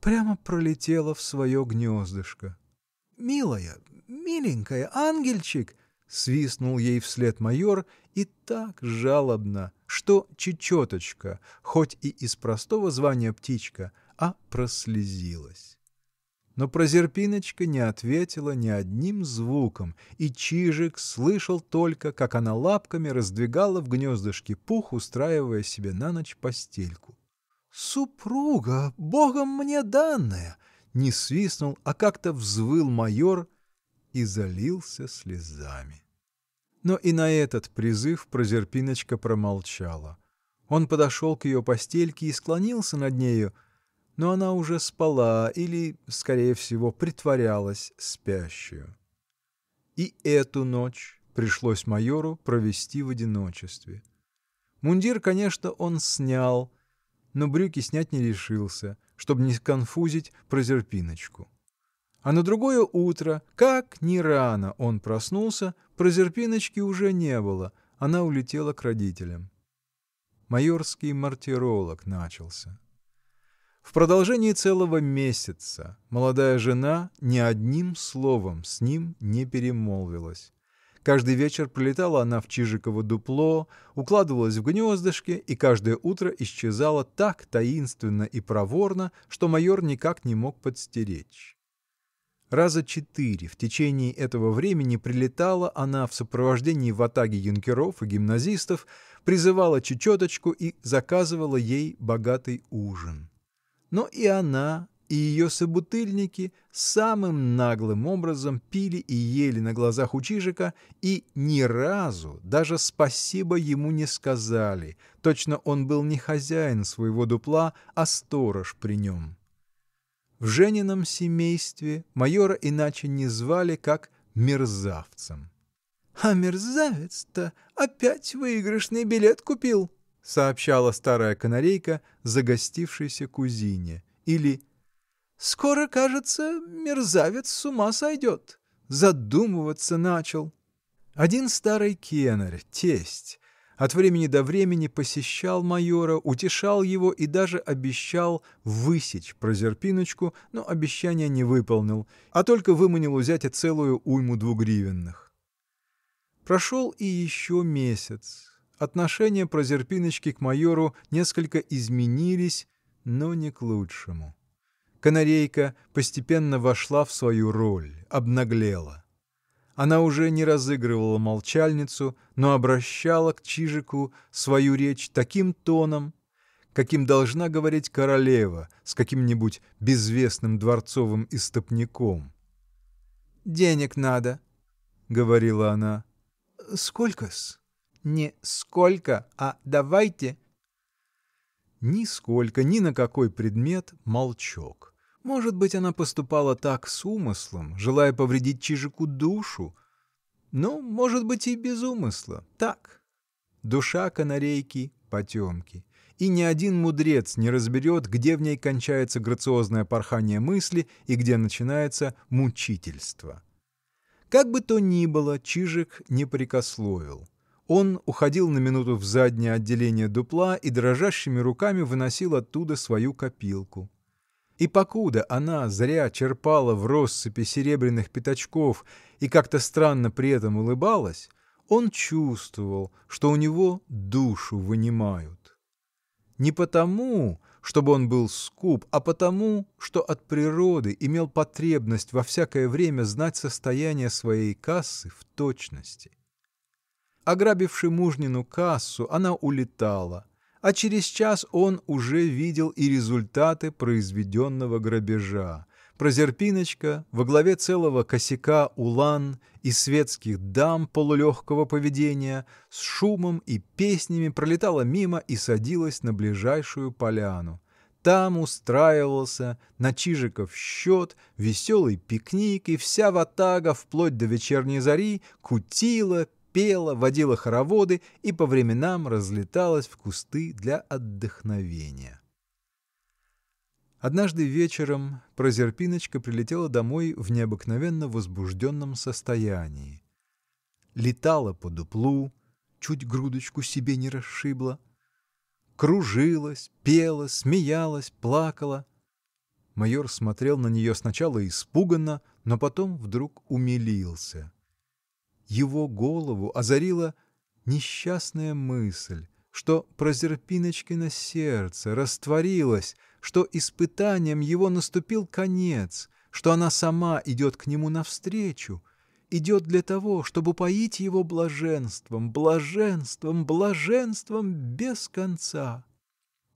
прямо пролетела в свое гнездышко. «Милая, миленькая, ангельчик!» — свистнул ей вслед майор и так жалобно, что чечеточка, хоть и из простого звания птичка, а прослезилась. Но Прозерпиночка не ответила ни одним звуком, и Чижик слышал только, как она лапками раздвигала в гнездышке пух, устраивая себе на ночь постельку. «Супруга, богом мне данная!» не свистнул, а как-то взвыл майор и залился слезами. Но и на этот призыв Прозерпиночка промолчала. Он подошел к ее постельке и склонился над нею, но она уже спала или, скорее всего, притворялась спящую. И эту ночь пришлось майору провести в одиночестве. Мундир, конечно, он снял, но брюки снять не решился, чтобы не сконфузить Прозерпиночку. А на другое утро, как ни рано он проснулся, Прозерпиночки уже не было, она улетела к родителям. Майорский мартиролог начался. В продолжении целого месяца молодая жена ни одним словом с ним не перемолвилась. Каждый вечер прилетала она в Чижиково дупло, укладывалась в гнездышке и каждое утро исчезала так таинственно и проворно, что майор никак не мог подстеречь. Раза четыре в течение этого времени прилетала она в сопровождении ватаги юнкеров и гимназистов, призывала чечеточку и заказывала ей богатый ужин. Но и она, и ее собутыльники самым наглым образом пили и ели на глазах у Чижика и ни разу даже спасибо ему не сказали, точно он был не хозяин своего дупла, а сторож при нем. В Женином семействе майора иначе не звали, как мерзавцем. — А мерзавец-то опять выигрышный билет купил, — сообщала старая канарейка загостившейся кузине. Или Скоро, кажется, мерзавец с ума сойдет. Задумываться начал. Один старый кенарь, тесть, от времени до времени посещал майора, утешал его и даже обещал высечь Прозерпиночку, но обещание не выполнил, а только выманил у зятя целую уйму двугривенных. Прошел и еще месяц. Отношения Прозерпиночки к майору несколько изменились, но не к лучшему. Канарейка постепенно вошла в свою роль, обнаглела. Она уже не разыгрывала молчальницу, но обращала к Чижику свою речь таким тоном, каким должна говорить королева с каким-нибудь безвестным дворцовым истопником. «Денег надо», — говорила она. «Сколько-с?» «Не сколько, а давайте». Нисколько, ни на какой предмет молчок. Может быть, она поступала так с умыслом, желая повредить Чижику душу, но, может быть, и без умысла, так. Душа канарейки — потемки, и ни один мудрец не разберет, где в ней кончается грациозное порхание мысли и где начинается мучительство. Как бы то ни было, Чижик не прикословил. Он уходил на минуту в заднее отделение дупла и дрожащими руками выносил оттуда свою копилку. И покуда она зря черпала в россыпи серебряных пятачков и как-то странно при этом улыбалась, он чувствовал, что у него душу вынимают. Не потому, чтобы он был скуп, а потому, что от природы имел потребность во всякое время знать состояние своей кассы в точности. Ограбивши мужнину кассу, она улетала, а через час он уже видел и результаты произведенного грабежа. Прозерпиночка во главе целого косяка улан и светских дам полулегкого поведения с шумом и песнями пролетала мимо и садилась на ближайшую поляну. Там устраивался на Чижиков счет веселый пикник, и вся ватага вплоть до вечерней зари кутила, пела, водила хороводы и по временам разлеталась в кусты для отдохновения. Однажды вечером Прозерпиночка прилетела домой в необыкновенно возбужденном состоянии. Летала по дуплу, чуть грудочку себе не расшибла, кружилась, пела, смеялась, плакала. Майор смотрел на нее сначала испуганно, но потом вдруг умилился его голову озарила несчастная мысль, что Прозерпиночкино сердце растворилось что испытаниям его наступил конец, что она сама идет к нему навстречу, идет для того, чтоб упоить его блаженством, блаженством, блаженством без конца.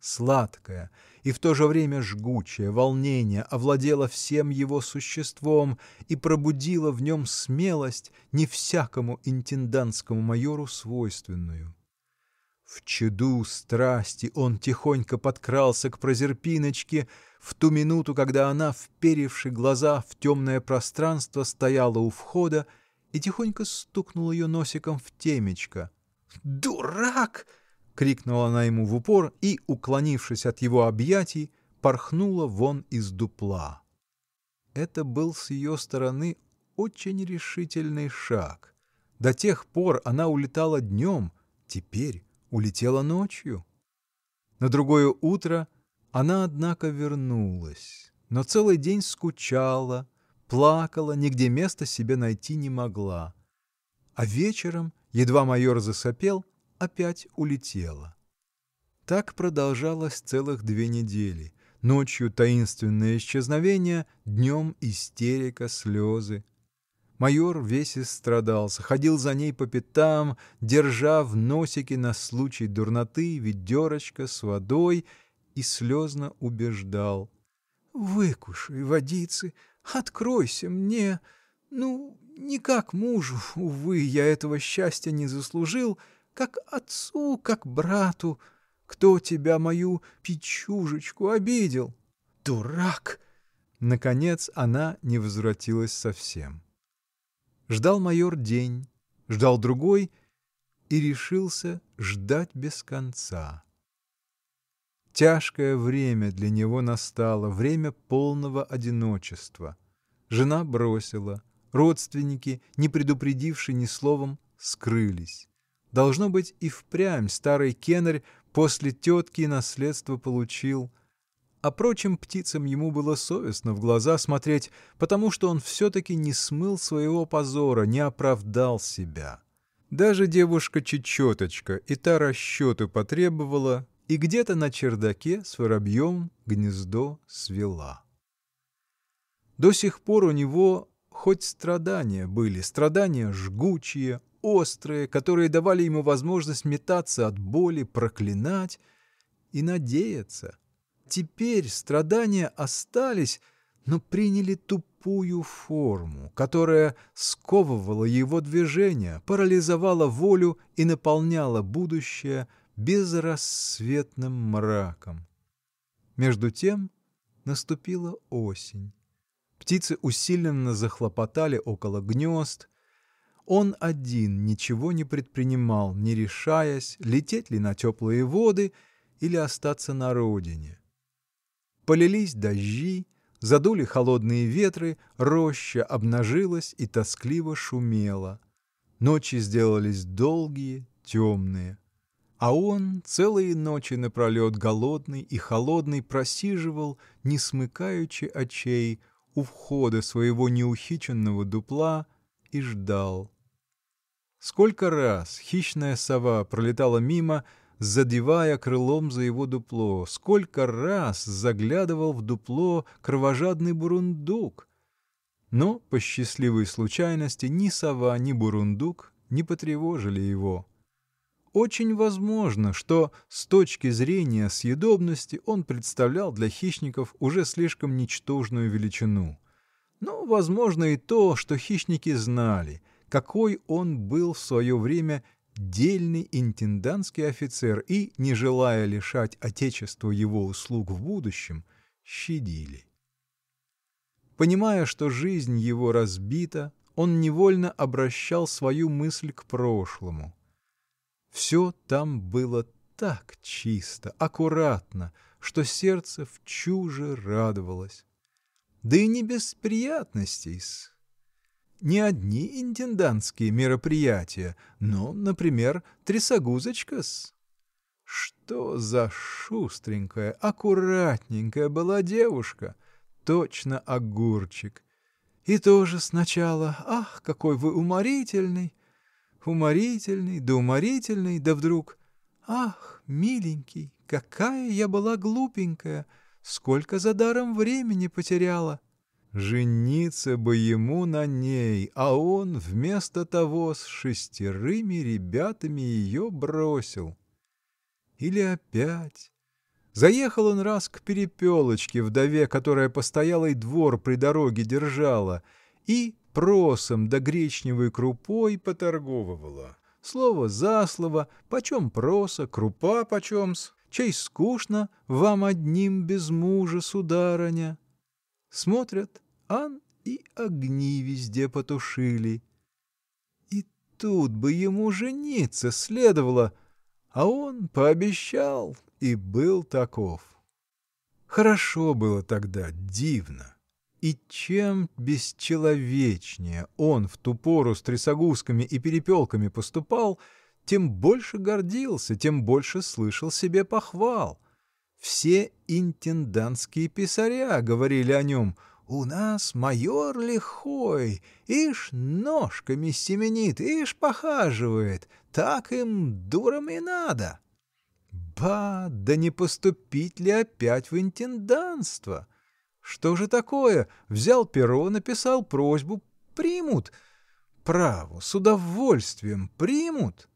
Сладкое и в то же время жгучее волнение овладело всем его существом и пробудило в нем смелость, не всякому интендантскому майору свойственную. В чаду страсти он тихонько подкрался к Прозерпиночке в ту минуту, когда она, вперивши глаза в темное пространство, стояла у входа и тихонько стукнул ее носиком в темечко. «Дурак!» — крикнула она ему в упор и, уклонившись от его объятий, порхнула вон из дупла. Это был с ее стороны очень решительный шаг. До тех пор она улетала днем, теперь улетела ночью. На другое утро она, однако, вернулась, но целый день скучала, плакала, нигде места себе найти не могла. А вечером, едва майор засопел, опять улетела. Так продолжалось целых две недели. Ночью таинственное исчезновение, днем истерика, слезы. Майор весь истрадался, ходил за ней по пятам, держа в носике на случай дурноты ведерочко с водой и слезно убеждал. — Выкушай водицы, откройся мне. Ну, не как мужу, увы, я этого счастья не заслужил, как отцу, как брату. Кто тебя, мою печужечку, обидел? Дурак! Наконец она не возвратилась совсем. Ждал майор день, ждал другой и решился ждать без конца. Тяжкое время для него настало, время полного одиночества. Жена бросила, родственники, не предупредивши ни словом, скрылись. Должно быть, и впрямь старый кенарь после тетки наследство получил. А прочим птицам ему было совестно в глаза смотреть, потому что он все-таки не смыл своего позора, не оправдал себя. Даже девушка-чечеточка и та расчету потребовала, и где-то на чердаке с воробьем гнездо свела. До сих пор у него хоть страдания были, страдания жгучие, острые, которые давали ему возможность метаться от боли, проклинать и надеяться. Теперь страдания остались, но приняли тупую форму, которая сковывала его движения, парализовала волю и наполняла будущее безрассветным мраком. Между тем наступила осень. Птицы усиленно захлопотали около гнезд, он один ничего не предпринимал, не решаясь, лететь ли на теплые воды или остаться на родине. Полились дожди, задули холодные ветры, роща обнажилась и тоскливо шумела. Ночи сделались долгие, темные. А он целые ночи напролет голодный и холодный просиживал, не смыкаючи очей, у входа своего неухиченного дупла и ждал. Сколько раз хищная сова пролетала мимо, задевая крылом за его дупло, сколько раз заглядывал в дупло кровожадный бурундук. Но, по счастливой случайности, ни сова, ни бурундук не потревожили его. Очень возможно, что с точки зрения съедобности он представлял для хищников уже слишком ничтожную величину. Но возможно и то, что хищники знали — какой он был в свое время дельный интендантский офицер и, не желая лишать Отечество его услуг в будущем, щадили. Понимая, что жизнь его разбита, он невольно обращал свою мысль к прошлому. Все там было так чисто, аккуратно, что сердце в чуже радовалось. Да и не без приятностей-с не одни интендантские мероприятия, но, например, трясогузочка-с. Что за шустренькая, аккуратненькая была девушка, точно огурчик. И тоже сначала, ах, какой вы уморительный, уморительный, да уморительный, да вдруг, ах, миленький, какая я была глупенькая, сколько за даром времени потеряла! Жениться бы ему на ней, а он вместо того с шестерыми ребятами ее бросил. Или опять. Заехал он раз к Перепелочке, вдове, которая постоялый двор при дороге держала, и просом да гречневой крупой поторговывала. Слово за слово, почем проса, крупа почем-с, чей скучно вам одним без мужа, сударыня. Смотрят, ан и огни везде потушили. И тут бы ему жениться следовало, а он пообещал и был таков. Хорошо было тогда, дивно. И чем бесчеловечнее он в ту пору с трясогузками и перепелками поступал, тем больше гордился, тем больше слышал себе похвал. Все интендантские писаря говорили о нем «У нас майор лихой, ишь ножками семенит, ишь похаживает, так им дуром и надо». Ба, да не поступить ли опять в интендантство? Что же такое? Взял перо, написал просьбу. Примут. Право, с удовольствием примут.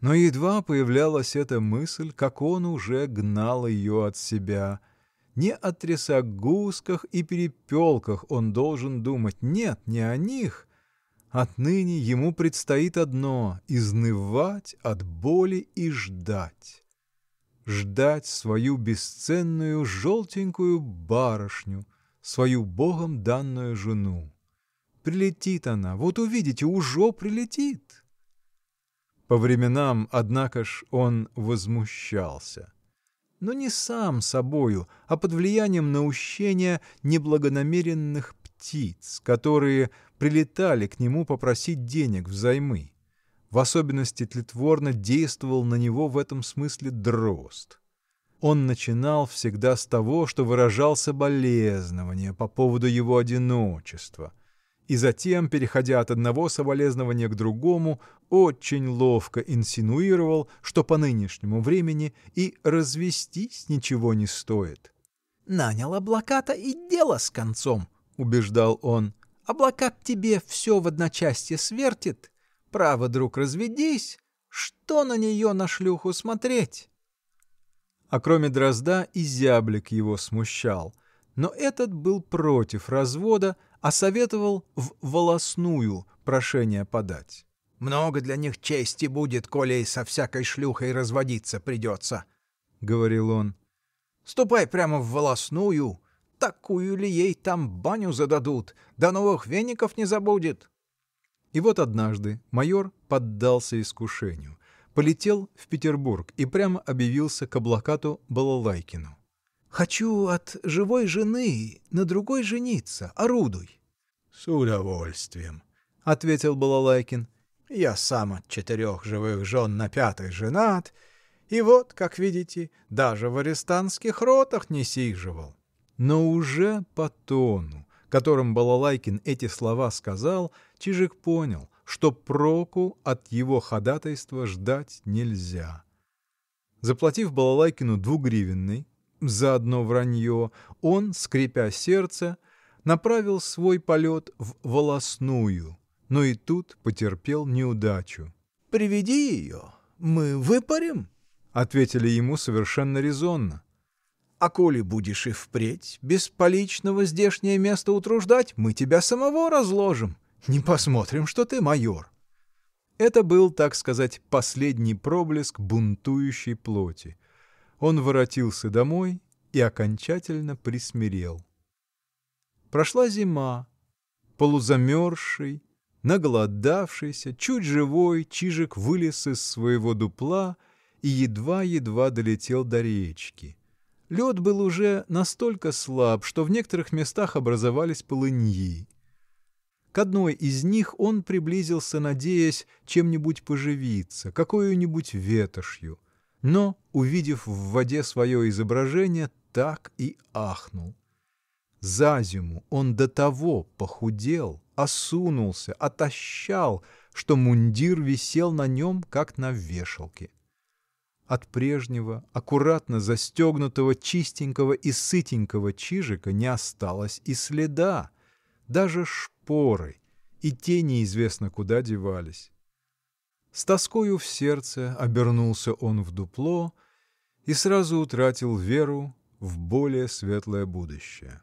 Но едва появлялась эта мысль, как он уже гнал ее от себя. Не о трясогузках и перепелках он должен думать, нет, не о них. Отныне ему предстоит одно — изнывать от боли и ждать ждать свою бесценную желтенькую барышню, свою богом данную жену. Прилетит она, вот увидите, уже прилетит. По временам, однако ж, он возмущался. Но не сам собою, а под влиянием наущения неблагонамеренных птиц, которые прилетали к нему попросить денег взаймы. В особенности тлетворно действовал на него в этом смысле дрозд. Он начинал всегда с того, что выражал соболезнование по поводу его одиночества, и затем, переходя от одного соболезнования к другому, очень ловко инсинуировал, что по нынешнему времени и развестись ничего не стоит. «Нанял облаката и дело с концом», — убеждал он. «Облакат тебе все в одночасье свертит, Право, друг, разведись, что на нее, на шлюху, смотреть? А кроме Дрозда и зяблик его смущал. Но этот был против развода, а советовал в волосную прошение подать. «Много для них чести будет, коли со всякой шлюхой разводиться придется», — говорил он. «Ступай прямо в волосную, такую ли ей там баню зададут, да новых веников не забудет». И вот однажды майор поддался искушению, полетел в Петербург и прямо объявился к облакату Балалайкину. «Хочу от живой жены на другой жениться, орудуй». «С удовольствием», — ответил Балалайкин. «Я сам от четырех живых жен на пятой женат, и вот, как видите, даже в арестантских ротах не сиживал». Но уже по тону, которым Балалайкин эти слова сказал, Чижик понял, что проку от его ходатайства ждать нельзя. Заплатив Балалайкину двугривенный за одно вранье, он, скрипя сердце, направил свой полет в волосную, но и тут потерпел неудачу. — Приведи ее, мы выпарим, — ответили ему совершенно резонно. А коли будешь и впредь без поличного здешнее место утруждать, мы тебя самого разложим. Не посмотрим, что ты майор. Это был, так сказать, последний проблеск бунтующей плоти. Он воротился домой и окончательно присмирел. Прошла зима. Полузамерзший, наголодавшийся, чуть живой, Чижик вылез из своего дупла и едва-едва долетел до речки. Лед был уже настолько слаб, что в некоторых местах образовались полыньи. К одной из них он приблизился, надеясь чем-нибудь поживиться, какой-нибудь ветошью, но, увидев в воде свое изображение, так и ахнул. За зиму он до того похудел, осунулся, отощал, что мундир висел на нем, как на вешалке. От прежнего, аккуратно застегнутого, чистенького и сытенького чижика не осталось и следа, даже шпоры, и те неизвестно куда девались. С тоскою в сердце обернулся он в дупло и сразу утратил веру в более светлое будущее.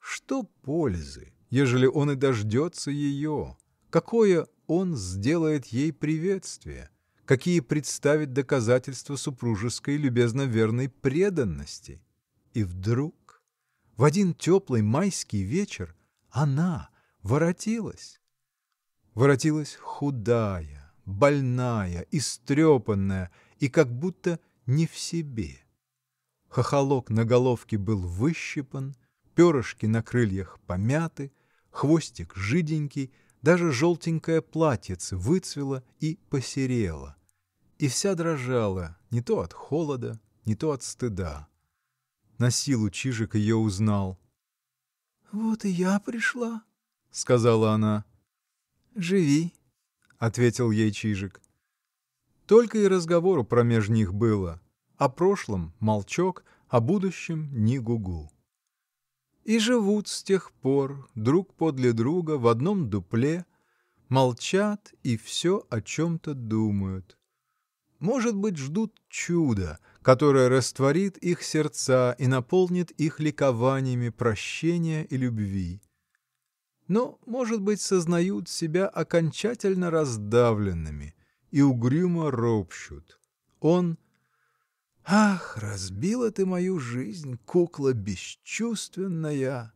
Что пользы, ежели он и дождется ее? Какое он сделает ей приветствие? Какие представит доказательства супружеской любезно верной преданности? И вдруг, в один теплый майский вечер, она воротилась. Воротилась худая, больная, истрепанная и как будто не в себе. Хохолок на головке был выщипан, перышки на крыльях помяты, хвостик жиденький, даже желтенькое платьице выцвело и посерело. И вся дрожала не то от холода, не то от стыда. Насилу Чижик ее узнал. — Вот и я пришла, — сказала она. — Живи, — ответил ей Чижик. Только и разговору промеж них было. О прошлом — молчок, о будущем — ни гугу. -гу. И живут с тех пор друг подле друга в одном дупле, молчат и все о чем-то думают. Может быть, ждут чуда, которое растворит их сердца и наполнит их ликованиями прощения и любви. Но, может быть, сознают себя окончательно раздавленными и угрюмо ропщут. Он Ах, разбила ты мою жизнь, кукла бесчувственная!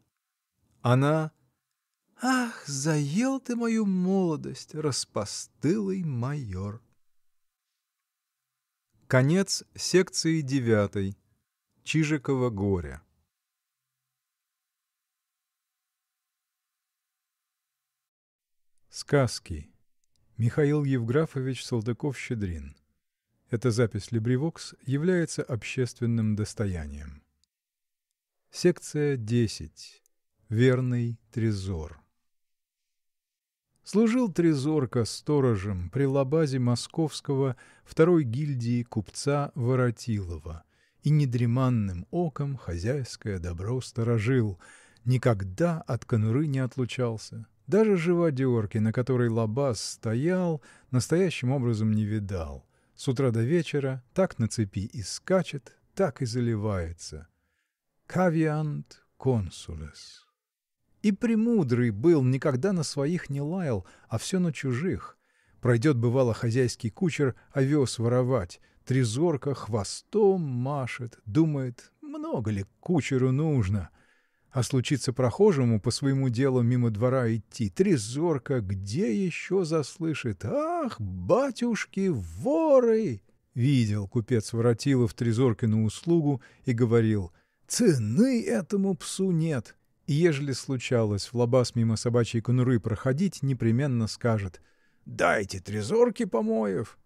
Она Ах, заел ты мою молодость, распостылый майор! Конец секции девятой. Чижикова горе. Сказки. Михаил Евграфович Салтыков-Щедрин. Эта запись LibriVox является общественным достоянием. Секция 10. Верный трезор. Служил Трезорка сторожем при лабазе московского второй гильдии купца Воротилова и недреманным оком хозяйское добро сторожил, никогда от конуры не отлучался. Даже живодерки, на которой лабаз стоял, настоящим образом не видал. С утра до вечера так на цепи и скачет, так и заливается. Кавиант консулес. И премудрый был, никогда на своих не лаял, а все на чужих. Пройдет, бывало, хозяйский кучер овес воровать, трезорка хвостом машет, думает, много ли кучеру нужно. А случится прохожему по своему делу мимо двора идти, трезорка где еще заслышит? Ах, батюшки, воры! Видел купец Воротилов трезоркину услугу и говорил, цены этому псу нет. И ежели случалось в лабаз мимо собачьей конуры проходить, непременно скажет «Дайте трезорки помоев».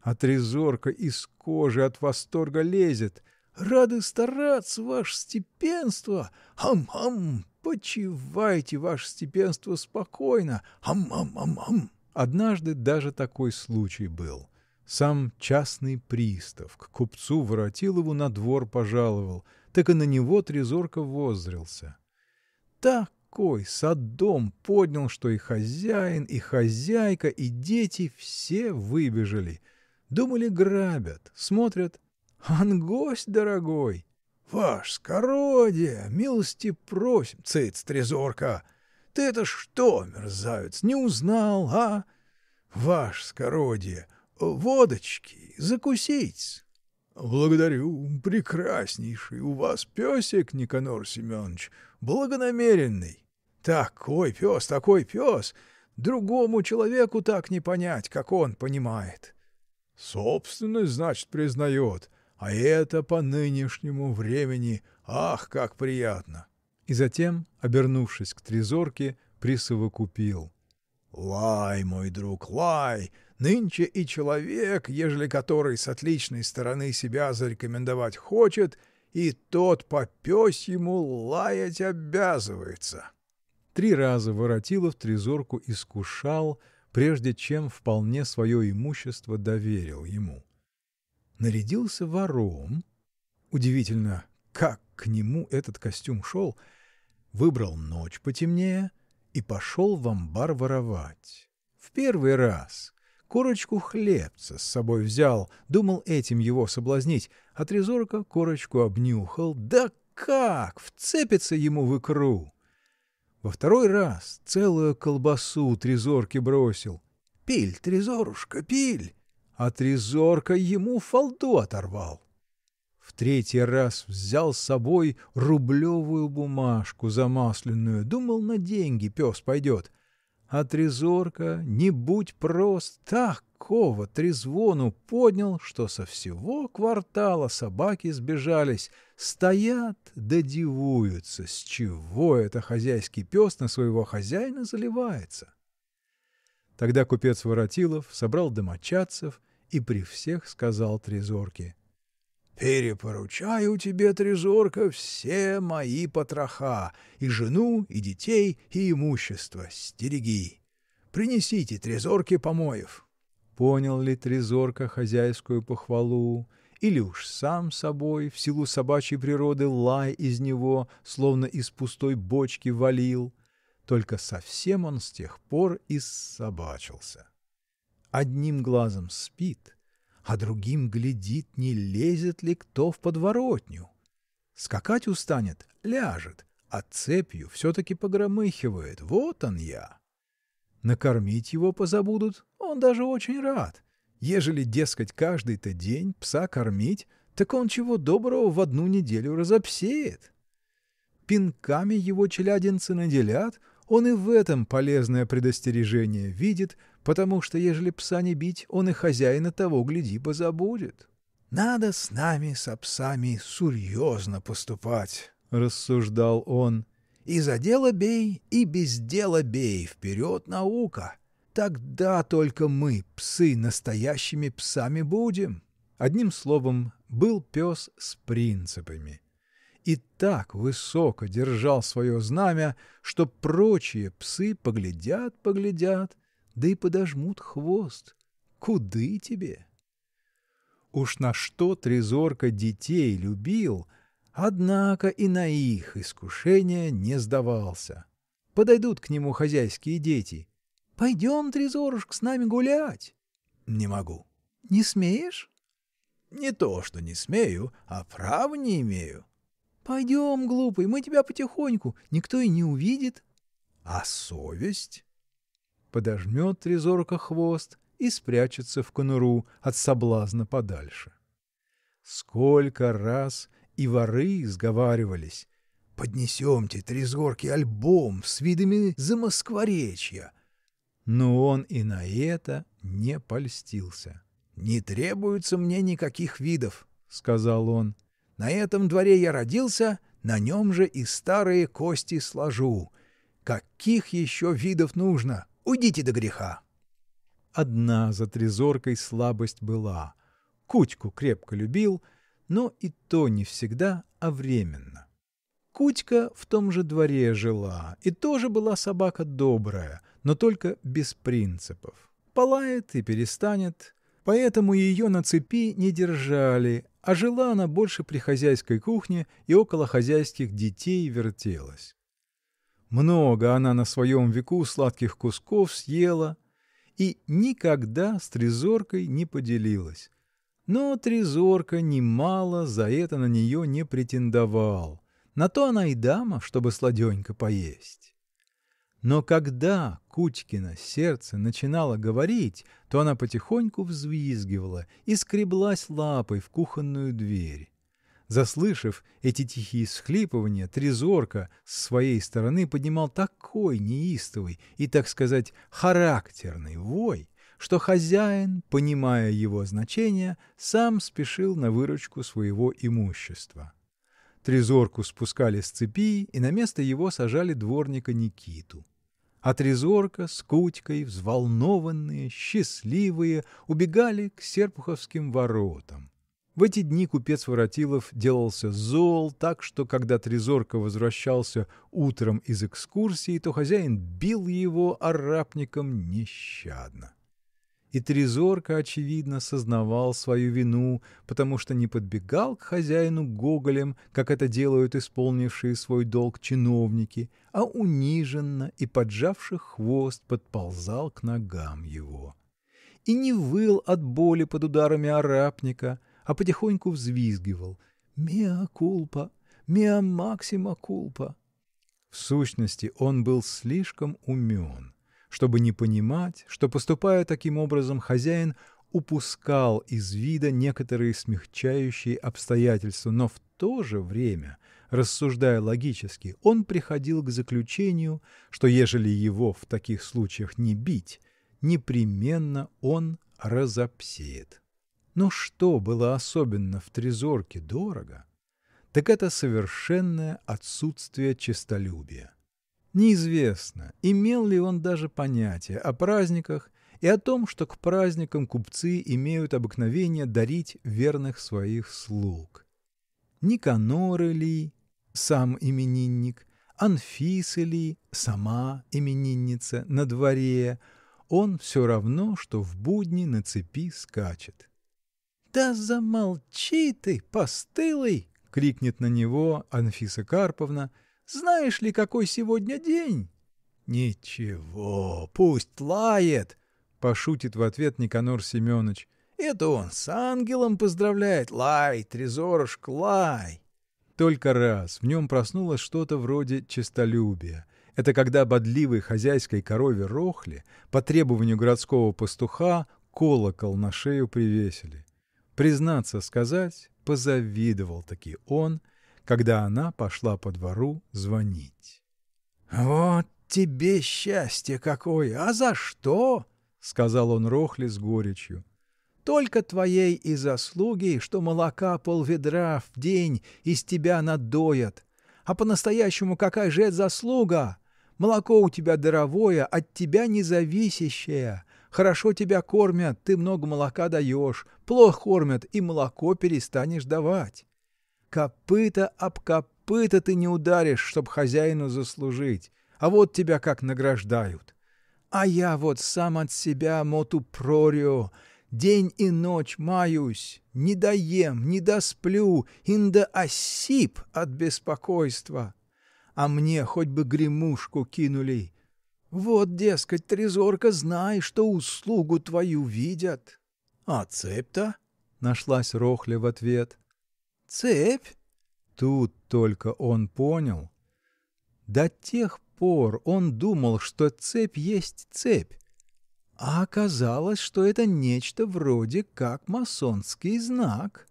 А трезорка из кожи от восторга лезет. «Рады стараться, ваше степенство! Хам-хам! Почивайте, ваше степенство, спокойно! Хам-хам-хам-хам!» Однажды даже такой случай был. Сам частный пристав к купцу Воротилову на двор пожаловал, так и на него трезорка воззрился. Такой садом поднял, что и хозяин, и хозяйка, и дети все выбежали. Думали, грабят, смотрят, ан гость дорогой. Ваш скородие, милости просим, цыц, трезорка. Ты это что, мерзавец, не узнал, а? Ваш скородие, водочки, закусить. Благодарю, прекраснейший у вас песик, Никанор Семенович, благонамеренный. Такой пес, такой пес! Другому человеку так не понять, как он понимает. Собственность, значит, признает, а это по нынешнему времени, ах, как приятно! И затем, обернувшись к трезорке, присовокупил. Лай, мой друг, лай! Нынче и человек, ежели который с отличной стороны себя зарекомендовать хочет, и тот по ему лаять обязывается. Три раза Воротилов трезорку искушал, прежде чем вполне свое имущество доверил ему. Нарядился вором (удивительно, как к нему этот костюм шел!), выбрал ночь потемнее и пошел в амбар воровать. В первый раз корочку хлебца с собой взял, думал этим его соблазнить, а трезорка корочку обнюхал, да как! вцепится ему в икру! Во второй раз целую колбасу трезорке бросил. Пиль, трезорушка, пиль! А трезорка ему фалду оторвал. В третий раз взял с собой рублевую бумажку замасленную, думал, на деньги пес пойдет. А трезорка, не будь прост, такого трезвону поднял, что со всего квартала собаки сбежались, стоят да дивуются, с чего это хозяйский пес на своего хозяина заливается. Тогда купец Воротилов собрал домочадцев и при всех сказал трезорке — Перепоручаю тебе, Трезорка, все мои потроха, и жену, и детей, и имущество. Стереги. Принесите Трезорке помоев. Понял ли Трезорка хозяйскую похвалу? Или уж сам собой, в силу собачьей природы, лай из него, словно из пустой бочки, валил? Только совсем он с тех пор и собачился. Одним глазом спит — а другим глядит, не лезет ли кто в подворотню. Скакать устанет — ляжет, а цепью все-таки погромыхивает. Вот он я. Накормить его позабудут, он даже очень рад. Ежели, дескать, каждый-то день пса кормить, так он чего доброго в одну неделю разобсеет. Пинками его челядинцы наделят, он и в этом полезное предостережение видит, потому что, ежели пса не бить, он и хозяина того, гляди, позабудет. «Надо с нами, с псами, серьезно поступать», — рассуждал он. «И за дело бей, и без дела бей, вперед наука. Тогда только мы, псы, настоящими псами будем». Одним словом, был пес с принципами. И так высоко держал свое знамя, что прочие псы поглядят-поглядят, да и подожмут хвост. Куды тебе? Уж на что Трезорка детей любил, однако и на их искушение не сдавался. Подойдут к нему хозяйские дети. — Пойдем, Трезорушка, с нами гулять. — Не могу. — Не смеешь? — Не то, что не смею, а права не имею. — Пойдем, глупый, мы тебя потихоньку, никто и не увидит. — А совесть? Подожмет трезорка хвост и спрячется в конуру от соблазна подальше. Сколько раз и воры сговаривались «Поднесемте трезорке альбом с видами замоскворечья», но он и на это не польстился. «Не требуется мне никаких видов», — сказал он. «На этом дворе я родился, на нем же и старые кости сложу. Каких еще видов нужно? Уйдите до греха. Одна за трезоркой слабость была. Кутьку крепко любил, но и то не всегда, а временно. Кутька в том же дворе жила, и тоже была собака добрая, но только без принципов. Полает и перестанет, поэтому ее на цепи не держали, а жила она больше при хозяйской кухне и около хозяйских детей вертелась. Много она на своем веку сладких кусков съела и никогда с Трезоркой не поделилась. Но Трезорка немало за это на нее не претендовал. На то она и дама, чтобы сладенько поесть. Но когда Кутькино сердце начинало говорить, то она потихоньку взвизгивала и скреблась лапой в кухонную дверь. Заслышав эти тихие схлипывания, Трезорка с своей стороны поднимал такой неистовый и, так сказать, характерный вой, что хозяин, понимая его значение, сам спешил на выручку своего имущества. Трезорку спускали с цепи и на место его сажали дворника Никиту. А Трезорка с Кутькой, взволнованные, счастливые, убегали к Серпуховским воротам. В эти дни купец Воротилов делался зол, так что, когда Трезорка возвращался утром из экскурсии, то хозяин бил его арапником нещадно. И Трезорка, очевидно, сознавал свою вину, потому что не подбегал к хозяину гоголем, как это делают исполнившие свой долг чиновники, а униженно и поджавши хвост подползал к ногам его. И не выл от боли под ударами арапника, а потихоньку взвизгивал «Меа кулпа! Меа максима кулпа!» В сущности, он был слишком умен чтобы не понимать, что, поступая таким образом, хозяин упускал из вида некоторые смягчающие обстоятельства, но в то же время, рассуждая логически, он приходил к заключению, что ежели его в таких случаях не бить, непременно он разопсеет. Но что было особенно в трезорке дорого, так это совершенное отсутствие честолюбия. Неизвестно, имел ли он даже понятие о праздниках и о том, что к праздникам купцы имеют обыкновение дарить верных своих слуг. Никаноры ли, сам именинник, Анфисы ли, сама именинница, на дворе, он все равно, что в будни на цепи скачет. «Да замолчи ты, постылый!» — крикнет на него Анфиса Карповна — знаешь ли, какой сегодня день? — Ничего, пусть лает, — пошутит в ответ Никанор Семенович. — Это он с ангелом поздравляет. Лай, трезорушка, лай. Только раз в нем проснулось что-то вроде честолюбия. Это когда бодливой хозяйской корове Рохли по требованию городского пастуха колокол на шею привесили. Признаться сказать, позавидовал таки он — когда она пошла по двору звонить. — Вот тебе счастье какое! А за что? — сказал он Рохле с горечью. — Только твоей и заслуги, что молока полведра в день из тебя надоят. А по-настоящему какая же это заслуга? Молоко у тебя даровое, от тебя независящее. Хорошо тебя кормят, ты много молока даешь. Плохо кормят, и молоко перестанешь давать. Копыта об копыта ты не ударишь, чтоб хозяину заслужить, а вот тебя как награждают. А я вот сам от себя моту прорио, день и ночь маюсь, не доем, не досплю, инда осип от беспокойства. А мне хоть бы гремушку кинули. Вот, дескать, трезорка, знай, что услугу твою видят. — А цепь-то? — нашлась Рохля в ответ. Цепь? Тут только он понял. До тех пор он думал, что цепь есть цепь. А оказалось, что это нечто вроде как масонский знак.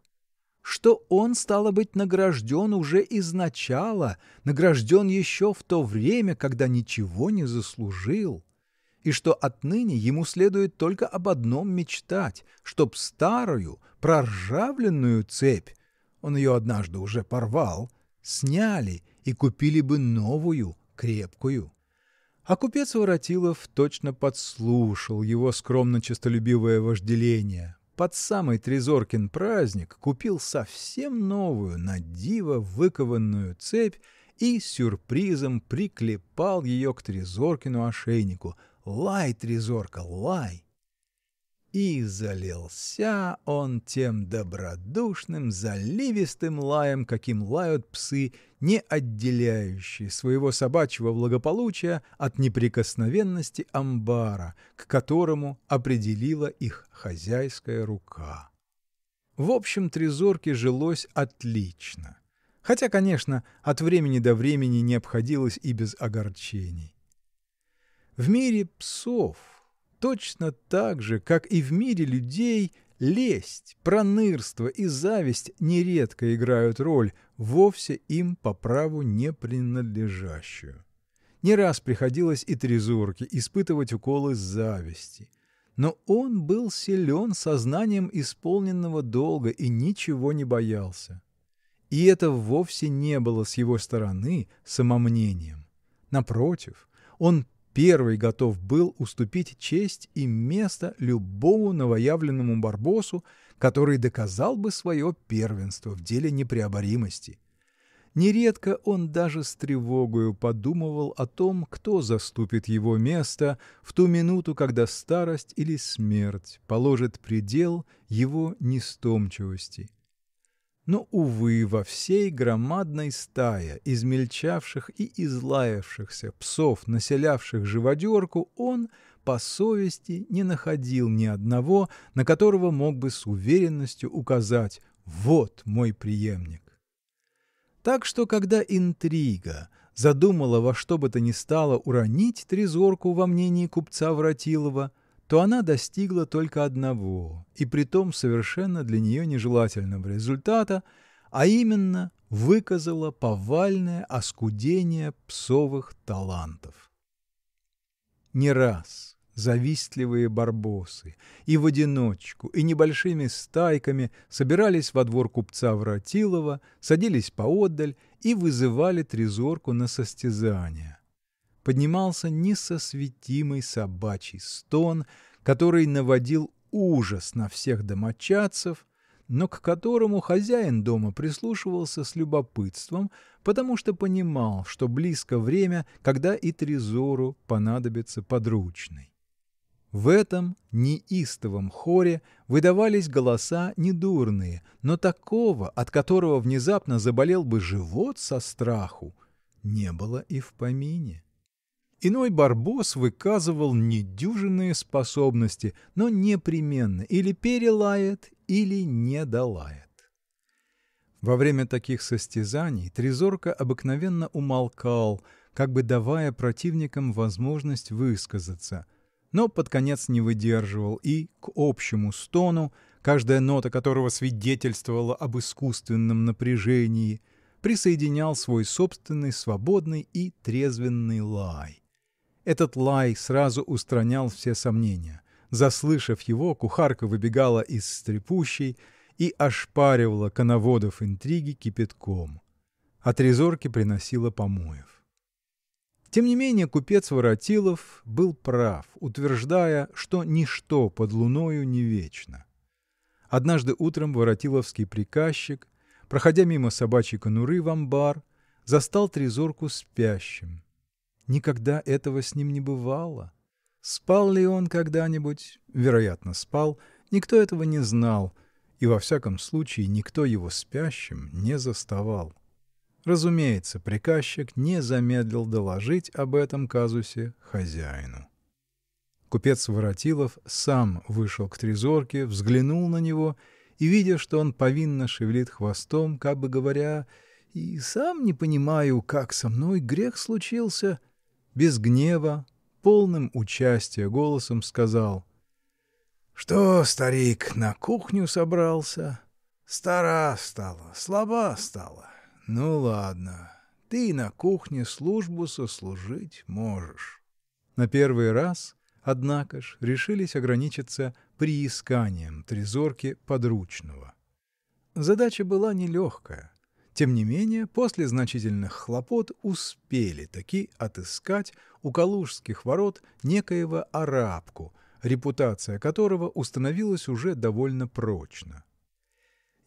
Что он, стало быть, награжден уже изначала, награжден еще в то время, когда ничего не заслужил. И что отныне ему следует только об одном мечтать, чтоб старую, проржавленную цепь он ее однажды уже порвал, сняли и купили бы новую, крепкую. А купец Воротилов точно подслушал его скромно-честолюбивое вожделение. Под самый Трезоркин праздник купил совсем новую, на диво выкованную цепь и сюрпризом приклепал ее к Трезоркину ошейнику. «Лай, Трезорка, лай!» И залился он тем добродушным, заливистым лаем, каким лают псы, не отделяющие своего собачьего благополучия от неприкосновенности амбара, к которому определила их хозяйская рука. В общем, трезорке жилось отлично. Хотя, конечно, от времени до времени не обходилось и без огорчений. В мире псов – Точно так же, как и в мире людей, лесть, пронырство и зависть нередко играют роль, вовсе им по праву не принадлежащую. Не раз приходилось и Трезорке испытывать уколы зависти. Но он был силен сознанием исполненного долга и ничего не боялся. И это вовсе не было с его стороны самомнением. Напротив, он первый готов был уступить честь и место любому новоявленному барбосу, который доказал бы свое первенство в деле непреоборимости. Нередко он даже с тревогою подумывал о том, кто заступит его место в ту минуту, когда старость или смерть положит предел его нестомчивости. Но, увы, во всей громадной стае измельчавших и излаявшихся псов, населявших живодерку, он, по совести, не находил ни одного, на которого мог бы с уверенностью указать «вот мой преемник». Так что, когда интрига задумала во что бы то ни стало уронить трезорку во мнении купца Воротилова, то она достигла только одного, и притом совершенно для нее нежелательного результата, а именно выказала повальное оскудение псовых талантов. Не раз завистливые барбосы и в одиночку, и небольшими стайками собирались во двор купца Воротилова, садились поодаль и вызывали трезорку на состязание поднимался несосветимый собачий стон, который наводил ужас на всех домочадцев, но к которому хозяин дома прислушивался с любопытством, потому что понимал, что близко время, когда и Трезору понадобится подручный. В этом неистовом хоре выдавались голоса недурные, но такого, от которого внезапно заболел бы живот со страху, не было и в помине. Иной барбос выказывал недюжинные способности, но непременно или перелает, или не долает. Во время таких состязаний Трезорка обыкновенно умолкал, как бы давая противникам возможность высказаться, но под конец не выдерживал и, к общему стону, каждая нота которого свидетельствовала об искусственном напряжении, присоединял свой собственный свободный и трезвенный лай. Этот лай сразу устранял все сомнения. Заслышав его, кухарка выбегала из стрепущей и ошпаривала коноводов интриги кипятком. От резорки приносила помоев. Тем не менее купец Воротилов был прав, утверждая, что ничто под луною не вечно. Однажды утром воротиловский приказчик, проходя мимо собачьей конуры в амбар, застал трезорку спящим. Никогда этого с ним не бывало. Спал ли он когда-нибудь? Вероятно, спал. Никто этого не знал, и во всяком случае никто его спящим не заставал. Разумеется, приказчик не замедлил доложить об этом казусе хозяину. Купец Воротилов сам вышел к трезорке, взглянул на него и, видя, что он повинно шевелит хвостом, как бы говоря, «И сам не понимаю, как со мной грех случился», без гнева, полным участия голосом сказал — Что, старик, на кухню собрался? Стара стала, слаба стала. Ну, ладно, ты на кухне службу сослужить можешь. На первый раз, однако ж, решились ограничиться приисканием трезорки подручного. Задача была нелегкая. Тем не менее, после значительных хлопот успели таки отыскать у Калужских ворот некоего арабку, репутация которого установилась уже довольно прочно.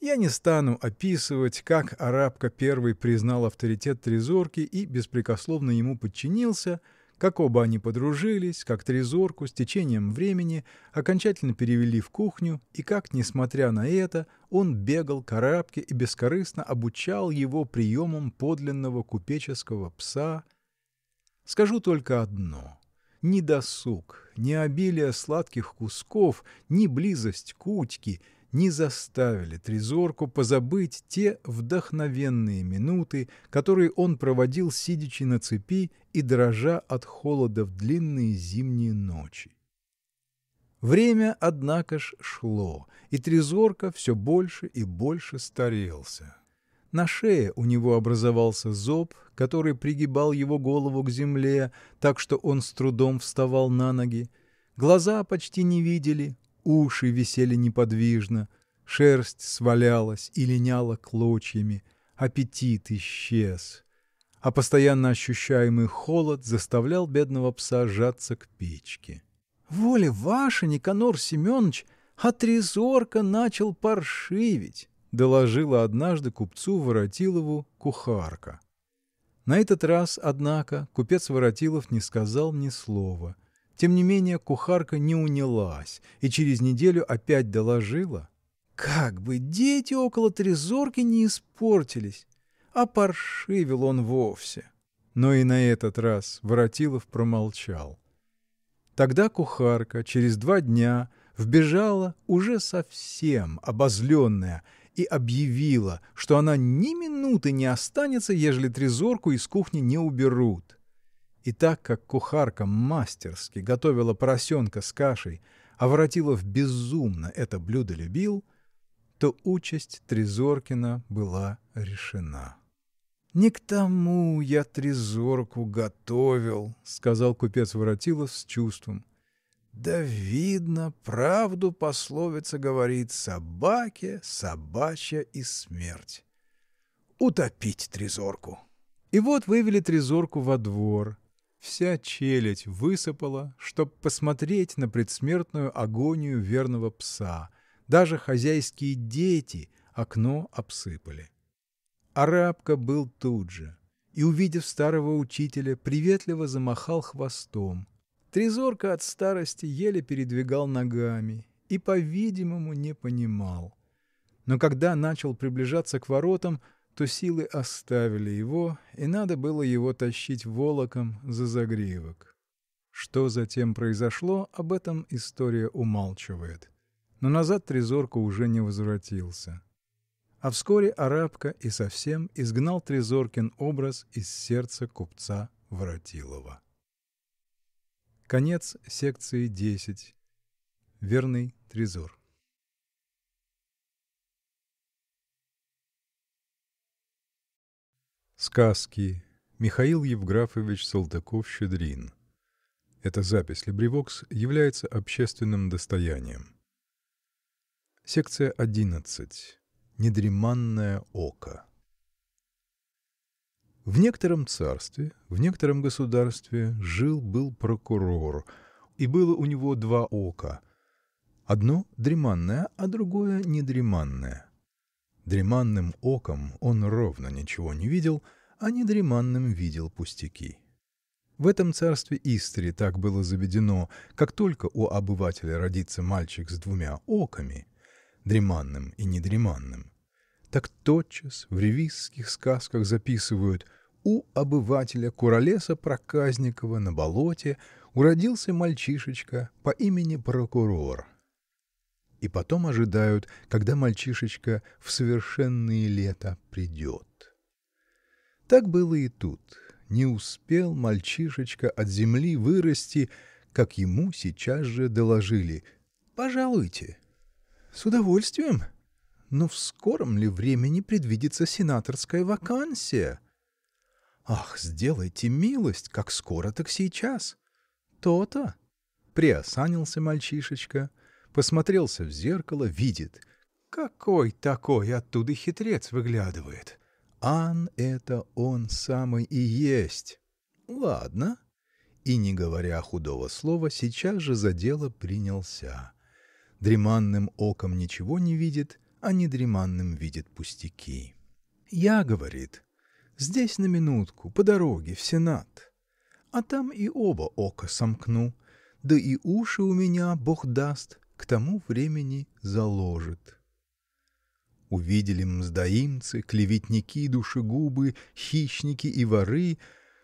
Я не стану описывать, как арабка первый признал авторитет Трезорки и беспрекословно ему подчинился – как оба они подружились, как Трезорку с течением времени окончательно перевели в кухню, и как, несмотря на это, он бегал к арабке и бескорыстно обучал его приемам подлинного купеческого пса. Скажу только одно. Ни досуг, ни обилие сладких кусков, ни близость кутьки — не заставили Трезорку позабыть те вдохновенные минуты, которые он проводил сидячи на цепи и дрожа от холода в длинные зимние ночи. Время, однако ж, шло, и Трезорка все больше и больше старелся. На шее у него образовался зоб, который пригибал его голову к земле, так что он с трудом вставал на ноги. Глаза почти не видели, уши висели неподвижно, шерсть свалялась и линяла клочьями, аппетит исчез, а постоянно ощущаемый холод заставлял бедного пса сжаться к печке. — Воля ваша, Никанор Семенович, а трезорка начал паршиветь! —– доложила однажды купцу Воротилову кухарка. На этот раз, однако, купец Воротилов не сказал ни слова. Тем не менее кухарка не унялась и через неделю опять доложила. Как бы дети около трезорки не испортились! А паршивил он вовсе. Но и на этот раз Воротилов промолчал. Тогда кухарка через два дня вбежала уже совсем обозленная и объявила, что она ни минуты не останется, ежели трезорку из кухни не уберут. И так как кухарка мастерски готовила поросенка с кашей, а Воротилов безумно это блюдо любил, то участь Трезоркина была решена. Не к тому я трезорку готовил, сказал купец Воротилов с чувством. Да видно, правду пословица говорит: собаке собачья и смерть. Утопить трезорку. И вот вывели трезорку во двор. Вся челядь высыпала, чтоб посмотреть на предсмертную агонию верного пса. Даже хозяйские дети окно обсыпали. Арабка был тут же и, увидев старого учителя, приветливо замахал хвостом. Трезорка от старости еле передвигал ногами и, по-видимому, не понимал. Но когда начал приближаться к воротам, то силы оставили его, и надо было его тащить волоком за загривок. Что затем произошло, об этом история умалчивает. Но назад Трезорка уже не возвратился. А вскоре арабка и совсем изгнал Трезоркин образ из сердца купца Воротилова. Конец секции 10. Верный Трезор. Сказки. Михаил Евграфович Салтыков-Щедрин. Эта запись Либривокс является общественным достоянием. Секция 11. Недреманное око. В некотором царстве, в некотором государстве жил-был прокурор, и было у него два ока. Одно дреманное, а другое недреманное. Дреманным оком он ровно ничего не видел, а недреманным видел пустяки. В этом царстве истори так было заведено, как только у обывателя родится мальчик с двумя оками – дреманным и недреманным, так тотчас в ревизских сказках записывают «У обывателя Куролеса Проказникова на болоте уродился мальчишечка по имени Прокурор». И потом ожидают, когда мальчишечка в совершенные лета придет. Так было и тут. Не успел мальчишечка от земли вырасти, как ему сейчас же доложили «Пожалуйте, с удовольствием. Но в скором ли времени предвидится сенаторская вакансия? Ах, сделайте милость, как скоро, так сейчас. То-то. Приосанился мальчишечка, посмотрелся в зеркало, видит. Какой такой оттуда хитрец выглядывает? Ан это он самый и есть. Ладно. И, не говоря худого слова, сейчас же за дело принялся дреманным оком ничего не видит, а недреманным видит пустяки. «Я, — говорит, — здесь на минутку, по дороге, в Сенат, а там и оба ока сомкну, да и уши у меня, Бог даст, к тому времени заложит». Увидели мздоимцы, клеветники, душегубы, хищники и воры,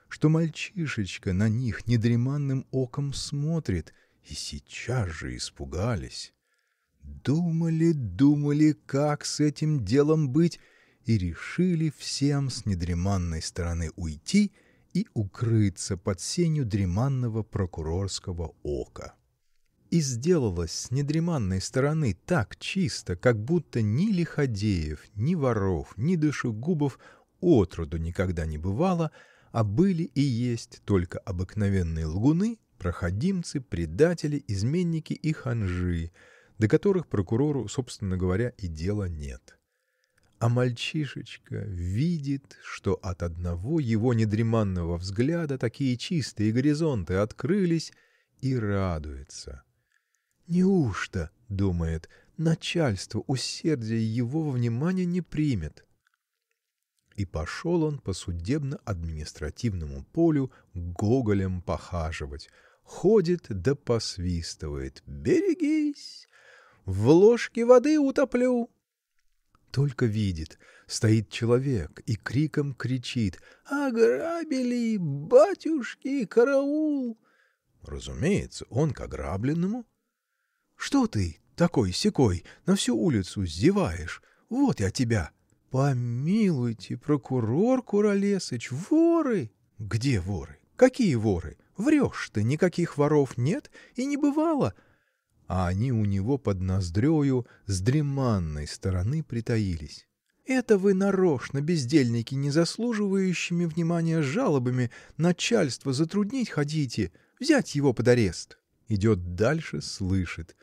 что мальчишечка на них недреманным оком смотрит, и сейчас же испугались. Думали, думали, как с этим делом быть, и решили всем с недреманной стороны уйти и укрыться под сенью дреманного прокурорского ока. И сделалось с недреманной стороны так чисто, как будто ни лиходеев, ни воров, ни душегубов отроду никогда не бывало, а были и есть только обыкновенные лгуны, проходимцы, предатели, изменники и ханжи — до которых прокурору, собственно говоря, и дела нет. А мальчишечка видит, что от одного его недреманного взгляда такие чистые горизонты открылись, и радуется. «Неужто, — думает, начальство усердия его во внимание не примет. И пошел он по судебно-административному полю гоголем похаживать. Ходит да посвистывает. «Берегись! В ложке воды утоплю!» Только видит, стоит человек и криком кричит «Ограбили! Батюшки, караул!» Разумеется, он к ограбленному. «Что ты, такой-сякой, на всю улицу зеваешь? Вот я тебя!» «Помилуйте, прокурор Куролесыч, воры!» «Где воры? Какие воры? Врешь ты, никаких воров нет и не бывало!» А они у него под ноздрею с дреманной стороны притаились. «Это вы нарочно, бездельники, не заслуживающими внимания жалобами, начальство затруднить ходите, взять его под арест!» Идет дальше, слышит.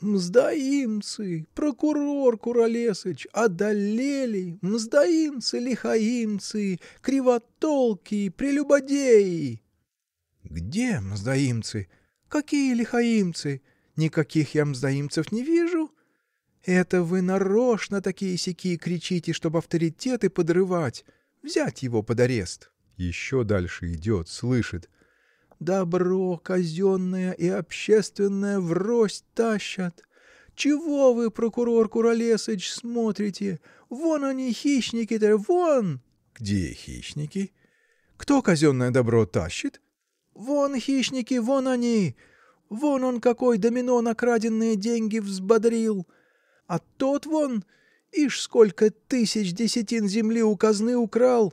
Мздоимцы, прокурор Куролесыч, одолели, мздоимцы, лихаимцы, кривотолки, прелюбодеи. Где мздоимцы? Какие лихаимцы? Никаких я мздоимцев не вижу. Это вы нарочно такие сякие кричите, чтобы авторитеты подрывать, взять его под арест. Еще дальше идет, слышит — Добро казенное и общественное врозь тащат. Чего вы, прокурор Куролесыч, смотрите? Вон они, хищники-то, вон! Где хищники? Кто казенное добро тащит? Вон хищники, вон они! Вон он какой домино на краденные деньги взбодрил! А тот вон, ишь сколько тысяч десятин земли у казны украл!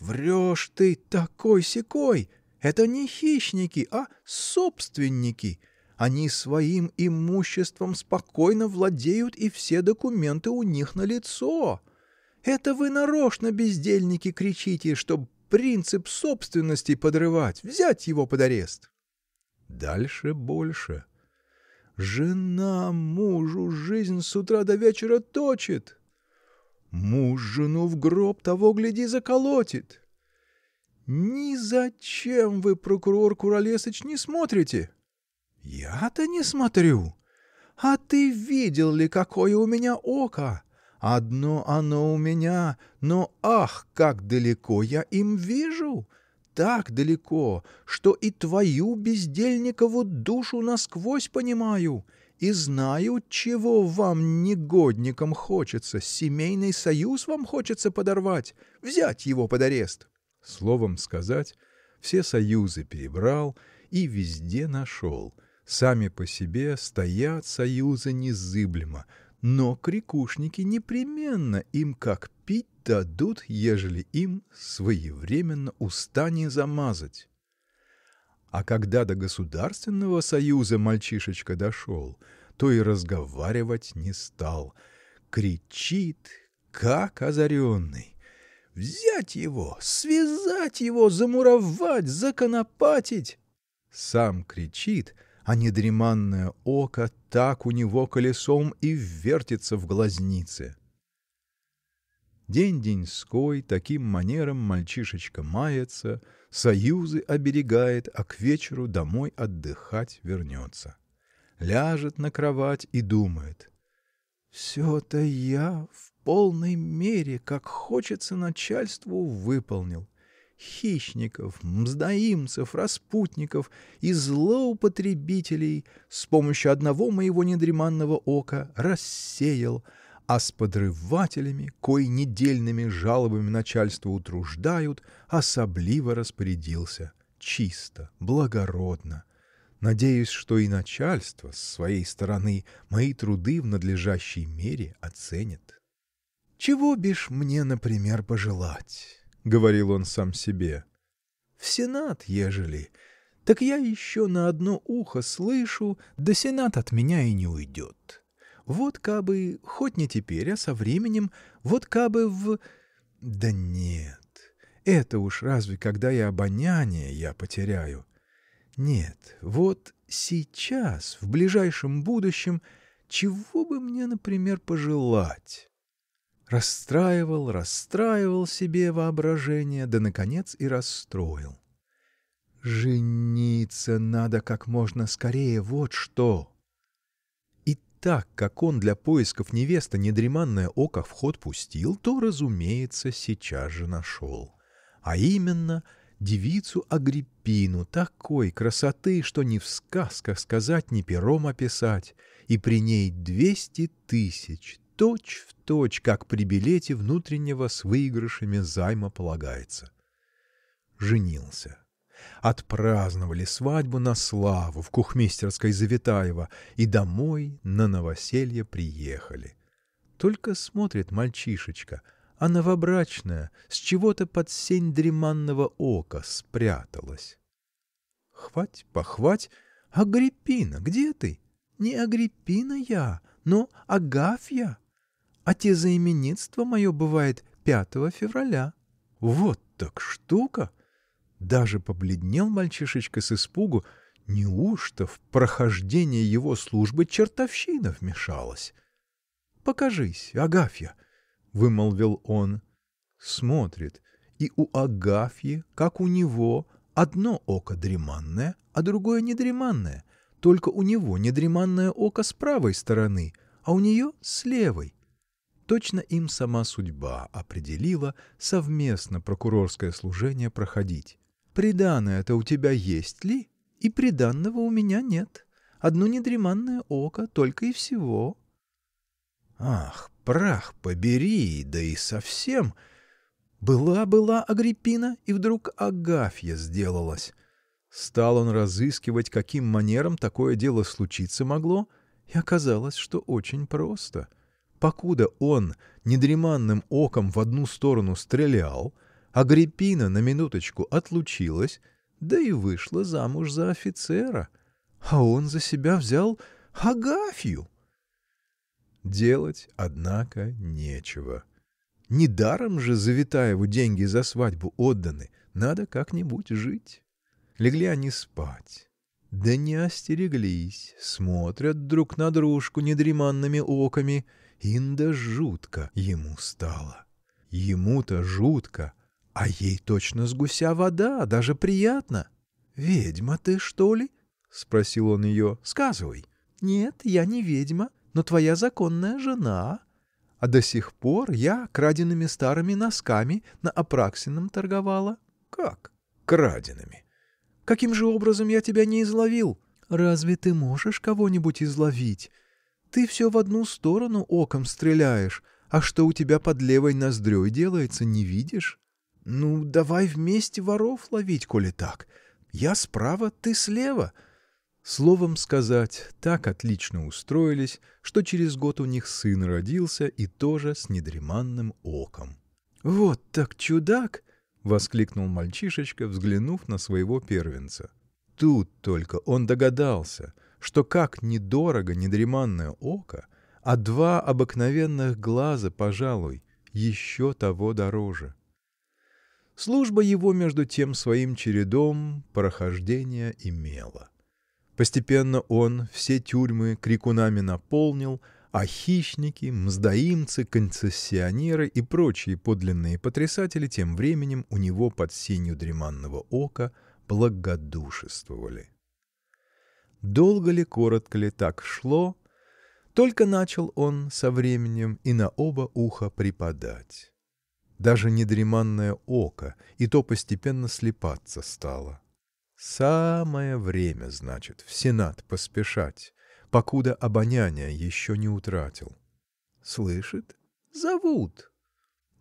Врешь ты такой-сякой! Это не хищники, а собственники. Они своим имуществом спокойно владеют, и все документы у них на лицо. Это вы нарочно, бездельники, кричите, чтобы принцип собственности подрывать, взять его под арест. Дальше больше. Жена мужу жизнь с утра до вечера точит. Муж жену в гроб того, гляди, заколотит. Ни зачем вы, прокурор Куролесыч, не смотрите? Я-то не смотрю. А ты видел ли, какое у меня око? Одно оно у меня, но ах, как далеко я им вижу! Так далеко, что и твою бездельникову душу насквозь понимаю и знаю, чего вам, негодникам, хочется. Семейный союз вам хочется подорвать, взять его под арест. Словом сказать, все союзы перебрал и везде нашел. Сами по себе стоят союзы незыблемо, но крикушники непременно им как пить дадут, ежели им своевременно уста не замазать. А когда до государственного союза мальчишечка дошел, то и разговаривать не стал. Кричит, как озаренный. Взять его, связать его, замуровать, законопатить. Сам кричит, а недреманное око так у него колесом и вертится в глазнице. День-деньской таким манером мальчишечка мается, союзы оберегает, а к вечеру домой отдыхать вернется. Ляжет на кровать и думает. Все-то я в полной мере, как хочется начальству, выполнил. Хищников, мздоимцев, распутников и злоупотребителей с помощью одного моего недреманного ока рассеял, а с подрывателями, кои недельными жалобами начальства утруждают, особливо распорядился. Чисто, благородно. Надеюсь, что и начальство с своей стороны мои труды в надлежащей мере оценит. «Чего бишь мне, например, пожелать?» — говорил он сам себе. «В Сенат, ежели, так я еще на одно ухо слышу, да Сенат от меня и не уйдет. Вот кабы, хоть не теперь, а со временем, вот кабы в... Да нет, это уж разве когда я обоняние я потеряю. Нет, вот сейчас, в ближайшем будущем, чего бы мне, например, пожелать?» Расстраивал, расстраивал себе воображение, да, наконец, и расстроил. Жениться надо как можно скорее, вот что. И так как он для поисков невесты недреманное око в ход пустил, то, разумеется, сейчас же нашел. А именно девицу Агриппину такой красоты, что ни в сказках сказать, ни пером описать, и при ней двести тысяч, точь в точь, как при билете внутреннего с выигрышами займа полагается. Женился. Отпраздновали свадьбу на славу в кухмистерской Завитаева и домой на новоселье приехали. Только смотрит мальчишечка, а новобрачная с чего-то под сень дреманного ока спряталась. Хвать, похвать, Агриппина, где ты? Не Агриппина я, но Агафья. А те заименитство мое бывает 5 февраля. Вот так штука! Даже побледнел мальчишечка с испугу, неужто в прохождение его службы чертовщина вмешалась? — Покажись, Агафья! — вымолвил он. Смотрит, и у Агафьи, как у него, одно око дреманное, а другое недреманное, только у него недреманное око с правой стороны, а у нее с левой. Точно им сама судьба определила совместно прокурорское служение проходить. Приданое-то у тебя есть ли? И приданного у меня нет. Одно недреманное око, только и всего. Ах, прах побери, да и совсем. Была-была Агриппина, и вдруг Агафья сделалась. Стал он разыскивать, каким манером такое дело случиться могло, и оказалось, что очень просто. Покуда он недреманным оком в одну сторону стрелял, Агриппина на минуточку отлучилась, да и вышла замуж за офицера, а он за себя взял Агафью. Делать, однако, нечего. Недаром же Завитаеву деньги за свадьбу отданы, надо как-нибудь жить. Легли они спать. Да не остереглись, смотрят друг на дружку недреманными оками, инда жутко ему стало. Ему-то жутко, а ей точно с гуся вода, даже приятно. — Ведьма ты, что ли? — спросил он ее. — Сказывай. — Нет, я не ведьма, но твоя законная жена. А до сих пор я краденными старыми носками на Апраксином торговала. — Как краденными? Каким же образом я тебя не изловил? — Разве ты можешь кого-нибудь изловить? Ты все в одну сторону оком стреляешь, а что у тебя под левой ноздрёй делается, не видишь? Ну, давай вместе воров ловить, коли так. Я справа, ты слева. Словом сказать, так отлично устроились, что через год у них сын родился и тоже с недреманным оком. — Вот так чудак! — воскликнул мальчишечка, взглянув на своего первенца. Тут только он догадался, что как недорого недреманное око, а два обыкновенных глаза, пожалуй, еще того дороже. Служба его между тем своим чередом прохождения имела. Постепенно он все тюрьмы крикунами наполнил, а хищники, мздоимцы, концессионеры и прочие подлинные потрясатели тем временем у него под сенью дреманного ока благодушествовали. Долго ли, коротко ли так шло, только начал он со временем и на оба уха припадать даже недреманное око, и то постепенно слепаться стало. Самое время, значит, в Сенат поспешать, покуда обоняние еще не утратил. Слышит? Зовут.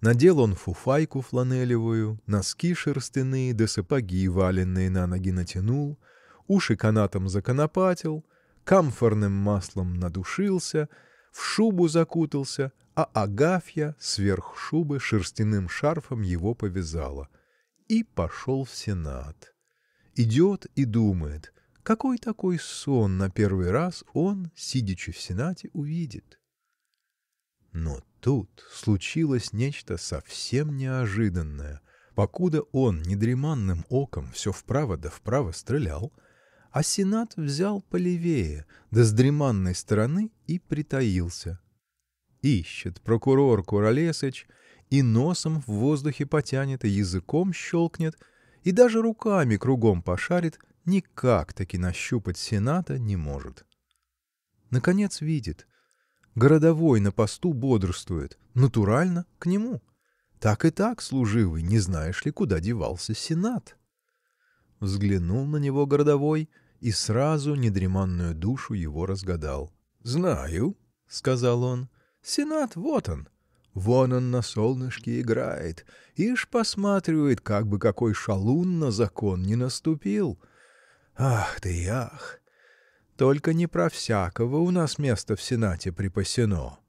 Надел он фуфайку фланелевую, носки шерстяные да сапоги валенные на ноги натянул, уши канатом законопатил, камфорным маслом надушился, в шубу закутался, а Агафья сверх шубы шерстяным шарфом его повязала. И пошел в Сенат. Идет и думает, какой такой сон на первый раз он, сидячи в Сенате, увидит. Но тут случилось нечто совсем неожиданное. Покуда он недреманным оком все вправо да вправо стрелял, а Сенат взял полевее, да с дреманной стороны и притаился. Ищет прокурор Куролесыч и носом в воздухе потянет, и языком щелкнет, и даже руками кругом пошарит, никак таки нащупать Сената не может. Наконец видит, Городовой на посту бодрствует – натурально к нему. Так и так, служивый, не знаешь ли, куда девался сенат? Взглянул на него городовой и сразу недреманную душу его разгадал. – Знаю, – сказал он, – сенат вот он. Вон он на солнышке играет, ишь посматривает, как бы какой шалун на закон не наступил. Ах ты, ах! Только не про всякого у нас место в Сенате припасено.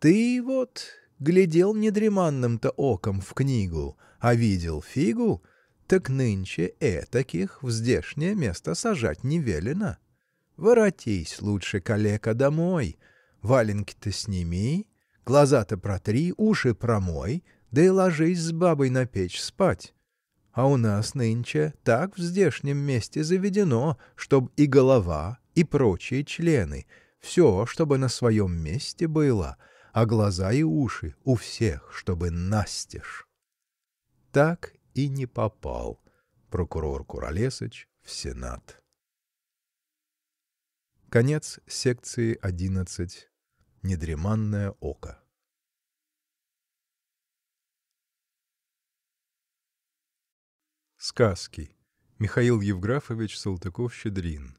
Ты вот глядел недреманным-то оком в книгу, а видел фигу, так нынче этаких в здешнее место сажать не велено. Воротись лучше, калека, домой, валенки-то сними, глаза-то протри, уши промой, да и ложись с бабой на печь спать. А у нас нынче так в здешнем месте заведено, чтоб и голова, и прочие члены, все, чтобы на своем месте было, а глаза и уши у всех, чтобы настежь. Так и не попал прокурор Куролесыч в Сенат. Конец секции 11. Недреманное око. Сказки. Михаил Евграфович Салтыков-Щедрин.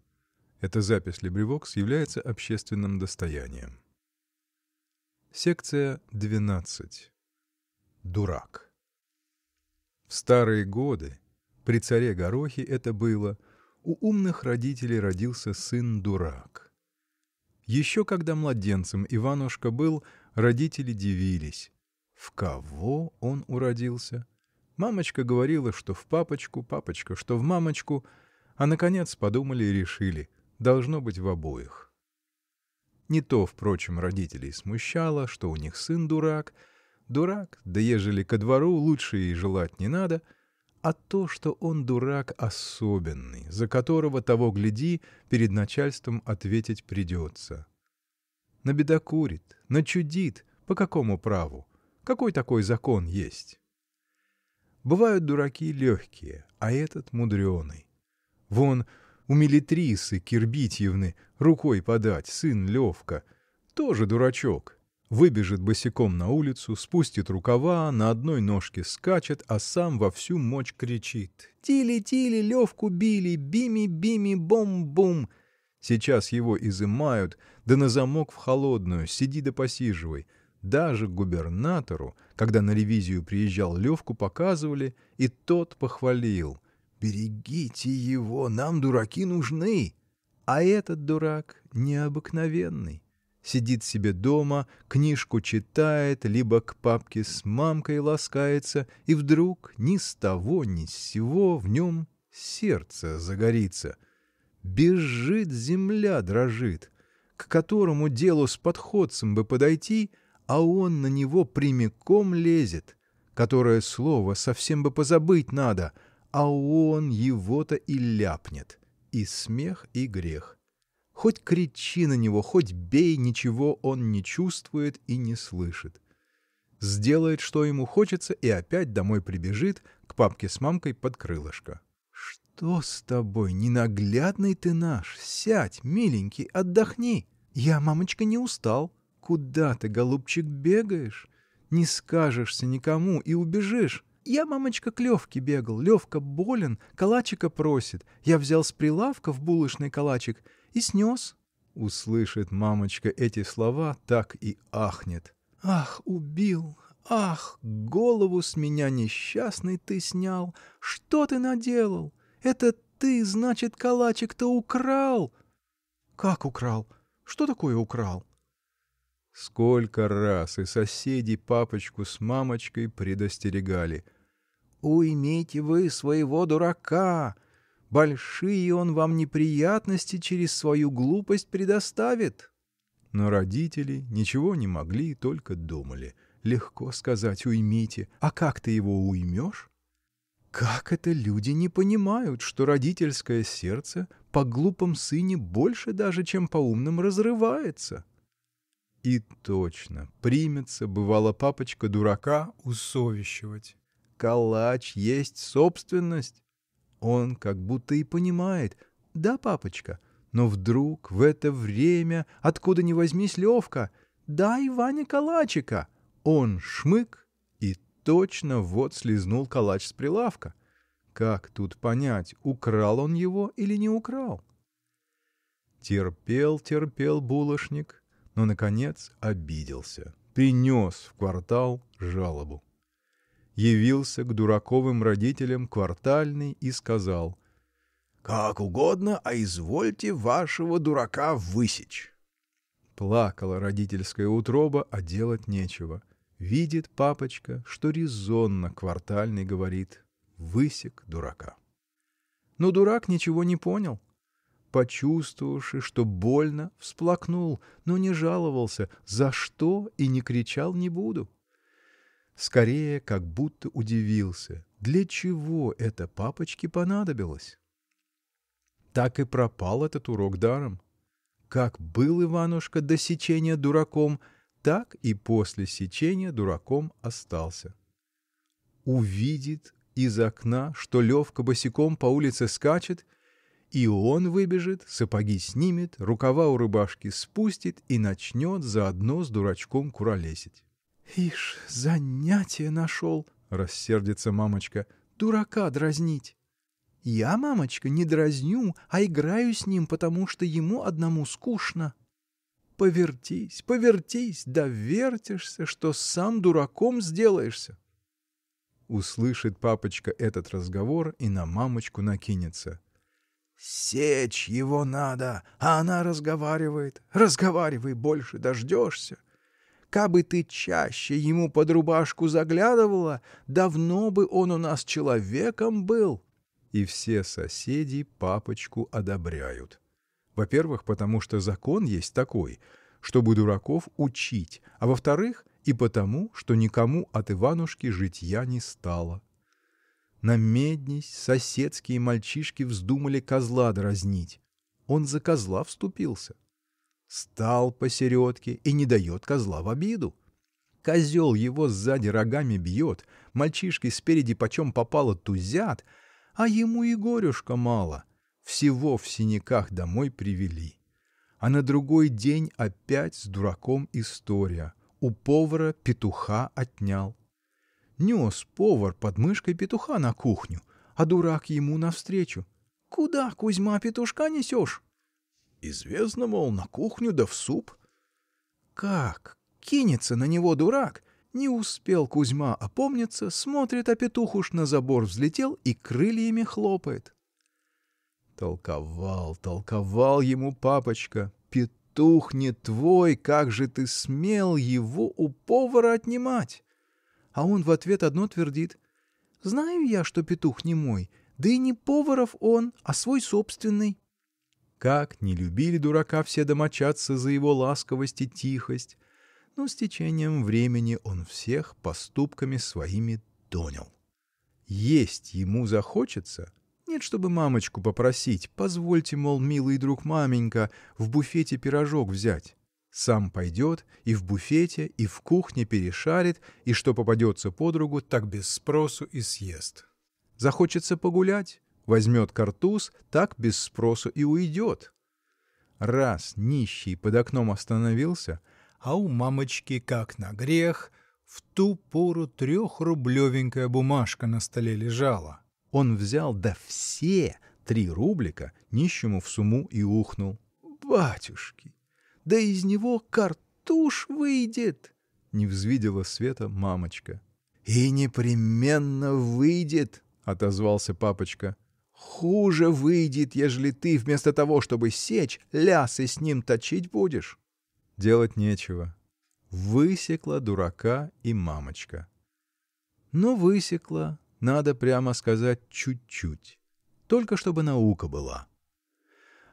Эта запись LibriVox является общественным достоянием. Секция 12. Дурак. В старые годы, при царе Горохе это было, у умных родителей родился сын-дурак. Еще когда младенцем Иванушка был, родители дивились. В кого он уродился? Мамочка говорила, что в папочку, папочка, что в мамочку, а, наконец, подумали и решили – должно быть в обоих. Не то, впрочем, родителей смущало, что у них сын дурак, дурак, да ежели ко двору лучше и желать не надо, а то, что он дурак особенный, за которого, того гляди, перед начальством ответить придется. Набедокурит, начудит, по какому праву, какой такой закон есть? Бывают дураки легкие, а этот мудреный. Вон у Мелитрисы Кирбитьевны рукой подать сын Левка, тоже дурачок. Выбежит босиком на улицу, спустит рукава, на одной ножке скачет, а сам во всю мочь кричит. «Тили-тили, Левку били, бими-бими-бом-бум!» Сейчас его изымают, да на замок в холодную, сиди да посиживай. Даже губернатору, когда на ревизию приезжал Левку, показывали, и тот похвалил. «Берегите его, нам дураки нужны!» А этот дурак необыкновенный. Сидит себе дома, книжку читает, либо к папке с мамкой ласкается, и вдруг ни с того ни с сего в нем сердце загорится. Бежит, земля дрожит, к которому делу с подходцем бы подойти — а он на него прямиком лезет, которое слово совсем бы позабыть надо, а он его-то и ляпнет. И смех, и грех. Хоть кричи на него, хоть бей, ничего он не чувствует и не слышит. Сделает, что ему хочется, и опять домой прибежит к папке с мамкой под крылышко. «Что с тобой, ненаглядный ты наш? Сядь, миленький, отдохни. Я, мамочка, не устал». Куда ты, голубчик, бегаешь? Не скажешься никому и убежишь. Я, мамочка, к Левке бегал. Левка болен, калачика просит. Я взял с прилавка в булочный калачик и снес. Услышит мамочка эти слова, так и ахнет. Ах, убил! Ах, голову с меня несчастный ты снял! Что ты наделал? Это ты, значит, калачик-то украл? Как украл? Что такое украл? Сколько раз и соседи папочку с мамочкой предостерегали. «Уймите вы своего дурака! Большие он вам неприятности через свою глупость предоставит!» Но родители ничего не могли, только думали. Легко сказать «уймите», а как ты его уймешь? Как это люди не понимают, что родительское сердце по глупом сыне больше даже, чем по умным, разрывается? И точно, примется, бывало, папочка дурака усовещивать. Калач есть собственность. Он как будто и понимает. Да, папочка, Но вдруг в это время откуда ни возьмись Левка Дай, Ваня, калачика! Он шмык – и точно вот слизнул калач с прилавка. Как тут понять, украл он его или не украл? Терпел, терпел булочник, но, наконец, обиделся. Принес в квартал жалобу. Явился к дураковым родителям квартальный и сказал Как угодно, а извольте вашего дурака высечь. Плакала родительская утроба, а делать нечего. Видит папочка, что резонно квартальный говорит «высек дурака». Но дурак ничего не понял. Почувствовавши, что больно, всплакнул, но не жаловался, за что и не кричал «не буду». Скорее, как будто удивился, для чего это папочке понадобилось. Так и пропал этот урок даром. Как был Иванушка до сечения дураком, так и после сечения дураком остался. Увидит из окна, что Левка босиком по улице скачет, и он выбежит, сапоги снимет, рукава у рубашки спустит и начнет заодно с дурачком куролесить. — Ишь, занятие нашел! — рассердится мамочка. — Дурака дразнить! Я, мамочка, не дразню, а играю с ним, потому что ему одному скучно. Повертись, повертись, да вертишься, что сам дураком сделаешься. Услышит папочка этот разговор и на мамочку накинется. Сечь его надо, а она разговаривает. Разговаривай больше, дождешься. Кабы ты чаще ему под рубашку заглядывала, давно бы он у нас человеком был и все соседи папочку одобряют. Во-первых, потому что закон есть такой, чтобы дураков учить, а во-вторых, и потому, что никому от Иванушки житья не стало. На меднись соседские мальчишки вздумали козла дразнить. Он за козла вступился. Стал посередке и не дает козла в обиду. Козел его сзади рогами бьет, мальчишки спереди почем попало тузят — а ему и горюшка мало. Всего в синяках домой привели. А на другой день опять с дураком история. У повара петуха отнял. Нес повар под мышкой петуха на кухню, а дурак ему навстречу. «Куда, Кузьма, петушка несешь?» «Известно, мол, на кухню да в суп». «Как? Кинется на него дурак!» Не успел Кузьма опомниться, смотрит, а петух уж на забор взлетел и крыльями хлопает. Толковал, толковал ему папочка. Петух не твой, как же ты смел его у повара отнимать? А он в ответ одно твердит. Знаю я, что петух не мой, да и не поваров он, а свой собственный. Как не любили дурака все домочадцы за его ласковость и тихость, но с течением времени он всех поступками своими донял. Есть ему захочется, нет, чтобы мамочку попросить, позвольте, мол, милый друг маменька, в буфете пирожок взять. Сам пойдет и в буфете, и в кухне перешарит, и что попадется под руку, так без спросу и съест. Захочется погулять, возьмет картуз, так без спросу и уйдет. Раз нищий под окном остановился — а у мамочки, как на грех, в ту пору трехрублевенькая бумажка на столе лежала. Он взял, да все три рублика нищему в сумму и ухнул. «Батюшки, да из него картуш выйдет!» — не взвидела света мамочка. «И непременно выйдет!» — отозвался папочка. «Хуже выйдет, ежели ты вместо того, чтобы сечь, лясы с ним точить будешь». Делать нечего. Высекла дурака и мамочка. Но высекла, надо прямо сказать, чуть-чуть. Только чтобы наука была.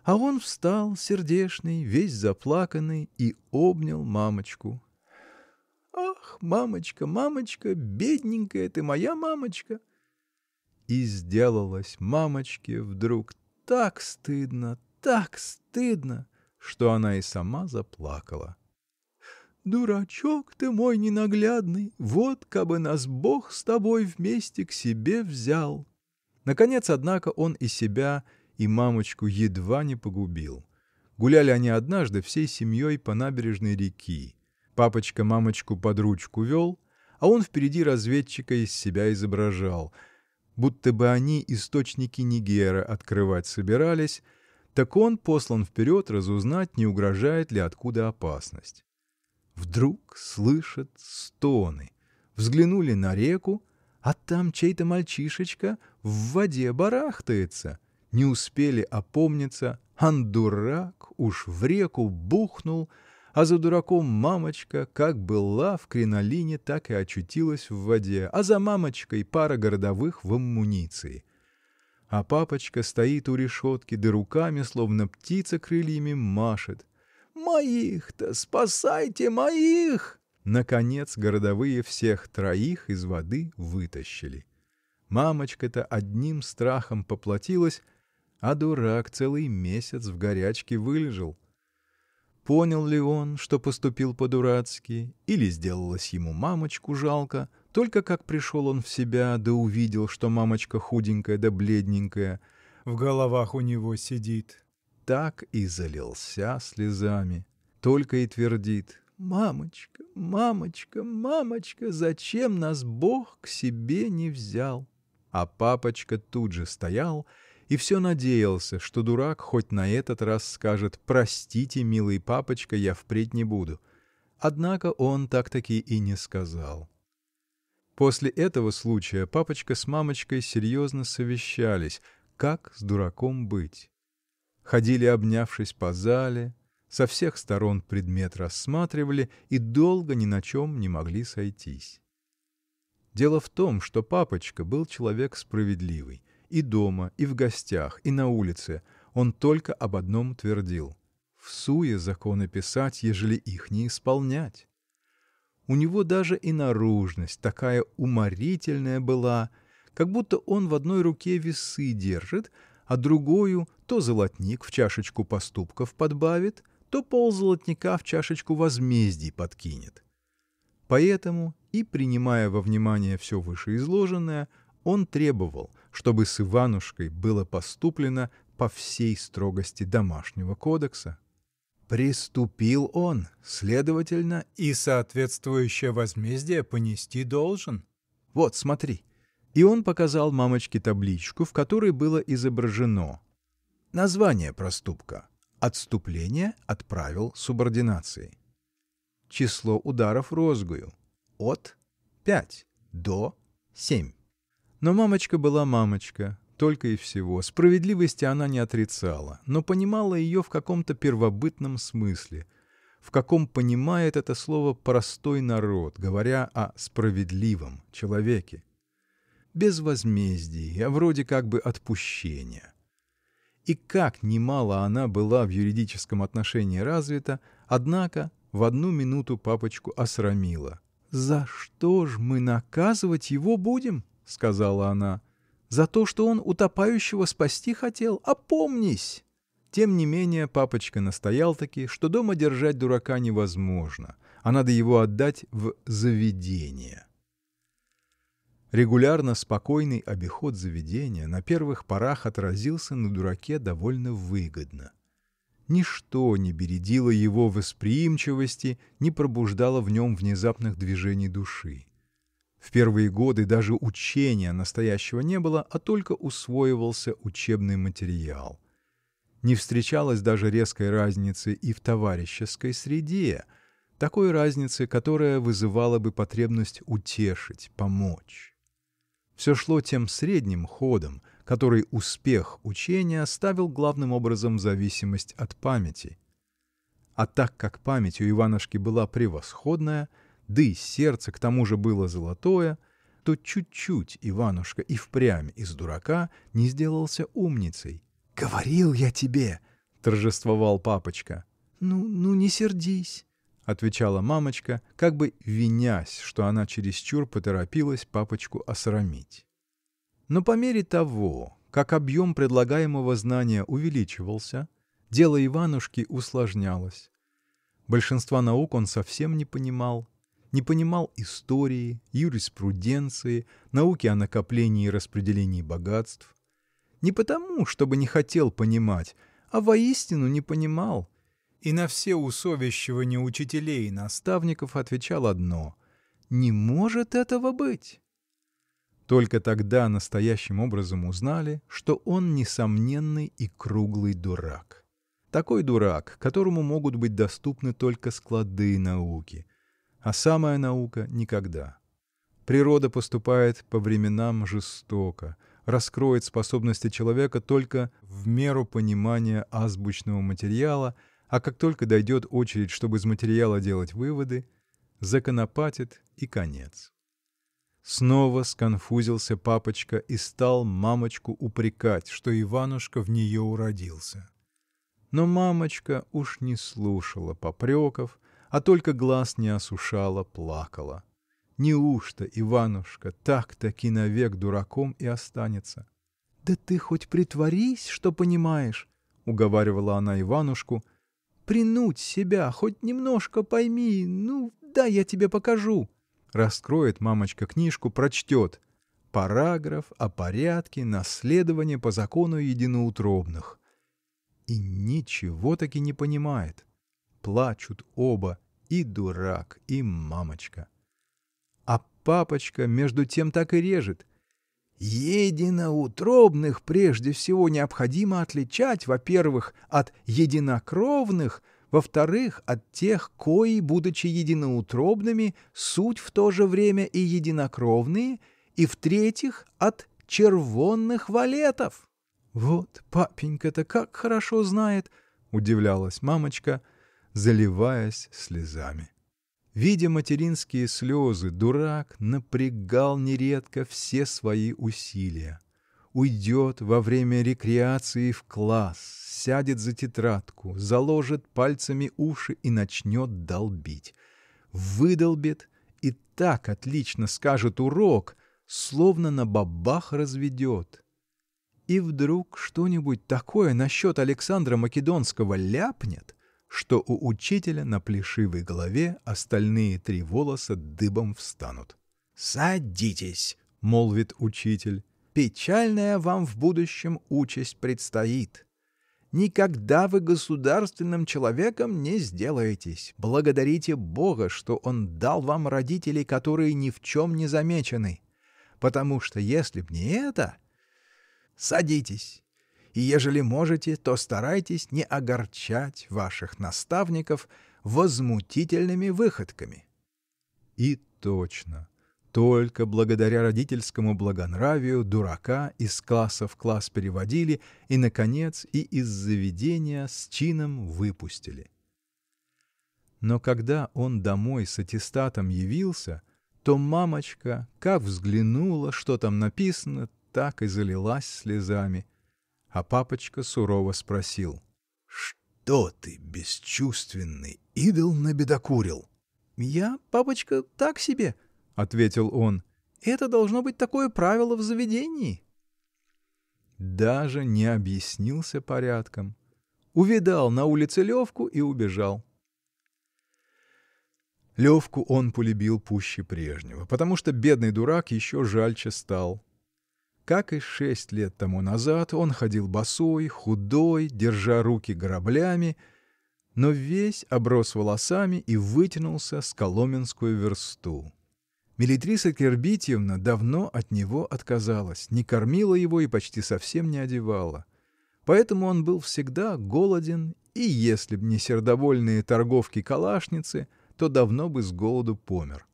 А он встал, сердешный, весь заплаканный, и обнял мамочку. «Ах, мамочка, мамочка, бедненькая ты моя мамочка!» И сделалось мамочке вдруг так стыдно, так стыдно, что она и сама заплакала. «Дурачок ты мой ненаглядный, вот кабы нас Бог с тобой вместе к себе взял!» Наконец, однако, он и себя, и мамочку едва не погубил. Гуляли они однажды всей семьей по набережной реки. Папочка мамочку под ручку вел а он впереди разведчика из себя изображал будто бы они источники Нигера открывать собирались так он послан вперед разузнать не угрожает ли откуда опасность. Вдруг слышат стоны взглянули на реку а там чей-то мальчишечка в воде барахтается. Не успели опомниться, ан дурак уж в реку бухнул, а за дураком мамочка как была в кринолине, так и очутилась в воде, а за мамочкой пара городовых в амуниции. А папочка стоит у решетки, да руками, словно птица крыльями, машет. «Моих-то спасайте, моих!» Наконец городовые всех троих из воды вытащили. Мамочка-то одним страхом поплатилась, а дурак целый месяц в горячке вылежал. Понял ли он, что поступил по-дурацки, или сделалось ему мамочку жалко, только как пришел он в себя, да увидел, что мамочка худенькая да бледненькая, в головах у него сидит, так и залился слезами, только и твердит Мамочка, мамочка, мамочка, зачем нас Бог к себе не взял? А папочка тут же стоял и все надеялся, что дурак хоть на этот раз скажет «Простите, милый папочка, я впредь не буду». Однако он так-таки и не сказал. После этого случая папочка с мамочкой серьезно совещались, как с дураком быть. Ходили обнявшись по зале, со всех сторон предмет рассматривали и долго ни на чем не могли сойтись. Дело в том, что папочка был человек справедливый. И дома, и в гостях, и на улице он только об одном твердил – всуе законы писать, ежели их не исполнять. У него даже и наружность такая уморительная была, как будто он в одной руке весы держит, а другою то золотник в чашечку поступков подбавит, то ползолотника в чашечку возмездий подкинет. Поэтому, и принимая во внимание все вышеизложенное, он требовал, чтобы с Иванушкой было поступлено по всей строгости домашнего кодекса. Приступил он, следовательно, и соответствующее возмездие понести должен. Вот, смотри. И он показал мамочке табличку, в которой было изображено название проступка Отступление от правил субординации. Число ударов розгою. От – 5 до – 7. Но мамочка была мамочка, только и всего. Справедливости она не отрицала, но понимала ее в каком-то первобытном смысле, в каком понимает это слово простой народ, говоря о справедливом человеке. Без возмездий, а вроде как бы отпущения. И как немало она была в юридическом отношении развита, однако в одну минуту папочку осрамила. «За что ж мы наказывать его будем?» — сказала она. «За то, что он утопающего спасти хотел? Опомнись!» Тем не менее папочка настоял-таки, что дома держать дурака невозможно, а надо его отдать в заведение. Регулярно спокойный обиход заведения на первых порах отразился на дураке довольно выгодно. Ничто не бередило его восприимчивости, не пробуждало в нем внезапных движений души. В первые годы даже учения настоящего не было, а только усвоивался учебный материал. Не встречалось даже резкой разницы и в товарищеской среде, такой разницы, которая вызывала бы потребность утешить, помочь все шло тем средним ходом, который успех учения ставил главным образом зависимость от памяти. А так как память у Иванушки была превосходная, да и сердце к тому же было золотое, то чуть-чуть Иванушка и впрямь из дурака не сделался умницей. «Говорил я тебе!» — торжествовал папочка. «Ну, ну не сердись!» — отвечала мамочка, как бы винясь, что она чересчур поторопилась папочку осрамить. Но по мере того, как объем предлагаемого знания увеличивался, дело Иванушки усложнялось. Большинства наук он совсем не понимал, не понимал истории, юриспруденции, науки о накоплении и распределении богатств. Не потому, чтобы не хотел понимать, а воистину не понимал и на все усовещивания учителей и наставников отвечал одно не может этого быть! Только тогда настоящим образом узнали что он несомненный и круглый дурак. Такой дурак которому могут быть доступны только склады науки а самая наука – никогда. Природа поступает по временам жестоко раскроет способности человека только в меру понимания азбучного материала а как только дойдет очередь чтоб из материала делать выводы законопатит – и конец. Снова сконфузился папочка и стал мамочку упрекать что Иванушка в нее уродился. Но мамочка уж не слушала попреков а только глаз не осушала плакала. Неужто Иванушка так-таки навек дураком и останется? – Да ты хоть притворись, что понимаешь! – уговаривала она Иванушку. – Принудь себя, хоть немножко пойми, ну, дай я тебе покажу. Раскроет мамочка книжку, прочтет. Параграф о порядке наследования по закону единоутробных. И ничего-таки не понимает. Плачут оба, и дурак, и мамочка. А папочка между тем так и режет. Единоутробных прежде всего необходимо отличать, во-первых, от единокровных, во-вторых, от тех, кои, будучи единоутробными, суть в то же время и единокровные, и, в-третьих, от червонных валетов. Вот папенька-то как хорошо знает, — удивлялась мамочка, — заливаясь слезами. Видя материнские слезы, дурак напрягал нередко все свои усилия. Уйдет во время рекреации в класс, сядет за тетрадку, заложит пальцами уши и начнет долбить. Выдолбит и так отлично скажет урок, словно на бабах разведет. И вдруг что-нибудь такое насчет Александра Македонского ляпнет, что у учителя на плешивой голове остальные три волоса дыбом встанут. «Садитесь!» — молвит учитель. «Печальная вам в будущем участь предстоит. Никогда вы государственным человеком не сделаетесь. Благодарите Бога, что Он дал вам родителей, которые ни в чем не замечены. Потому что если б не это... Садитесь!» И ежели можете, то старайтесь не огорчать ваших наставников возмутительными выходками. И точно. Только благодаря родительскому благонравию дурака из класса в класс переводили и, наконец, и из заведения с чином выпустили. Но когда он домой с аттестатом явился, то мамочка, как взглянула, что там написано, так и залилась слезами – а папочка сурово спросил. — Что ты, бесчувственный, идол набедокурил? — Я, папочка, так себе, — ответил он. — Это должно быть такое правило в заведении. Даже не объяснился порядком. Увидал на улице Левку и убежал. Левку он полюбил пуще прежнего, потому что бедный дурак еще жальче стал. Как и шесть лет тому назад, он ходил босой, худой, держа руки граблями, но весь оброс волосами и вытянулся с коломенскую версту. Мелитриса Кербитьевна давно от него отказалась, не кормила его и почти совсем не одевала. Поэтому он был всегда голоден, и если б не сердовольные торговки-калашницы, то давно бы с голоду помер.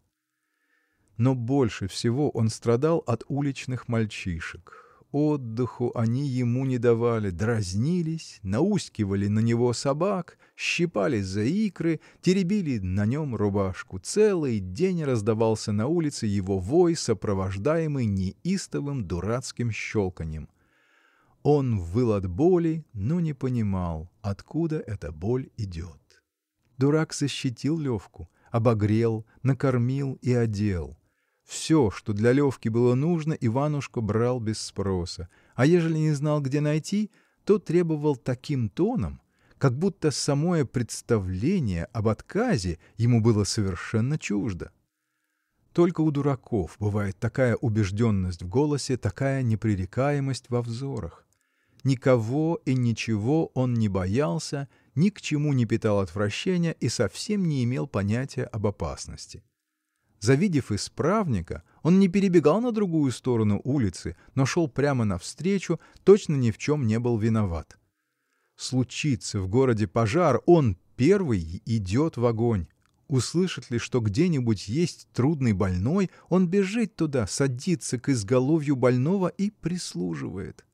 Но больше всего он страдал от уличных мальчишек. Отдыху они ему не давали, дразнились, наускивали на него собак, щипали за икры, теребили на нем рубашку. Целый день раздавался на улице его вой, сопровождаемый неистовым дурацким щелканьем. Он выл от боли, но не понимал, откуда эта боль идет. Дурак защитил Левку, обогрел, накормил и одел. Все, что для Левки было нужно, Иванушка брал без спроса, а ежели не знал, где найти, то требовал таким тоном, как будто самое представление об отказе ему было совершенно чуждо. Только у дураков бывает такая убежденность в голосе, такая непререкаемость во взорах. Никого и ничего он не боялся, ни к чему не питал отвращения и совсем не имел понятия об опасности. Завидев исправника, он не перебегал на другую сторону улицы, но шел прямо навстречу, точно ни в чем не был виноват. Случится в городе пожар, он первый идет в огонь. Услышит ли, что где-нибудь есть трудный больной, он бежит туда, садится к изголовью больного и прислуживает.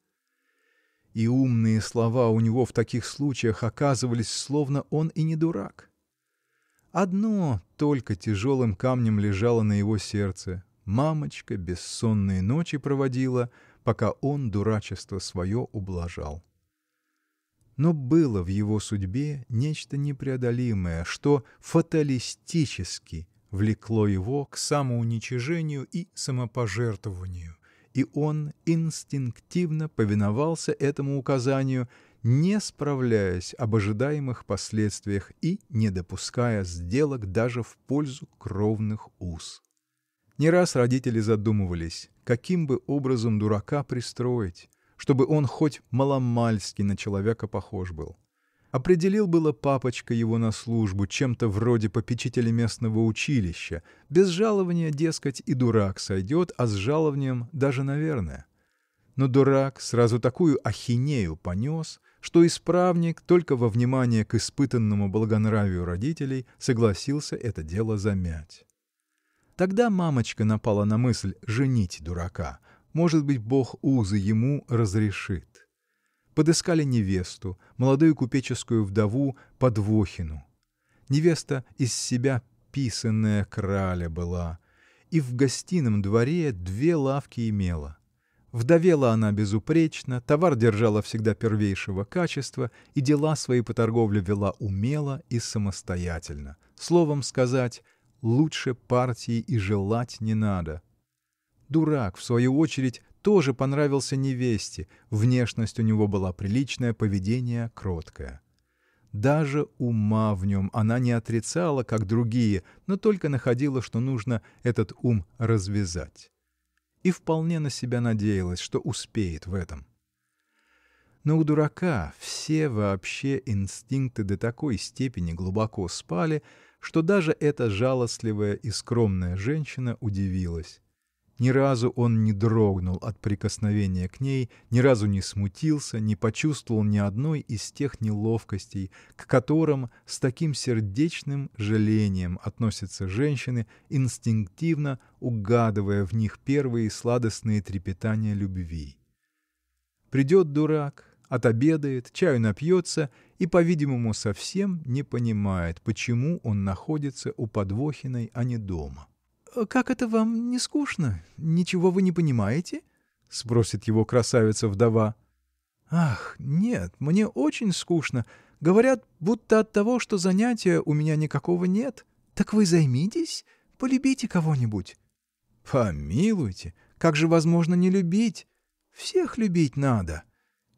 И умные слова у него в таких случаях оказывались, словно он и не дурак. Одно только тяжелым камнем лежало на его сердце. Мамочка бессонные ночи проводила, пока он дурачество свое ублажал. Но было в его судьбе нечто непреодолимое, что фаталистически влекло его к самоуничижению и самопожертвованию, и он инстинктивно повиновался этому указанию, не справляясь об ожидаемых последствиях и не допуская сделок даже в пользу кровных уз. Не раз родители задумывались, каким бы образом дурака пристроить, чтобы он хоть маломальски на человека похож был. Определил было папочка его на службу чем-то вроде попечителя местного училища, без жалования, дескать, и дурак сойдет, а с жалованием даже наверное. Но дурак сразу такую ахинею понес, что исправник только во внимание к испытанному благонравию родителей согласился это дело замять. Тогда мамочка напала на мысль женить дурака. Может быть, бог узы ему разрешит. Подыскали невесту, молодую купеческую вдову Подвохину. Невеста из себя писанная краля была, и в гостином дворе две лавки имела. Вдовела она безупречно, товар держала всегда первейшего качества и дела свои по торговле вела умело и самостоятельно. Словом сказать, лучше партии и желать не надо. Дурак, в свою очередь, тоже понравился невесте, внешность у него была приличная, поведение кроткое. Даже ума в нем она не отрицала, как другие, но только находила, что нужно этот ум развязать. И вполне на себя надеялась, что успеет в этом. Но у дурака все вообще инстинкты до такой степени глубоко спали, что даже эта жалостливая и скромная женщина удивилась. Ни разу он не дрогнул от прикосновения к ней, ни разу не смутился, не почувствовал ни одной из тех неловкостей, к которым с таким сердечным жалением относятся женщины, инстинктивно угадывая в них первые сладостные трепетания любви. Придет дурак, отобедает, чаю напьется и, по-видимому, совсем не понимает, почему он находится у Подвохиной, а не дома. — Как это вам не скучно? Ничего вы не понимаете? — спросит его красавица-вдова. — Ах, нет, мне очень скучно. Говорят, будто от того, что занятия у меня никакого нет. Так вы займитесь, полюбите кого-нибудь. — Помилуйте, как же возможно не любить? Всех любить надо.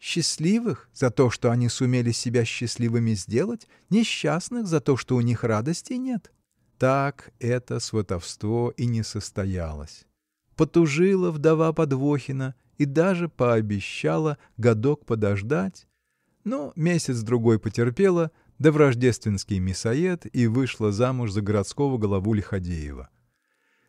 Счастливых за то, что они сумели себя счастливыми сделать, несчастных за то, что у них радости нет. Так это сватовство и не состоялось. Потужила вдова Подвохина и даже пообещала годок подождать, но месяц-другой потерпела, да в рождественский мясоед и вышла замуж за городского голову Лиходеева.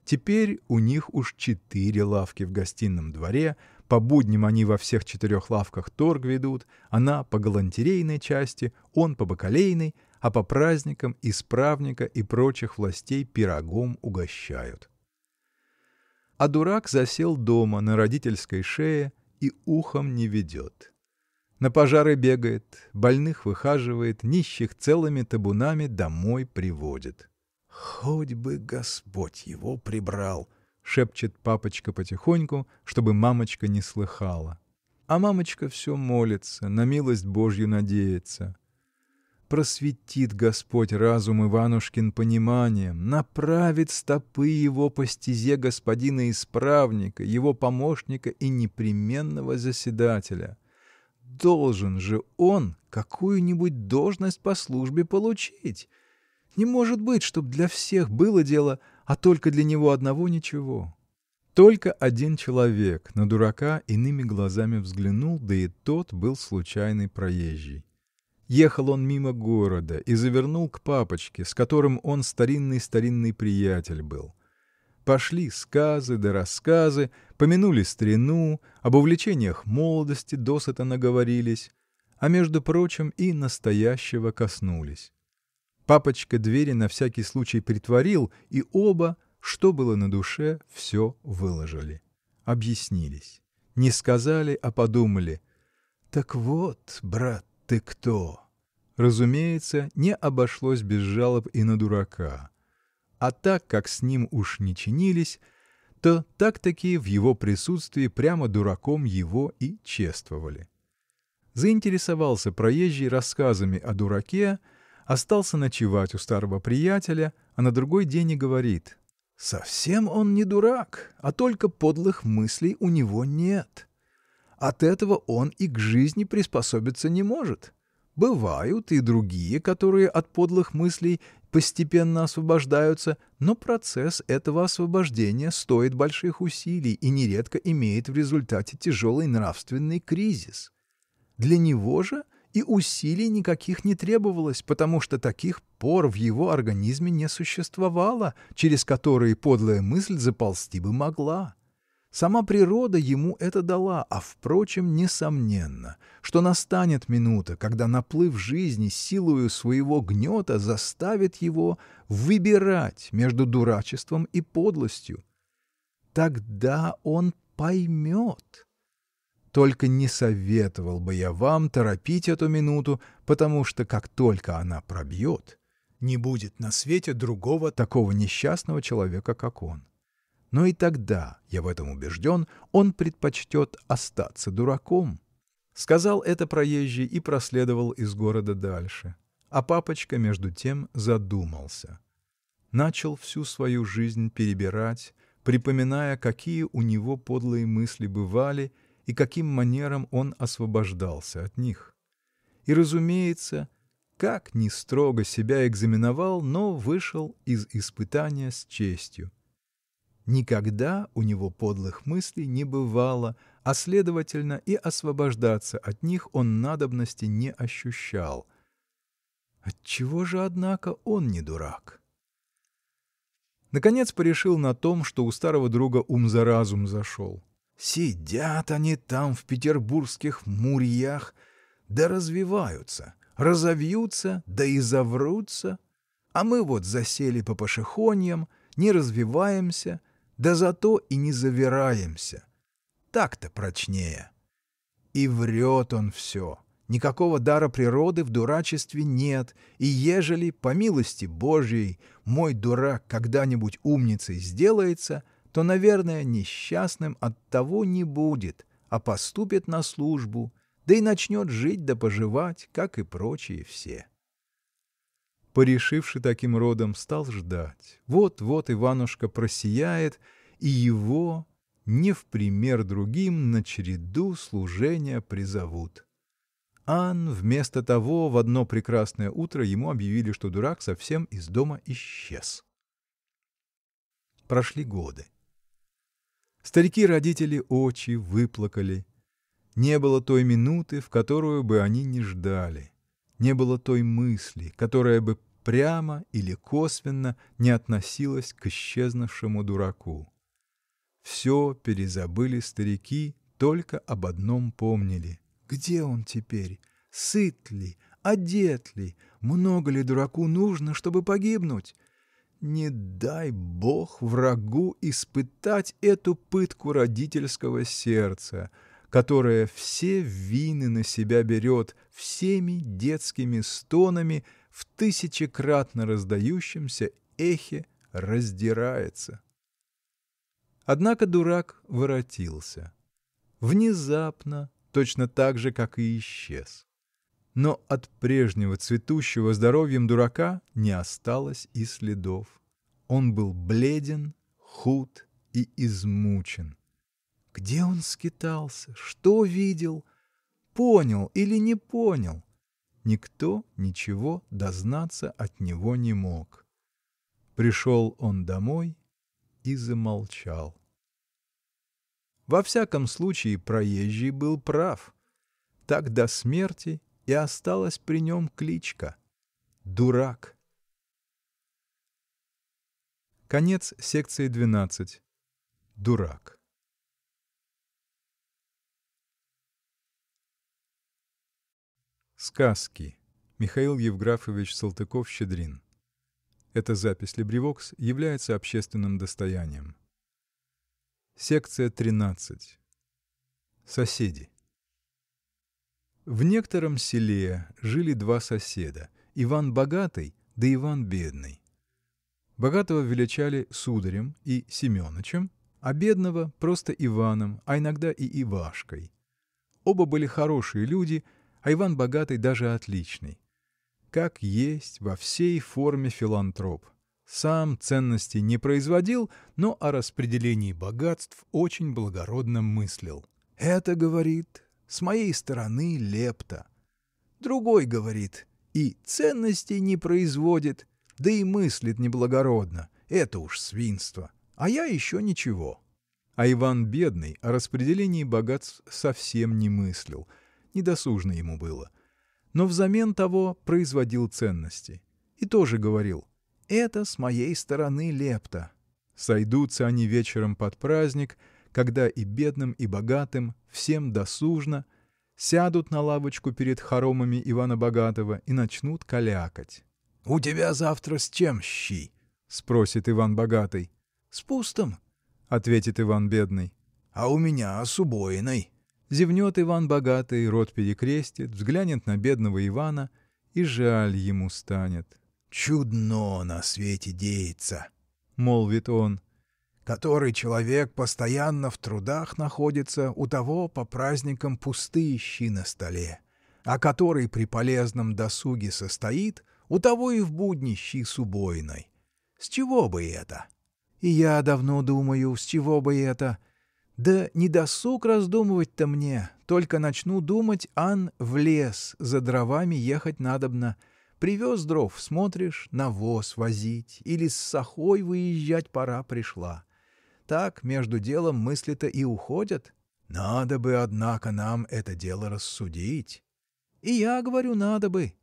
Теперь у них уж четыре лавки в гостином дворе, по будням они во всех четырех лавках торг ведут, она по галантерейной части, он по бакалейной, а по праздникам исправника и прочих властей пирогом угощают. А дурак засел дома на родительской шее и ухом не ведет. На пожары бегает, больных выхаживает, нищих целыми табунами домой приводит. «Хоть бы Господь его прибрал!» — шепчет папочка потихоньку, чтобы мамочка не слыхала. А мамочка все молится, на милость Божью надеется просветит Господь разум Иванушкин пониманием, направит стопы его по стезе господина-исправника, его помощника и непременного заседателя. Должен же он какую-нибудь должность по службе получить. Не может быть, чтоб для всех было дело, а только для него одного ничего. Только один человек на дурака иными глазами взглянул, да и тот был случайный проезжий. Ехал он мимо города и завернул к папочке, с которым он старинный-старинный приятель был. Пошли сказы да рассказы, помянули старину, об увлечениях молодости досыта наговорились, а между прочим и настоящего коснулись. Папочка двери на всякий случай притворил, и оба, что было на душе, всё выложили. Объяснились. Не сказали, а подумали: "Так вот, брат, ты кто?" Разумеется, не обошлось без жалоб и на дурака. А так как с ним уж не чинились, то так-таки в его присутствии прямо дураком его и чествовали. Заинтересовался проезжий рассказами о дураке, остался ночевать у старого приятеля, а на другой день и говорит: "Совсем он не дурак, а только подлых мыслей у него нет. От этого он и к жизни приспособиться не может. Бывают и другие, которые от подлых мыслей постепенно освобождаются, но процесс этого освобождения стоит больших усилий и нередко имеет в результате тяжелый нравственный кризис. Для него же и усилий никаких не требовалось, потому что таких пор в его организме не существовало, через которые подлая мысль заползти бы могла. Сама природа ему это дала, а впрочем, несомненно, что настанет минута, когда наплыв жизни силою своего гнета заставит его выбирать между дурачеством и подлостью. Тогда он поймет. Только не советовал бы я вам торопить эту минуту, потому что как только она пробьет, не будет на свете другого такого несчастного человека, как он. Но и тогда, я в этом убежден, он предпочтет остаться дураком. Сказал это проезжий и проследовал из города дальше. А папочка, между тем, задумался. Начал всю свою жизнь перебирать, припоминая, какие у него подлые мысли бывали и каким манером он освобождался от них. И, разумеется, как ни строго себя экзаменовал, но вышел из испытания с честью. Никогда у него подлых мыслей не бывало, а, следовательно, и освобождаться от них он надобности не ощущал. Отчего же, однако, он не дурак? Наконец порешил на том, что у старого друга ум за разум зашел. Сидят они там в петербургских мурьях, да развиваются, разовьются, да и заврутся, а мы вот засели по пошехоньям, не развиваемся, да зато и не завираемся. Так-то прочнее. И врет он все. Никакого дара природы в дурачестве нет, и ежели, по милости Божией, мой дурак когда-нибудь умницей сделается, то, наверное, несчастным от того не будет, а поступит на службу, да и начнет жить да поживать, как и прочие все порешивши таким родом, стал ждать. Вот-вот Иванушка просияет, и его, не в пример другим, на череду служения призовут. Ан вместо того в одно прекрасное утро ему объявили, что дурак совсем из дома исчез. Прошли годы. Старики-родители очи выплакали. Не было той минуты, в которую бы они не ждали. Не было той мысли, которая бы прямо или косвенно не относилась к исчезнувшему дураку. Все перезабыли старики, только об одном помнили. Где он теперь? Сыт ли? Одет ли? Много ли дураку нужно, чтобы погибнуть? Не дай бог врагу испытать эту пытку родительского сердца, которое все вины на себя берет всеми детскими стонами, в тысячекратно раздающемся эхе раздирается. Однако дурак воротился. Внезапно, точно так же, как и исчез. Но от прежнего цветущего здоровьем дурака не осталось и следов. Он был бледен, худ и измучен. Где он скитался? Что видел? Понял или не понял? Никто ничего дознаться от него не мог. Пришел он домой и замолчал. Во всяком случае проезжий был прав. Так до смерти и осталась при нем кличка Дурак. Конец секции 12. Дурак. Сказки. Михаил Евграфович Салтыков-Щедрин. Эта запись Либревокс является общественным достоянием. Секция 13. Соседи. В некотором селе жили два соседа – Иван Богатый да Иван Бедный. Богатого величали Сударем и Семенычем, а бедного – просто Иваном, а иногда и Ивашкой. Оба были хорошие люди, а Иван Богатый даже отличный. Как есть во всей форме филантроп. Сам ценностей не производил, но о распределении богатств очень благородно мыслил. «Это, — говорит, — с моей стороны лепта». Другой говорит, и ценностей не производит, да и мыслит неблагородно. Это уж свинство. А я еще ничего. А Иван Бедный о распределении богатств совсем не мыслил. Недосужно ему было. Но взамен того производил ценности. И тоже говорил – это с моей стороны лепта. Сойдутся они вечером под праздник, когда и бедным, и богатым, всем досужно, сядут на лавочку перед хоромами Ивана Богатого и начнут калякать. — У тебя завтра с чем щи? — спросит Иван Богатый. — С пустым, — ответит Иван Бедный. — А у меня с убоиной. Зевнет Иван Богатый, рот перекрестит, взглянет на бедного Ивана, и жаль ему станет. — Чудно на свете деется, — молвит он. Который человек постоянно в трудах находится, у того по праздникам пустые щи на столе. А который при полезном досуге состоит, у того и в будни щи с убойной. С чего бы это? И я давно думаю, с чего бы это? Да не досуг раздумывать-то мне, только начну думать, ан в лес за дровами ехать надобно. Привез дров, смотришь, навоз возить, или с сахой выезжать пора пришла. Так между делом мысли-то и уходят. Надо бы, однако, нам это дело рассудить. И я говорю, надо бы.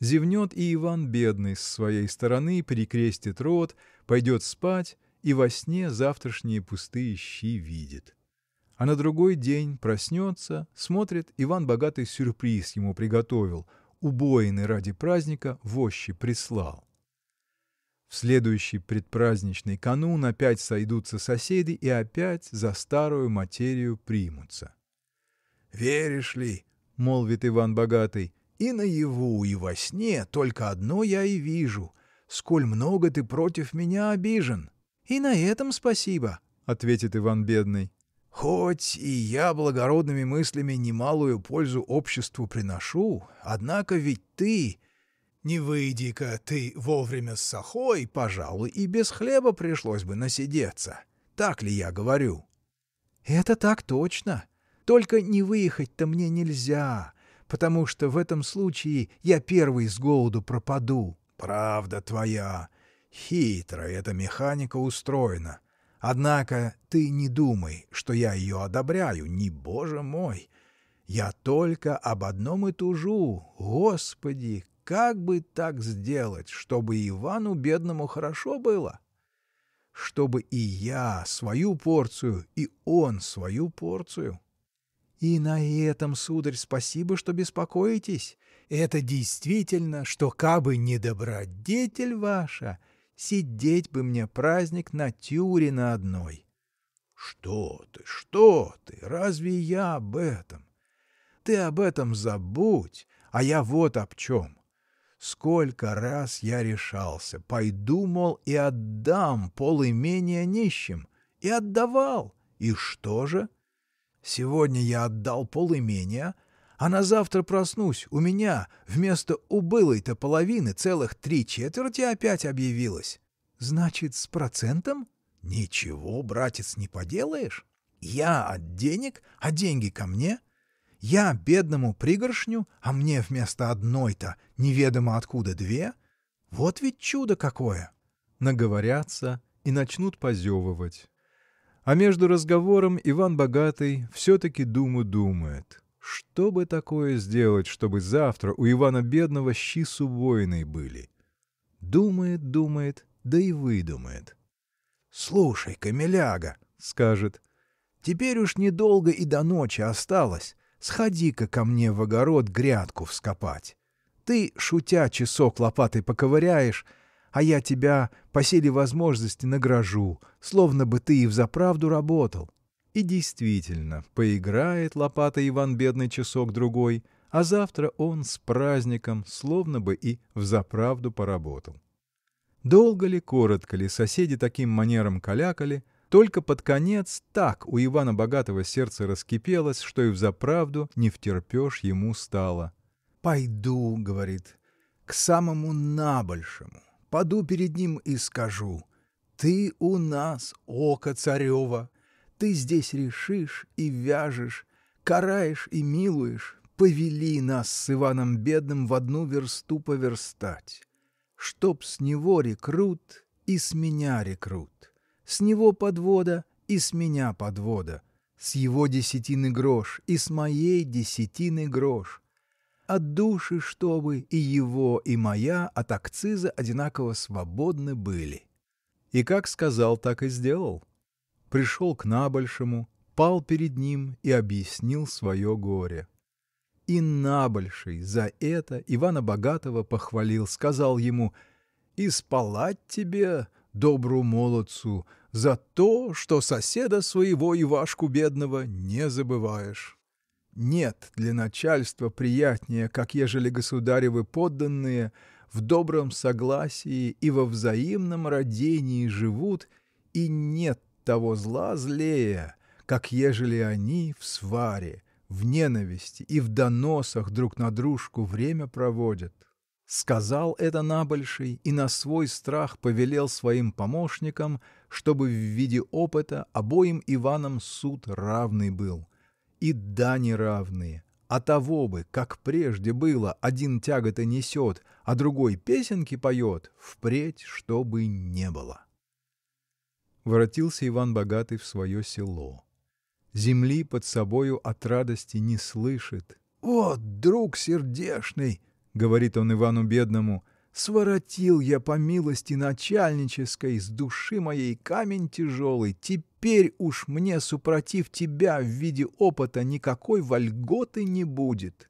Зевнет и Иван Бедный с своей стороны, перекрестит рот, пойдет спать и во сне завтрашние пустые щи видит. А на другой день проснется, смотрит, Иван Богатый сюрприз ему приготовил, убоины ради праздника вощи прислал. В следующий предпраздничный канун опять сойдутся соседи и опять за старую материю примутся. — Веришь ли, — молвит Иван Богатый, — и наяву, и во сне только одно я и вижу — сколь много ты против меня обижен. — И на этом спасибо, — ответит Иван Бедный. — Хоть и я благородными мыслями немалую пользу обществу приношу, однако ведь ты не выйди-ка ты вовремя с сахой, пожалуй, и без хлеба пришлось бы насидеться. Так ли я говорю? — Это так точно. Только не выехать-то мне нельзя, потому что в этом случае я первый с голоду пропаду. — Правда твоя. Хитро эта механика устроена. Однако ты не думай, что я ее одобряю, не боже мой. Я только об одном и тужу. Господи, как бы так сделать, чтобы Ивану бедному хорошо было? Чтобы и я свою порцию, и он свою порцию. И на этом, сударь, спасибо, что беспокоитесь. Это действительно, что кабы не добродетель ваша, сидеть бы мне праздник на тюре на одной. Что ты, что ты, разве я об этом? Ты об этом забудь, а я вот об чем. Сколько раз я решался, пойду, мол, и отдам полымения нищим. И отдавал. И что же? Сегодня я отдал полымения, а на завтра проснусь, у меня вместо убылой-то половины целых три четверти опять объявилось. Значит, с процентом? Ничего, братец, не поделаешь. Я от денег, а деньги ко мне — я бедному пригоршню, а мне вместо одной-то неведомо откуда две? Вот ведь чудо какое! Наговорятся и начнут позевывать. А между разговором Иван Богатый все-таки думу думает что бы такое сделать, чтобы завтра у Ивана Бедного щи с убойной были? Думает, думает, да и выдумает. Слушай-ка, миляга, — скажет, — теперь уж недолго и до ночи осталось. Сходи-ка ко мне в огород грядку вскопать. Ты, шутя, часок лопатой поковыряешь, а я тебя по силе возможности награжу, словно бы ты и взаправду работал. И действительно, поиграет лопатой Иван Бедный часок-другой, а завтра он с праздником словно бы и взаправду поработал. Долго ли, коротко ли соседи таким манером калякали, только под конец так у Ивана Богатого сердце раскипелось, что и взаправду не втерпешь ему стало. «Пойду, — говорит, — к самому набольшему, поду перед ним и скажу, ты у нас око царева, ты здесь решишь и вяжешь, караешь и милуешь, повели нас с Иваном Бедным в одну версту поверстать. Чтоб с него рекрут и с меня рекрут, с него подвода и с меня подвода, с его десятины грош и с моей десятины грош. От души, чтобы и его, и моя от акциза одинаково свободны были. И как сказал, так и сделал пришел к набольшему, пал перед ним и объяснил свое горе. И набольший за это Ивана Богатого похвалил, сказал ему «И спалать тебе, добру молодцу, за то, что соседа своего Ивашку бедного не забываешь». Нет для начальства приятнее, как ежели государевы подданные в добром согласии и во взаимном родении живут, и нет того зла злее, как ежели они в сваре, в ненависти и в доносах друг на дружку время проводят. Сказал это набольший и на свой страх повелел своим помощникам, чтобы в виде опыта обоим Иванам суд равный был. И дани равные, а того бы, как прежде было, один тяготы несет, а другой песенки поет, впредь чтобы не было. Воротился Иван Богатый в свое село. Земли под собою от радости не слышит. «Вот, друг сердешный!» — говорит он Ивану Бедному. «Своротил я по милости начальнической с души моей камень тяжелый. Теперь уж мне, супротив тебя в виде опыта, никакой вольготы не будет.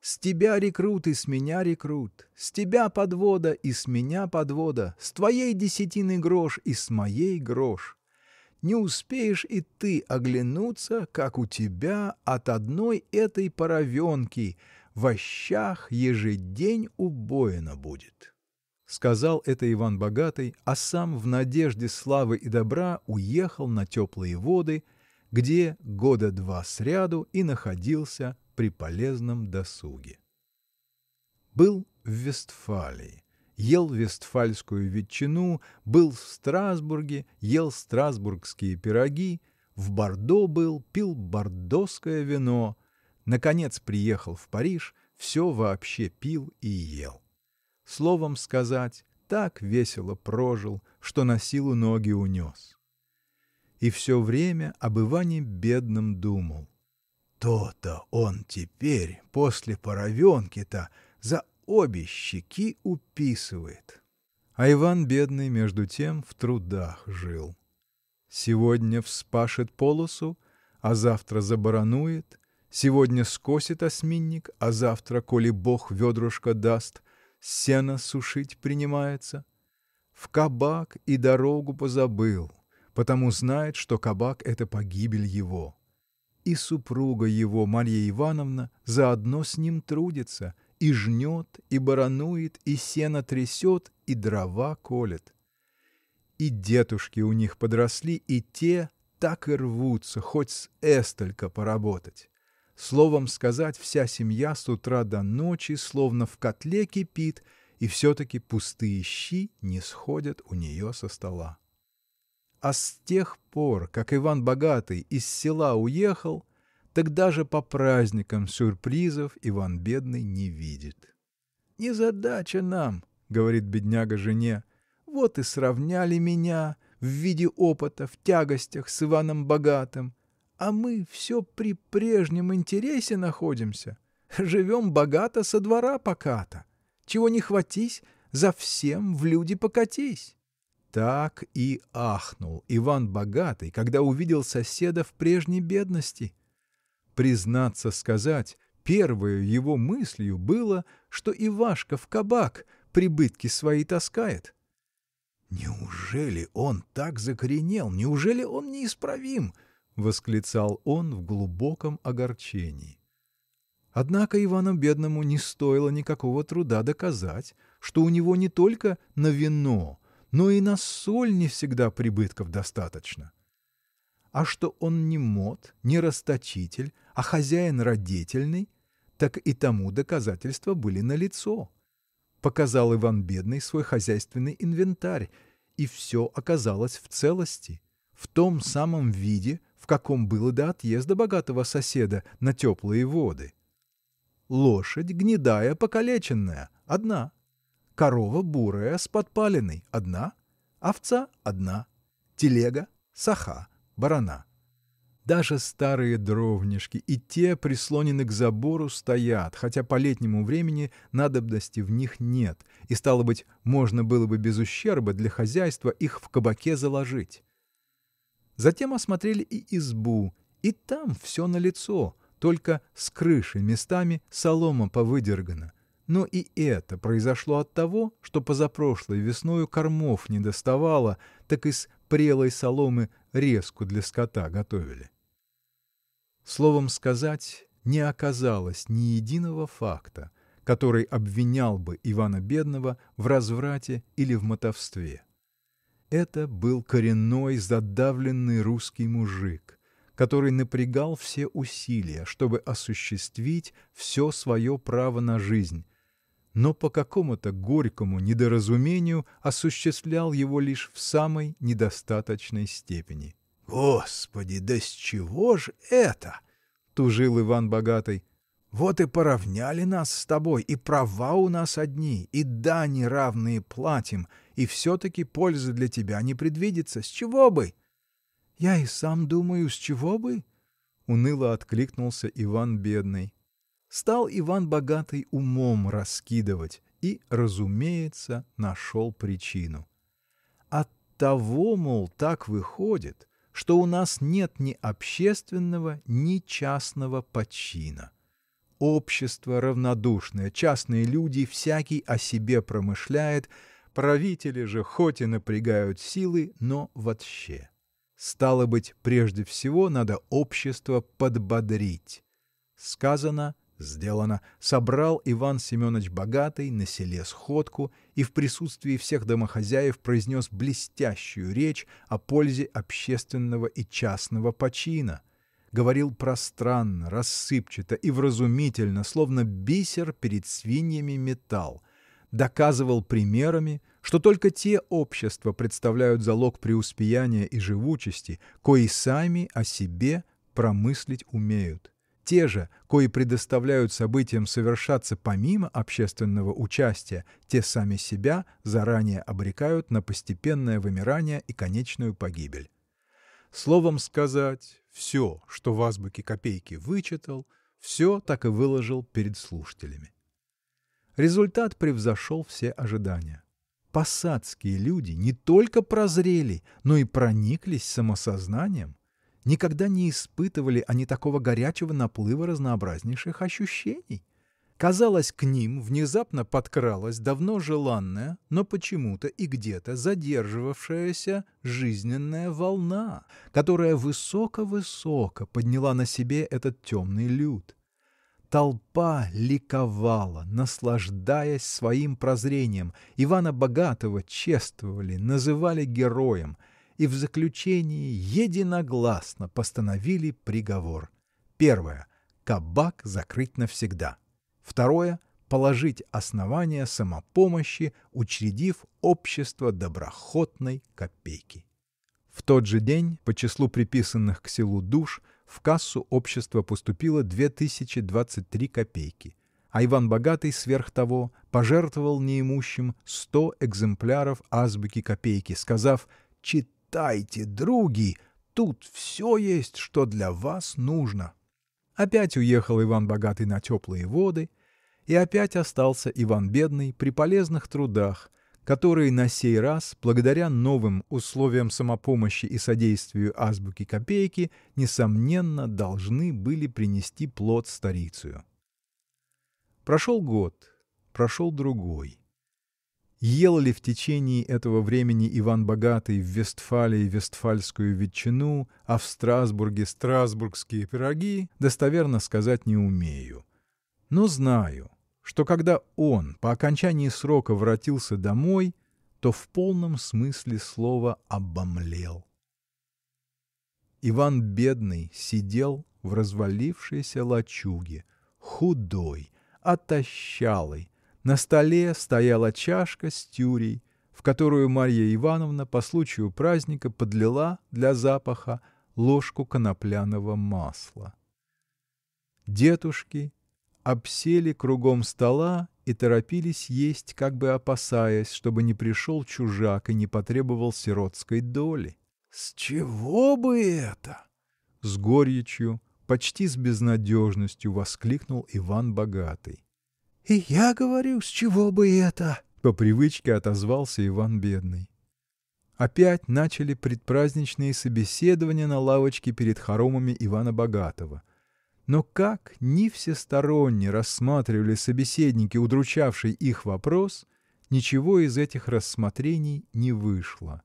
С тебя рекрут и с меня рекрут, с тебя подвода и с меня подвода, с твоей десятины грош и с моей грош. Не успеешь и ты оглянуться, как у тебя от одной этой паровенки в ощах ежедень убоина будет. Сказал это Иван Богатый, а сам в надежде славы и добра уехал на теплые воды, где года два сряду и находился при полезном досуге. Был в Вестфалии, ел вестфальскую ветчину, был в Страсбурге, ел страсбургские пироги, в Бордо был, пил бордоское вино, наконец приехал в Париж, все вообще пил и ел. Словом сказать, так весело прожил, что на силу ноги унес. И все время об Иване бедном думал. То-то он теперь, после паровенки-то, за обе щеки уписывает. А Иван бедный между тем в трудах жил. Сегодня вспашет полосу, а завтра забаранует, сегодня скосит осминник, а завтра, коли бог ведрушка даст, сено сушить принимается. В кабак и дорогу позабыл, потому знает, что кабак — это погибель его и супруга его, Марья Ивановна, заодно с ним трудится, и жнет, и баранует, и сено трясет, и дрова колет. И детушки у них подросли, и те так и рвутся, хоть с эстолько поработать. Словом сказать, вся семья с утра до ночи словно в котле кипит, и все-таки пустые щи не сходят у нее со стола. А с тех пор, как Иван Богатый из села уехал, так даже по праздникам сюрпризов Иван Бедный не видит. «Незадача нам», — говорит бедняга жене, — «вот и сравняли меня, в виде опыта в тягостях с Иваном Богатым, а мы все при прежнем интересе находимся, живем богато со двора поката. Чего не хватись, за всем в люди покатись. Так и ахнул Иван Богатый, когда увидел соседа в прежней бедности. Признаться сказать, первою его мыслью было, что Ивашка в кабак прибытки свои таскает. Неужели он так закоренел, неужели он неисправим? — восклицал он в глубоком огорчении. Однако Ивану Бедному не стоило никакого труда доказать, что у него не только на вино, но и на соль не всегда прибытков достаточно. А что он не мод, не расточитель, а хозяин родительный, так и тому доказательства были налицо. Показал Иван Бедный свой хозяйственный инвентарь, и все оказалось в целости, в том самом виде, в каком было до отъезда богатого соседа на теплые воды. Лошадь гнедая, покалеченная – одна. Корова бурая с подпалиной – одна. Овца – одна. Телега – саха, барана. Даже старые дровнишки и те прислонены к забору стоят, хотя по летнему времени надобности в них нет, и, стало быть, можно было бы без ущерба для хозяйства их в кабаке заложить. Затем осмотрели и избу, и там все налицо, только с крыши местами солома повыдергана. Но и это произошло от того, что позапрошлой весною кормов не доставало, так из прелой соломы резку для скота готовили. Словом сказать, не оказалось ни единого факта, который обвинял бы Ивана Бедного в разврате или в мотовстве. Это был коренной задавленный русский мужик, который напрягал все усилия, чтобы осуществить все свое право на жизнь, но по какому-то горькому недоразумению осуществлял его лишь в самой недостаточной степени. Господи, да с чего ж это? — тужил Иван Богатый. Вот и поравняли нас с тобой, и права у нас одни, и дани равные платим, и все-таки пользы для тебя не предвидится. С чего бы? — Я и сам думаю, с чего бы? — уныло откликнулся Иван Бедный. Стал Иван Богатый умом раскидывать и, разумеется, нашел причину. От того, мол, так выходит, что у нас нет ни общественного, ни частного почина. Общество равнодушное, частные люди, всякий о себе промышляет, правители же хоть и напрягают силы, но вообще. Стало быть, прежде всего надо общество подбодрить. Сказано Сделано. Собрал Иван Семенович Богатый на селе сходку и в присутствии всех домохозяев произнес блестящую речь о пользе общественного и частного почина. Говорил пространно, рассыпчато и вразумительно, словно бисер перед свиньями металл. Доказывал примерами, что только те общества представляют залог преуспеяния и живучести, кои сами о себе промыслить умеют. Те же, кои предоставляют событиям совершаться помимо общественного участия, те сами себя заранее обрекают на постепенное вымирание и конечную погибель. Словом сказать, все, что в азбуке копейки вычитал, все так и выложил перед слушателями. Результат превзошел все ожидания. Посадские люди не только прозрели, но и прониклись самосознанием. Никогда не испытывали они такого горячего наплыва разнообразнейших ощущений. Казалось, к ним внезапно подкралась давно желанная, но почему-то и где-то задерживавшаяся жизненная волна, которая высоко-высоко подняла на себе этот темный люд. Толпа ликовала, наслаждаясь своим прозрением. Ивана Богатого чествовали, называли героем – и в заключении единогласно постановили приговор. Первое. Кабак закрыть навсегда. Второе. Положить основание самопомощи, учредив общество доброхотной копейки. В тот же день, по числу приписанных к селу душ, в кассу общества поступило 2023 копейки, а Иван Богатый сверх того пожертвовал неимущим 100 экземпляров азбуки копейки, сказав «читать Читайте, други, тут все есть, что для вас нужно. Опять уехал Иван Богатый на теплые воды и опять остался Иван Бедный при полезных трудах которые на сей раз благодаря новым условиям самопомощи и содействию азбуки копейки несомненно должны были принести плод сторицею. Прошел год, прошел другой. Ел ли в течение этого времени Иван Богатый в Вестфалии вестфальскую ветчину, а в Страсбурге страсбургские пироги, достоверно сказать не умею. Но знаю, что когда он по окончании срока воротился домой, то в полном смысле слова обомлел. Иван Бедный сидел в развалившейся лачуге, худой, отощалый, на столе стояла чашка с тюрей, в которую Марья Ивановна по случаю праздника подлила для запаха ложку конопляного масла. Дедушки обсели кругом стола и торопились есть, как бы опасаясь, чтобы не пришел чужак и не потребовал сиротской доли. — С чего бы это? — с горечью, почти с безнадежностью воскликнул Иван Богатый. — И я говорю, с чего бы это? — по привычке отозвался Иван Бедный. Опять начали предпраздничные собеседования на лавочке перед хоромами Ивана Богатого. Но как ни всесторонне рассматривали собеседники удручавший их вопрос, ничего из этих рассмотрений не вышло.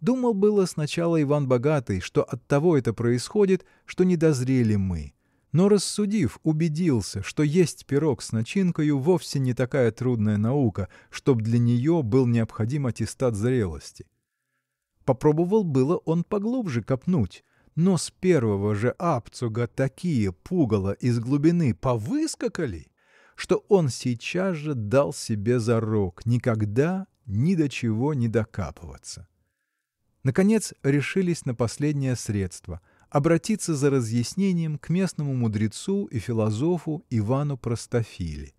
Думал было сначала Иван Богатый, что оттого это происходит, что не дозрели мы. Но рассудив, убедился, что есть пирог с начинкою вовсе не такая трудная наука, чтоб для нее был необходим аттестат зрелости. Попробовал было он поглубже копнуть, но с первого же апцуга такие пугало из глубины повыскакали, что он сейчас же дал себе зарок никогда ни до чего не докапываться. Наконец решились на последнее средство – обратиться за разъяснением к местному мудрецу и философу Ивану Простофиле.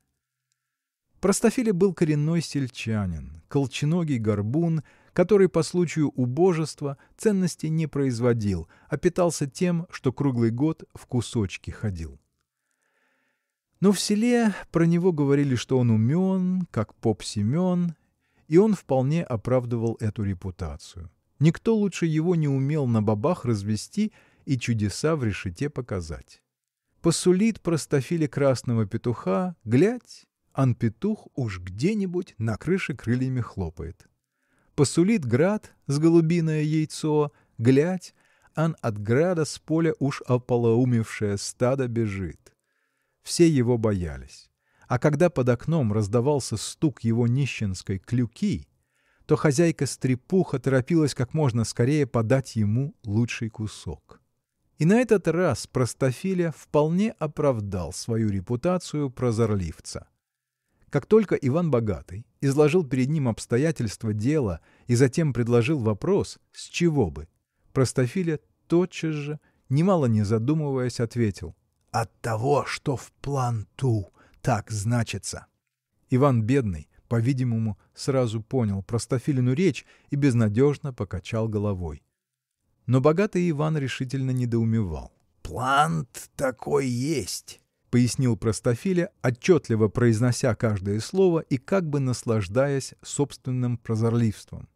Простофиле был коренной сельчанин, колченогий горбун, который по случаю убожества ценности не производил, а питался тем, что круглый год в кусочки ходил. Но в селе про него говорили, что он умен, как поп Семен, и он вполне оправдывал эту репутацию. Никто лучше его не умел на бабах развести и чудеса в решете показать. Посулит простофиле красного петуха, глядь, ан-петух уж где-нибудь на крыше крыльями хлопает посулит град с голубиное яйцо, глядь, ан от града с поля уж ополоумевшее стадо бежит. Все его боялись. А когда под окном раздавался стук его нищенской клюки, то хозяйка-стрепуха торопилась как можно скорее подать ему лучший кусок. И на этот раз Простофиля вполне оправдал свою репутацию прозорливца. Как только Иван Богатый изложил перед ним обстоятельства дела и затем предложил вопрос с чего бы, Простофиля тотчас же, немало не задумываясь, ответил От того, что в планту так значится. Иван Бедный, по-видимому, сразу понял Простофилину речь и безнадежно покачал головой. Но богатый Иван решительно недоумевал. «Плант такой есть пояснил простофиля, отчетливо произнося каждое слово и как бы наслаждаясь собственным прозорливством.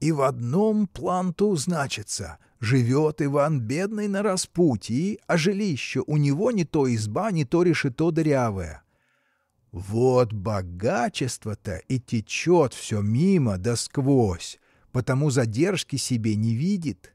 И в одном планту значится живет Иван бедный на распутии, а жилище у него не то изба, не то решето дырявое. Вот богачество-то и течет все мимо да сквозь, потому задержки себе не видит.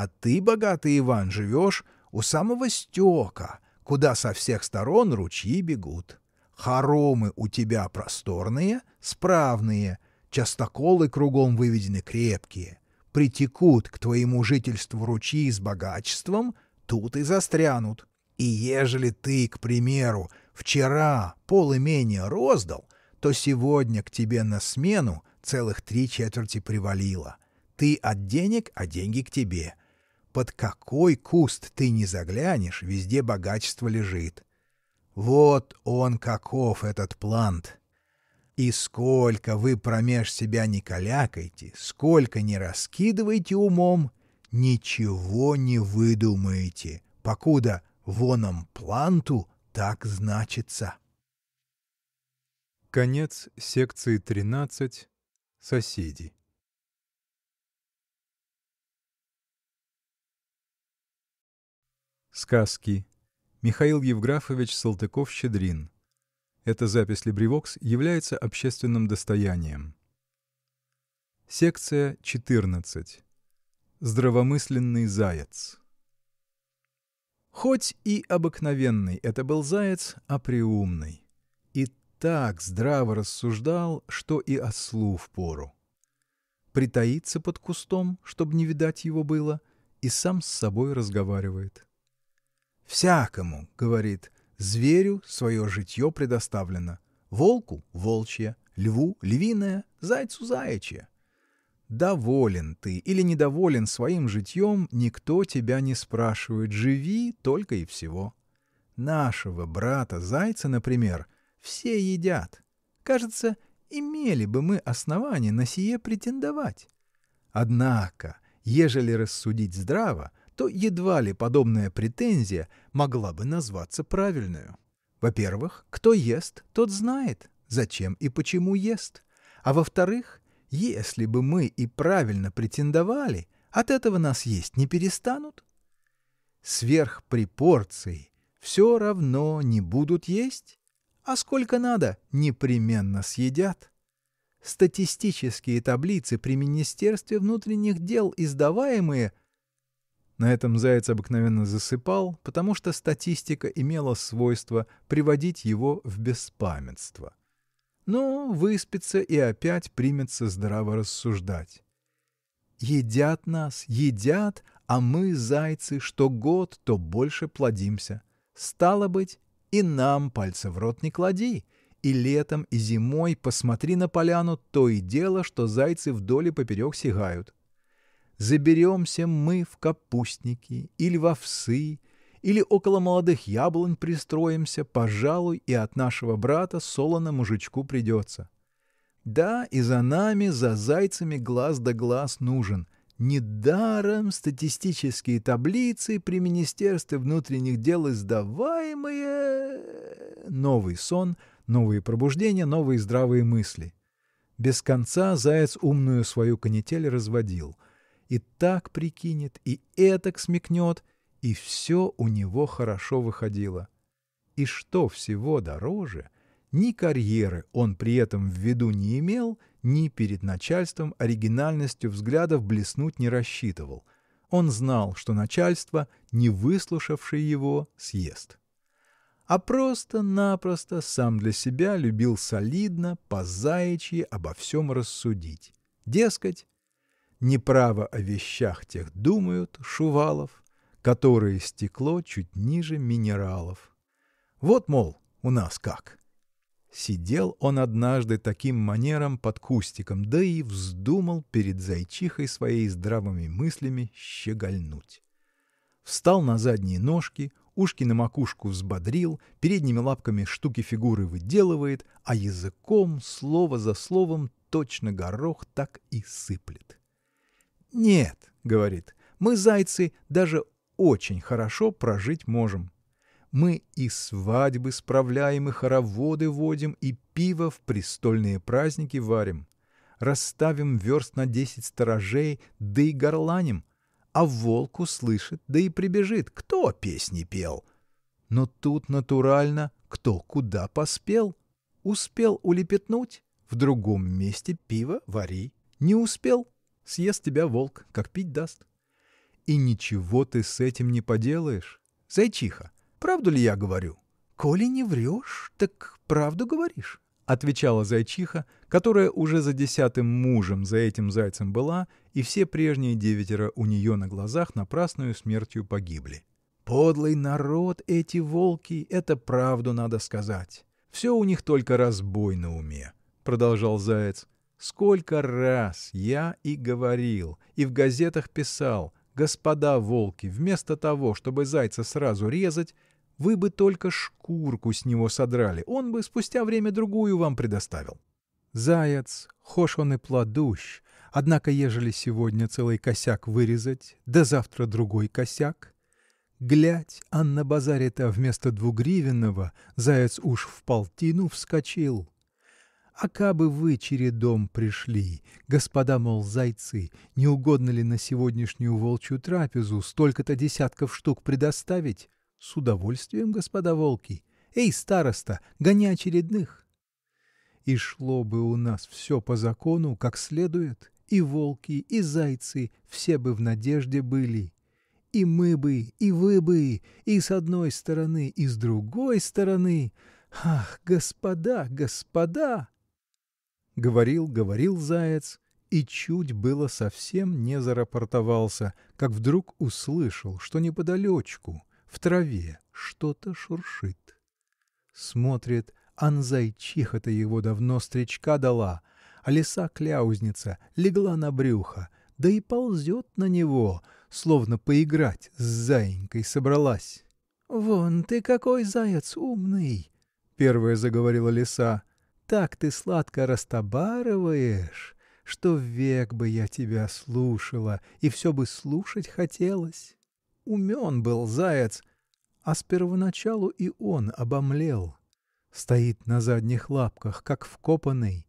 А ты, богатый Иван, живешь у самого стека, куда со всех сторон ручьи бегут. Хоромы у тебя просторные, справные, частоколы кругом выведены крепкие. Притекут к твоему жительству ручьи с богачеством, тут и застрянут. И ежели ты, к примеру, вчера пол имения роздал, то сегодня к тебе на смену целых три четверти привалило. Ты от денег, а деньги к тебе под какой куст ты не заглянешь, везде богачество лежит. Вот он каков, этот плант. И сколько вы промеж себя не калякайте, сколько не раскидывайте умом, ничего не выдумаете, покуда воном планту так значится. Конец секции 13. Соседи. Сказки. Михаил Евграфович Салтыков-Щедрин. Эта запись LibriVox является общественным достоянием. Секция 14. Здравомысленный заяц. Хоть и обыкновенный это был заяц, а преумный. И так здраво рассуждал, что и ослу впору. Притаится под кустом, чтоб не видать его было, и сам с собой разговаривает. «Всякому, — говорит, — зверю свое житье предоставлено. Волку — волчье, льву — львиное, зайцу — заячье. Доволен ты или недоволен своим житьем, никто тебя не спрашивает, живи только и всего. Нашего брата-зайца, например, все едят. Кажется, имели бы мы основания на сие претендовать. Однако, ежели рассудить здраво, то едва ли подобная претензия могла бы назваться правильную. Во-первых, кто ест, тот знает, зачем и почему ест. А во-вторых, если бы мы и правильно претендовали, от этого нас есть не перестанут. Сверх пропорций все равно не будут есть, а сколько надо, непременно съедят. Статистические таблицы при Министерстве внутренних дел, издаваемые на этом заяц обыкновенно засыпал, потому что статистика имела свойство приводить его в беспамятство. Но выспится и опять примется здраво рассуждать. Едят нас, едят, а мы, зайцы, что год, то больше плодимся. Стало быть, и нам пальцы в рот не клади. И летом, и зимой посмотри на поляну, то и дело, что зайцы вдоль и поперек сигают. Заберемся мы в капустники или в овсы, или около молодых яблонь пристроимся, пожалуй, и от нашего брата солоно мужичку придется. Да, и за нами, за зайцами глаз да глаз нужен. Недаром статистические таблицы при Министерстве внутренних дел издаваемые... Новый сон, новые пробуждения, новые здравые мысли. Без конца заяц умную свою канитель разводил — и так прикинет, и этак смекнет, и все у него хорошо выходило. И что всего дороже, ни карьеры он при этом в виду не имел, ни перед начальством оригинальностью взглядов блеснуть не рассчитывал. Он знал, что начальство, не выслушавшее его, съест. А просто-напросто сам для себя любил солидно, по-заячьи обо всем рассудить. Дескать, Неправо о вещах тех думают, Шувалов, которые стекло чуть ниже минералов. Вот, мол, у нас как. Сидел он однажды таким манером под кустиком, да и вздумал перед зайчихой своей здравыми мыслями щегольнуть. Встал на задние ножки, ушки на макушку взбодрил, передними лапками штуки фигуры выделывает, а языком, слово за словом, точно горох так и сыплет. Нет, говорит, мы, зайцы, даже очень хорошо прожить можем. Мы и свадьбы справляем, и хороводы водим, и пиво в престольные праздники варим. Расставим верст на десять сторожей, да и горланим. А волк услышит, да и прибежит, кто песни пел. Но тут натурально кто куда поспел. Успел улепетнуть, в другом месте пиво вари. Не успел Съест тебя волк, как пить даст. И ничего ты с этим не поделаешь. Зайчиха, правду ли я говорю? Коли не врешь, так правду говоришь. — отвечала зайчиха, которая уже за десятым мужем за этим зайцем была, и все прежние девятеро у нее на глазах напрасную смертью погибли. «Подлый народ эти волки, это правду надо сказать. Все у них только разбой на уме», — продолжал заяц. Сколько раз я и говорил, и в газетах писал, господа волки, вместо того, чтобы зайца сразу резать, вы бы только шкурку с него содрали, он бы спустя время другую вам предоставил. Заяц, хошь он и плодущ, однако ежели сегодня целый косяк вырезать, да завтра другой косяк, глядь, а на базаре-то вместо двугривенного заяц уж в полтину вскочил. А кабы вы чередом пришли, господа, мол, зайцы, не угодно ли на сегодняшнюю волчью трапезу столько-то десятков штук предоставить? С удовольствием, господа волки. Эй, староста, гони очередных. И шло бы у нас все по закону, как следует, и волки, и зайцы все бы в надежде были. И мы бы, и вы бы, и с одной стороны, и с другой стороны. Ах, господа, господа! Говорил, говорил заяц, и чуть было совсем не зарапортовался, как вдруг услышал, что неподалечку, в траве, что-то шуршит. Смотрит, ан зайчиха-то его давно стречка дала, а лиса-кляузница легла на брюхо, да и ползет на него, словно поиграть с заинькой собралась. — Вон ты какой заяц умный! — первая заговорила лиса. — Так ты сладко растобарываешь, что век бы я тебя слушала, и все бы слушать хотелось. Умен был заяц, а с первоначалу и он обомлел. Стоит на задних лапках, как вкопанный.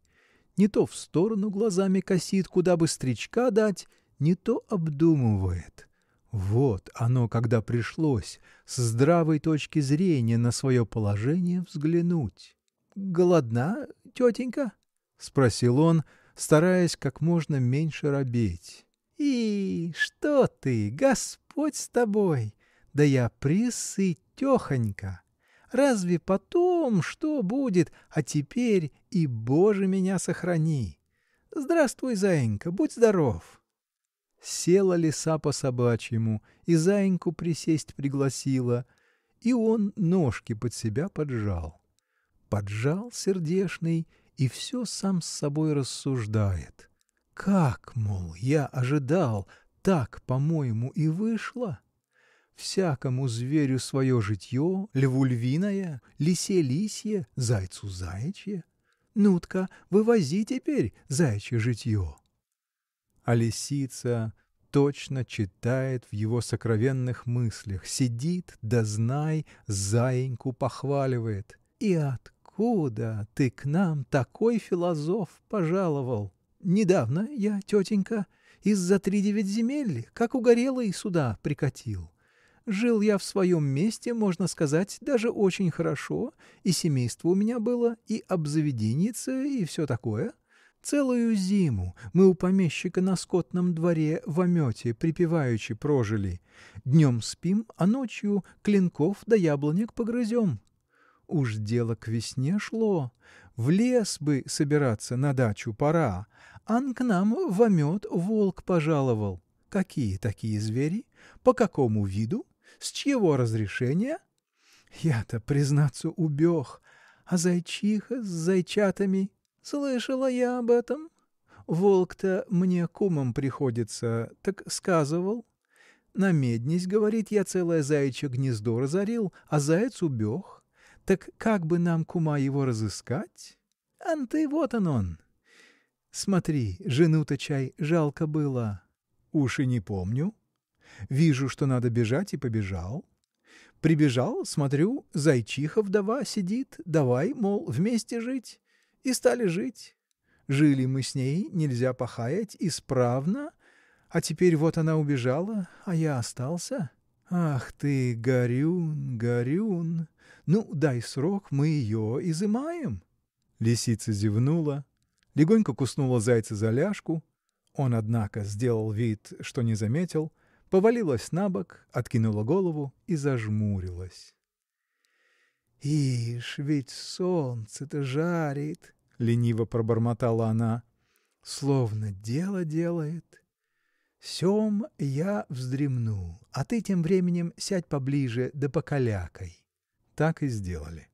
Не то в сторону глазами косит, куда бы стричка дать, не то обдумывает. Вот оно, когда пришлось с здравой точки зрения на свое положение взглянуть. «Голодна, тетенька?» — спросил он, стараясь как можно меньше робеть. «И что ты, Господь с тобой! Да я присытехонька! Разве потом что будет, а теперь и Боже меня сохрани! Здравствуй, заинька, будь здоров!» Села лиса по собачьему, и заиньку присесть пригласила, и он ножки под себя поджал. Поджал сердешный и все сам с собой рассуждает. Как, мол, я ожидал, так, по-моему, и вышло. Всякому зверю свое житье, льву львиное, лисе лисье, зайцу заячье. Ну-тка, вывози теперь заячье житье. А лисица точно читает в его сокровенных мыслях, сидит, да знай, заиньку похваливает. И откуда ты к нам такой философ пожаловал? Недавно я, тетенька, из-за тридевять земель, как угорелый, сюда прикатил. Жил я в своем месте, можно сказать, даже очень хорошо, и семейство у меня было, и обзаведенница, и все такое. Целую зиму мы у помещика на скотном дворе в омете припеваючи прожили. Днем спим, а ночью клинков да яблонек погрызем. Уж дело к весне шло. В лес бы собираться на дачу пора, ан к нам в омет волк пожаловал. Какие такие звери? По какому виду? С чьего разрешения? Я-то, признаться, убег, а зайчиха с зайчатами... Слышала я об этом. Волк-то мне кумом приходится, так сказывал. На меднись, говорит, я целое заячье гнездо разорил, а заяц убег. Так как бы нам кума его разыскать? Анты, вот он он. Смотри, жену-то чай жалко было. Уж и не помню. Вижу, что надо бежать, и побежал. Прибежал, смотрю, зайчиха вдова сидит, давай, мол, вместе жить. И стали жить. Жили мы с ней, нельзя похаять, исправно, а теперь вот она убежала, а я остался. Ах ты, горюн, горюн, ну, дай срок, мы ее изымаем. Лисица зевнула, легонько куснула зайца за ляжку. Он, однако, сделал вид, что не заметил, повалилась на бок, откинула голову и зажмурилась. «Ишь, ведь солнце-то жарит!» — лениво пробормотала она. «Словно дело делает. Сем я вздремну, а ты тем временем сядь поближе да покалякай». Так и сделали.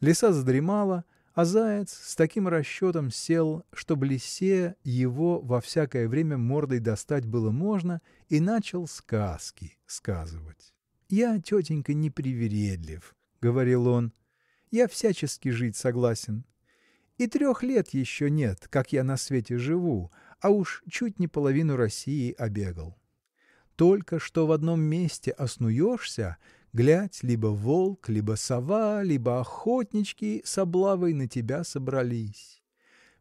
Лиса задремала, а заяц с таким расчетом сел, чтоб лисе его во всякое время мордой достать было можно, и начал сказки сказывать. «Я, тетенька, не привередлив», — говорил он, — «я всячески жить согласен. И трех лет еще нет, как я на свете живу, а уж чуть не половину России обегал. Только что в одном месте оснуешься, глядь, либо волк, либо сова, либо охотнички с облавой на тебя собрались.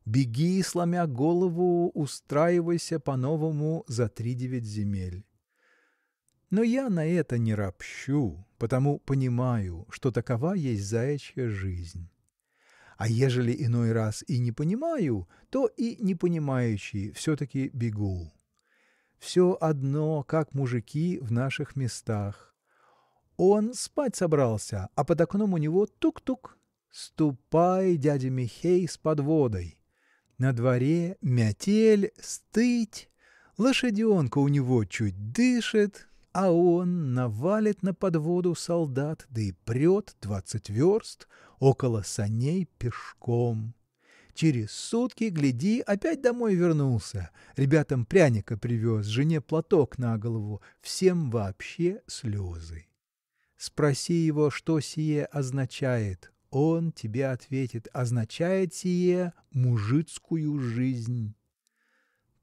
Беги, сломя голову, устраивайся по-новому за три девять земель. Но я на это не ропщу, потому понимаю, что такова есть заячья жизнь. А ежели иной раз и не понимаю, то и не понимающий все-таки бегу. Все одно, как мужики в наших местах. Он спать собрался, а под окном у него тук-тук. Ступай, дядя Михей, с подводой. На дворе метель, стыть. Лошаденка у него чуть дышит, а он навалит на подводу солдат, да и прет двадцать верст около саней пешком. Через сутки, гляди, опять домой вернулся. Ребятам пряника привез, жене платок на голову, всем вообще слезы. Спроси его, что сие означает. Он тебе ответит, означает сие мужицкую жизнь.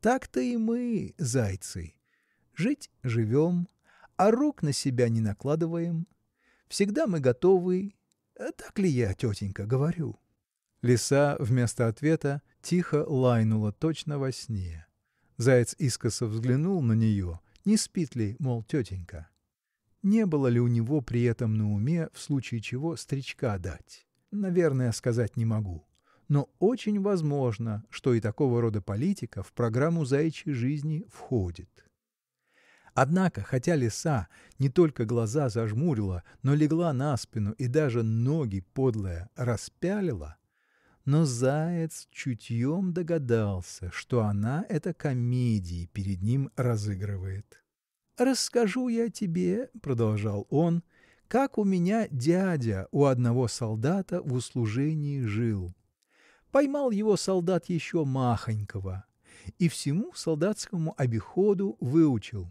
Так-то и мы, зайцы. Жить живем, а рук на себя не накладываем. Всегда мы готовы. Так ли я, тетенька, говорю? Лиса вместо ответа тихо лайнула точно во сне. Заяц искоса взглянул на нее, не спит ли, мол, тетенька. Не было ли у него при этом на уме, в случае чего, стричка дать? Наверное, сказать не могу. Но очень возможно, что и такого рода политика в программу заячьей жизни входит. Однако, хотя лиса не только глаза зажмурила, но легла на спину и даже ноги подлая распялила, но заяц чутьем догадался, что она это комедии перед ним разыгрывает. «Расскажу я тебе», — продолжал он, — «как у меня дядя у одного солдата в услужении жил. Поймал его солдат еще махонького и всему солдатскому обиходу выучил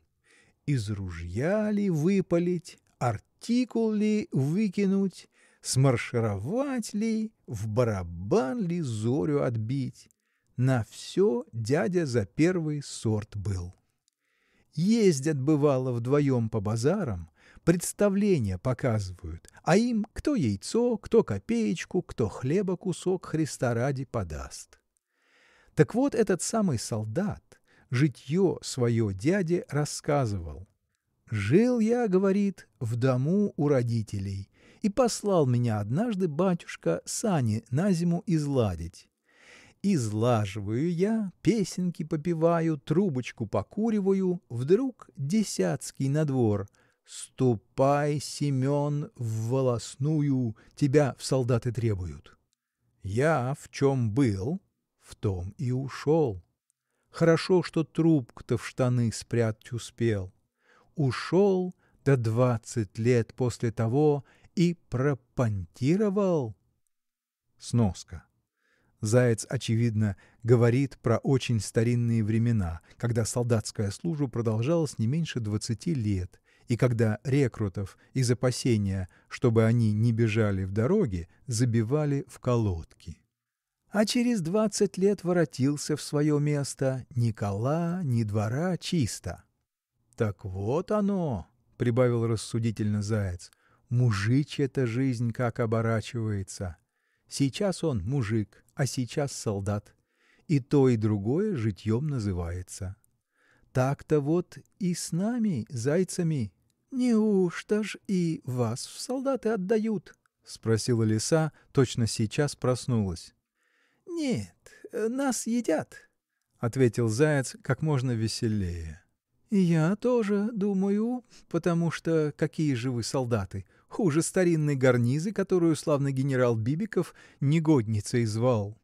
из ружья ли выпалить, артикул ли выкинуть, смаршировать ли, в барабан ли зорю отбить. На все дядя за первый сорт был. Ездят, бывало, вдвоем по базарам, представления показывают, а им кто яйцо, кто копеечку, кто хлеба кусок Христа ради подаст. Так вот этот самый солдат житье свое дяде рассказывал. «Жил я, — говорит, — в дому у родителей, и послал меня однажды батюшка сани на зиму изладить. Излаживаю я, песенки попиваю, трубочку покуриваю, вдруг десятский на двор. «Ступай, Семен, в волосную, тебя в солдаты требуют». Я в чем был, в том и ушел. Хорошо, что трубку-то в штаны спрятать успел. Ушел до двадцать лет после того и пропонтировал. Сноска. Заяц, очевидно, говорит про очень старинные времена, когда солдатская служба продолжалась не меньше двадцати лет, и когда рекрутов из опасения, чтобы они не бежали в дороге, забивали в колодки а через двадцать лет воротился в свое место, ни кола, ни двора, чисто. — Так вот оно, — прибавил рассудительно заяц, — мужичья-то жизнь как оборачивается. Сейчас он мужик, а сейчас солдат. И то, и другое житьем называется. Так-то вот и с нами, зайцами. — Неужто ж и вас в солдаты отдают? — спросила лиса, точно сейчас проснулась. «Нет, нас едят», — ответил заяц как можно веселее. «Я тоже думаю, потому что какие же вы солдаты, хуже старинной гарнизы, которую славный генерал Бибиков негодницей звал.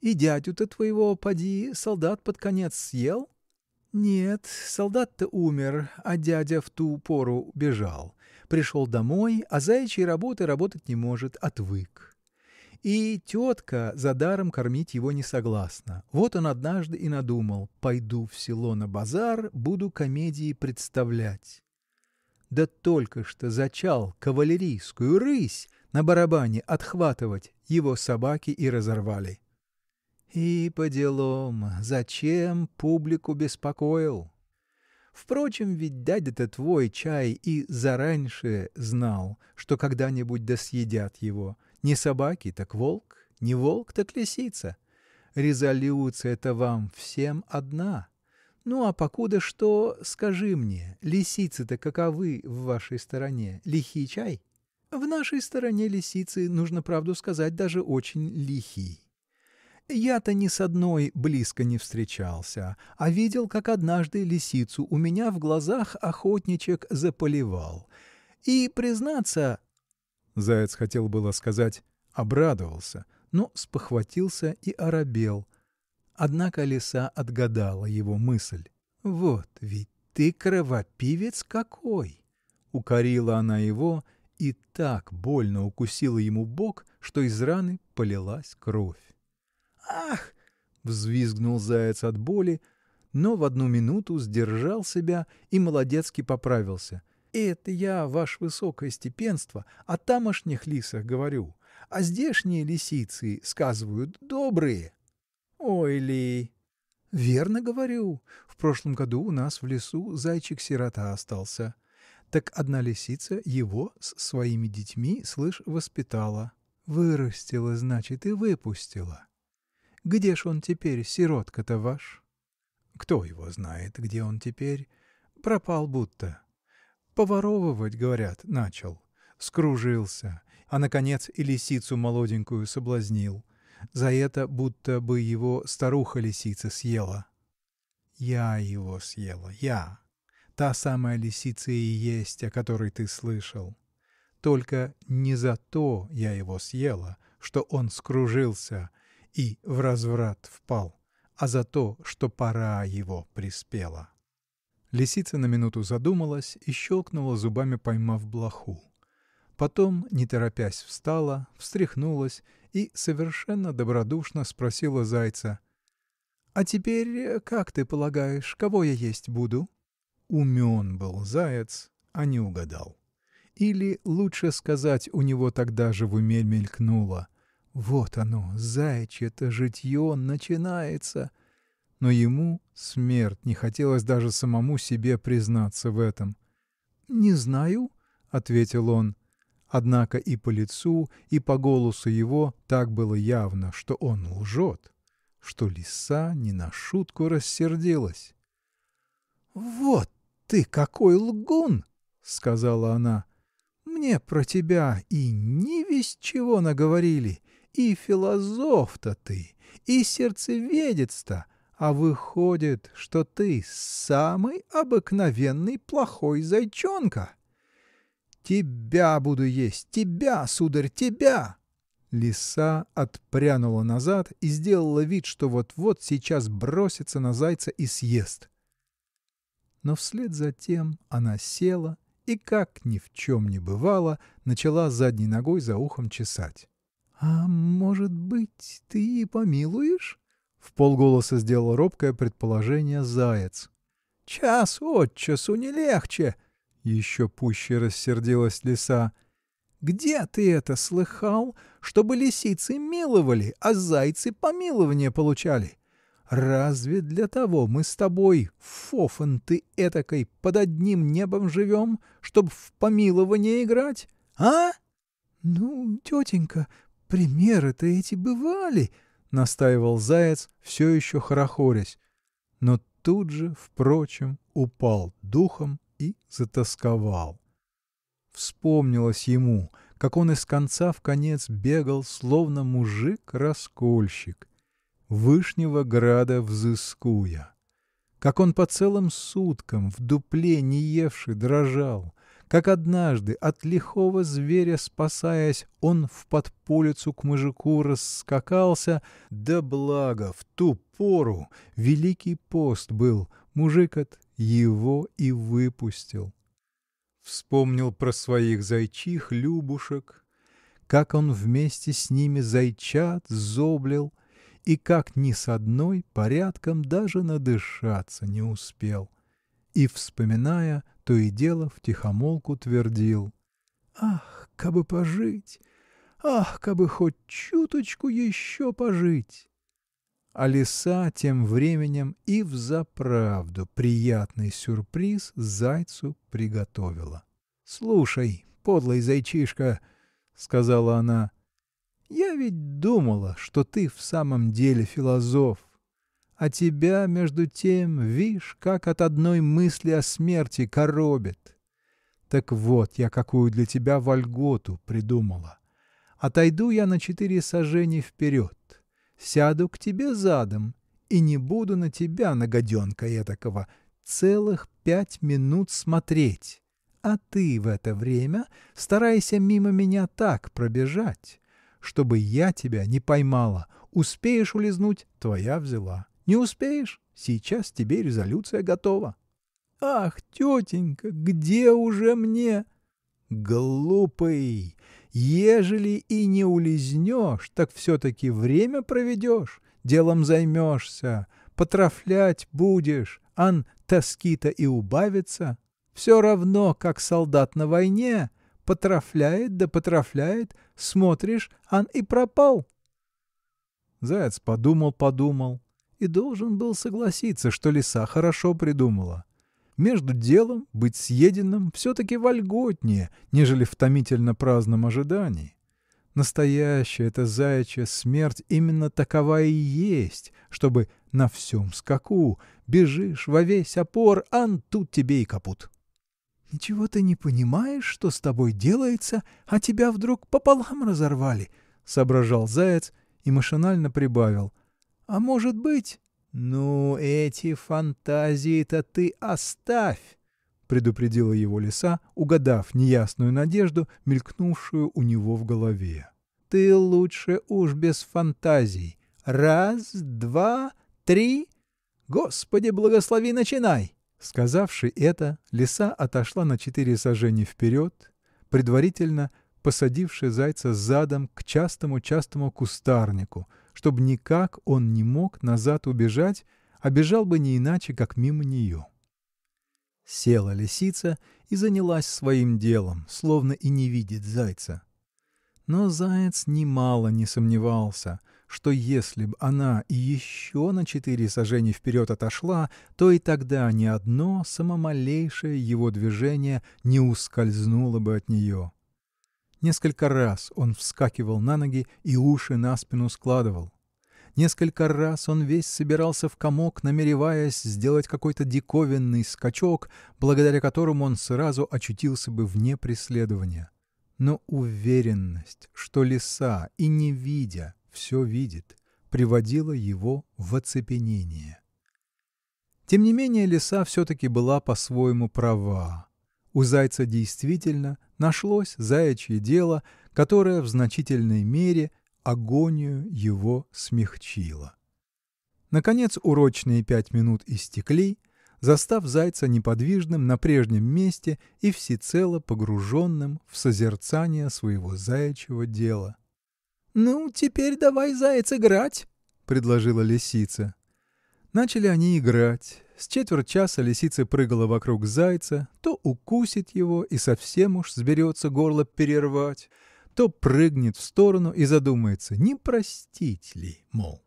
И дядю-то твоего, поди, солдат под конец съел?» «Нет, солдат-то умер, а дядя в ту пору бежал. Пришел домой, а заячьей работы работать не может, отвык. И тетка за даром кормить его не согласна. Вот он однажды и надумал, пойду в село на базар, буду комедии представлять. Да только что зачал кавалерийскую рысь, на барабане отхватывать, его собаки и разорвали. И по делам, зачем публику беспокоил? Впрочем, ведь дядя-то твой чай и зараньше знал, что когда-нибудь да съедят его. Не собаки, так волк, не волк, так лисица. Резолюция-то вам всем одна. Ну, а покуда что, скажи мне, лисицы-то каковы в вашей стороне? Лихий чай? В нашей стороне лисицы, нужно правду сказать, даже очень лихий. Я-то ни с одной близко не встречался, а видел, как однажды лисицу у меня в глазах охотничек заполивал. И, признаться... Заяц хотел было сказать «обрадовался», но спохватился и оробел. Однако лиса отгадала его мысль. «Вот ведь ты кровопивец какой!» Укорила она его и так больно укусила ему бок, что из раны полилась кровь. «Ах!» — взвизгнул заяц от боли, но в одну минуту сдержал себя и молодецки поправился. «Это я, ваше высокое степенство, о тамошних лисах говорю, а здешние лисицы, сказывают, добрые». «Ой ли!» «Верно говорю. В прошлом году у нас в лесу зайчик-сирота остался. Так одна лисица его с своими детьми, слышь, воспитала. Вырастила, значит, и выпустила. Где ж он теперь, сиротка-то ваш? Кто его знает, где он теперь? Пропал будто. Поворовывать, говорят, начал. Скружился. А, наконец, и лисицу молоденькую соблазнил. За это будто бы его старуха-лисица съела. Я его съела, я. Та самая лисица и есть, о которой ты слышал. Только не за то я его съела, что он скружился — и в разврат впал, а за то, что пора его приспела. Лисица на минуту задумалась и щелкнула зубами, поймав блоху. Потом, не торопясь, встала, встряхнулась и совершенно добродушно спросила зайца. — А теперь, как ты полагаешь, кого я есть буду? Умен был заяц, а не угадал. Или, лучше сказать, у него тогда же в уме мелькнуло. Вот оно, заячье-то житье начинается. Но ему, смерть, не хотелось даже самому себе признаться в этом. «Не знаю», — ответил он. Однако и по лицу, и по голосу его так было явно, что он лжет, что лиса не на шутку рассердилась. «Вот ты какой лгун!» — сказала она. «Мне про тебя и ни весь чего наговорили, и философ-то ты, и сердцеведец-то, а выходит, что ты самый обыкновенный плохой зайчонка. Тебя буду есть, тебя, сударь, тебя!» Лиса отпрянула назад и сделала вид, что вот-вот сейчас бросится на зайца и съест. Но вслед за тем она села и, как ни в чем не бывало, начала задней ногой за ухом чесать. «А может быть, ты и помилуешь?» — в полголоса сделал робкое предположение заяц. «Час от часу не легче!» — еще пуще рассердилась лиса. «Где ты это слыхал, чтобы лисицы миловали, а зайцы помилование получали? Разве для того мы с тобой, фофан ты этакой, под одним небом живем, чтоб в помилование играть, а?» «Ну, тетенька, примеры-то эти бывали, — настаивал заяц, все еще хорохорясь, но тут же, впрочем, упал духом и затасковал. Вспомнилось ему, как он из конца в конец бегал, словно мужик-раскольщик, Вышнего града взыскуя, как он по целым суткам в дупле не евший дрожал, как однажды, от лихого зверя спасаясь, он в подполицу к мужику раскакался, да благо в ту пору великий пост был, мужик от его и выпустил. Вспомнил про своих зайчих Любушек, как он вместе с ними зайчат зоблил, и как ни с одной порядком даже надышаться не успел. И, вспоминая, то и дело втихомолку твердил. Ах, кабы пожить, Ах, кабы хоть чуточку еще пожить! А лиса тем временем и взаправду приятный сюрприз зайцу приготовила. — Слушай, подлый зайчишка, — сказала она, — я ведь думала, что ты в самом деле философ, а тебя, между тем, вишь, как от одной мысли о смерти коробит. Так вот, я какую для тебя вольготу придумала. Отойду я на четыре сажени вперед, сяду к тебе задом и не буду на тебя, нагоденка этакого, целых пять минут смотреть. А ты в это время старайся мимо меня так пробежать, чтобы я тебя не поймала. Успеешь улизнуть — твоя взяла. Не успеешь — сейчас тебе резолюция готова. Ах, тетенька, где уже мне? Глупый! Ежели и не улизнешь, так все-таки время проведешь, делом займешься, потрафлять будешь, ан тоски-то и убавится. Все равно, как солдат на войне, потрафляет да потрафляет, смотришь, ан и пропал. Заяц подумал-подумал и должен был согласиться, что лиса хорошо придумала. Между делом быть съеденным все-таки вольготнее, нежели в томительно праздном ожидании. Настоящая эта заячья смерть именно такова и есть, чтобы на всем скаку бежишь во весь опор, ан тут тебе и капут. «Ничего ты не понимаешь, что с тобой делается, а тебя вдруг пополам разорвали», — соображал заяц и машинально прибавил. «А может быть...» «Ну, эти фантазии-то ты оставь!» — предупредила его лиса, угадав неясную надежду, мелькнувшую у него в голове. «Ты лучше уж без фантазий. Раз, два, три. Господи, благослови, начинай!» Сказавши это, лиса отошла на четыре сажени вперед, предварительно посадивши зайца задом к частому-частому кустарнику — чтоб никак он не мог назад убежать, а бежал бы не иначе, как мимо нее. Села лисица и занялась своим делом, словно и не видит зайца. Но заяц немало не сомневался, что если б она и еще на четыре сажени вперед отошла, то и тогда ни одно самомалейшее его движение не ускользнуло бы от нее. Несколько раз он вскакивал на ноги и уши на спину складывал. Несколько раз он весь собирался в комок, намереваясь сделать какой-то диковинный скачок, благодаря которому он сразу очутился бы вне преследования. Но уверенность, что лиса и не видя все видит, приводила его в оцепенение. Тем не менее лиса все-таки была по-своему права. У зайца действительно нашлось заячье дело, которое в значительной мере агонию его смягчило. Наконец урочные пять минут истекли, застав зайца неподвижным на прежнем месте и всецело погруженным в созерцание своего заячьего дела. — Ну, теперь давай, заяц, играть, — предложила лисица. Начали они играть. С четверть часа лисица прыгала вокруг зайца, то укусит его и совсем уж сберется горло перервать, то прыгнет в сторону и задумается, не простить ли, мол.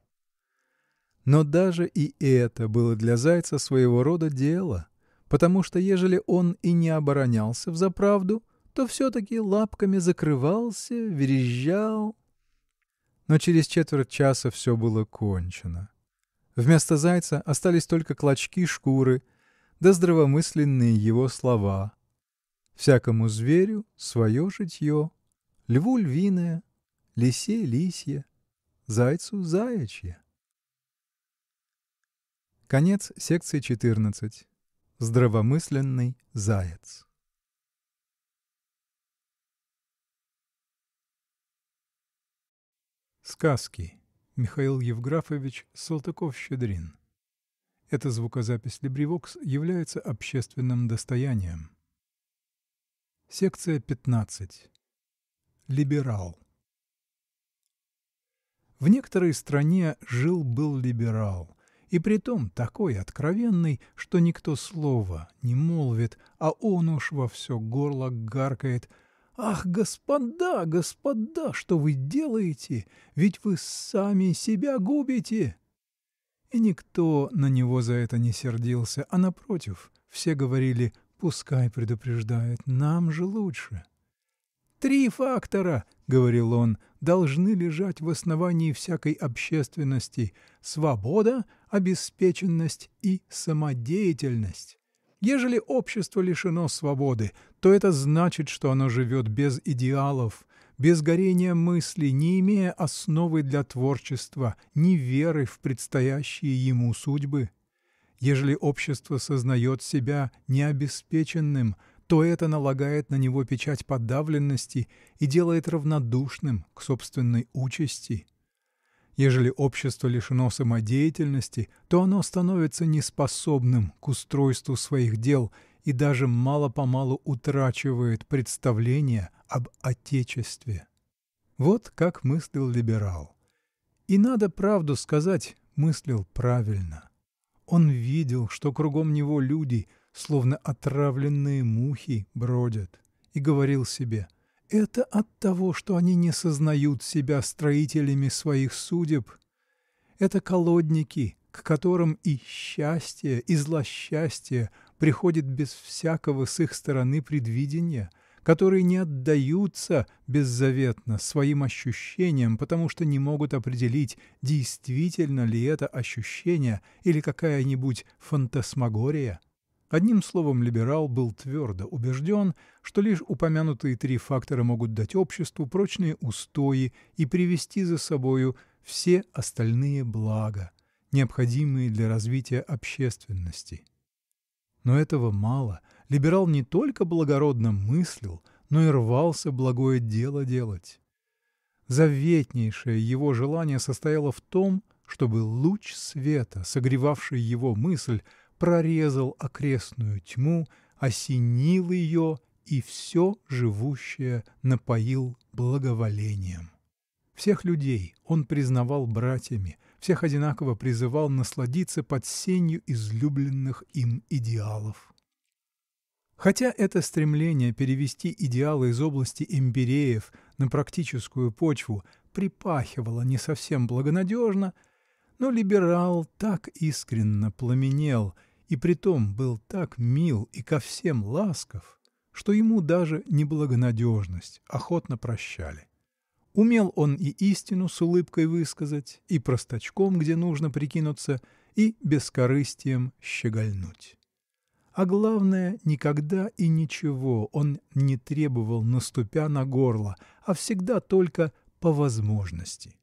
Но даже и это было для зайца своего рода дело, потому что ежели он и не оборонялся взаправду, то все-таки лапками закрывался, верещал. Но через четверть часа все было кончено. Вместо зайца остались только клочки шкуры, да здравомысленные его слова. Всякому зверю свое житье, льву львиное, лисе лисье, зайцу заячье. Конец секции 14. Здравомысленный заяц. Сказки Михаил Евграфович Салтыков-Щедрин. Эта звукозапись Либривокс является общественным достоянием. Секция 15. Либерал. В некоторой стране жил-был либерал, и притом такой откровенный, что никто слова не молвит, а он уж во все горло гаркает Ах, господа, господа, что вы делаете? Ведь вы сами себя губите. И никто на него за это не сердился, а напротив, все говорили Пускай предупреждает, нам же лучше. «Три фактора, — говорил он, — должны лежать в основании всякой общественности — свобода, обеспеченность и самодеятельность. Ежели общество лишено свободы, то это значит, что оно живет без идеалов, без горения мысли, не имея основы для творчества, ни веры в предстоящие ему судьбы. Ежели общество сознает себя необеспеченным, то это налагает на него печать подавленности и делает равнодушным к собственной участи. Ежели общество лишено самодеятельности, то оно становится неспособным к устройству своих дел и даже мало-помалу утрачивает представление об Отечестве. Вот как мыслил либерал. И надо правду сказать, мыслил правильно. Он видел, что кругом него люди, словно отравленные мухи, бродят, и говорил себе «Это от того, что они не сознают себя строителями своих судеб. Это колодники, к которым и счастье, и злосчастье приходит без всякого с их стороны предвидения» которые не отдаются беззаветно своим ощущениям, потому что не могут определить, действительно ли это ощущение или какая-нибудь фантасмагория. Одним словом, либерал был твердо убежден, что лишь упомянутые три фактора могут дать обществу прочные устои и привести за собою все остальные блага, необходимые для развития общественности. Но этого мало – либерал не только благородно мыслил, но и рвался благое дело делать. Заветнейшее его желание состояло в том, чтобы луч света, согревавший его мысль, прорезал окрестную тьму, осенил ее и все живущее напоил благоволением. Всех людей он признавал братьями, всех одинаково призывал насладиться под сенью излюбленных им идеалов. Хотя это стремление перевести идеалы из области эмпиреев на практическую почву припахивало не совсем благонадежно, но либерал так искренно пламенел и притом был так мил и ко всем ласков, что ему даже неблагонадежность охотно прощали. Умел он и истину с улыбкой высказать, и простачком, где нужно прикинуться, и бескорыстием щегольнуть. А главное, никогда и ничего он не требовал, наступя на горло, а всегда только по возможности.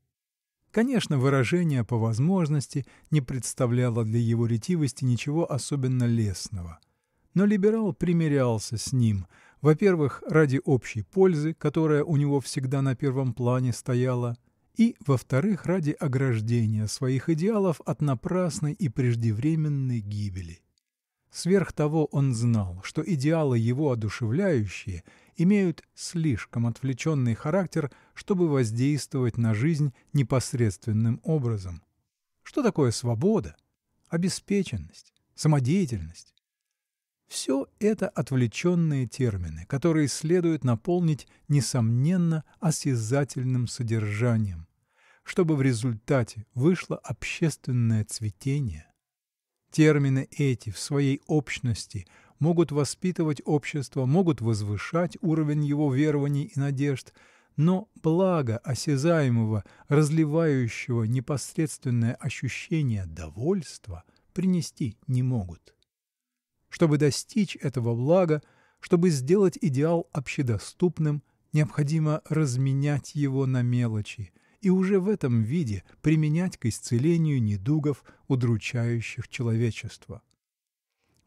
Конечно, выражение «по возможности» не представляло для его ретивости ничего особенно лестного. Но либерал примирялся с ним, во-первых, ради общей пользы, которая у него всегда на первом плане стояла, и, во-вторых, ради ограждения своих идеалов от напрасной и преждевременной гибели. Сверх того он знал, что идеалы его одушевляющие имеют слишком отвлеченный характер, чтобы воздействовать на жизнь непосредственным образом. Что такое свобода, обеспеченность, самодеятельность? Все это отвлеченные термины, которые следует наполнить, несомненно, осязательным содержанием, чтобы в результате вышло общественное цветение, Термины эти в своей общности могут воспитывать общество, могут возвышать уровень его верований и надежд, но благо осязаемого, разливающего непосредственное ощущение довольства принести не могут. Чтобы достичь этого блага, чтобы сделать идеал общедоступным, необходимо разменять его на мелочи – и уже в этом виде применять к исцелению недугов, удручающих человечество.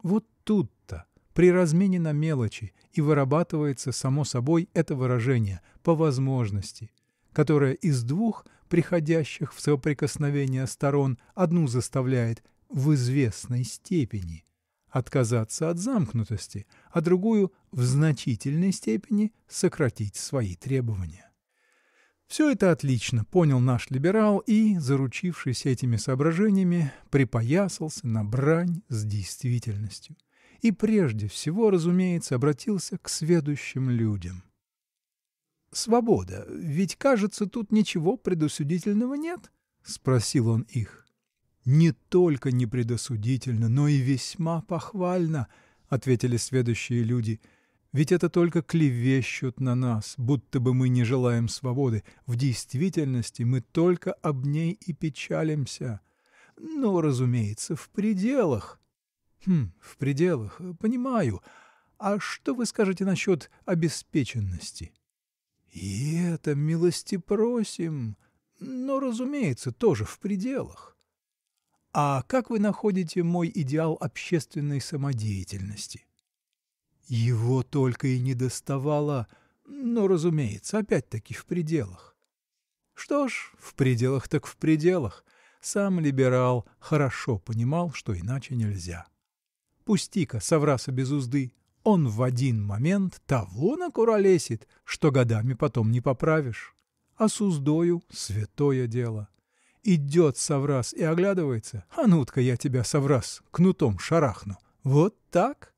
Вот тут-то, при размене на мелочи, и вырабатывается само собой это выражение «по возможности», которое из двух приходящих в соприкосновение сторон одну заставляет в известной степени отказаться от замкнутости, а другую в значительной степени сократить свои требования. Все это отлично понял наш либерал и, заручившись этими соображениями, припоясался на брань с действительностью. И прежде всего, разумеется, обратился к сведущим людям. свобода, ведь, кажется, тут ничего предосудительного нет? – спросил он их. – Не только не предосудительно, но и весьма похвально, – ответили сведущие люди, – ведь это только клевещут на нас, будто бы мы не желаем свободы. В действительности мы только об ней и печалимся. Но, разумеется, в пределах. Хм, в пределах, понимаю. А что вы скажете насчет обеспеченности? И это, милости просим, но, разумеется, тоже в пределах. А как вы находите мой идеал общественной самодеятельности? Его только и не доставало, но, разумеется, опять-таки в пределах. Что ж, в пределах так в пределах. Сам либерал хорошо понимал, что иначе нельзя. Пусти-ка совраса без узды, он в один момент того накуролесит, что годами потом не поправишь. А с уздою святое дело. Идет соврас и оглядывается, а ну-ка я тебя, соврас, кнутом шарахну. Вот так.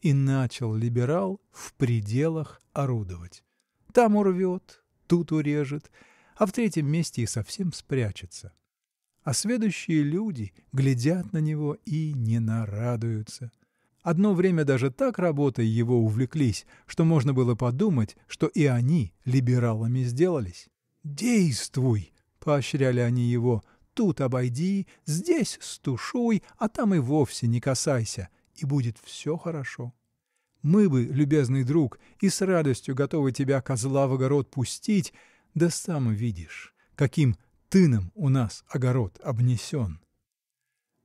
И начал либерал в пределах орудовать. Там урвет, тут урежет, а в третьем месте и совсем спрячется. А следующие люди глядят на него и не нарадуются. Одно время даже так работой его увлеклись, что можно было подумать, что и они либералами сделались. «Действуй!» – поощряли они его. «Тут обойди, здесь стушуй, а там и вовсе не касайся, и будет все хорошо. Мы бы, любезный друг, и с радостью готовы тебя, козла, в огород пустить, да сам видишь, каким тыном у нас огород обнесен.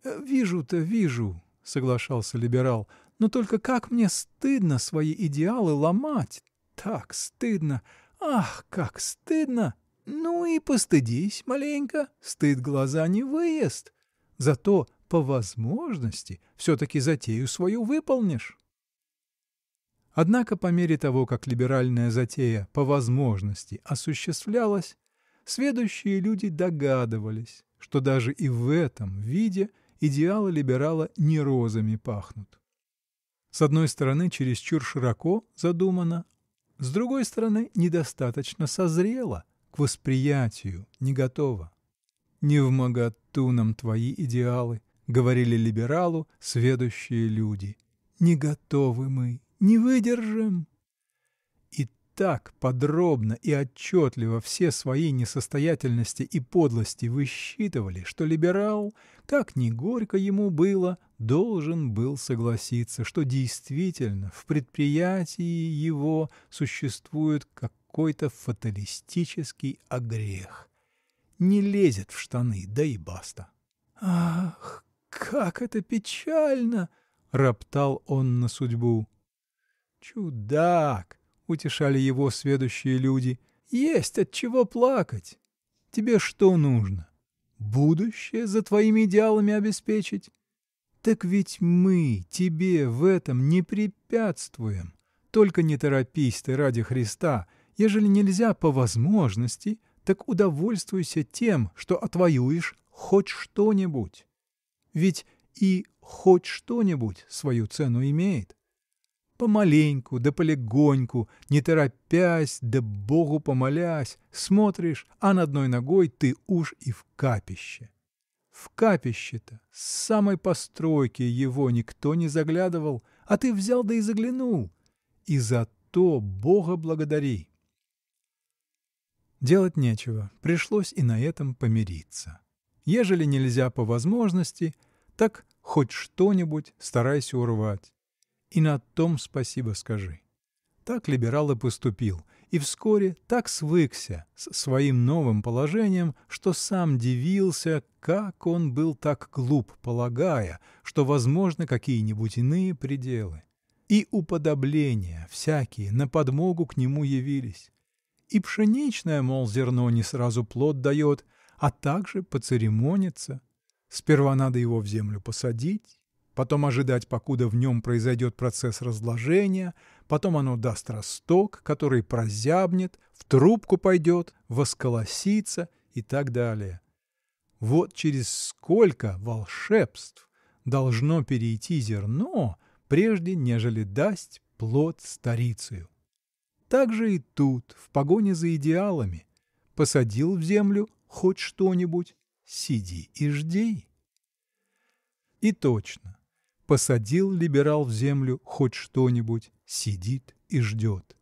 «Э, – Вижу-то, вижу, – соглашался либерал, – но только как мне стыдно свои идеалы ломать. Так стыдно. Ах, как стыдно! Ну и постыдись маленько, стыд глаза не выезд. Зато по возможности все-таки затею свою выполнишь. Однако по мере того, как либеральная затея по возможности осуществлялась, Сведущие люди догадывались, что даже и в этом виде идеалы либерала не розами пахнут. С одной стороны, чересчур широко задумано, с другой стороны, недостаточно созрело, к восприятию не готово. «Не в моготу нам твои идеалы», — говорили либералу сведущие люди. «Не готовы мы, не выдержим» так подробно и отчетливо все свои несостоятельности и подлости высчитывали, что либерал, как ни горько ему было, должен был согласиться, что действительно в предприятии его существует какой-то фаталистический огрех. Не лезет в штаны, да и баста. «Ах, как это печально!» — роптал он на судьбу. «Чудак!» Утешали его сведущие люди, есть от чего плакать. Тебе что нужно? Будущее за твоими идеалами обеспечить? Так ведь мы тебе в этом не препятствуем. Только не торопись ты ради Христа, ежели нельзя по возможности, так удовольствуйся тем, что отвоюешь хоть что-нибудь. Ведь и хоть что-нибудь свою цену имеет помаленьку да полегоньку, не торопясь да Богу помолясь, смотришь, а над одной ногой ты уж и в капище. В капище-то с самой постройки его никто не заглядывал, а ты взял да и заглянул. И за то Бога благодари. Делать нечего, пришлось и на этом помириться. Ежели нельзя по возможности, так хоть что-нибудь старайся урвать. И на том спасибо скажи. Так либерал и поступил, и вскоре так свыкся с своим новым положением, что сам дивился, как он был так глуп, полагая, что возможны какие-нибудь иные пределы. И уподобления всякие на подмогу к нему явились. И пшеничное, мол, зерно не сразу плод дает, а также поцеремониться. Сперва надо его в землю посадить, потом ожидать, покуда в нем произойдет процесс разложения, потом оно даст росток, который прозябнет, в трубку пойдет, восколосится и так далее. Вот через сколько волшебств должно перейти зерно, прежде нежели дасть плод старицею. Так же и тут, в погоне за идеалами. Посадил в землю хоть что-нибудь – сиди и жди. И точно. Посадил либерал в землю хоть что-нибудь, сидит и ждет.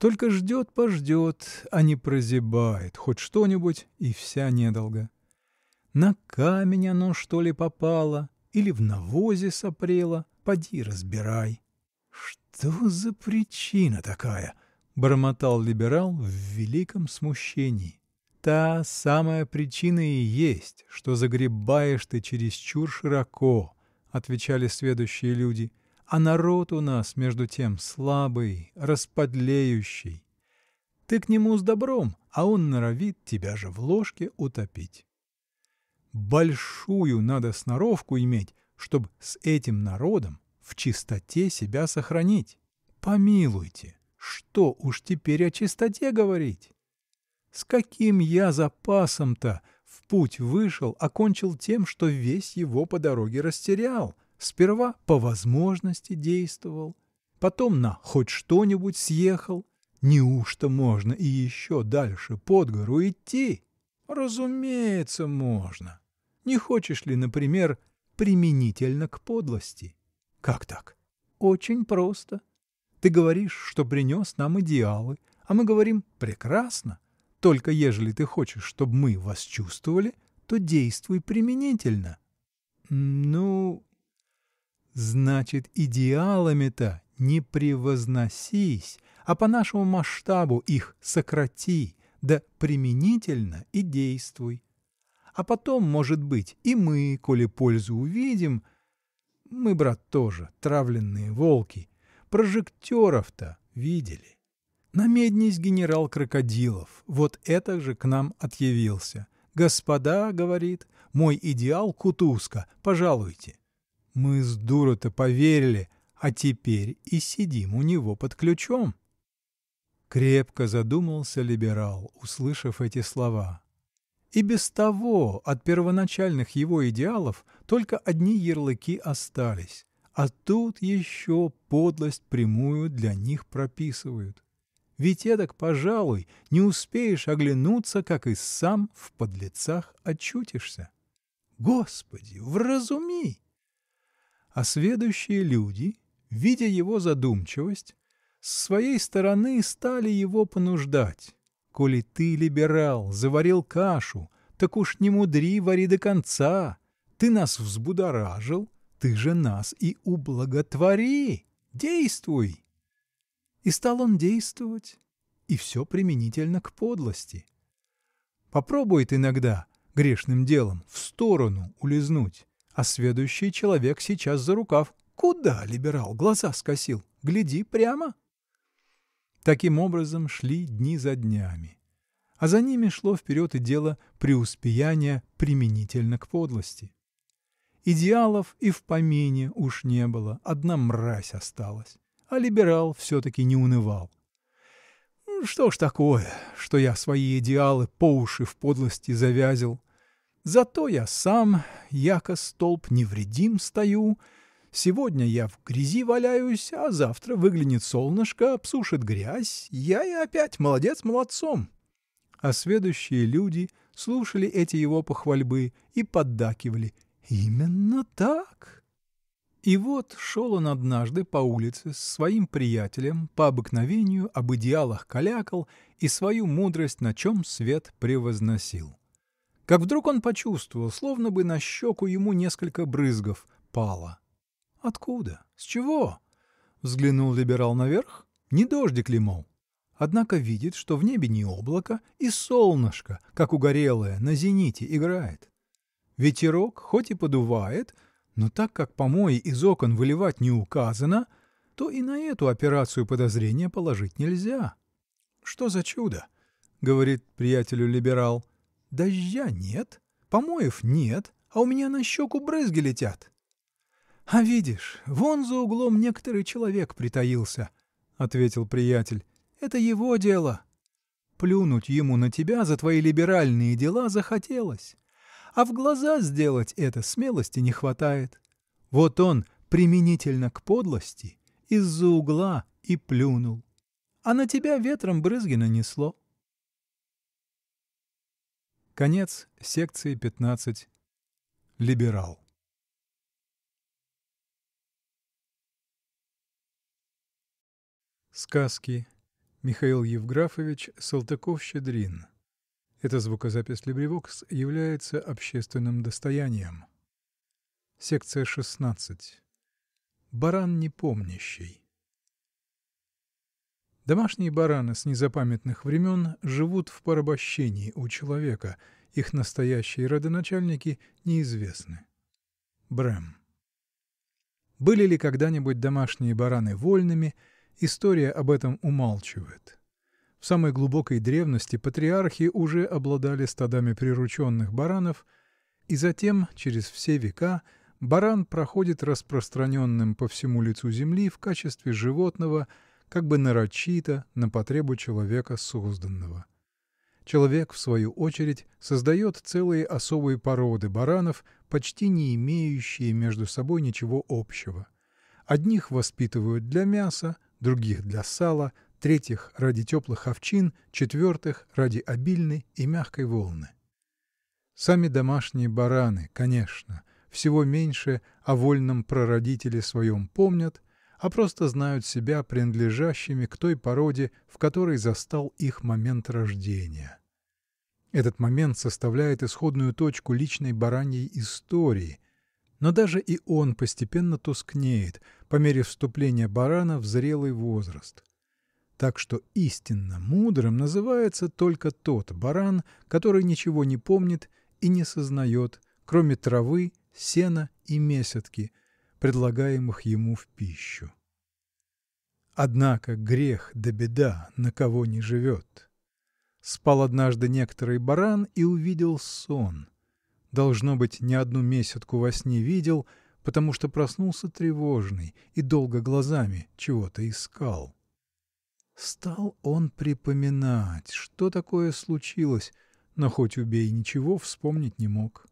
Только ждет-пождет, а не прозябает хоть что-нибудь, и вся недолга. На камень оно, что ли, попало, или в навозе сопрело, поди разбирай. Что за причина такая? — бормотал либерал в великом смущении. Та самая причина и есть, что загребаешь ты чересчур широко, — отвечали сведущие люди, — а народ у нас, между тем, слабый, расподлеющий. Ты к нему с добром, а он норовит тебя же в ложке утопить. Большую надо сноровку иметь, чтобы с этим народом в чистоте себя сохранить. Помилуйте, что уж теперь о чистоте говорить? С каким я запасом-то в путь вышел, окончил тем, что весь его по дороге растерял. Сперва по возможности действовал, потом на хоть что-нибудь съехал. Неужто можно и еще дальше под гору идти? Разумеется, можно. Не хочешь ли, например, применительно к подлости? Как так? Очень просто. Ты говоришь, что принес нам идеалы, а мы говорим «прекрасно». Только ежели ты хочешь, чтобы мы вас чувствовали, то действуй применительно. Ну, значит, идеалами-то не превозносись, а по нашему масштабу их сократи, да применительно и действуй. А потом, может быть, и мы, коли пользу увидим, мы, брат, тоже травленные волки, прожекторов-то видели. Намеднись генерал Крокодилов, вот это же к нам отъявился. «Господа, — говорит, — мой идеал Кутузка, пожалуйте». Мы с дура-то поверили, а теперь и сидим у него под ключом. Крепко задумался либерал, услышав эти слова. И без того от первоначальных его идеалов только одни ярлыки остались, а тут еще подлость прямую для них прописывают. Ведь эдак, пожалуй, не успеешь оглянуться, как и сам в подлецах очутишься. Господи, вразуми! А следующие люди, видя его задумчивость, с своей стороны стали его понуждать. Коли ты, либерал, заварил кашу, так уж не мудри, вари до конца. Ты нас взбудоражил, ты же нас и ублаготвори. Действуй! И стал он действовать, и все применительно к подлости. Попробует иногда грешным делом в сторону улизнуть, а следующий человек сейчас за рукав. Куда, либерал, глаза скосил? Гляди прямо. Таким образом шли дни за днями. А за ними шло вперед и дело преуспеяния применительно к подлости. Идеалов и в помине уж не было, одна мразь осталась а либерал все-таки не унывал. Что ж такое, что я свои идеалы по уши в подлости завязил? Зато я сам, яко столб, невредим стою. Сегодня я в грязи валяюсь, а завтра выглянет солнышко, обсушит грязь. Я и опять молодец молодцом. А следующие люди слушали эти его похвальбы и поддакивали. Именно так. И вот шел он однажды по улице с своим приятелем, по обыкновению об идеалах калякал и свою мудрость на чем свет превозносил. Как вдруг он почувствовал, словно бы на щеку ему несколько брызгов пало. Откуда? С чего? Взглянул либерал наверх. Не дождик ли, мол? Однако видит, что в небе не облако, и солнышко, как угорелое, на зените играет. Ветерок, хоть и подувает, — но так как помои из окон выливать не указано, то и на эту операцию подозрения положить нельзя. «Что за чудо?» — говорит приятелю либерал. «Дождя нет, помоев нет, а у меня на щеку брызги летят». «А видишь, вон за углом некоторый человек притаился», — ответил приятель. «Это его дело. Плюнуть ему на тебя за твои либеральные дела захотелось а в глаза сделать это смелости не хватает. Вот он применительно к подлости из-за угла и плюнул. а на тебя ветром брызги нанесло. Конец секции пятнадцать. Либерал. Сказки. Михаил Евграфович Салтыков-Щедрин. Эта звукозапись LibriVox является общественным достоянием. Секция 16. Баран непомнящий. Домашние бараны с незапамятных времен живут в порабощении у человека, их настоящие родоначальники неизвестны. Брэм. Были ли когда-нибудь домашние бараны вольными, история об этом умалчивает. В самой глубокой древности патриархи уже обладали стадами прирученных баранов, и затем, через все века, баран проходит распространенным по всему лицу земли в качестве животного, как бы нарочито на потребу человека созданного. Человек, в свою очередь, создает целые особые породы баранов, почти не имеющие между собой ничего общего. Одних воспитывают для мяса, других для сала, третьих ради теплых овчин, четвертых ради обильной и мягкой волны. Сами домашние бараны, конечно, всего меньше о вольном прародителе своем помнят, а просто знают себя принадлежащими к той породе, в которой застал их момент рождения. Этот момент составляет исходную точку личной бараньей истории, но даже и он постепенно тускнеет по мере вступления барана в зрелый возраст так что истинно мудрым называется только тот баран, который ничего не помнит и не сознает, кроме травы, сена и месятки, предлагаемых ему в пищу. Однако грех да беда на кого не живет. Спал однажды некоторый баран и увидел сон. Должно быть, не одну месятку во сне видел, потому что проснулся тревожный и долго глазами чего-то искал. Стал он припоминать, что такое случилось, но хоть убей, ничего вспомнить не мог.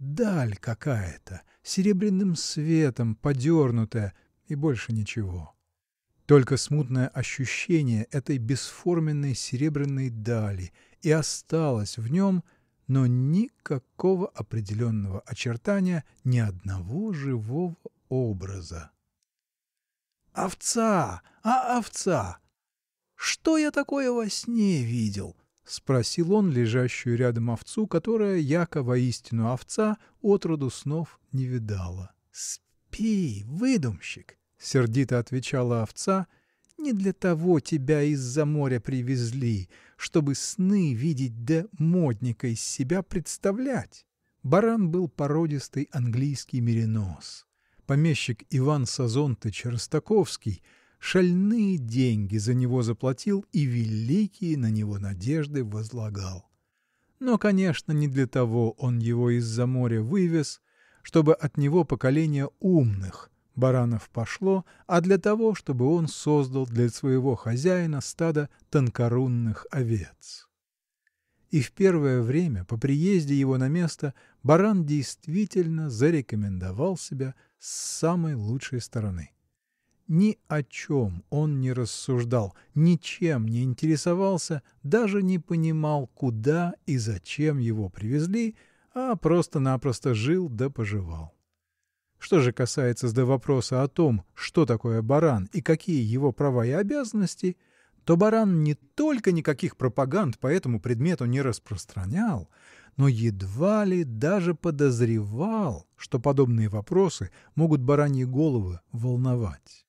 Даль какая-то, серебряным светом подернутая, и больше ничего. Только смутное ощущение этой бесформенной серебряной дали и осталось в нем, но никакого определенного очертания, ни одного живого образа. «Овца! А овца! Что я такое во сне видел? — спросил он лежащую рядом овцу, которая, яко воистину овца, отроду снов не видала. — Спи, выдумщик! — сердито отвечала овца. — Не для того тебя из-за моря привезли, чтобы сны видеть да модника из себя представлять. Баран был породистый английский меринос. Помещик Иван Сазонтыч Ростаковский — шальные деньги за него заплатил и великие на него надежды возлагал. Но, конечно, не для того он его из-за моря вывез, чтобы от него поколение умных баранов пошло, а для того, чтобы он создал для своего хозяина стадо тонкорунных овец. И в первое время, по приезде его на место, баран действительно зарекомендовал себя с самой лучшей стороны. Ни о чем он не рассуждал, ничем не интересовался, даже не понимал, куда и зачем его привезли, а просто-напросто жил да поживал. Что же касается до вопроса о том, что такое баран и какие его права и обязанности, то баран не только никаких пропаганд по этому предмету не распространял, но едва ли даже подозревал, что подобные вопросы могут бараньи головы волновать.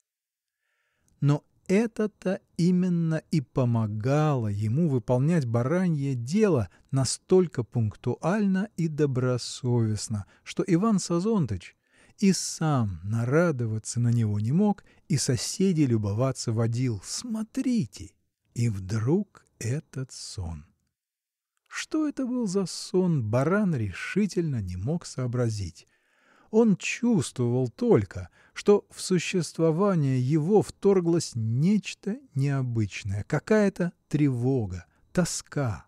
Но это-то именно и помогало ему выполнять баранье дело настолько пунктуально и добросовестно, что Иван Сазонтыч и сам нарадоваться на него не мог, и соседи любоваться водил. Смотрите! И вдруг этот сон. Что это был за сон, баран решительно не мог сообразить. Он чувствовал только, что в существование его вторглось нечто необычное, какая-то тревога, тоска.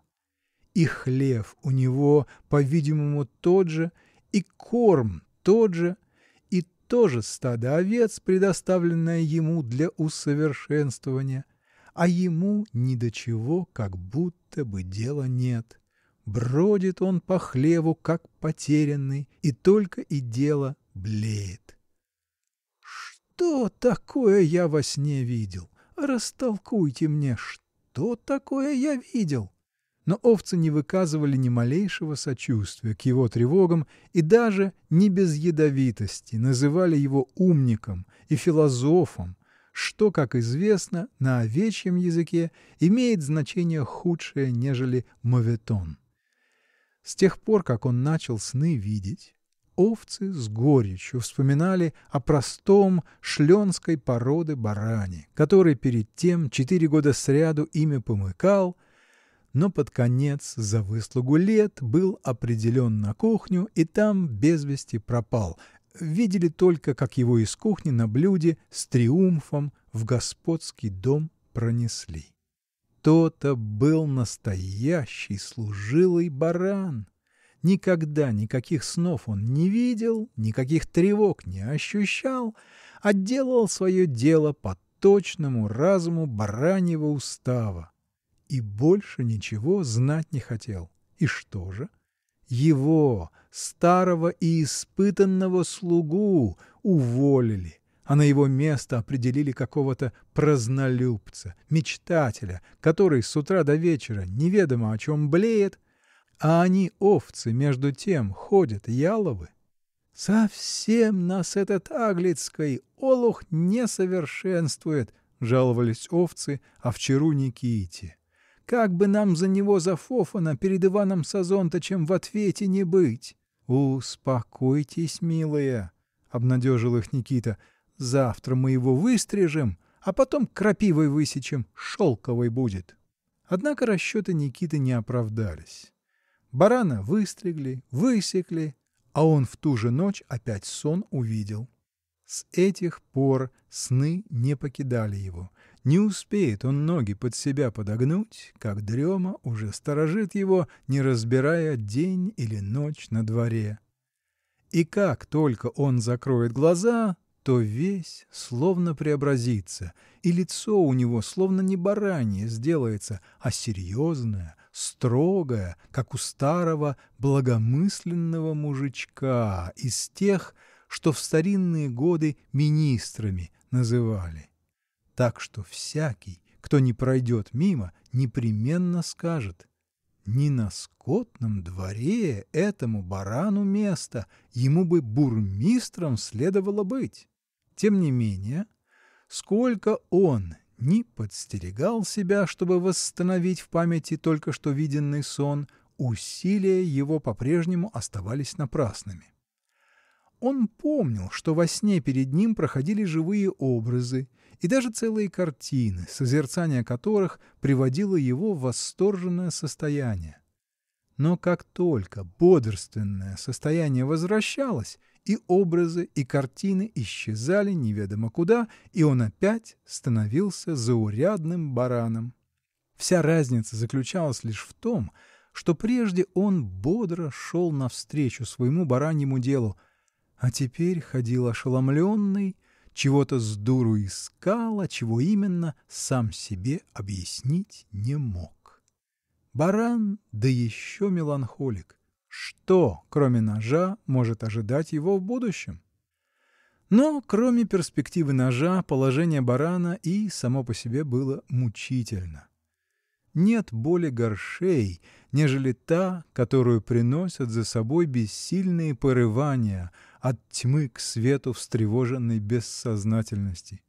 И хлев у него, по-видимому, тот же, и корм тот же, и тоже стадо овец, предоставленное ему для усовершенствования. а ему ни до чего как будто бы дела нет. Бродит он по хлеву, как потерянный, и только и дело блеет. Что такое я во сне видел? Растолкуйте мне, что такое я видел? Но овцы не выказывали ни малейшего сочувствия к его тревогам и даже не без ядовитости называли его умником и философом, что, как известно, на овечьем языке имеет значение худшее, нежели моветон. С тех пор, как он начал сны видеть, овцы с горечью вспоминали о простом шленской породы баране, который перед тем четыре года сряду ими помыкал, но под конец за выслугу лет был определен на кухню и там без вести пропал, видели только, как его из кухни на блюде с триумфом в господский дом пронесли. То-то был настоящий служилый баран. Никогда никаких снов он не видел, никаких тревог не ощущал, а делал свое дело по точному разуму бараньего устава. И больше ничего знать не хотел. И что же? Его, старого и испытанного слугу, уволили, а на его место определили какого-то празднолюбца, мечтателя, который с утра до вечера неведомо о чем блеет, а они, овцы, между тем ходят яловы. «Совсем нас этот Аглицкой олух не совершенствует», — жаловались овцы овчару Никите. Как бы нам за него, за Фофана, перед Иваном Сазонтычем в ответе не быть? — Успокойтесь, милая, — обнадежил их Никита, — завтра мы его выстрижем, а потом крапивой высечем, шелковой будет. Однако расчеты Никиты не оправдались. Барана выстригли, высекли, а он в ту же ночь опять сон увидел. С этих пор сны не покидали его. Не успеет он ноги под себя подогнуть, как дрема уже сторожит его, не разбирая день или ночь на дворе. И как только он закроет глаза, то весь словно преобразится, и лицо у него словно не баранье сделается, а серьезное, строгое, как у старого благомысленного мужичка из тех, что в старинные годы министрами называли так что всякий, кто не пройдет мимо, непременно скажет «Не на скотном дворе этому барану место, ему бы бурмистром следовало быть». Тем не менее, сколько он ни подстерегал себя, чтобы восстановить в памяти только что виденный сон, усилия его по-прежнему оставались напрасными. Он помнил, что во сне перед ним проходили живые образы, и даже целые картины, созерцание которых приводило его в восторженное состояние. Но как только бодрственное состояние возвращалось, и образы, и картины исчезали неведомо куда, и он опять становился заурядным бараном. Вся разница заключалась лишь в том, что прежде он бодро шел навстречу своему бараньему делу, а теперь ходил ошеломленный, чего-то с дуру искал, а чего именно, сам себе объяснить не мог. Баран, да еще меланхолик. Что, кроме ножа, может ожидать его в будущем? Но, кроме перспективы ножа, положение барана и само по себе было мучительно. Нет боли горшей, нежели та, которую приносят за собой бессильные порывания от тьмы к свету встревоженной бессознательности.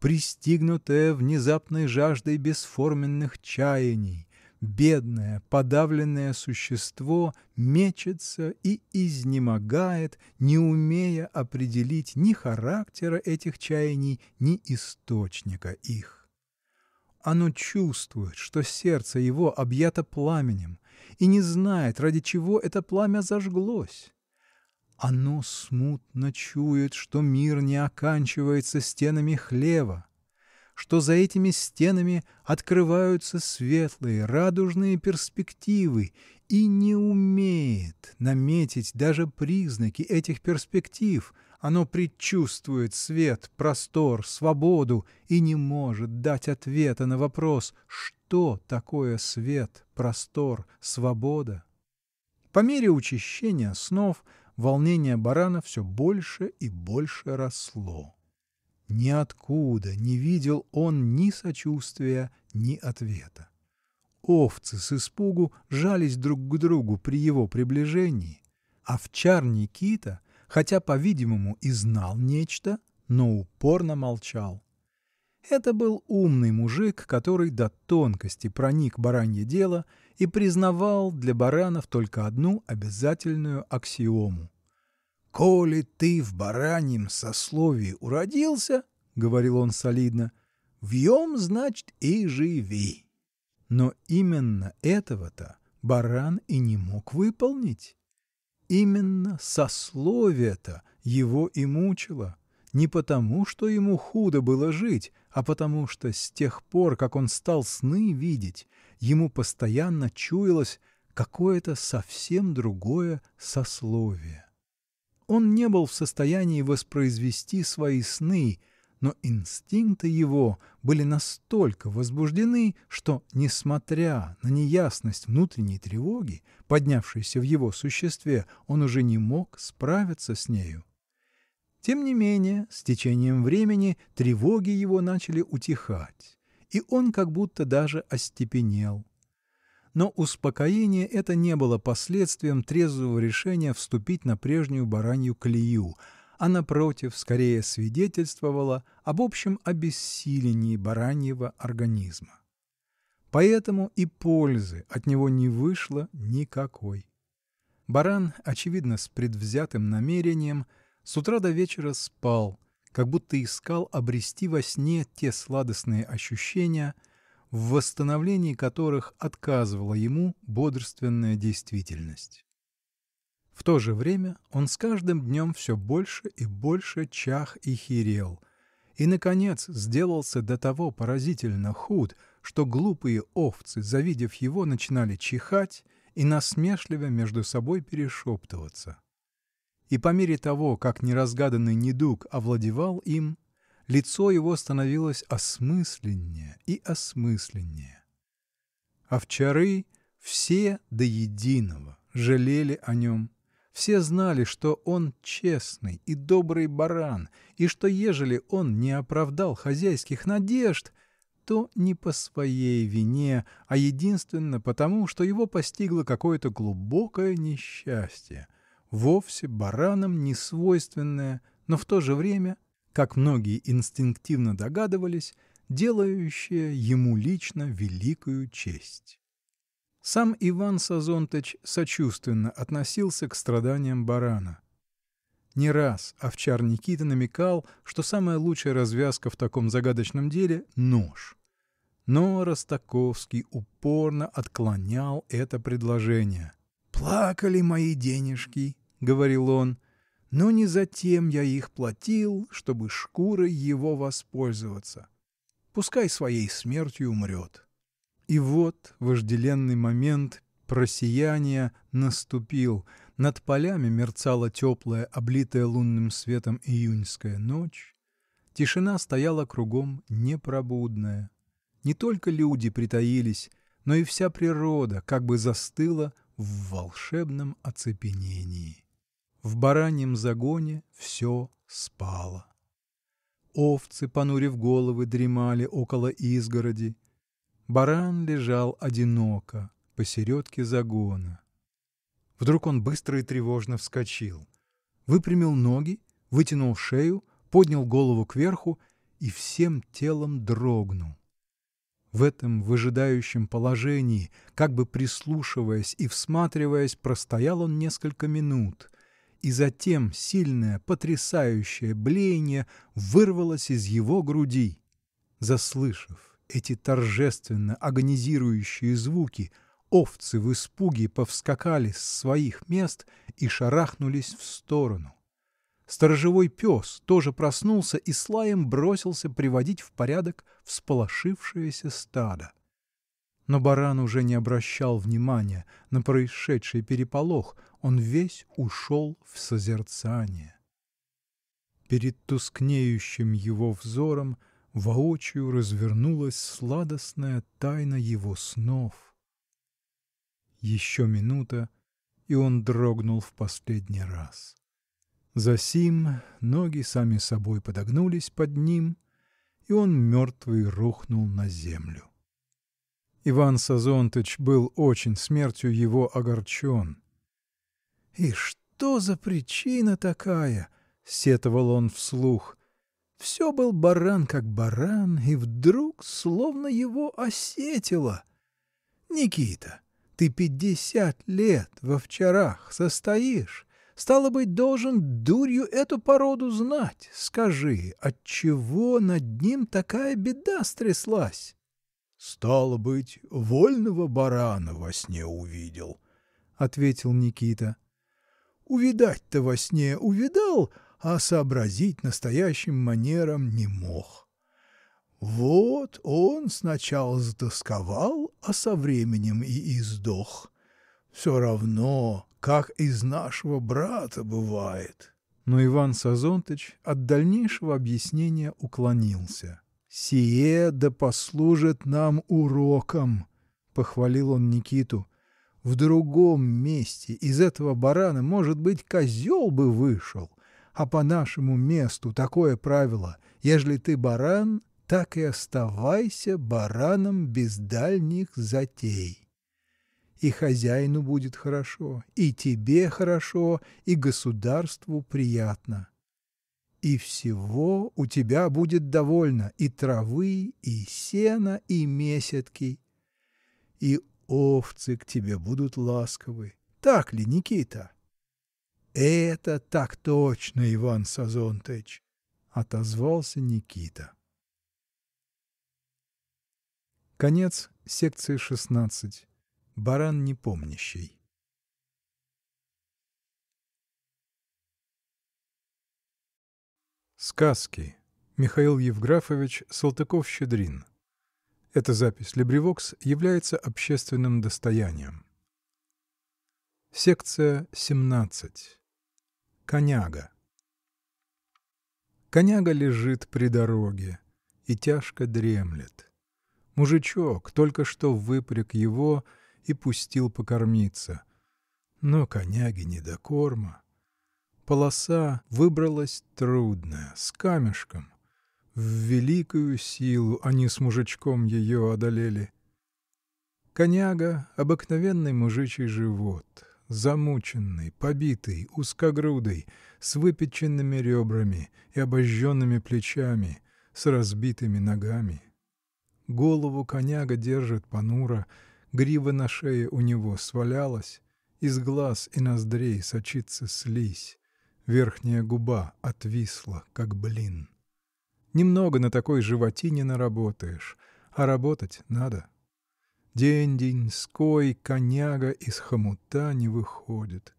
Пристигнутое внезапной жаждой бесформенных чаяний, бедное, подавленное существо мечется и изнемогает, не умея определить ни характера этих чаяний, ни источника их. Оно чувствует, что сердце его объято пламенем, и не знает, ради чего это пламя зажглось. Оно смутно чует, что мир не оканчивается стенами хлева, что за этими стенами открываются светлые, радужные перспективы, и не умеет наметить даже признаки этих перспектив, Оно предчувствует свет, простор, свободу и не может дать ответа на вопрос, что такое свет, простор, свобода. По мере учащения снов волнение барана все больше и больше росло. Ниоткуда не видел он ни сочувствия, ни ответа. Овцы с испугу жались друг к другу при его приближении, а овчар Никита, хотя, по-видимому, и знал нечто, но упорно молчал. Это был умный мужик, который до тонкости проник баранье дело и признавал для баранов только одну обязательную аксиому. «Коли ты в бараньем сословии уродился, — говорил он солидно, — вьем, значит, и живи». Но именно этого-то баран и не мог выполнить. Именно сословие-то его и мучило. Не потому, что ему худо было жить, а потому что с тех пор, как он стал сны видеть, ему постоянно чуялось какое-то совсем другое сословие. Он не был в состоянии воспроизвести свои сны, но инстинкты его были настолько возбуждены, что, несмотря на неясность внутренней тревоги, поднявшейся в его существе, он уже не мог справиться с нею. Тем не менее, с течением времени тревоги его начали утихать, и он как будто даже остепенел. Но успокоение это не было последствием трезвого решения вступить на прежнюю баранью колею — а напротив, скорее свидетельствовала об общем обессилении бараньего организма. Поэтому и пользы от него не вышло никакой. Баран, очевидно, с предвзятым намерением, с утра до вечера спал, как будто искал обрести во сне те сладостные ощущения, в восстановлении которых отказывала ему бодрственная действительность. В то же время он с каждым днем все больше и больше чах и херел, и, наконец, сделался до того поразительно худ, что глупые овцы, завидев его, начинали чихать и насмешливо между собой перешептываться. И по мере того, как неразгаданный недуг овладевал им, лицо его становилось осмысленнее и осмысленнее. Овчары все до единого жалели о нем, все знали, что он честный и добрый баран, и что ежели он не оправдал хозяйских надежд, то не по своей вине, а единственно потому, что его постигло какое-то глубокое несчастье, вовсе баранам не свойственное, но в то же время, как многие инстинктивно догадывались, делающее ему лично великую честь. Сам Иван Сазонтыч сочувственно относился к страданиям барана. Не раз овчар Никита намекал, что самая лучшая развязка в таком загадочном деле — нож. Но Ростаковский упорно отклонял это предложение. «Плакали мои денежки», — говорил он, — «но не затем я их платил, чтобы шкурой его воспользоваться. Пускай своей смертью умрет». И вот вожделенный момент просияния наступил. Над полями мерцала теплая, облитая лунным светом июньская ночь. Тишина стояла кругом непробудная. Не только люди притаились, но и вся природа как бы застыла в волшебном оцепенении. В бараньем загоне все спало. Овцы, понурив головы, дремали около изгороди, Баран лежал одиноко, посередке загона. Вдруг он быстро и тревожно вскочил. Выпрямил ноги, вытянул шею, поднял голову кверху и всем телом дрогнул. В этом выжидающем положении, как бы прислушиваясь и всматриваясь, простоял он несколько минут, и затем сильное, потрясающее блеяние вырвалось из его груди. Заслышав эти торжественно агонизирующие звуки, овцы в испуге повскакали с своих мест и шарахнулись в сторону. Сторожевой пес тоже проснулся и с лаем бросился приводить в порядок всполошившееся стадо. Но баран уже не обращал внимания на происшедший переполох, он весь ушел в созерцание. перед тускнеющим его взором воочию развернулась сладостная тайна его снов. Еще минута, и он дрогнул в последний раз. Засим ноги сами собой подогнулись под ним, и он мертвый рухнул на землю. Иван Сазонтыч был очень смертью его огорчен. «И что за причина такая?» — сетовал он вслух. «Все был баран как баран, и вдруг словно его осетило. Никита, ты пятьдесят лет во вчерах состоишь, стало быть, должен дурью эту породу знать. Скажи, отчего над ним такая беда стряслась?» — Стало быть, вольного барана во сне увидел, — ответил Никита. — Увидать-то во сне увидал, а сообразить настоящим манером не мог. Вот он сначала затасковал, а со временем и издох. Все равно, как из нашего брата бывает. Но Иван Сазонтыч от дальнейшего объяснения уклонился. — «Сие да послужит нам уроком», — похвалил он Никиту. «В другом месте из этого барана, может быть, козел бы вышел, а по нашему месту такое правило, ежели ты баран, так и оставайся бараном без дальних затей. И хозяину будет хорошо, и тебе хорошо, и государству приятно и всего у тебя будет довольно и травы, и сена, и месятки, и овцы к тебе будут ласковы. Так ли, Никита? — Это так точно, Иван Сазонтыч, — отозвался Никита. Конец секции шестнадцать. Баран непомнящий. Сказки. Михаил Евграфович Салтыков-Щедрин. Эта запись Либривокс является общественным достоянием. Секция 17. Коняга. Коняга лежит при дороге и тяжко дремлет. Мужичок только что выпряг его и пустил покормиться. Но коняги не до корма. Полоса выбралась трудная, с камешком. В великую силу они с мужичком ее одолели. Коняга — обыкновенный мужичий живот, замученный, побитый, узкогрудый, с выпеченными ребрами и обожженными плечами, с разбитыми ногами. Голову коняга держит понуро, грива на шее у него свалялась, из глаз и ноздрей сочится слизь. Верхняя губа отвисла, как блин. Немного на такой животине наработаешь, а работать надо. День-деньской коняга из хомута не выходит.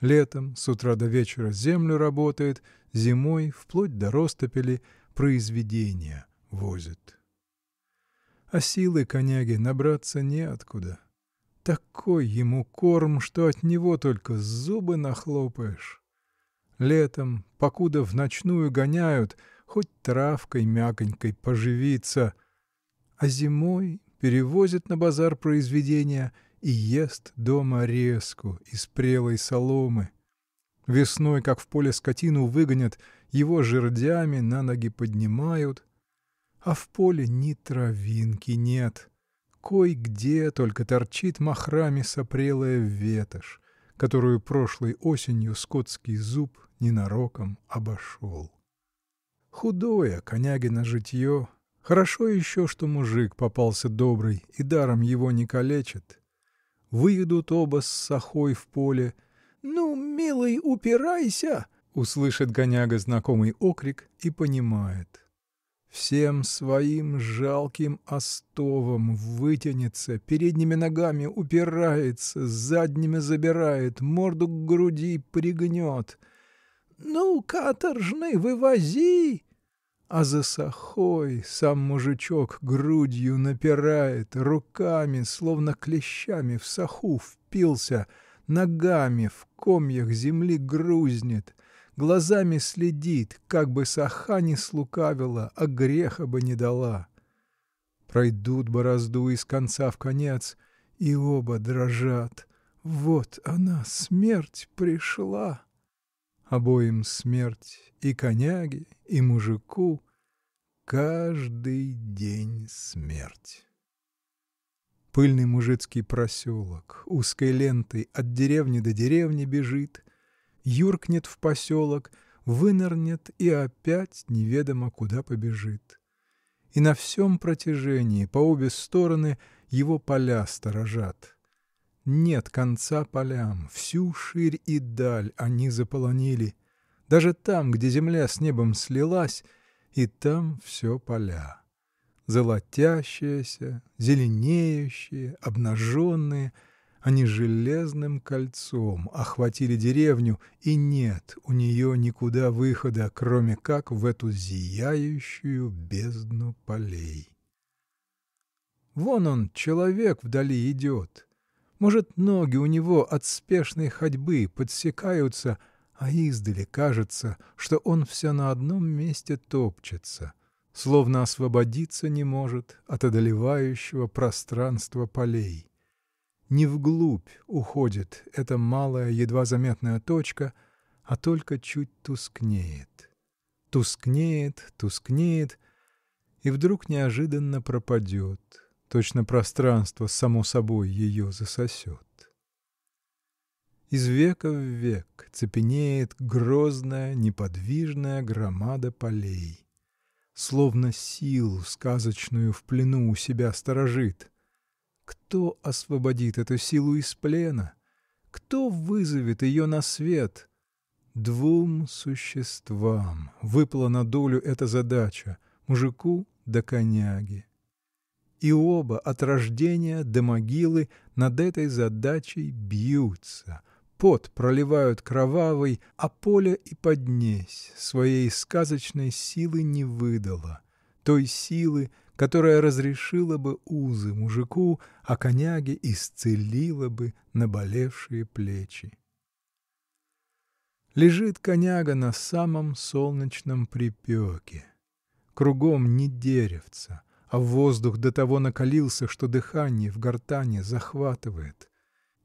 Летом с утра до вечера землю работает, зимой, вплоть до ростопели, произведения возит. А силы коняги набраться неоткуда. Такой ему корм, что от него только зубы нахлопаешь. Летом, покуда в ночную гоняют, хоть травкой мяконькой поживиться, а зимой перевозят на базар произведения и ест дома резку из прелой соломы. Весной, как в поле скотину выгонят, его жердями на ноги поднимают, а в поле ни травинки нет. Кой-где только торчит махрами сопрелая ветошь, которую прошлой осенью скотский зуб ненароком обошел. Худое Конягина житье. Хорошо еще, что мужик попался добрый и даром его не калечит. Выйдут оба с сахой в поле. «Ну, милый, упирайся!» Услышит гоняга знакомый окрик и понимает. Всем своим жалким остовом вытянется, передними ногами упирается, задними забирает, морду к груди пригнет — ну, каторжный, вывози! А за сахой сам мужичок грудью напирает, руками, словно клещами, в саху впился, ногами в комьях земли грузнет, глазами следит, как бы саха не слукавила, а греха бы не дала. Пройдут борозду из конца в конец, и оба дрожат. Вот она, смерть, пришла. Обоим смерть, и коняге, и мужику, каждый день смерть. Пыльный мужицкий проселок узкой лентой от деревни до деревни бежит, юркнет в поселок, вынырнет и опять неведомо куда побежит. И на всем протяжении, по обе стороны, его поля сторожат. Нет конца полям, всю ширь и даль они заполонили. Даже там, где земля с небом слилась, и там все поля. Золотящиеся, зеленеющие, обнаженные, они железным кольцом охватили деревню, и нет у нее никуда выхода, кроме как в эту зияющую бездну полей. Вон он, человек, вдали идет. Может, ноги у него от спешной ходьбы подсекаются, а издали кажется, что он все на одном месте топчется, словно освободиться не может от одолевающего пространства полей. Не вглубь уходит эта малая, едва заметная точка, а только чуть тускнеет. Тускнеет, тускнеет и вдруг неожиданно пропадет Точно пространство само собой ее засосет. Из века в век цепенеет грозная, неподвижная громада полей. Словно силу сказочную в плену у себя сторожит. Кто освободит эту силу из плена? Кто вызовет ее на свет? Двум существам выпала на долю эта задача — мужику да коняге и оба от рождения до могилы над этой задачей бьются, пот проливают кровавый, а поле и поднесь своей сказочной силы не выдало, той силы, которая разрешила бы узы мужику, а коняге исцелила бы наболевшие плечи. Лежит коняга на самом солнечном припеке. Кругом не деревца, а воздух до того накалился, что дыхание в гортани захватывает.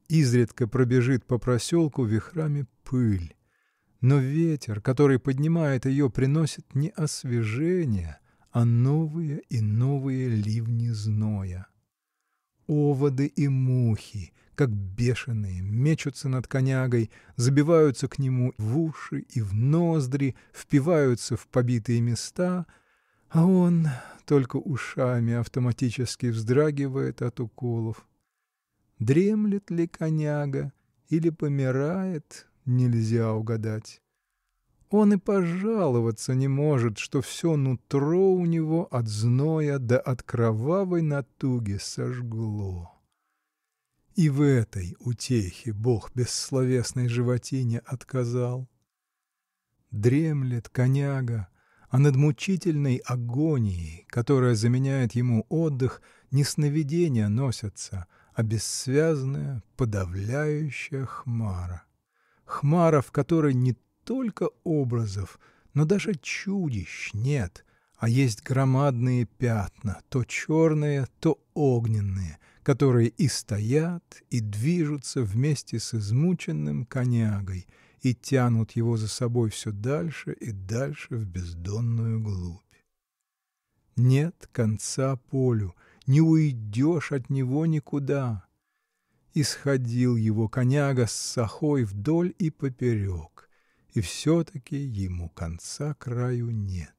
Изредка пробежит по проселку вихрами пыль. Но ветер, который поднимает ее, приносит не освежение, а новые и новые ливни зноя. Оводы и мухи, как бешеные, мечутся над конягой, забиваются к нему в уши и в ноздри, впиваются в побитые места, а он только ушами автоматически вздрагивает от уколов. Дремлет ли коняга или помирает, нельзя угадать. Он и пожаловаться не может, что все нутро у него от зноя да от кровавой натуги сожгло. И в этой утехе Бог бессловесной животине отказал. Дремлет коняга, а над мучительной агонией, которая заменяет ему отдых, не сновидения носятся, а бессвязная, подавляющая хмара. Хмара, в которой не только образов, но даже чудищ нет, а есть громадные пятна, то черные, то огненные, которые и стоят, и движутся вместе с измученным конягой — и тянут его за собой все дальше и дальше в бездонную глубь. Нет конца полю, не уйдешь от него никуда. Исходил его коняга с сахой вдоль и поперек, и все-таки ему конца краю нет.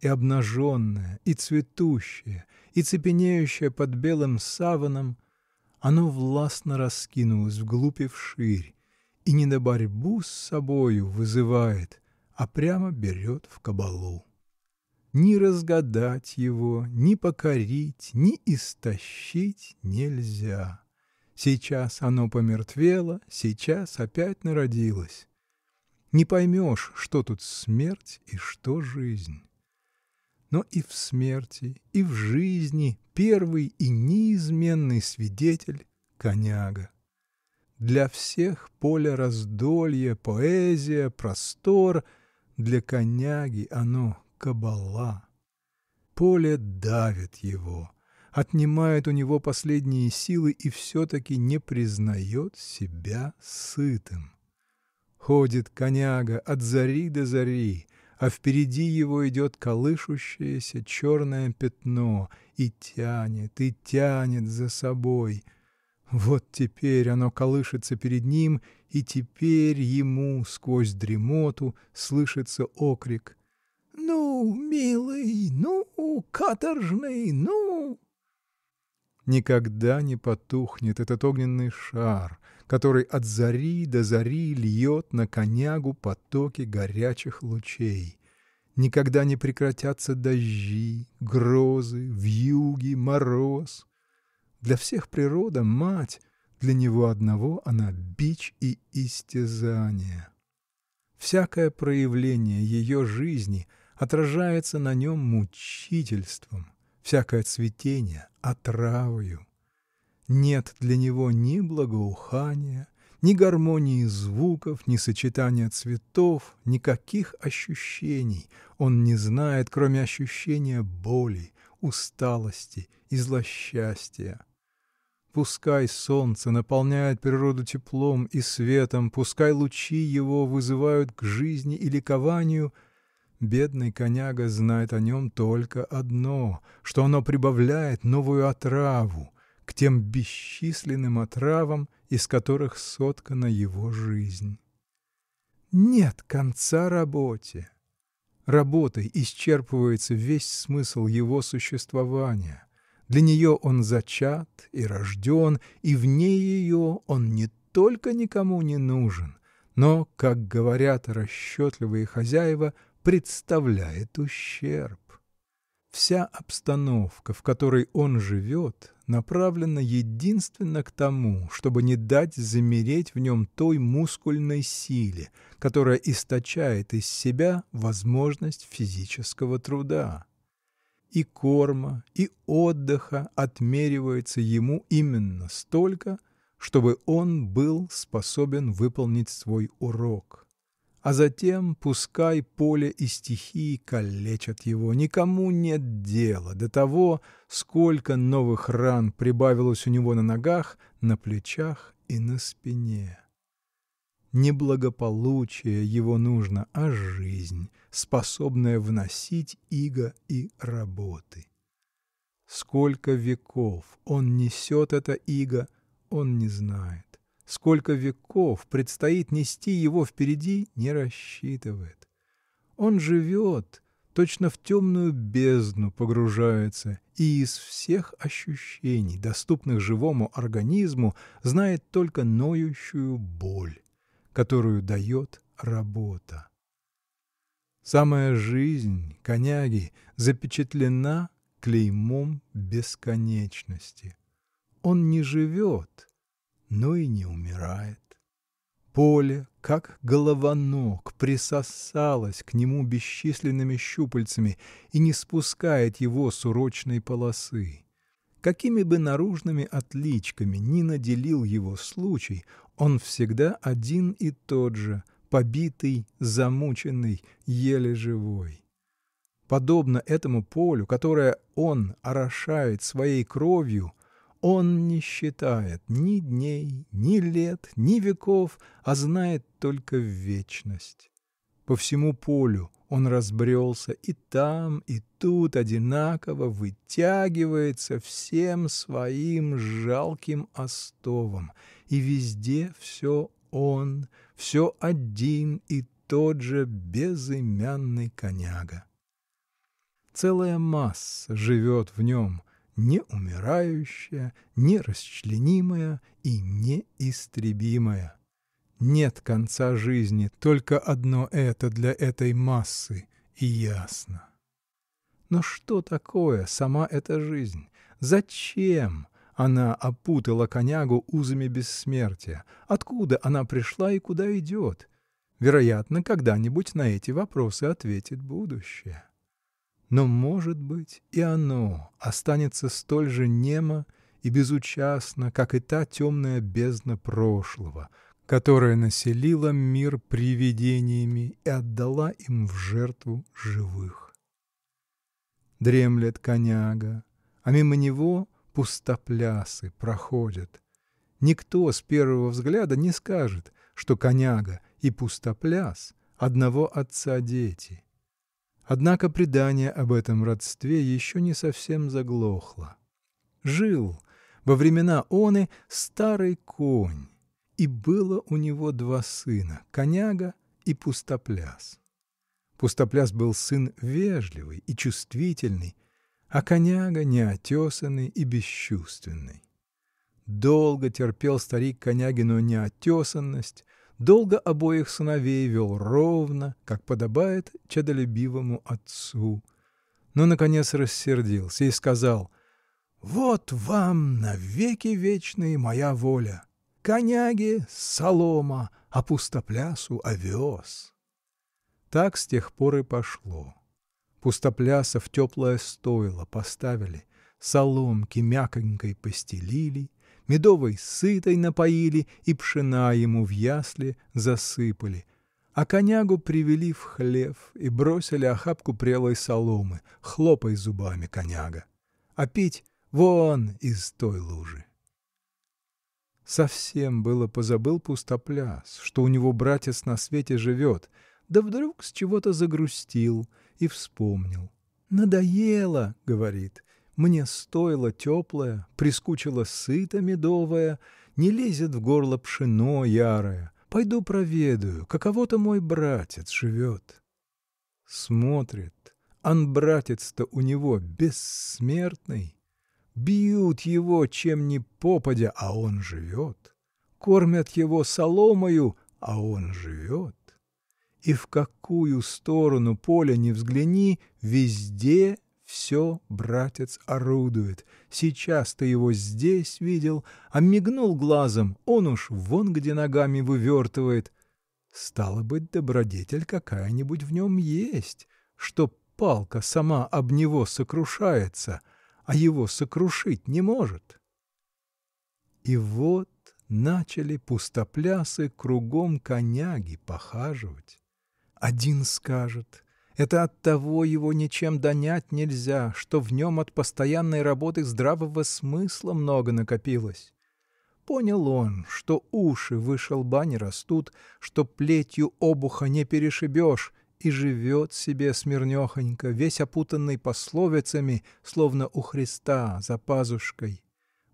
И обнаженное, и цветущее, и цепенеющее под белым саваном, оно властно раскинулось вглубь и вширь, и не на борьбу с собою вызывает, а прямо берет в кабалу. Ни разгадать его, ни покорить, ни истощить нельзя. Сейчас оно помертвело, сейчас опять народилось. Не поймешь, что тут смерть и что жизнь. Но и в смерти, и в жизни первый и неизменный свидетель — коняга. Для всех поле раздолье, поэзия, простор для коняги оно кабала. Поле давит его, отнимает у него последние силы и все-таки не признает себя сытым. Ходит коняга от зари до зари, а впереди его идет колышущееся черное пятно и тянет, и тянет за собой. Вот теперь оно колышется перед ним, и теперь ему сквозь дремоту слышится окрик «Ну, милый, ну, каторжный, ну!» Никогда не потухнет этот огненный шар, который от зари до зари льет на конягу потоки горячих лучей. Никогда не прекратятся дожди, грозы, вьюги, мороз. Для всех природа — мать, для него одного она — бич и истязание. Всякое проявление ее жизни отражается на нем мучительством, всякое цветение — отравою. Нет для него ни благоухания, ни гармонии звуков, ни сочетания цветов, никаких ощущений он не знает, кроме ощущения боли, усталости и злосчастья. Пускай солнце наполняет природу теплом и светом, пускай лучи его вызывают к жизни и ликованию — Бедный коняга знает о нем только одно, что оно прибавляет новую отраву к тем бесчисленным отравам, из которых соткана его жизнь. Нет конца работе. Работой исчерпывается весь смысл его существования. Для нее он зачат и рожден, и вне ее он не только никому не нужен, но, как говорят расчетливые хозяева, представляет ущерб. Вся обстановка, в которой он живет, направлена единственно к тому, чтобы не дать замереть в нем той мускульной силе, которая источает из себя возможность физического труда. И корма, и отдыха отмеривается ему именно столько, чтобы он был способен выполнить свой урок а затем пускай поле и стихии калечат его. Никому нет дела до того, сколько новых ран прибавилось у него на ногах, на плечах и на спине. Не благополучие его нужно, а жизнь, способная вносить иго и работы. Сколько веков он несет это иго, он не знает. Сколько веков предстоит нести его впереди, не рассчитывает. Он живет, точно в темную бездну погружается и из всех ощущений, доступных живому организму, знает только ноющую боль, которую дает работа. Самая жизнь коняги запечатлена клеймом бесконечности. Он не живет, но и не умирает. Поле, как головоног, присосалось к нему бесчисленными щупальцами и не спускает его с урочной полосы. Какими бы наружными отличками ни наделил его случай, он всегда один и тот же, побитый, замученный, еле живой. Подобно этому полю, которое он орошает своей кровью, он не считает ни дней, ни лет, ни веков, а знает только вечность. По всему полю он разбрелся и там, и тут одинаково вытягивается всем своим жалким остовом, и везде все он, все один и тот же безымянный коняга. Целая масса живет в нем, не умирающая, не расчленимая и неистребимая. Нет конца жизни, только одно это для этой массы, и ясно. Но что такое сама эта жизнь? Зачем она опутала конягу узами бессмертия? Откуда она пришла и куда идет? Вероятно, когда-нибудь на эти вопросы ответит будущее. Но, может быть, и оно останется столь же немо и безучастна, как и та темная бездна прошлого, которая населила мир привидениями и отдала им в жертву живых. Дремлет коняга, а мимо него пустоплясы проходят. Никто с первого взгляда не скажет, что коняга и пустопляс одного отца дети. Однако предание об этом родстве еще не совсем заглохло. Жил во времена оны старый конь, и было у него два сына — коняга и пустопляс. Пустопляс был сын вежливый и чувствительный, а коняга неотесанный и бесчувственный. Долго терпел старик конягину неотесанность, долго обоих сыновей вел ровно, как подобает чадолюбивому отцу. Но, наконец, рассердился и сказал «Вот вам навеки вечные моя воля! Коняги — солома, а пустоплясу — овес!» Так с тех пор и пошло. Пустопляса в теплое стойло поставили, соломки мяконькой постелили, медовой сытой напоили и пшена ему в ясли засыпали, а конягу привели в хлев и бросили охапку прелой соломы, хлопай зубами, коняга, а пить вон из той лужи. Совсем было позабыл пустопляс, что у него братец на свете живет, да вдруг с чего-то загрустил и вспомнил. «Надоело», — говорит, — «мне стоило теплое, прискучило сыто медовое, не лезет в горло пшено ярое. Пойду проведаю, каково-то мой братец живет». Смотрит, ан братец-то у него бессмертный. Бьют его чем ни попадя, а он живет. Кормят его соломою, а он живет. И в какую сторону поля не взгляни, везде все братец орудует. Сейчас ты его здесь видел, а мигнул глазом, он уж вон где ногами вывертывает. Стало быть, добродетель какая-нибудь в нем есть, что палка сама об него сокрушается, а его сокрушить не может. И вот начали пустоплясы кругом коняги похаживать. Один скажет, это от того его ничем донять нельзя, что в нем от постоянной работы здравого смысла много накопилось. Понял он, что уши выше лба не растут, что плетью обуха не перешибешь, и живет себе смирнехонько, весь опутанный пословицами, словно у Христа за пазушкой.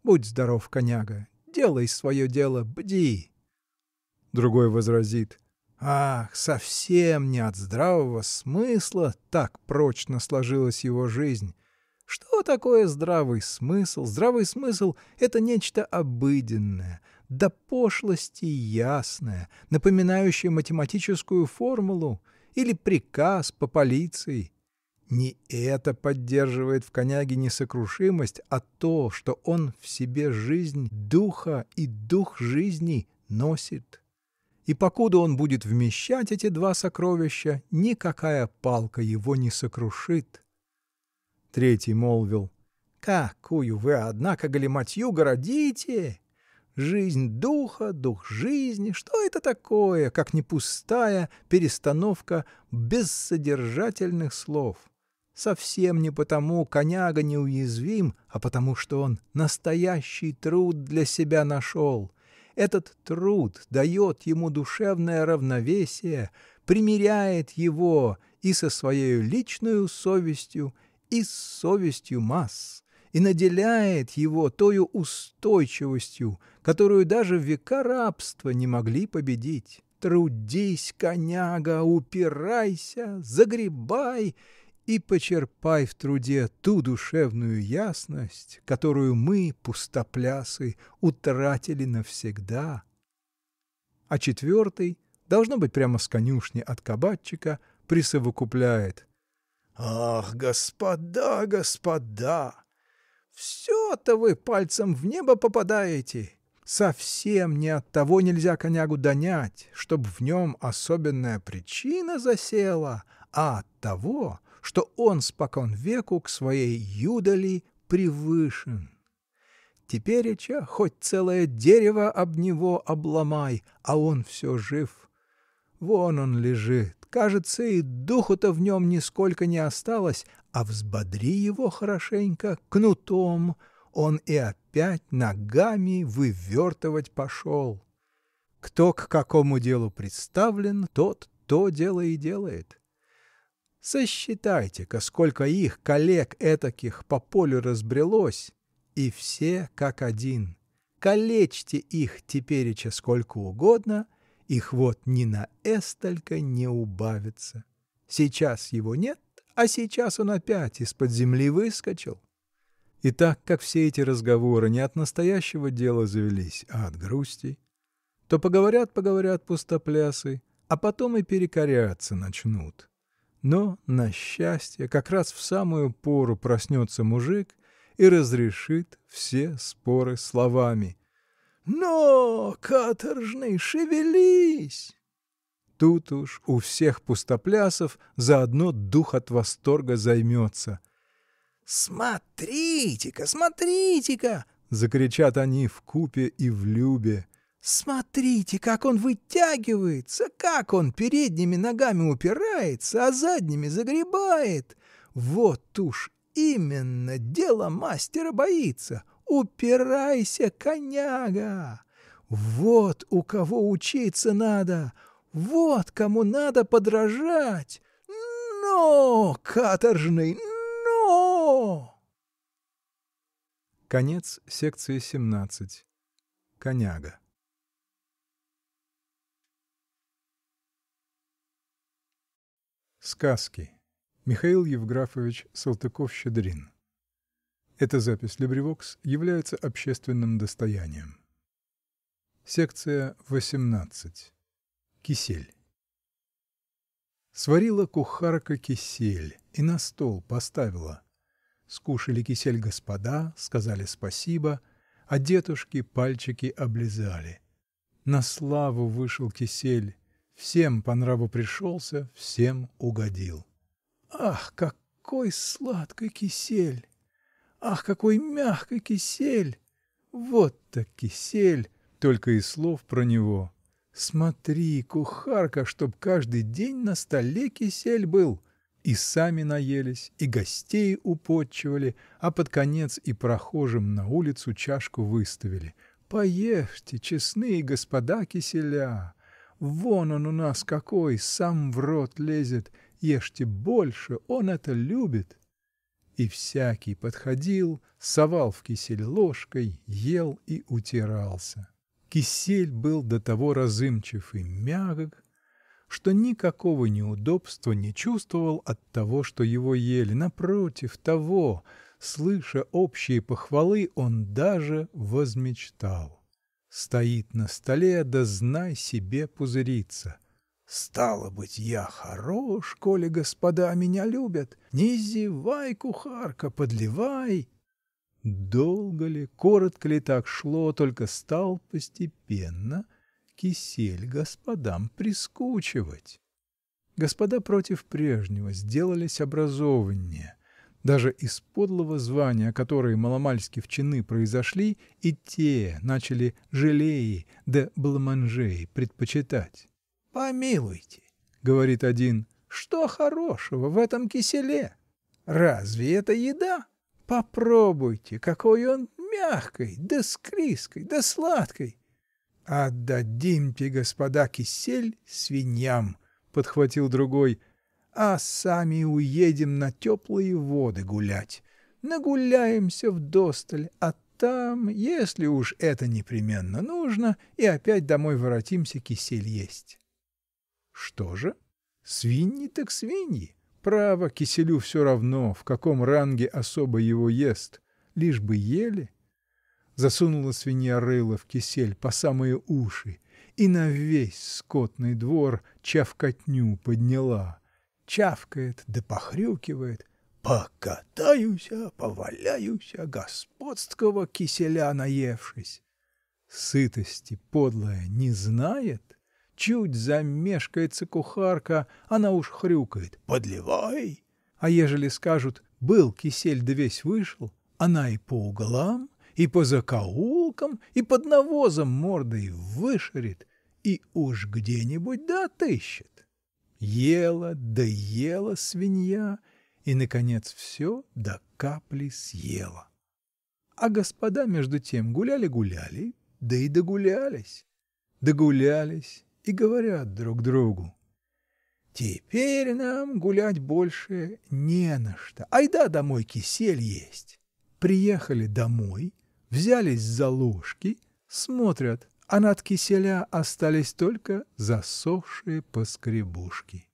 Будь здоров, коняга, делай свое дело, бди. Другой возразит — Ах, совсем не от здравого смысла так прочно сложилась его жизнь. Что такое здравый смысл? Здравый смысл — это нечто обыденное, до пошлости ясное, напоминающее математическую формулу или приказ по полиции. Не это поддерживает в коняге несокрушимость, а то, что он в себе жизнь духа и дух жизни носит и покуда он будет вмещать эти два сокровища, никакая палка его не сокрушит. Третий молвил, «Какую вы, однако, галиматью городите! Жизнь духа, дух жизни, что это такое, как не пустая перестановка бессодержательных слов?» Совсем не потому коняга неуязвим, а потому что он настоящий труд для себя нашел, этот труд дает ему душевное равновесие, примиряет его и со своей личной совестью, и с совестью масс, и наделяет его тою устойчивостью, которую даже века рабства не могли победить. Трудись, коняга, упирайся, загребай и почерпай в труде ту душевную ясность, которую мы, пустоплясы, утратили навсегда. А четвертый, должно быть прямо с конюшни от кабачика, присовокупляет. «Ах, господа, господа! Все-то вы пальцем в небо попадаете!» Совсем не от того нельзя конягу донять, чтоб в нем особенная причина засела, а от того, что он спокон веку к своей юдоли привышен. тепереча хоть целое дерево об него обломай, а он все жив. Вон он лежит, кажется, и духу-то в нем нисколько не осталось, а взбодри его хорошенько, кнутом, он и опять ногами вывертывать пошел. Кто к какому делу представлен, тот то дело и делает. Сосчитайте-ка, сколько их, коллег этаких, по полю разбрелось, и все как один. Калечьте их тепереча сколько угодно, их вот ни на эстолько не убавится. Сейчас его нет, а сейчас он опять из-под земли выскочил. И так как все эти разговоры не от настоящего дела завелись, а от грусти, то поговорят-поговорят пустоплясы, а потом и перекоряться начнут. Но, на счастье, как раз в самую пору проснется мужик и разрешит все споры словами. «Но, каторжный, шевелись!» Тут уж у всех пустоплясов заодно дух от восторга займется. «Смотрите-ка, смотрите-ка!» — закричат они в купе и в любе. Смотрите, как он вытягивается, как он передними ногами упирается, а задними загребает. Вот уж именно дело мастера боится. Упирайся, коняга! Вот у кого учиться надо, вот кому надо подражать. Но, каторжный, но! Конец секции 17. Коняга. Сказки. Михаил Евграфович Салтыков-Щедрин. Эта запись Либревокс является общественным достоянием. Секция 18. Кисель. Сварила кухарка кисель и на стол поставила. Скушали кисель господа, сказали спасибо, а дедушки пальчики облизали. На славу вышел кисель, Всем по нраву пришелся, всем угодил. Ах, какой сладкий кисель! Ах, какой мягкий кисель! Вот так кисель! Только и слов про него. Смотри, кухарка, чтоб каждый день на столе кисель был. И сами наелись, и гостей употчевали, а под конец и прохожим на улицу чашку выставили. Поешьте, честные господа киселя! Вон он у нас какой, сам в рот лезет, ешьте больше, он это любит. И всякий подходил, совал в кисель ложкой, ел и утирался. Кисель был до того разымчив и мягок, что никакого неудобства не чувствовал от того, что его ели. Напротив того, слыша общие похвалы, он даже возмечтал. Стоит на столе, да знай себе пузырится. Стало быть, я хорош, коли господа меня любят. Не зевай, кухарка, подливай. Долго ли, коротко ли так шло, только стал постепенно кисель господам прискучивать. Господа против прежнего сделались образованнее — даже из подлого звания, которые маломальски в чины произошли, и те начали жалеи да бламанжеи предпочитать. — Помилуйте, — говорит один, — что хорошего в этом киселе? Разве это еда? Попробуйте, какой он мягкой, да склизкой, да сладкой. — Отдадимте, господа, кисель свиньям, — подхватил другой, — а сами уедем на теплые воды гулять. Нагуляемся вдосталь, а там, если уж это непременно нужно, и опять домой воротимся кисель есть. Что же? Свиньи так свиньи. Право, киселю все равно, в каком ранге особо его ест, лишь бы ели. Засунула свинья рыло в кисель по самые уши и на весь скотный двор чавкотню подняла — чавкает да похрюкивает. Покатаюся, поваляюся, господского киселя наевшись. Сытости подлая не знает. Чуть замешкается кухарка, она уж хрюкает. «Подливай!» А ежели скажут «был кисель да весь вышел», она и по углам, и по закоулкам, и под навозом мордой вышарит, и уж где-нибудь да отыщет. Ела да ела свинья, и, наконец, все до капли съела. А господа, между тем, гуляли-гуляли, да и догулялись. Догулялись и говорят друг другу. Теперь нам гулять больше не на что. Айда домой кисель есть. Приехали домой, взялись за ложки, смотрят, а над киселя остались только засохшие поскребушки.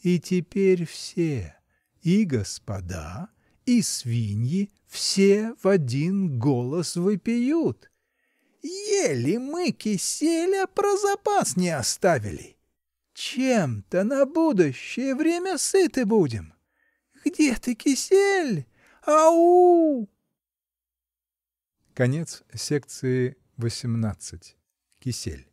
И теперь все, и господа, и свиньи, все в один голос выпьют. Ели мы киселя, про запас не оставили. Чем-то на будущее время сыты будем. Где ты, кисель? Ау! Конец секции 18. Кисель.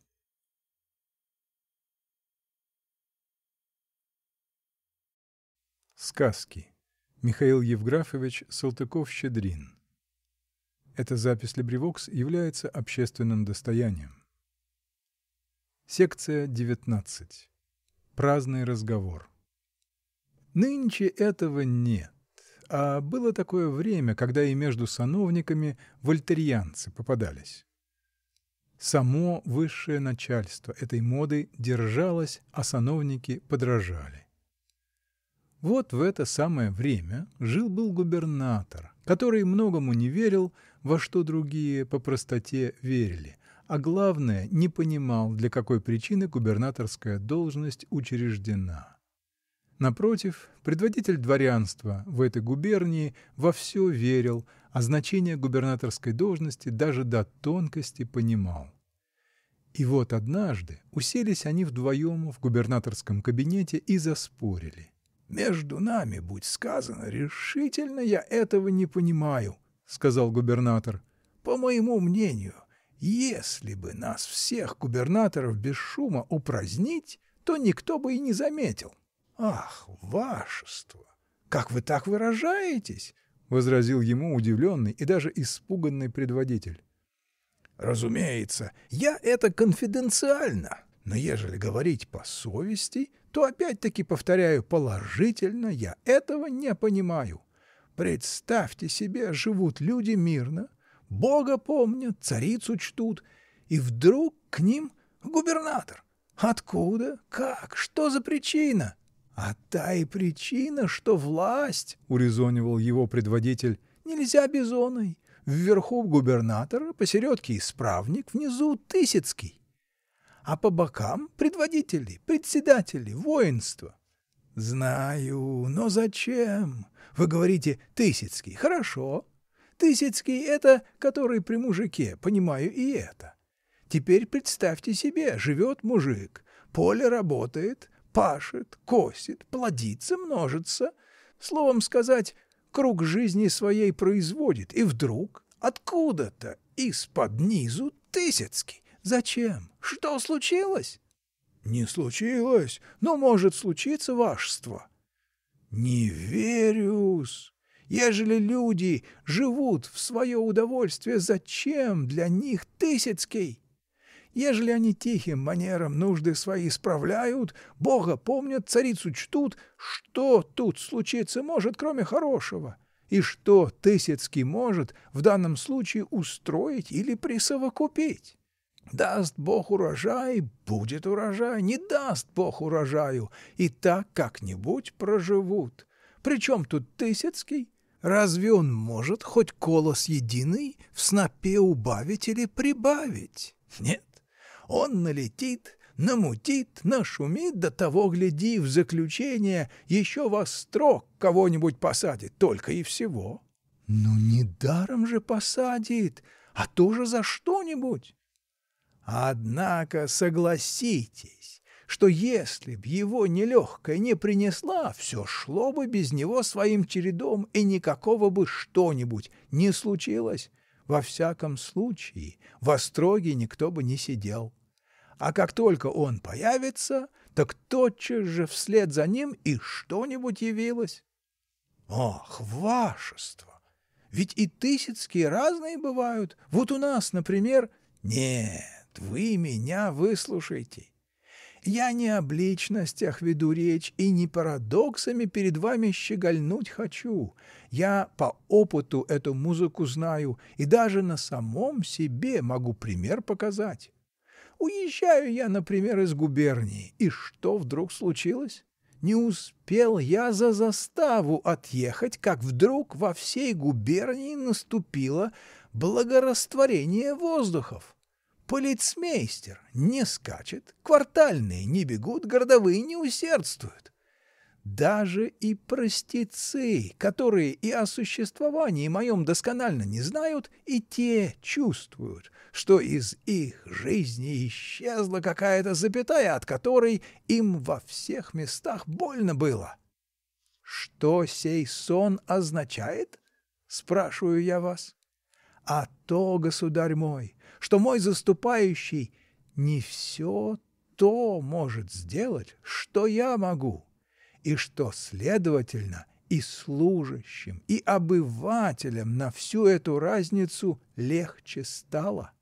Сказки. Михаил Евграфович Салтыков-Щедрин. Эта запись Либревокс является общественным достоянием. Секция 19. Праздный разговор. Нынче этого нет, а было такое время, когда и между сановниками вольтерьянцы попадались. Само высшее начальство этой моды держалось, а сановники подражали. Вот в это самое время жил-был губернатор, который многому не верил, во что другие по простоте верили, а главное, не понимал, для какой причины губернаторская должность учреждена. Напротив, предводитель дворянства в этой губернии во все верил, а значение губернаторской должности даже до тонкости понимал. И вот однажды уселись они вдвоем в губернаторском кабинете и заспорили. Между нами, будь сказано, решительно я этого не понимаю, — сказал губернатор. По моему мнению, если бы нас всех губернаторов без шума упразднить, то никто бы и не заметил. — Ах, вашество! Как вы так выражаетесь? — возразил ему удивленный и даже испуганный предводитель. — Разумеется, я это конфиденциально, но ежели говорить по совести, то опять-таки повторяю положительно, я этого не понимаю. Представьте себе, живут люди мирно, Бога помнят, царицу чтут, и вдруг к ним губернатор. Откуда? Как? Что за причина? А та и причина, что власть, — урезонивал его предводитель, — нельзя бизоной. Вверху губернатора, посередке исправник, внизу Тысяцкий а по бокам предводители, председатели, воинство. Знаю, но зачем? Вы говорите Тысяцкий. Хорошо. Тысяцкий — это который при мужике, понимаю и это. Теперь представьте себе, живет мужик, поле работает, пашет, косит, плодится, множится. Словом сказать, круг жизни своей производит, и вдруг откуда-то из-под низу Тысяцкий. Зачем? Что случилось? Не случилось, но может случиться вашество. Не верю-с. Ежели люди живут в свое удовольствие, зачем для них Тысяцкий? Ежели они тихим манером нужды свои справляют, Бога помнят, царицу чтут, что тут случиться может, кроме хорошего? И что Тысяцкий может в данном случае устроить или присовокупить? Даст Бог урожай — будет урожай, не даст Бог урожаю, и так как-нибудь проживут. Причем тут Тысяцкий? Разве он может хоть колос единый в снопе убавить или прибавить? Нет, он налетит, намутит, нашумит, до того, гляди, в заключение еще во строк кого-нибудь посадит, только и всего. Ну, не даром же посадит, а тоже за что-нибудь. Однако согласитесь, что если б его нелегкая не принесла, все шло бы без него своим чередом, и никакого бы что-нибудь не случилось. Во всяком случае, в остроге никто бы не сидел. А как только он появится, так тотчас же вслед за ним и что-нибудь явилось. Ох, вашество! Ведь и Тысяцкие разные бывают. Вот у нас, например. Нет, вы меня выслушайте. Я не об личностях веду речь и не парадоксами перед вами щегольнуть хочу. Я по опыту эту музыку знаю и даже на самом себе могу пример показать. Уезжаю я, например, из губернии, и что вдруг случилось? Не успел я за заставу отъехать, как вдруг во всей губернии наступило благорастворение воздухов. Полицмейстер не скачет, квартальные не бегут, городовые не усердствуют. Даже и простецы, которые и о существовании моем досконально не знают, и те чувствуют, что из их жизни исчезла какая-то запятая, от которой им во всех местах больно было. Что сей сон означает? Спрашиваю я вас. А то, государь мой, что мой заступающий не все то может сделать, что я могу, и что, следовательно, и служащим, и обывателям на всю эту разницу легче стало.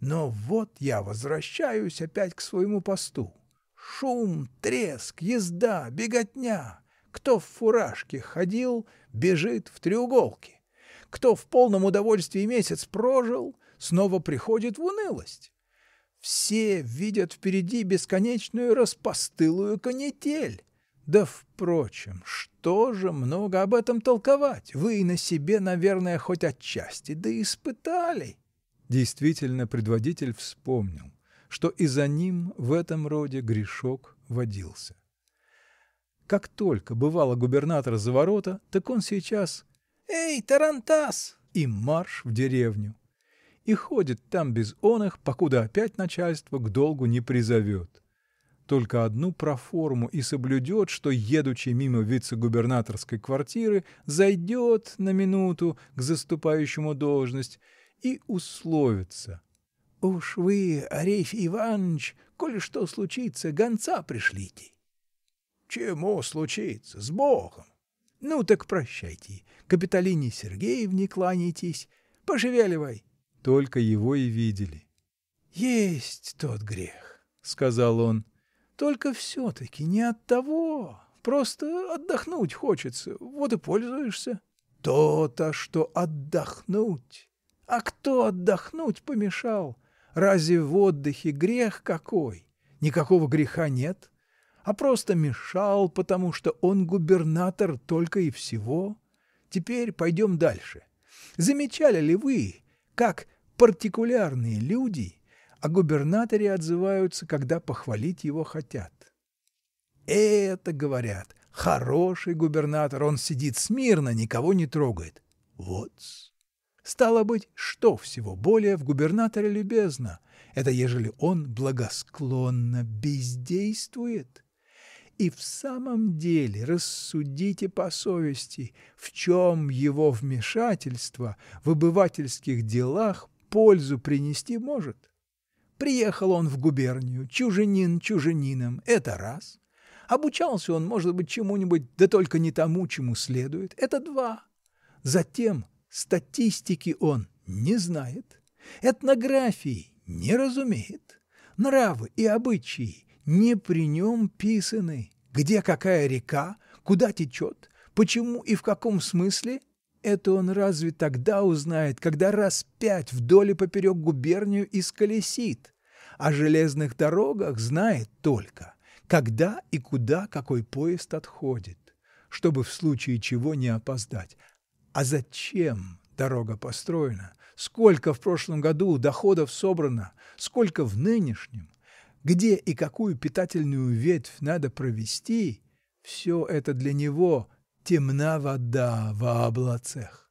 Но вот я возвращаюсь опять к своему посту. Шум, треск, езда, беготня. Кто в фуражке ходил, бежит в треуголке. Кто в полном удовольствии месяц прожил, снова приходит в унылость. Все видят впереди бесконечную распостылую канитель. Да, впрочем, что же много об этом толковать? Вы и на себе, наверное, хоть отчасти да испытали. Действительно, предводитель вспомнил, что и за ним в этом роде грешок водился. Как только бывало губернатор за ворота, так он сейчас «Эй, Тарантас!» и марш в деревню и ходит там без оных, покуда опять начальство к долгу не призовет. Только одну проформу и соблюдет, что, едучи мимо вице-губернаторской квартиры, зайдет на минуту к заступающему должность и условится. «Уж вы, Арефий Иванович, коли что случится, гонца пришлите». «Чему случится? С Богом!» «Ну так прощайте, Капитолине Сергеевне кланяйтесь, пошевеливай». Только его и видели. — Есть тот грех, — сказал он, — только все-таки не от того. Просто отдохнуть хочется, вот и пользуешься. То-то, что отдохнуть. А кто отдохнуть помешал? Разве в отдыхе грех какой? Никакого греха нет. А просто мешал, потому что он губернатор только и всего. Теперь пойдем дальше. Замечали ли вы, как партикулярные люди о губернаторе отзываются, когда похвалить его хотят. Это, говорят, хороший губернатор, он сидит смирно, никого не трогает. Вот. Стало быть, что всего более в губернаторе любезно? Это ежели он благосклонно бездействует. И в самом деле рассудите по совести, в чем его вмешательство в обывательских делах пользу принести может. Приехал он в губернию, чуженин чуженином, это раз. Обучался он, может быть, чему-нибудь, да только не тому, чему следует, это два. Затем статистики он не знает, этнографии не разумеет, нравы и обычаи не при нем писаны, где какая река, куда течет, почему и в каком смысле – это он разве тогда узнает, когда раз пять вдоль и поперек губернию исколесит, о железных дорогах знает только, когда и куда какой поезд отходит, чтобы в случае чего не опоздать. А зачем дорога построена? Сколько в прошлом году доходов собрано? Сколько в нынешнем? Где и какую питательную ветвь надо провести? Все это для него темна вода в облацах.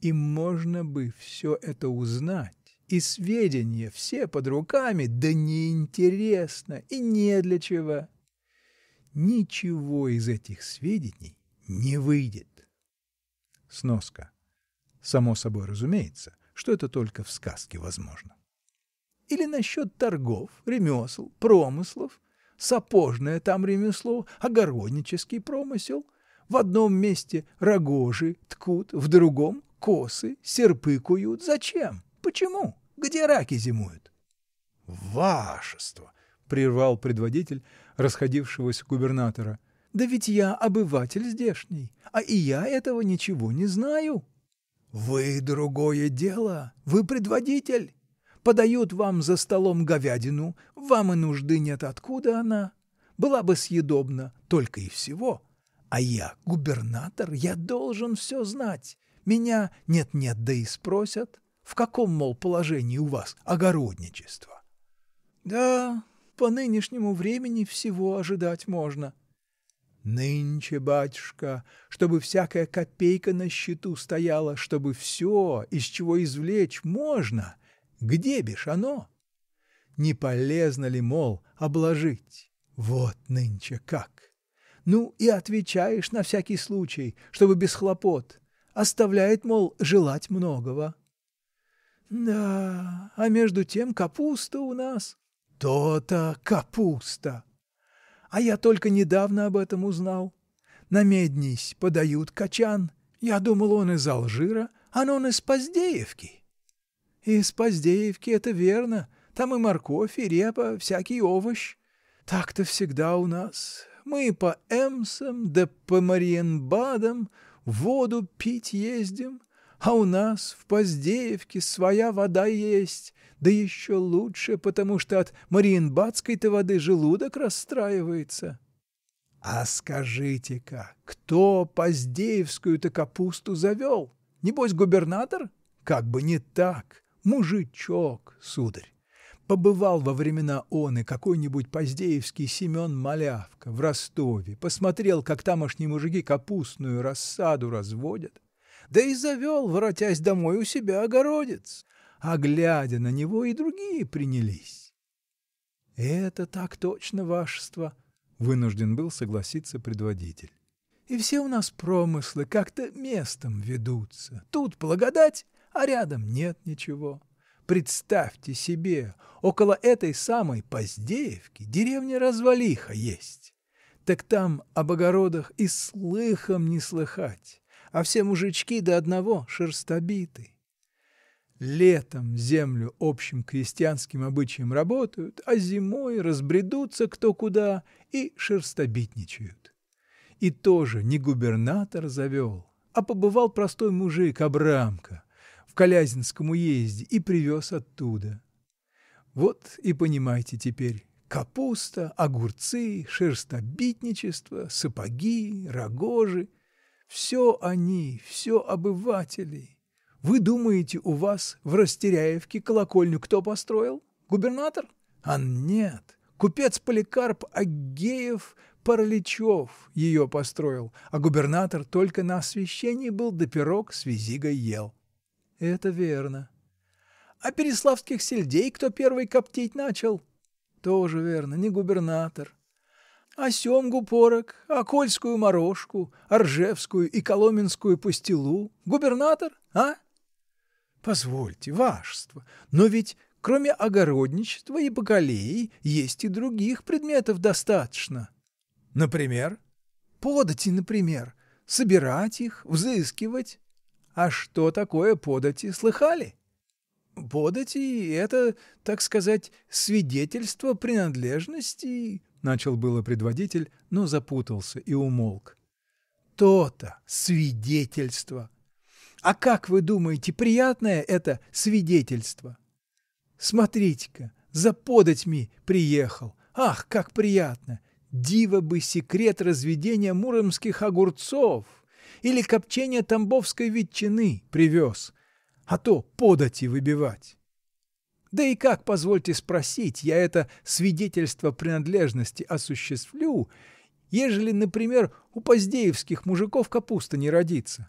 И можно бы все это узнать, и сведения все под руками, да неинтересно и не для чего. Ничего из этих сведений не выйдет. Сноска. Само собой разумеется, что это только в сказке возможно. Или насчет торгов, ремесел, промыслов, сапожное там ремесло, огороднический промысел. В одном месте рогожи ткут, в другом косы, серпы куют. Зачем? Почему? Где раки зимуют? — Вашество! — прервал предводитель расходившегося губернатора. — Да ведь я обыватель здешний, а и я этого ничего не знаю. — Вы другое дело, вы предводитель. Подают вам за столом говядину, вам и нужды нет, откуда она. Была бы съедобна, только и всего. А я губернатор, я должен все знать. Меня нет-нет, да и спросят, в каком, мол, положении у вас огородничество. Да, по нынешнему времени всего ожидать можно. Нынче, батюшка, чтобы всякая копейка на счету стояла, чтобы все, из чего извлечь можно, где бишь оно? Не полезно ли, мол, обложить? Вот нынче как. Ну и отвечаешь на всякий случай, чтобы без хлопот. Оставляет, мол, желать многого. Да, а между тем капуста у нас. То-то капуста. А я только недавно об этом узнал. На Меднись подают качан. Я думал, он из Алжира, а он из Поздеевки. Из Поздеевки, это верно. Там и морковь, и репа, всякий овощ. Так-то всегда у нас. Мы по Эмсам да по Мариенбадам воду пить ездим, а у нас в Поздеевке своя вода есть, да еще лучше, потому что от Мариенбадской-то воды желудок расстраивается. А скажите-ка, кто Поздеевскую-то капусту завел? Небось, губернатор? Как бы не так, мужичок, сударь. Побывал во времена он и какой-нибудь поздеевский Семен Малявка в Ростове, посмотрел, как тамошние мужики капустную рассаду разводят, да и завел, воротясь домой, у себя огородец, а глядя на него и другие принялись. — Это так точно, вашество, — вынужден был согласиться предводитель. — И все у нас промыслы как-то местом ведутся. Тут благодать, а рядом нет ничего. Представьте себе, около этой самой Поздеевки деревня Развалиха есть. Так там об огородах и слыхом не слыхать, а все мужички до одного шерстобиты. Летом землю общим крестьянским обычаем работают, а зимой разбредутся кто куда и шерстобитничают. И тоже не губернатор завел, а побывал простой мужик Абрамка, Калязинском уезде и привез оттуда. Вот и понимаете теперь, капуста, огурцы, шерстобитничество, сапоги, рогожи — все они, все обыватели. Вы думаете, у вас в Растеряевке колокольню кто построил? Губернатор? А нет, купец Поликарп Агеев Параличев ее построил, а губернатор только на освещении был да пирог с визигой ел. — Это верно. — А переславских сельдей кто первый коптить начал? — Тоже верно, не губернатор. А семгу порок, а кольскую морожку, а ржевскую и коломенскую пастилу? Губернатор, а? Позвольте, вашество, но ведь кроме огородничества и бакалеи есть и других предметов достаточно. Например? Подати, например. Собирать их, взыскивать. А что такое подати, слыхали? Подати — это, так сказать, свидетельство принадлежности, — начал было предводитель, но запутался и умолк. То-то свидетельство. А как вы думаете, приятное это свидетельство? Смотрите-ка, за податьми приехал. Ах, как приятно! Диво бы секрет разведения муромских огурцов! или копчение тамбовской ветчины привез, а то подати выбивать. Да и как, позвольте спросить, я это свидетельство принадлежности осуществлю, ежели, например, у поздеевских мужиков капуста не родится?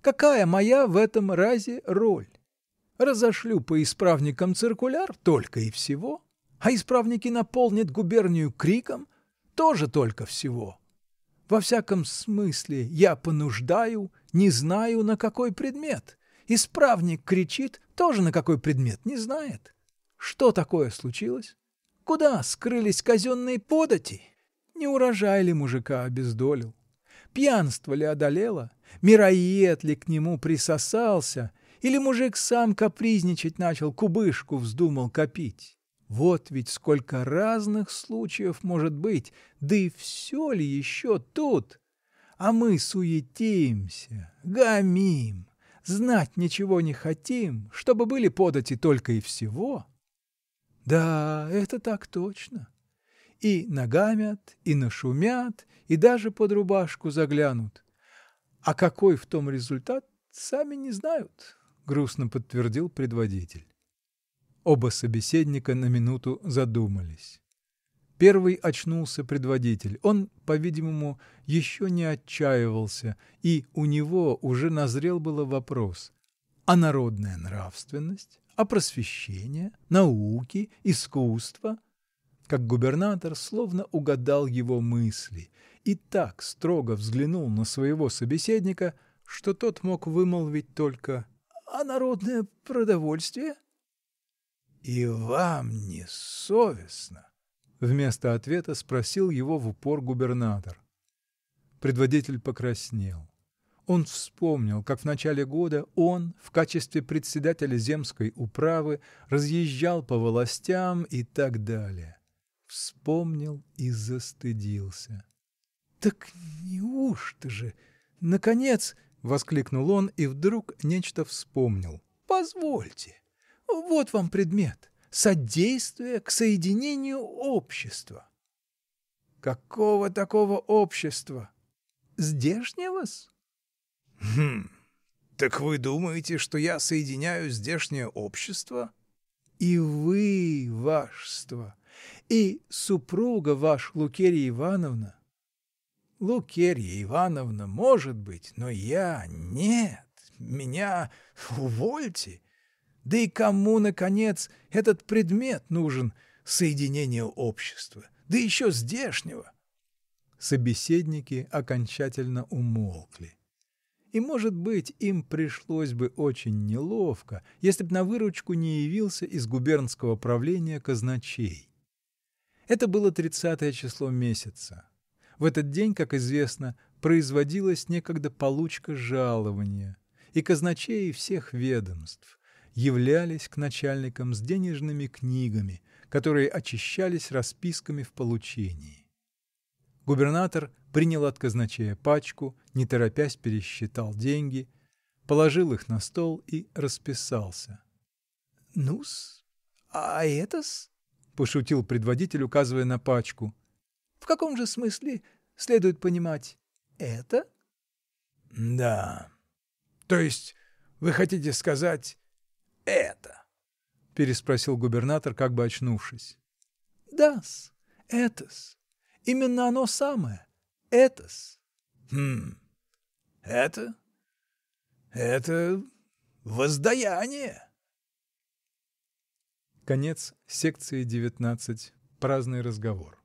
Какая моя в этом разе роль? Разошлю по исправникам циркуляр только и всего, а исправники наполнят губернию криком тоже только всего. Во всяком смысле я понуждаю, не знаю, на какой предмет. Исправник кричит, тоже на какой предмет, не знает. Что такое случилось? Куда скрылись казенные подати? Не урожай ли мужика обездолил? Пьянство ли одолело, мироед ли к нему присосался, или мужик сам капризничать начал, кубышку вздумал копить? Вот ведь сколько разных случаев может быть, да и все ли еще тут? А мы суетимся, гомим, знать ничего не хотим, чтобы были подати только и всего. Да, это так точно. И нагамят, и нашумят, и даже под рубашку заглянут. А какой в том результат, сами не знают, — грустно подтвердил предводитель. Оба собеседника на минуту задумались. Первый очнулся предводитель. Он, по-видимому, еще не отчаивался, и у него уже назрел было вопрос. А народная нравственность? А просвещение? Науки? Искусство? Как губернатор словно угадал его мысли и так строго взглянул на своего собеседника, что тот мог вымолвить только «А народное продовольствие?» «И вам не совестно?» — вместо ответа спросил его в упор губернатор. Предводитель покраснел. Он вспомнил, как в начале года он в качестве председателя земской управы разъезжал по властям и так далее. Вспомнил и застыдился. — Так неужто же? Наконец! — воскликнул он и вдруг нечто вспомнил. — Позвольте. Вот вам предмет. Содействие к соединению общества. Какого такого общества? Здешнего-с? Хм, так вы думаете, что я соединяю здешнее общество? И вы, вашество, и супруга ваш, Лукерья Ивановна. Лукерья Ивановна, может быть, но я нет, меня увольте. Да и кому, наконец, этот предмет нужен, соединение общества, да еще здешнего? Собеседники окончательно умолкли. И, может быть, им пришлось бы очень неловко, если б на выручку не явился из губернского правления казначей. Это было тридцатое число месяца. В этот день, как известно, производилась некогда получка жалования, и казначеи всех ведомств являлись к начальникам с денежными книгами, которые очищались расписками в получении. Губернатор принял от казначея пачку, не торопясь пересчитал деньги, положил их на стол и расписался. — Ну-с, а это-с? — пошутил предводитель, указывая на пачку. — В каком же смысле следует понимать это? — Да. То есть вы хотите сказать это? — переспросил губернатор, как бы очнувшись. — Да-с, это-с. Именно оно самое. Это-с. — Хм. Это? Это воздаяние. Конец секции девятнадцать. Праздный разговор.